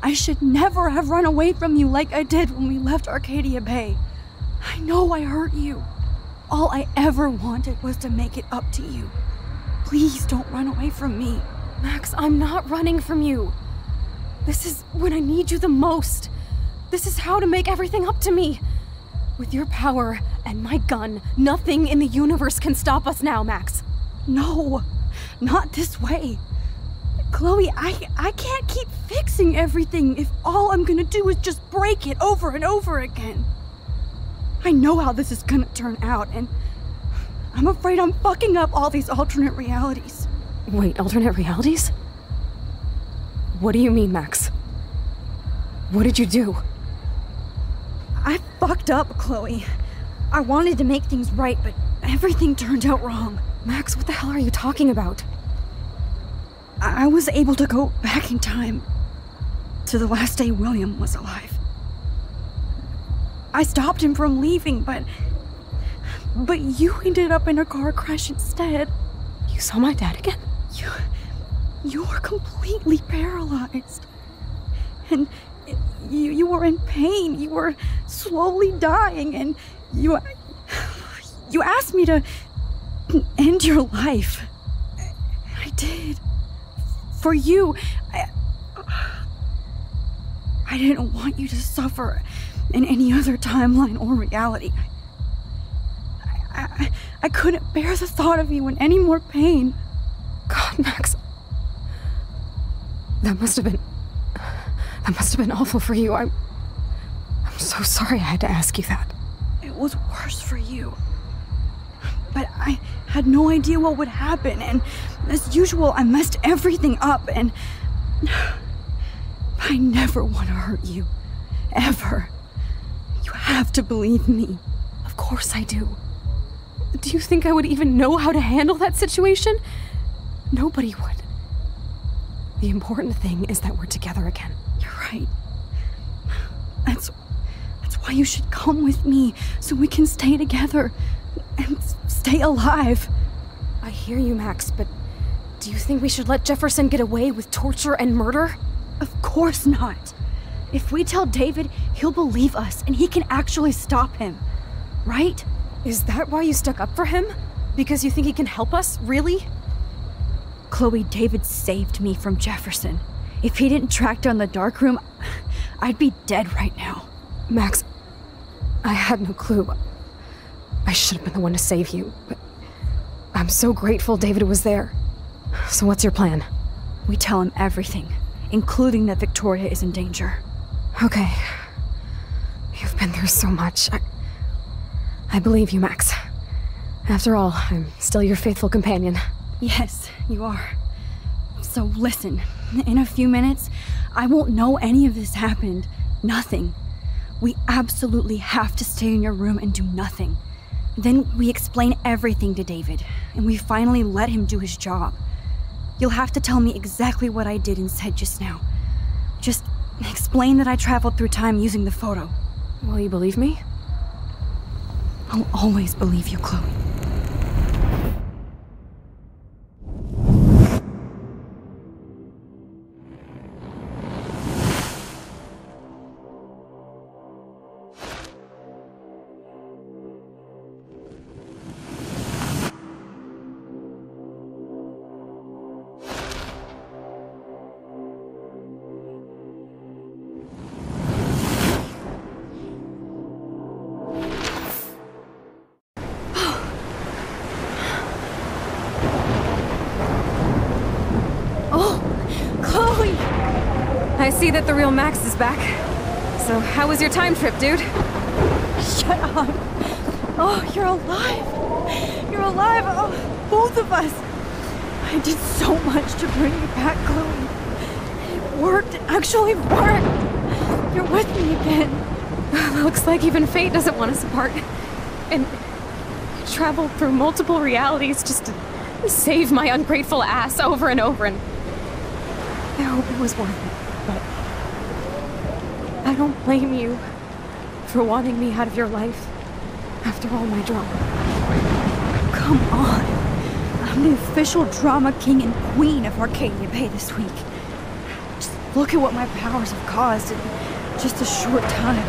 I should never have run away from you like I did when we left Arcadia Bay. I know I hurt you. All I ever wanted was to make it up to you. Please don't run away from me. Max, I'm not running from you. This is when I need you the most. This is how to make everything up to me. With your power and my gun, nothing in the universe can stop us now, Max. No, not this way. Chloe, I, I can't keep fixing everything if all I'm gonna do is just break it over and over again. I know how this is gonna turn out, and I'm afraid I'm fucking up all these alternate realities. Wait, alternate realities? What do you mean, Max? What did you do? I fucked up, Chloe. I wanted to make things right, but everything turned out wrong. Max, what the hell are you talking about? I was able to go back in time to the last day William was alive. I stopped him from leaving, but. But you ended up in a car crash instead. You saw my dad again? You. You were completely paralyzed. And you, you were in pain. You were slowly dying, and you. You asked me to end your life. I did. For you. I, I didn't want you to suffer in any other timeline or reality. I, I, I couldn't bear the thought of you in any more pain. God, Max. That must have been. That must have been awful for you. I'm. I'm so sorry I had to ask you that. It was worse for you. But I had no idea what would happen, and as usual, I messed everything up, and. I never want to hurt you. Ever. You have to believe me. Of course I do. Do you think I would even know how to handle that situation? Nobody would. The important thing is that we're together again. You're right. That's that's why you should come with me so we can stay together and stay alive. I hear you, Max, but do you think we should let Jefferson get away with torture and murder? Of course not. If we tell David, he'll believe us and he can actually stop him. Right? Is that why you stuck up for him? Because you think he can help us? Really? Chloe, David saved me from Jefferson. If he didn't track down the dark room, I'd be dead right now. Max, I had no clue. I should have been the one to save you, but I'm so grateful David was there. So, what's your plan? We tell him everything, including that Victoria is in danger. Okay. You've been through so much. I, I believe you, Max. After all, I'm still your faithful companion. Yes, you are. So listen, in a few minutes, I won't know any of this happened. Nothing. We absolutely have to stay in your room and do nothing. Then we explain everything to David, and we finally let him do his job. You'll have to tell me exactly what I did and said just now. Just explain that I traveled through time using the photo. Will you believe me? I'll always believe you, Chloe. I see that the real Max is back. So, how was your time trip, dude? Shut up. Oh, you're alive. You're alive. Oh, both of us. I did so much to bring you back, Chloe. It worked. It actually worked. You're with me again. Looks like even fate doesn't want us apart. And I traveled through multiple realities just to save my ungrateful ass over and over, and I hope it was worth it. Don't blame you for wanting me out of your life after all my drama. Come on. I'm the official drama king and queen of Arcadia Bay this week. Just Look at what my powers have caused in just a short time.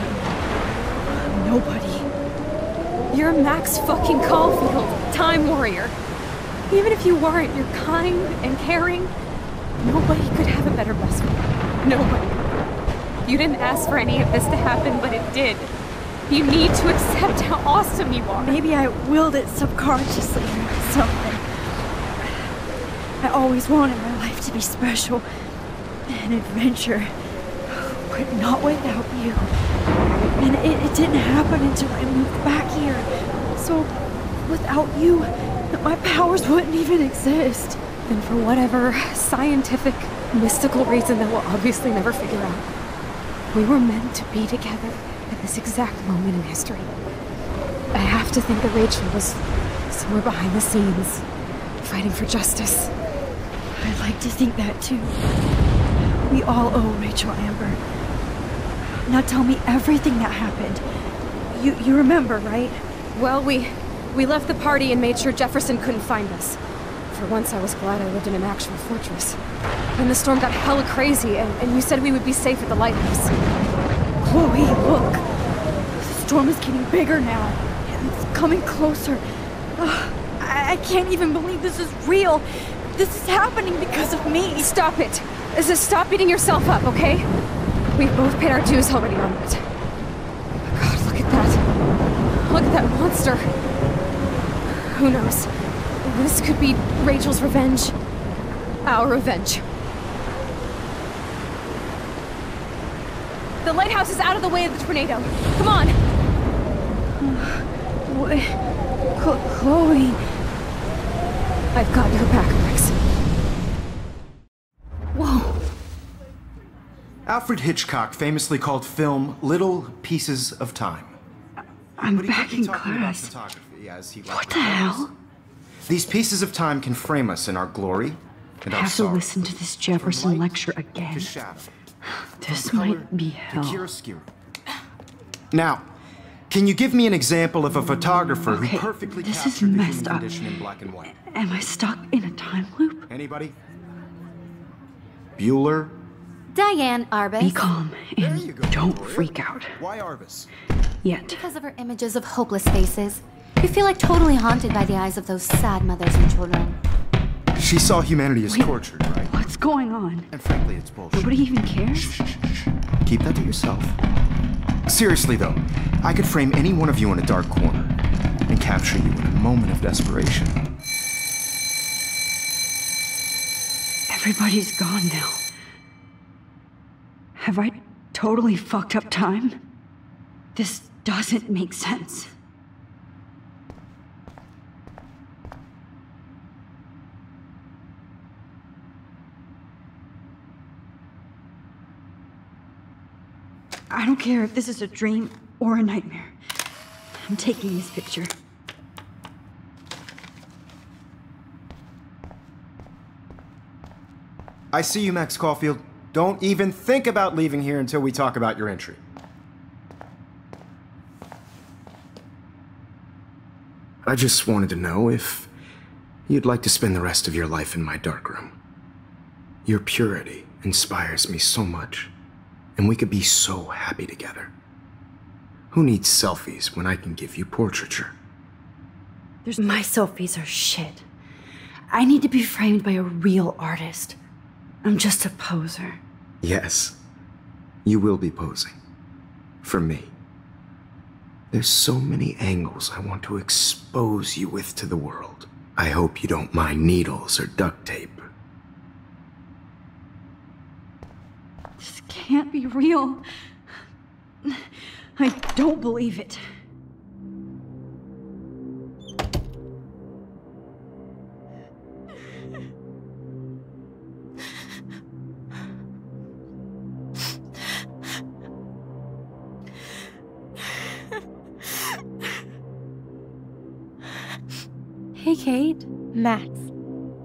Nobody. You're Max fucking Caulfield, Time Warrior. Even if you weren't, you're kind and caring. Nobody could have a better best friend. Nobody. You didn't ask for any of this to happen, but it did. You need to accept how awesome you are. Maybe I willed it subconsciously or something. I always wanted my life to be special. An adventure. But not without you. And it, it didn't happen until I moved back here. So, without you, my powers wouldn't even exist. And for whatever scientific, mystical reason that we'll obviously never figure out, we were meant to be together at this exact moment in history. I have to think that Rachel was somewhere behind the scenes, fighting for justice. I'd like to think that too. We all owe Rachel Amber. Now tell me everything that happened. You you remember, right? Well, we we left the party and made sure Jefferson couldn't find us. For once, I was glad I lived in an actual fortress. Then the storm got hella crazy, and, and you said we would be safe at the lighthouse. Chloe, look. The storm is getting bigger now. And it's coming closer. Ugh, I, I can't even believe this is real. This is happening because of me. Stop it. Just stop beating yourself up, okay? We've both paid our dues already on it. God, look at that. Look at that monster. Who knows? This could be Rachel's revenge. Our revenge. The lighthouse is out of the way of the tornado. Come on! What? Chloe. I've got your back, Max. Whoa. Alfred Hitchcock famously called film little pieces of time. I'm But back in class. as he What liked the to call hell? These pieces of time can frame us in our glory and I have to listen to this Jefferson lecture again. To shadow. This might be to hell. chiaroscuro. Now, can you give me an example of a photographer Okay, who perfectly this is captured the messed human up. condition in black and white? Am I stuck in a time loop? Anybody? Bueller? Diane Arbus. Be calm and don't freak out. Why Arbus? Yet. Because of her images of hopeless faces. You feel like totally haunted by the eyes of those sad mothers and children. She saw humanity as Wait. tortured, right? What's going on? And frankly, it's bullshit. Nobody even cares? Shh, shh, shh. Keep that to yourself. Seriously, though, I could frame any one of you in a dark corner and capture you in a moment of desperation. Everybody's gone now. Have I totally fucked up time? This doesn't make sense. I don't care if this is a dream or a nightmare. I'm taking this picture. I see you, Max Caulfield. Don't even think about leaving here until we talk about your entry. I just wanted to know if you'd like to spend the rest of your life in my darkroom. Your purity inspires me so much, and we could be so happy together. Who needs selfies when I can give you portraiture? There's my selfies are shit. I need to be framed by a real artist. I'm just a poser. Yes, you will be posing. For me. There's so many angles I want to expose you with to the world. I hope you don't mind needles or duct tape. This can't be real. I don't believe it. Hey, Kate. Max.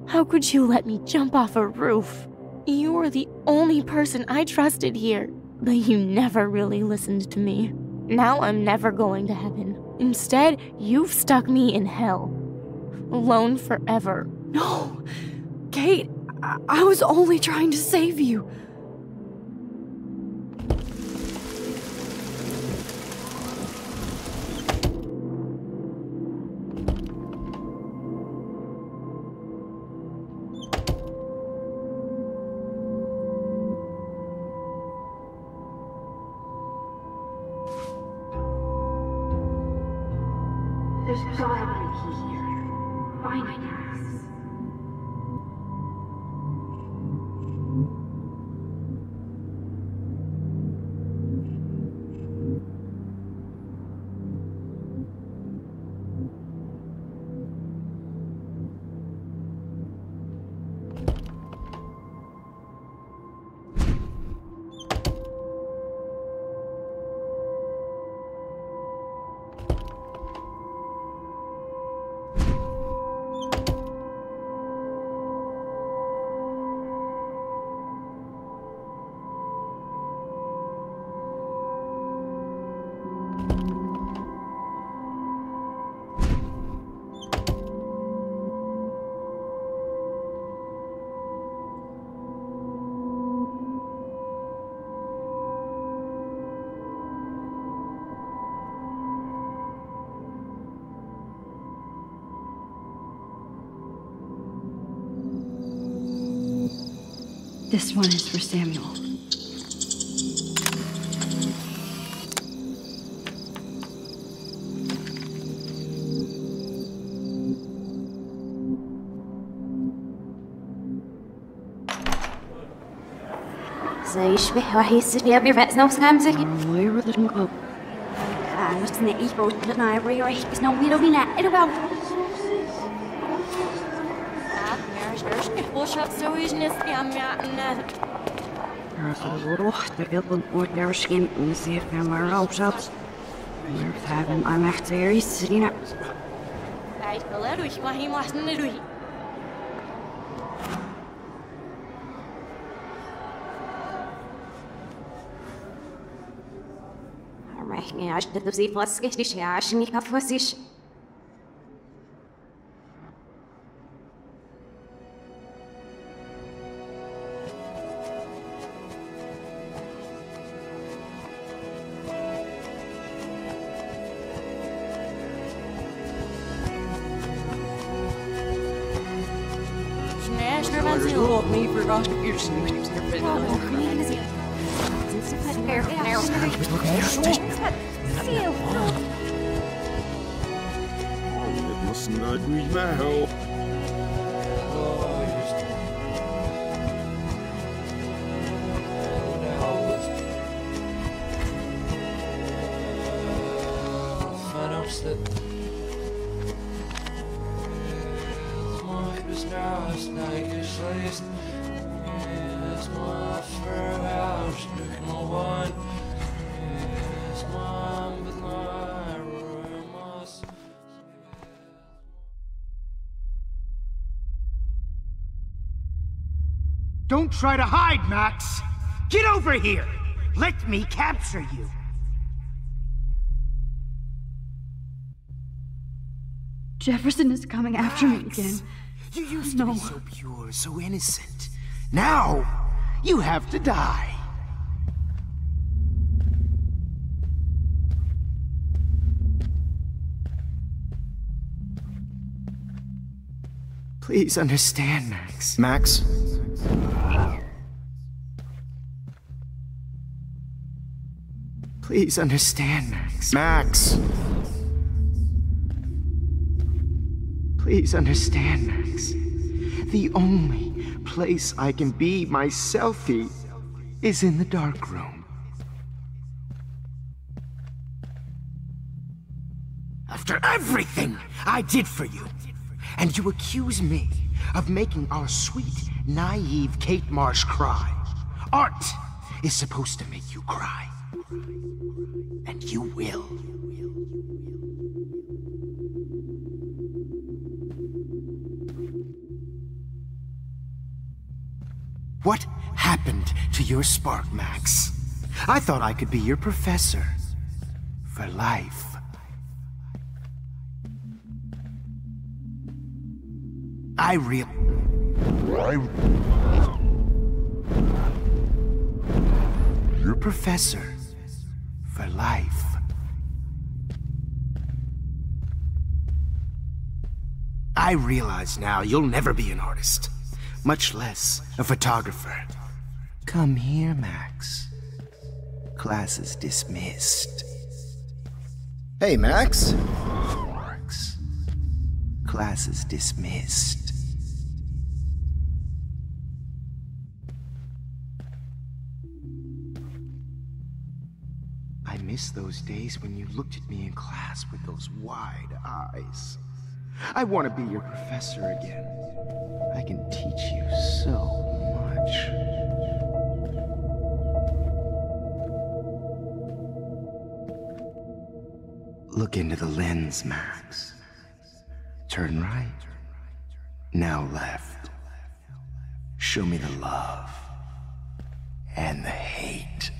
How could you let me jump off a roof? You were the only person I trusted here, but you never really listened to me. Now I'm never going to heaven. Instead, you've stuck me in hell. Alone forever. No! Kate, I, I was only trying to save you. This one is for Samuel. يشبه وهيسني أبي رأس نوس خمسة Anos na ibo na rio is no we don't na it about Bush wilden ooit naar misschien en ze heeft hem maar op zat. Maar het hebben aan echt weer iets te zien. Hij is wel erg, maar hij was niet erg. عشت تبزي فاسكش عشان يكفوسيش Don't try to hide, Max! Get over here! Let me capture you! Jefferson is coming after me again. You used to be so pure, so innocent. Now, you have to die. Please understand, Max. Max? Please understand, Max. Max! Please understand, Max. The only place I can be myself is in the dark room. After everything I did for you, and you accuse me of making our sweet, naive Kate Marsh cry. Art is supposed to make you cry. And you will. What happened to your spark, Max? I thought I could be your professor. For life. I real. Your professor. For life. I realize now you'll never be an artist, much less a photographer. Come here, Max. Class is dismissed. Hey, Max. Class is dismissed. Miss those days when you looked at me in class with those wide eyes. I want to be your professor again. I can teach you so much. Look into the lens, Max. Turn right. Now left. Show me the love and the hate.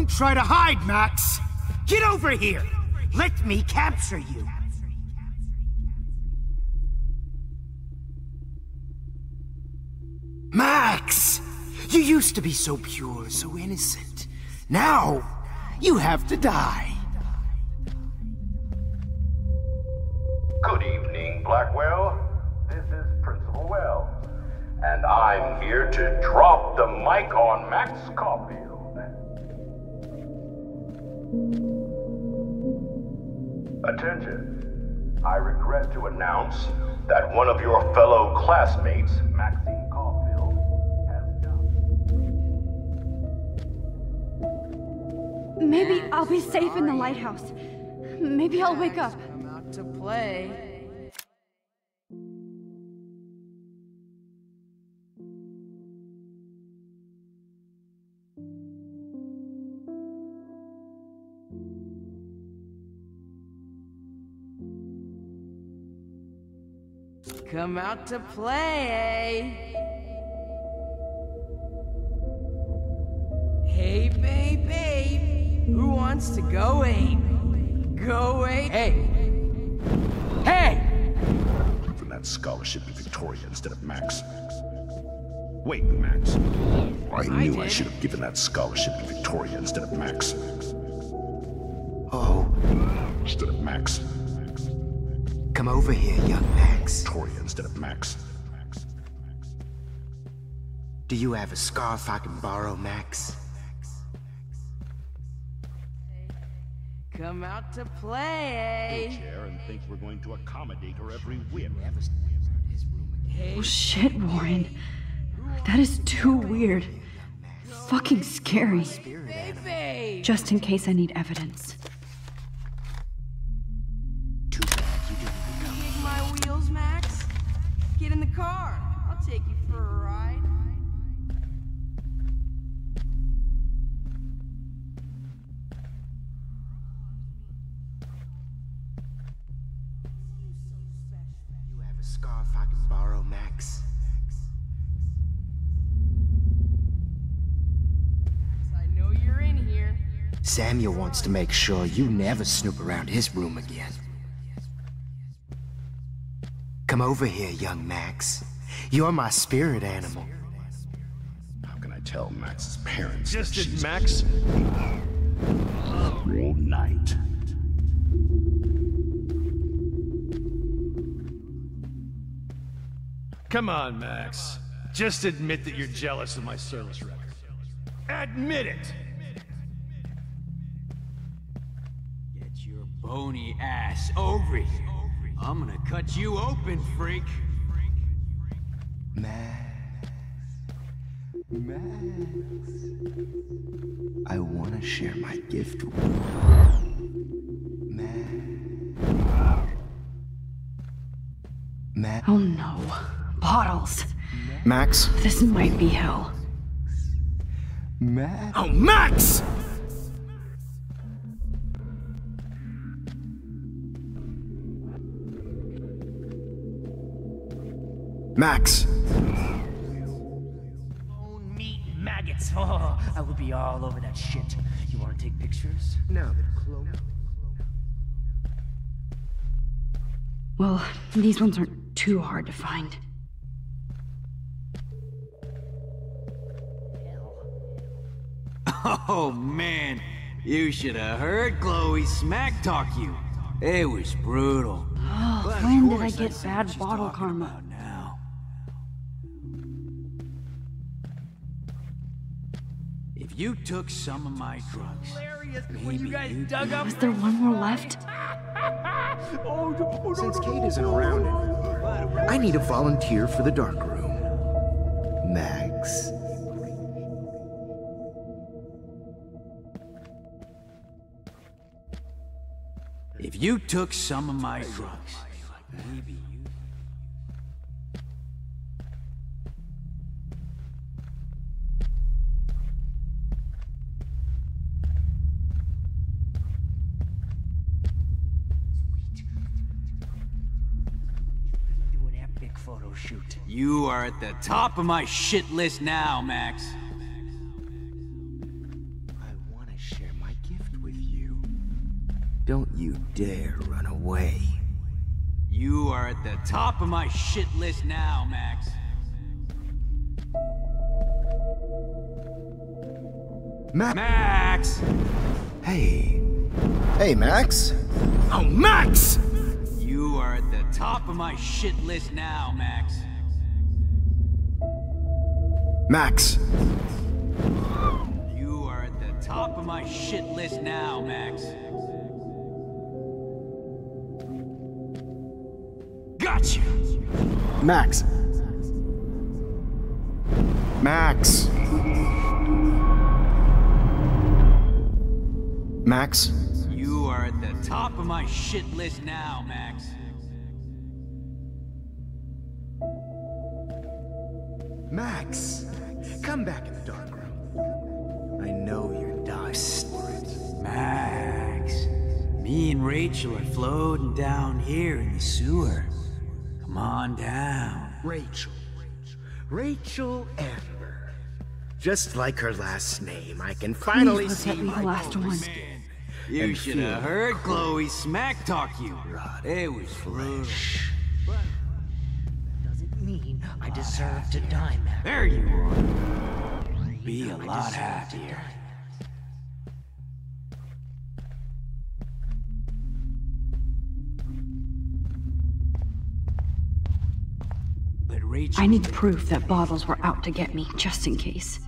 Don't try to hide, Max! Get over here! Let me capture you! Max! You used to be so pure, so innocent. Now, you have to die. Good evening, Blackwell. This is Principal Wells, and I'm here to drop the mic on Max Caulfield. Attention. I regret to announce that one of your fellow classmates, Maxine Caulfield, has died. Maybe I'll be safe in the lighthouse. Maybe I'll wake up. Out to play. Come out to play, eh? Hey, babe, babe. Who wants to go ape? Go ape. Hey. Hey! Given that scholarship to Victoria instead of Max. Wait, Max. I knew I should have given that scholarship to Victoria instead of Max. Oh. Instead of Max. Come over here, young Max. Victoria instead of Max. Do you have a scarf I can borrow, Max? Come out to play, eh? chair and think we're going to accommodate her every whim. Oh shit, Warren. That is too weird. Fucking scary. Just in case I need evidence. Samuel wants to make sure you never snoop around his room again. Come over here, young Max. You're my spirit animal. How can I tell Max's parents? Just that she's Max. all night? Come on, Max. Just admit that you're jealous of my service record. Admit it! Bony ass over here. I'm gonna cut you open, freak. Max. Max. I want to share my gift with you. Max. Max. Oh no. Bottles. Max? This might be hell. Max. Oh, Max! Max! Bone, meat, maggots. Oh, I will be all over that shit. You want to take pictures? Now that Chloe. Well, these ones aren't too hard to find. Oh man, you should have heard Chloe smack talk you. It was brutal. Oh, when did I get see bad bottle talking karma? You took some of my drugs, maybe you guys Was there one more left? Oh, Since Kate isn't around anymore, I need a volunteer for the dark room. Max. If you took some of my drugs, maybe You are at the top of my shit list now, Max. I want to share my gift with you. Don't you dare run away. You are at the top of my shit list now, Max. Ma- Max! Hey. Hey, Max. Oh, Max! You are at the top of my shit list now, Max. Max. You are at the top of my shit list now, Max. Gotcha! Max. Max. Max. You are at the top of my shit list now, Max. Max. Come back in the dark room. I know you're dying for it. Max. Me and Rachel are floating down here in the sewer. Come on down. Rachel. Rachel Amber. Just like her last name, I can finally let see that be the my last one. skin You should have heard Chloe smack talk you. It was brutal. Doesn't mean I deserve to die, Max. There you are. Be a lot happier. But Rachel. I need proof that bottles were out to get me, just in case.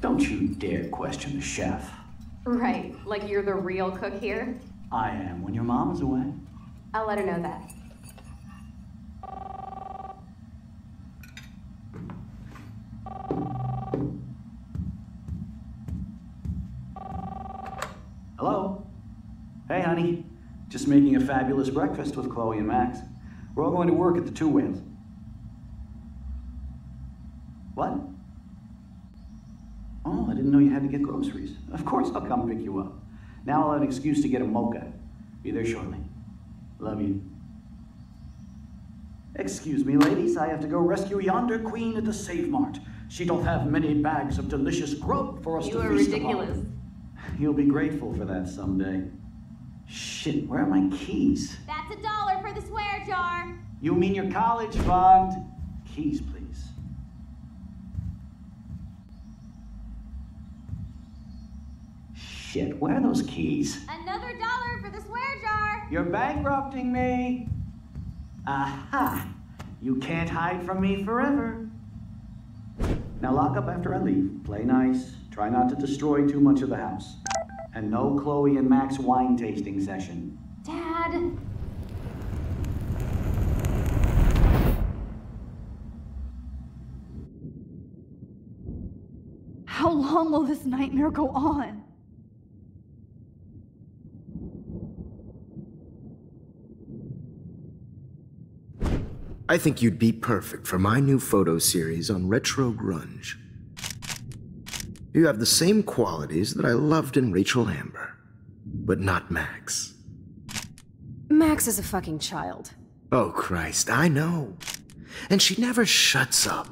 Don't you dare question the chef. Right, like you're the real cook here? I am when your mom is away. I'll let her know that. Hello? Hey, honey. Just making a fabulous breakfast with Chloe and Max. We're all going to work at the Two Whales. What? Oh, I didn't know you had to get groceries. Of course I'll come pick you up. Now I'll have an excuse to get a mocha. Be there shortly. Love you. Excuse me, ladies. I have to go rescue yonder queen at the Save Mart. She doth have many bags of delicious grub for us You to are feast ridiculous. upon. You'll be grateful for that someday. Shit, where are my keys? That's a dollar for the swear jar. You mean your college fund? Keys, please. Shit, where are those keys? Another dollar for the swear jar. You're bankrupting me. Aha! You can't hide from me forever. Now lock up after I leave. Play nice. Try not to destroy too much of the house. And no Chloe and Max wine tasting session. Dad. How long will this nightmare go on? I think you'd be perfect for my new photo series on retro grunge. You have the same qualities that I loved in Rachel Amber, but not Max. Max is a fucking child. Oh, Christ, I know. And she never shuts up,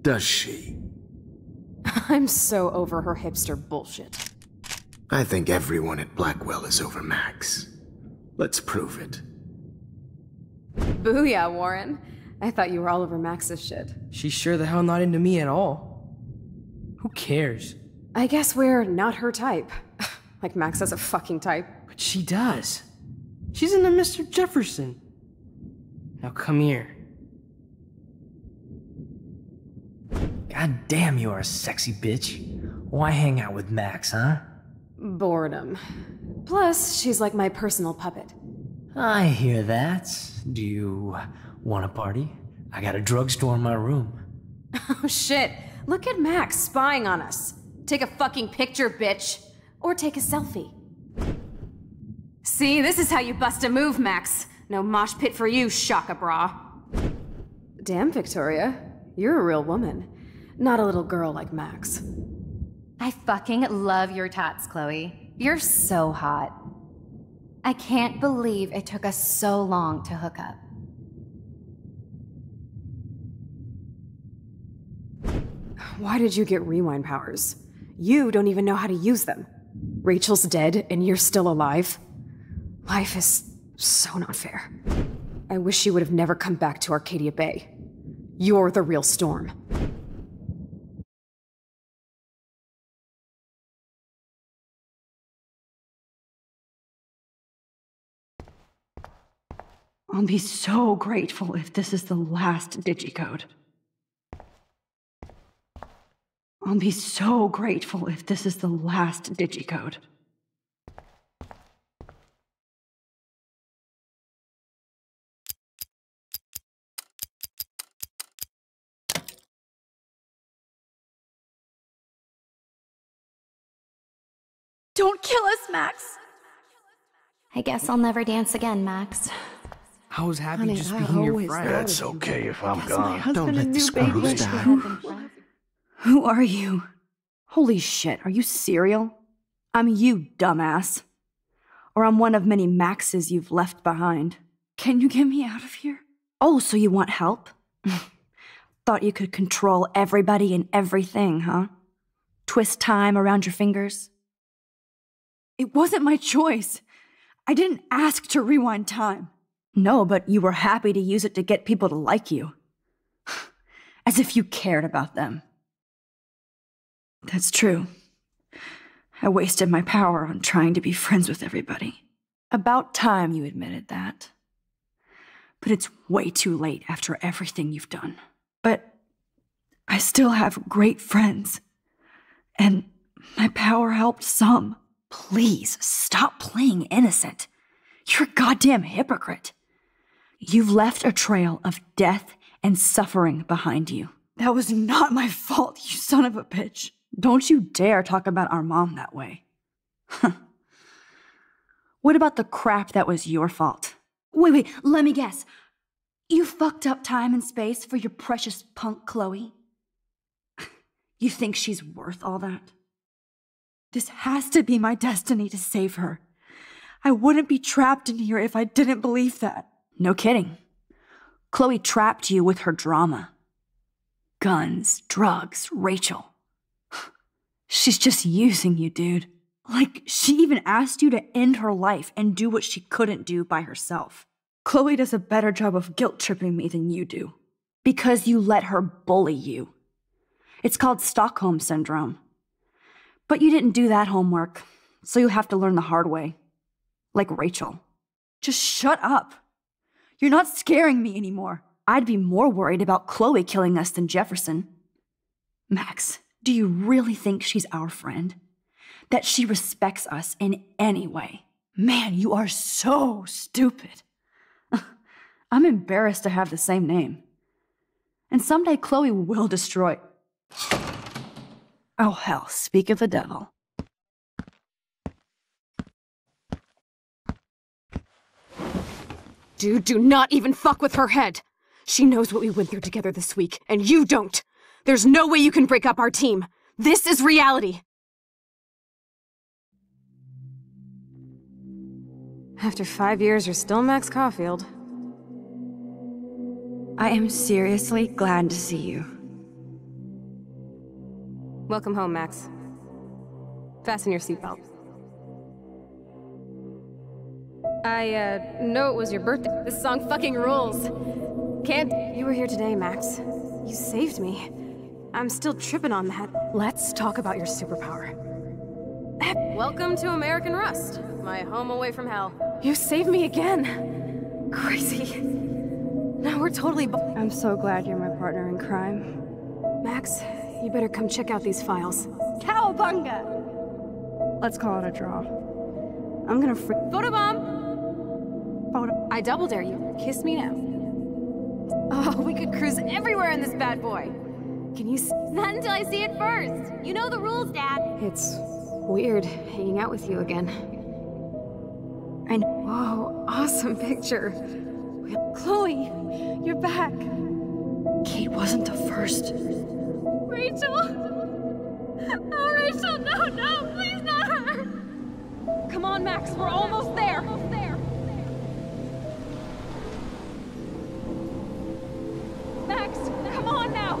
does she? I'm so over her hipster bullshit. I think everyone at Blackwell is over Max. Let's prove it. Booyah, Warren. I thought you were all over Max's shit. She's sure the hell not into me at all. Who cares? I guess we're not her type. like Max has a fucking type. But she does. She's into Mr. Jefferson. Now come here. God damn, you are a sexy bitch. Why hang out with Max, huh? Boredom. Plus, she's like my personal puppet. I hear that. Do you want a party? I got a drugstore in my room. Oh shit. Look at Max spying on us. Take a fucking picture, bitch. Or take a selfie. See, this is how you bust a move, Max. No mosh pit for you, Shaka Bra. Damn, Victoria. You're a real woman. Not a little girl like Max. I fucking love your tats, Chloe. You're so hot. I can't believe it took us so long to hook up. Why did you get rewind powers? You don't even know how to use them. Rachel's dead and you're still alive. Life is so not fair. I wish you would have never come back to Arcadia Bay. You're the real storm. I'll be so grateful if this is the last digicode. I'll be so grateful if this is the last digicode. Don't kill us, Max! I guess I'll never dance again, Max. I was happy Honey, just I being your friend. That's okay if I'm gone. Don't let baby wish we had been friends. Who are you? Holy shit, are you serial? I'm you, dumbass. Or I'm one of many Maxes you've left behind. Can you get me out of here? Oh, so you want help? Thought you could control everybody and everything, huh? Twist time around your fingers? It wasn't my choice. I didn't ask to rewind time. No, but you were happy to use it to get people to like you. As if you cared about them. That's true. I wasted my power on trying to be friends with everybody. About time you admitted that. But it's way too late after everything you've done. But I still have great friends. And my power helped some. Please stop playing innocent. You're a goddamn hypocrite. You've left a trail of death and suffering behind you. That was not my fault, you son of a bitch. Don't you dare talk about our mom that way. what about the crap that was your fault? Wait, wait, let me guess. You fucked up time and space for your precious punk Chloe? You think she's worth all that? This has to be my destiny to save her. I wouldn't be trapped in here if I didn't believe that. No kidding. Chloe trapped you with her drama. Guns, drugs, Rachel. She's just using you, dude. Like, she even asked you to end her life and do what she couldn't do by herself. Chloe does a better job of guilt tripping me than you do. Because you let her bully you. It's called Stockholm Syndrome. But you didn't do that homework, so you'll have to learn the hard way. Like Rachel. Just shut up. You're not scaring me anymore. I'd be more worried about Chloe killing us than Jefferson. Max, do you really think she's our friend? That she respects us in any way? Man, you are so stupid. I'm embarrassed to have the same name. And someday Chloe will destroy. Oh, hell, speak of the devil. Dude, do not even fuck with her head. She knows what we went through together this week, and you don't. There's no way you can break up our team. This is reality. After five years, you're still Max Caulfield. I am seriously glad to see you. Welcome home, Max. Fasten your seatbelt. I, uh, know it was your birthday. This song fucking rules. Can't- You were here today, Max. You saved me. I'm still tripping on that. Let's talk about your superpower. Welcome to American Rust, my home away from hell. You saved me again. Crazy. Now we're totally I'm so glad you're my partner in crime. Max, you better come check out these files. Cowabunga! Let's call it a draw. I'm gonna fr- Photobomb! I double dare you. Kiss me now. Oh, we could cruise everywhere in this bad boy. Can you s- Not until I see it first. You know the rules, Dad. It's weird hanging out with you again. And whoa, awesome picture. Chloe, you're back. Kate wasn't the first. Rachel! Oh, Rachel, no, no, please not her! Come on, Max, we're almost there. Max, come on now.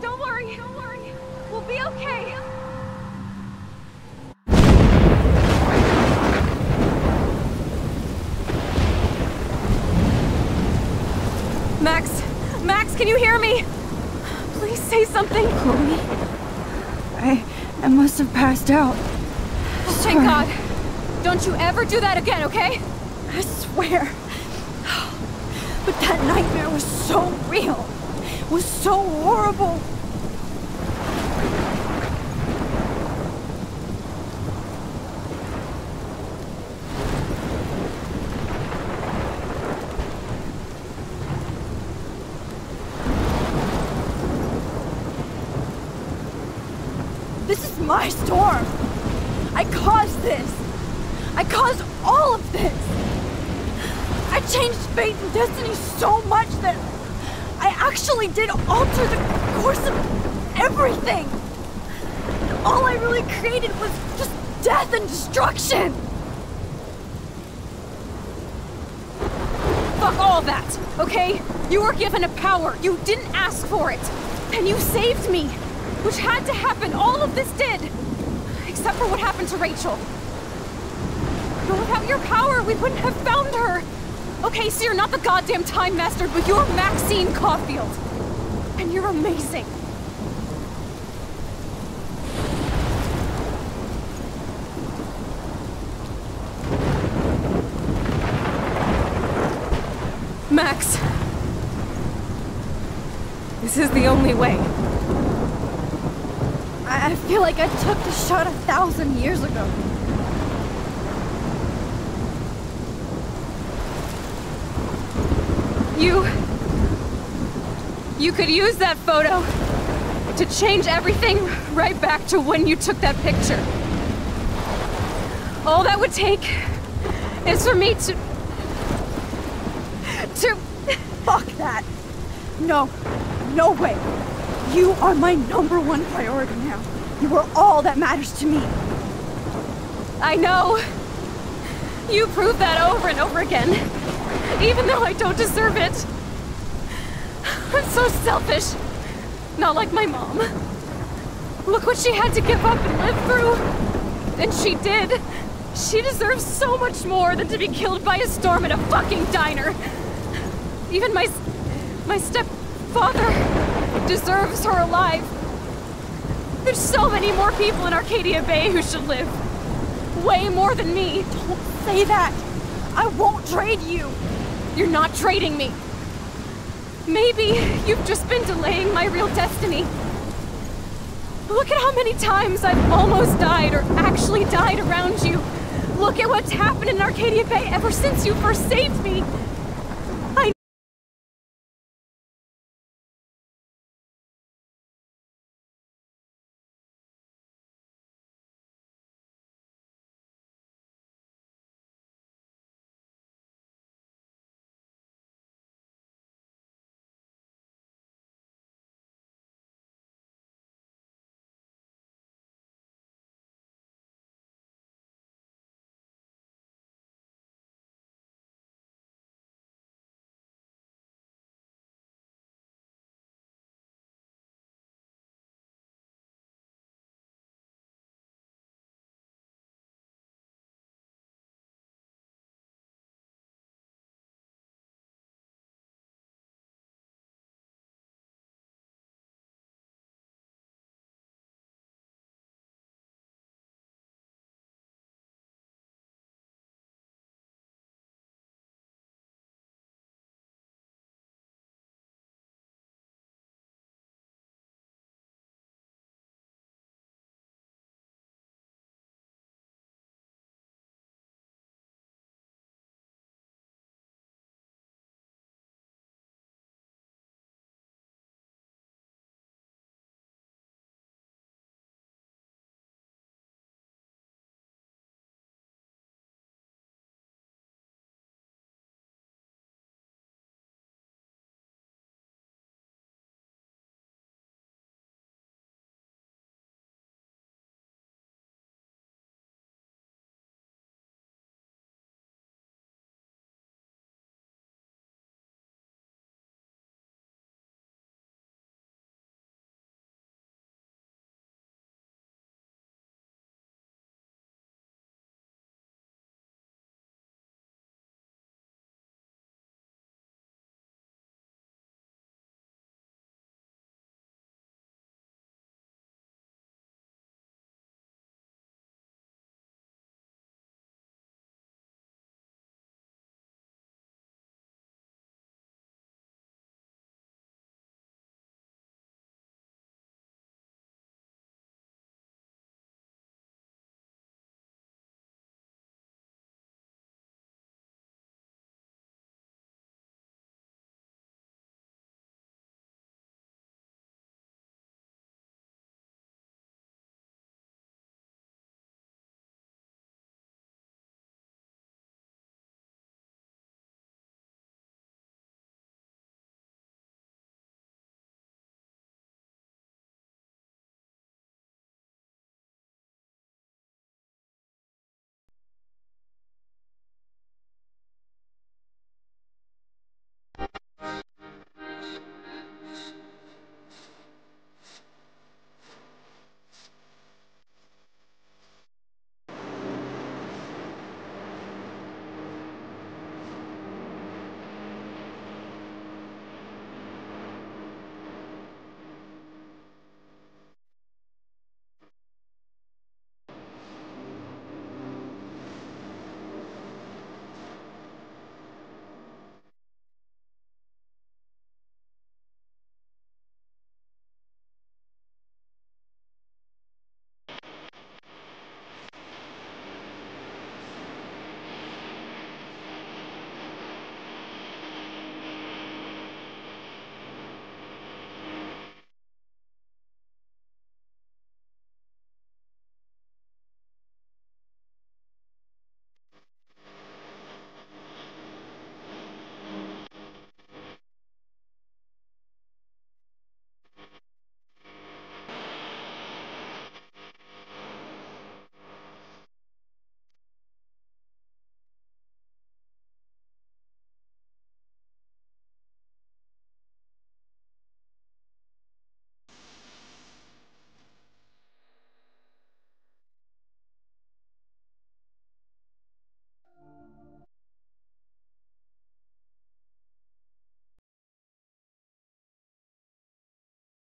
Don't worry, don't worry. We'll be okay. Max, Max, can you hear me? Please say something. Chloe? I... I must have passed out. Oh, Thank God. Don't you ever do that again, okay? I swear. But that nightmare was so real. Was so horrible. This is my storm. I caused this. I caused all of this. I changed fate and destiny so much that actually did alter the course of everything. All I really created was just death and destruction. Fuck all that, okay? You were given a power. You didn't ask for it. And you saved me. Which had to happen. All of this did. Except for what happened to Rachel. But without your power, we wouldn't have found her. Okay, so you're not the goddamn Time Master, but you're Maxine Caulfield. And you're amazing. Max. This is the only way. I I feel like I took the shot a thousand years ago. You. You could use that photo to change everything right back to when you took that picture. All that would take is for me to. to. Fuck that. No, no way. You are my number one priority now. You are all that matters to me. I know. You prove that over and over again, even though I don't deserve it. So selfish. Not like my mom. Look what she had to give up and live through. And she did. She deserves so much more than to be killed by a storm at a fucking diner. Even my my stepfather deserves her alive. There's so many more people in Arcadia Bay who should live. Way more than me. Don't say that. I won't trade you. You're not trading me. Maybe you've just been delaying my real destiny. Look at how many times I've almost died or actually died around you. Look at what's happened in Arcadia Bay ever since you first saved me.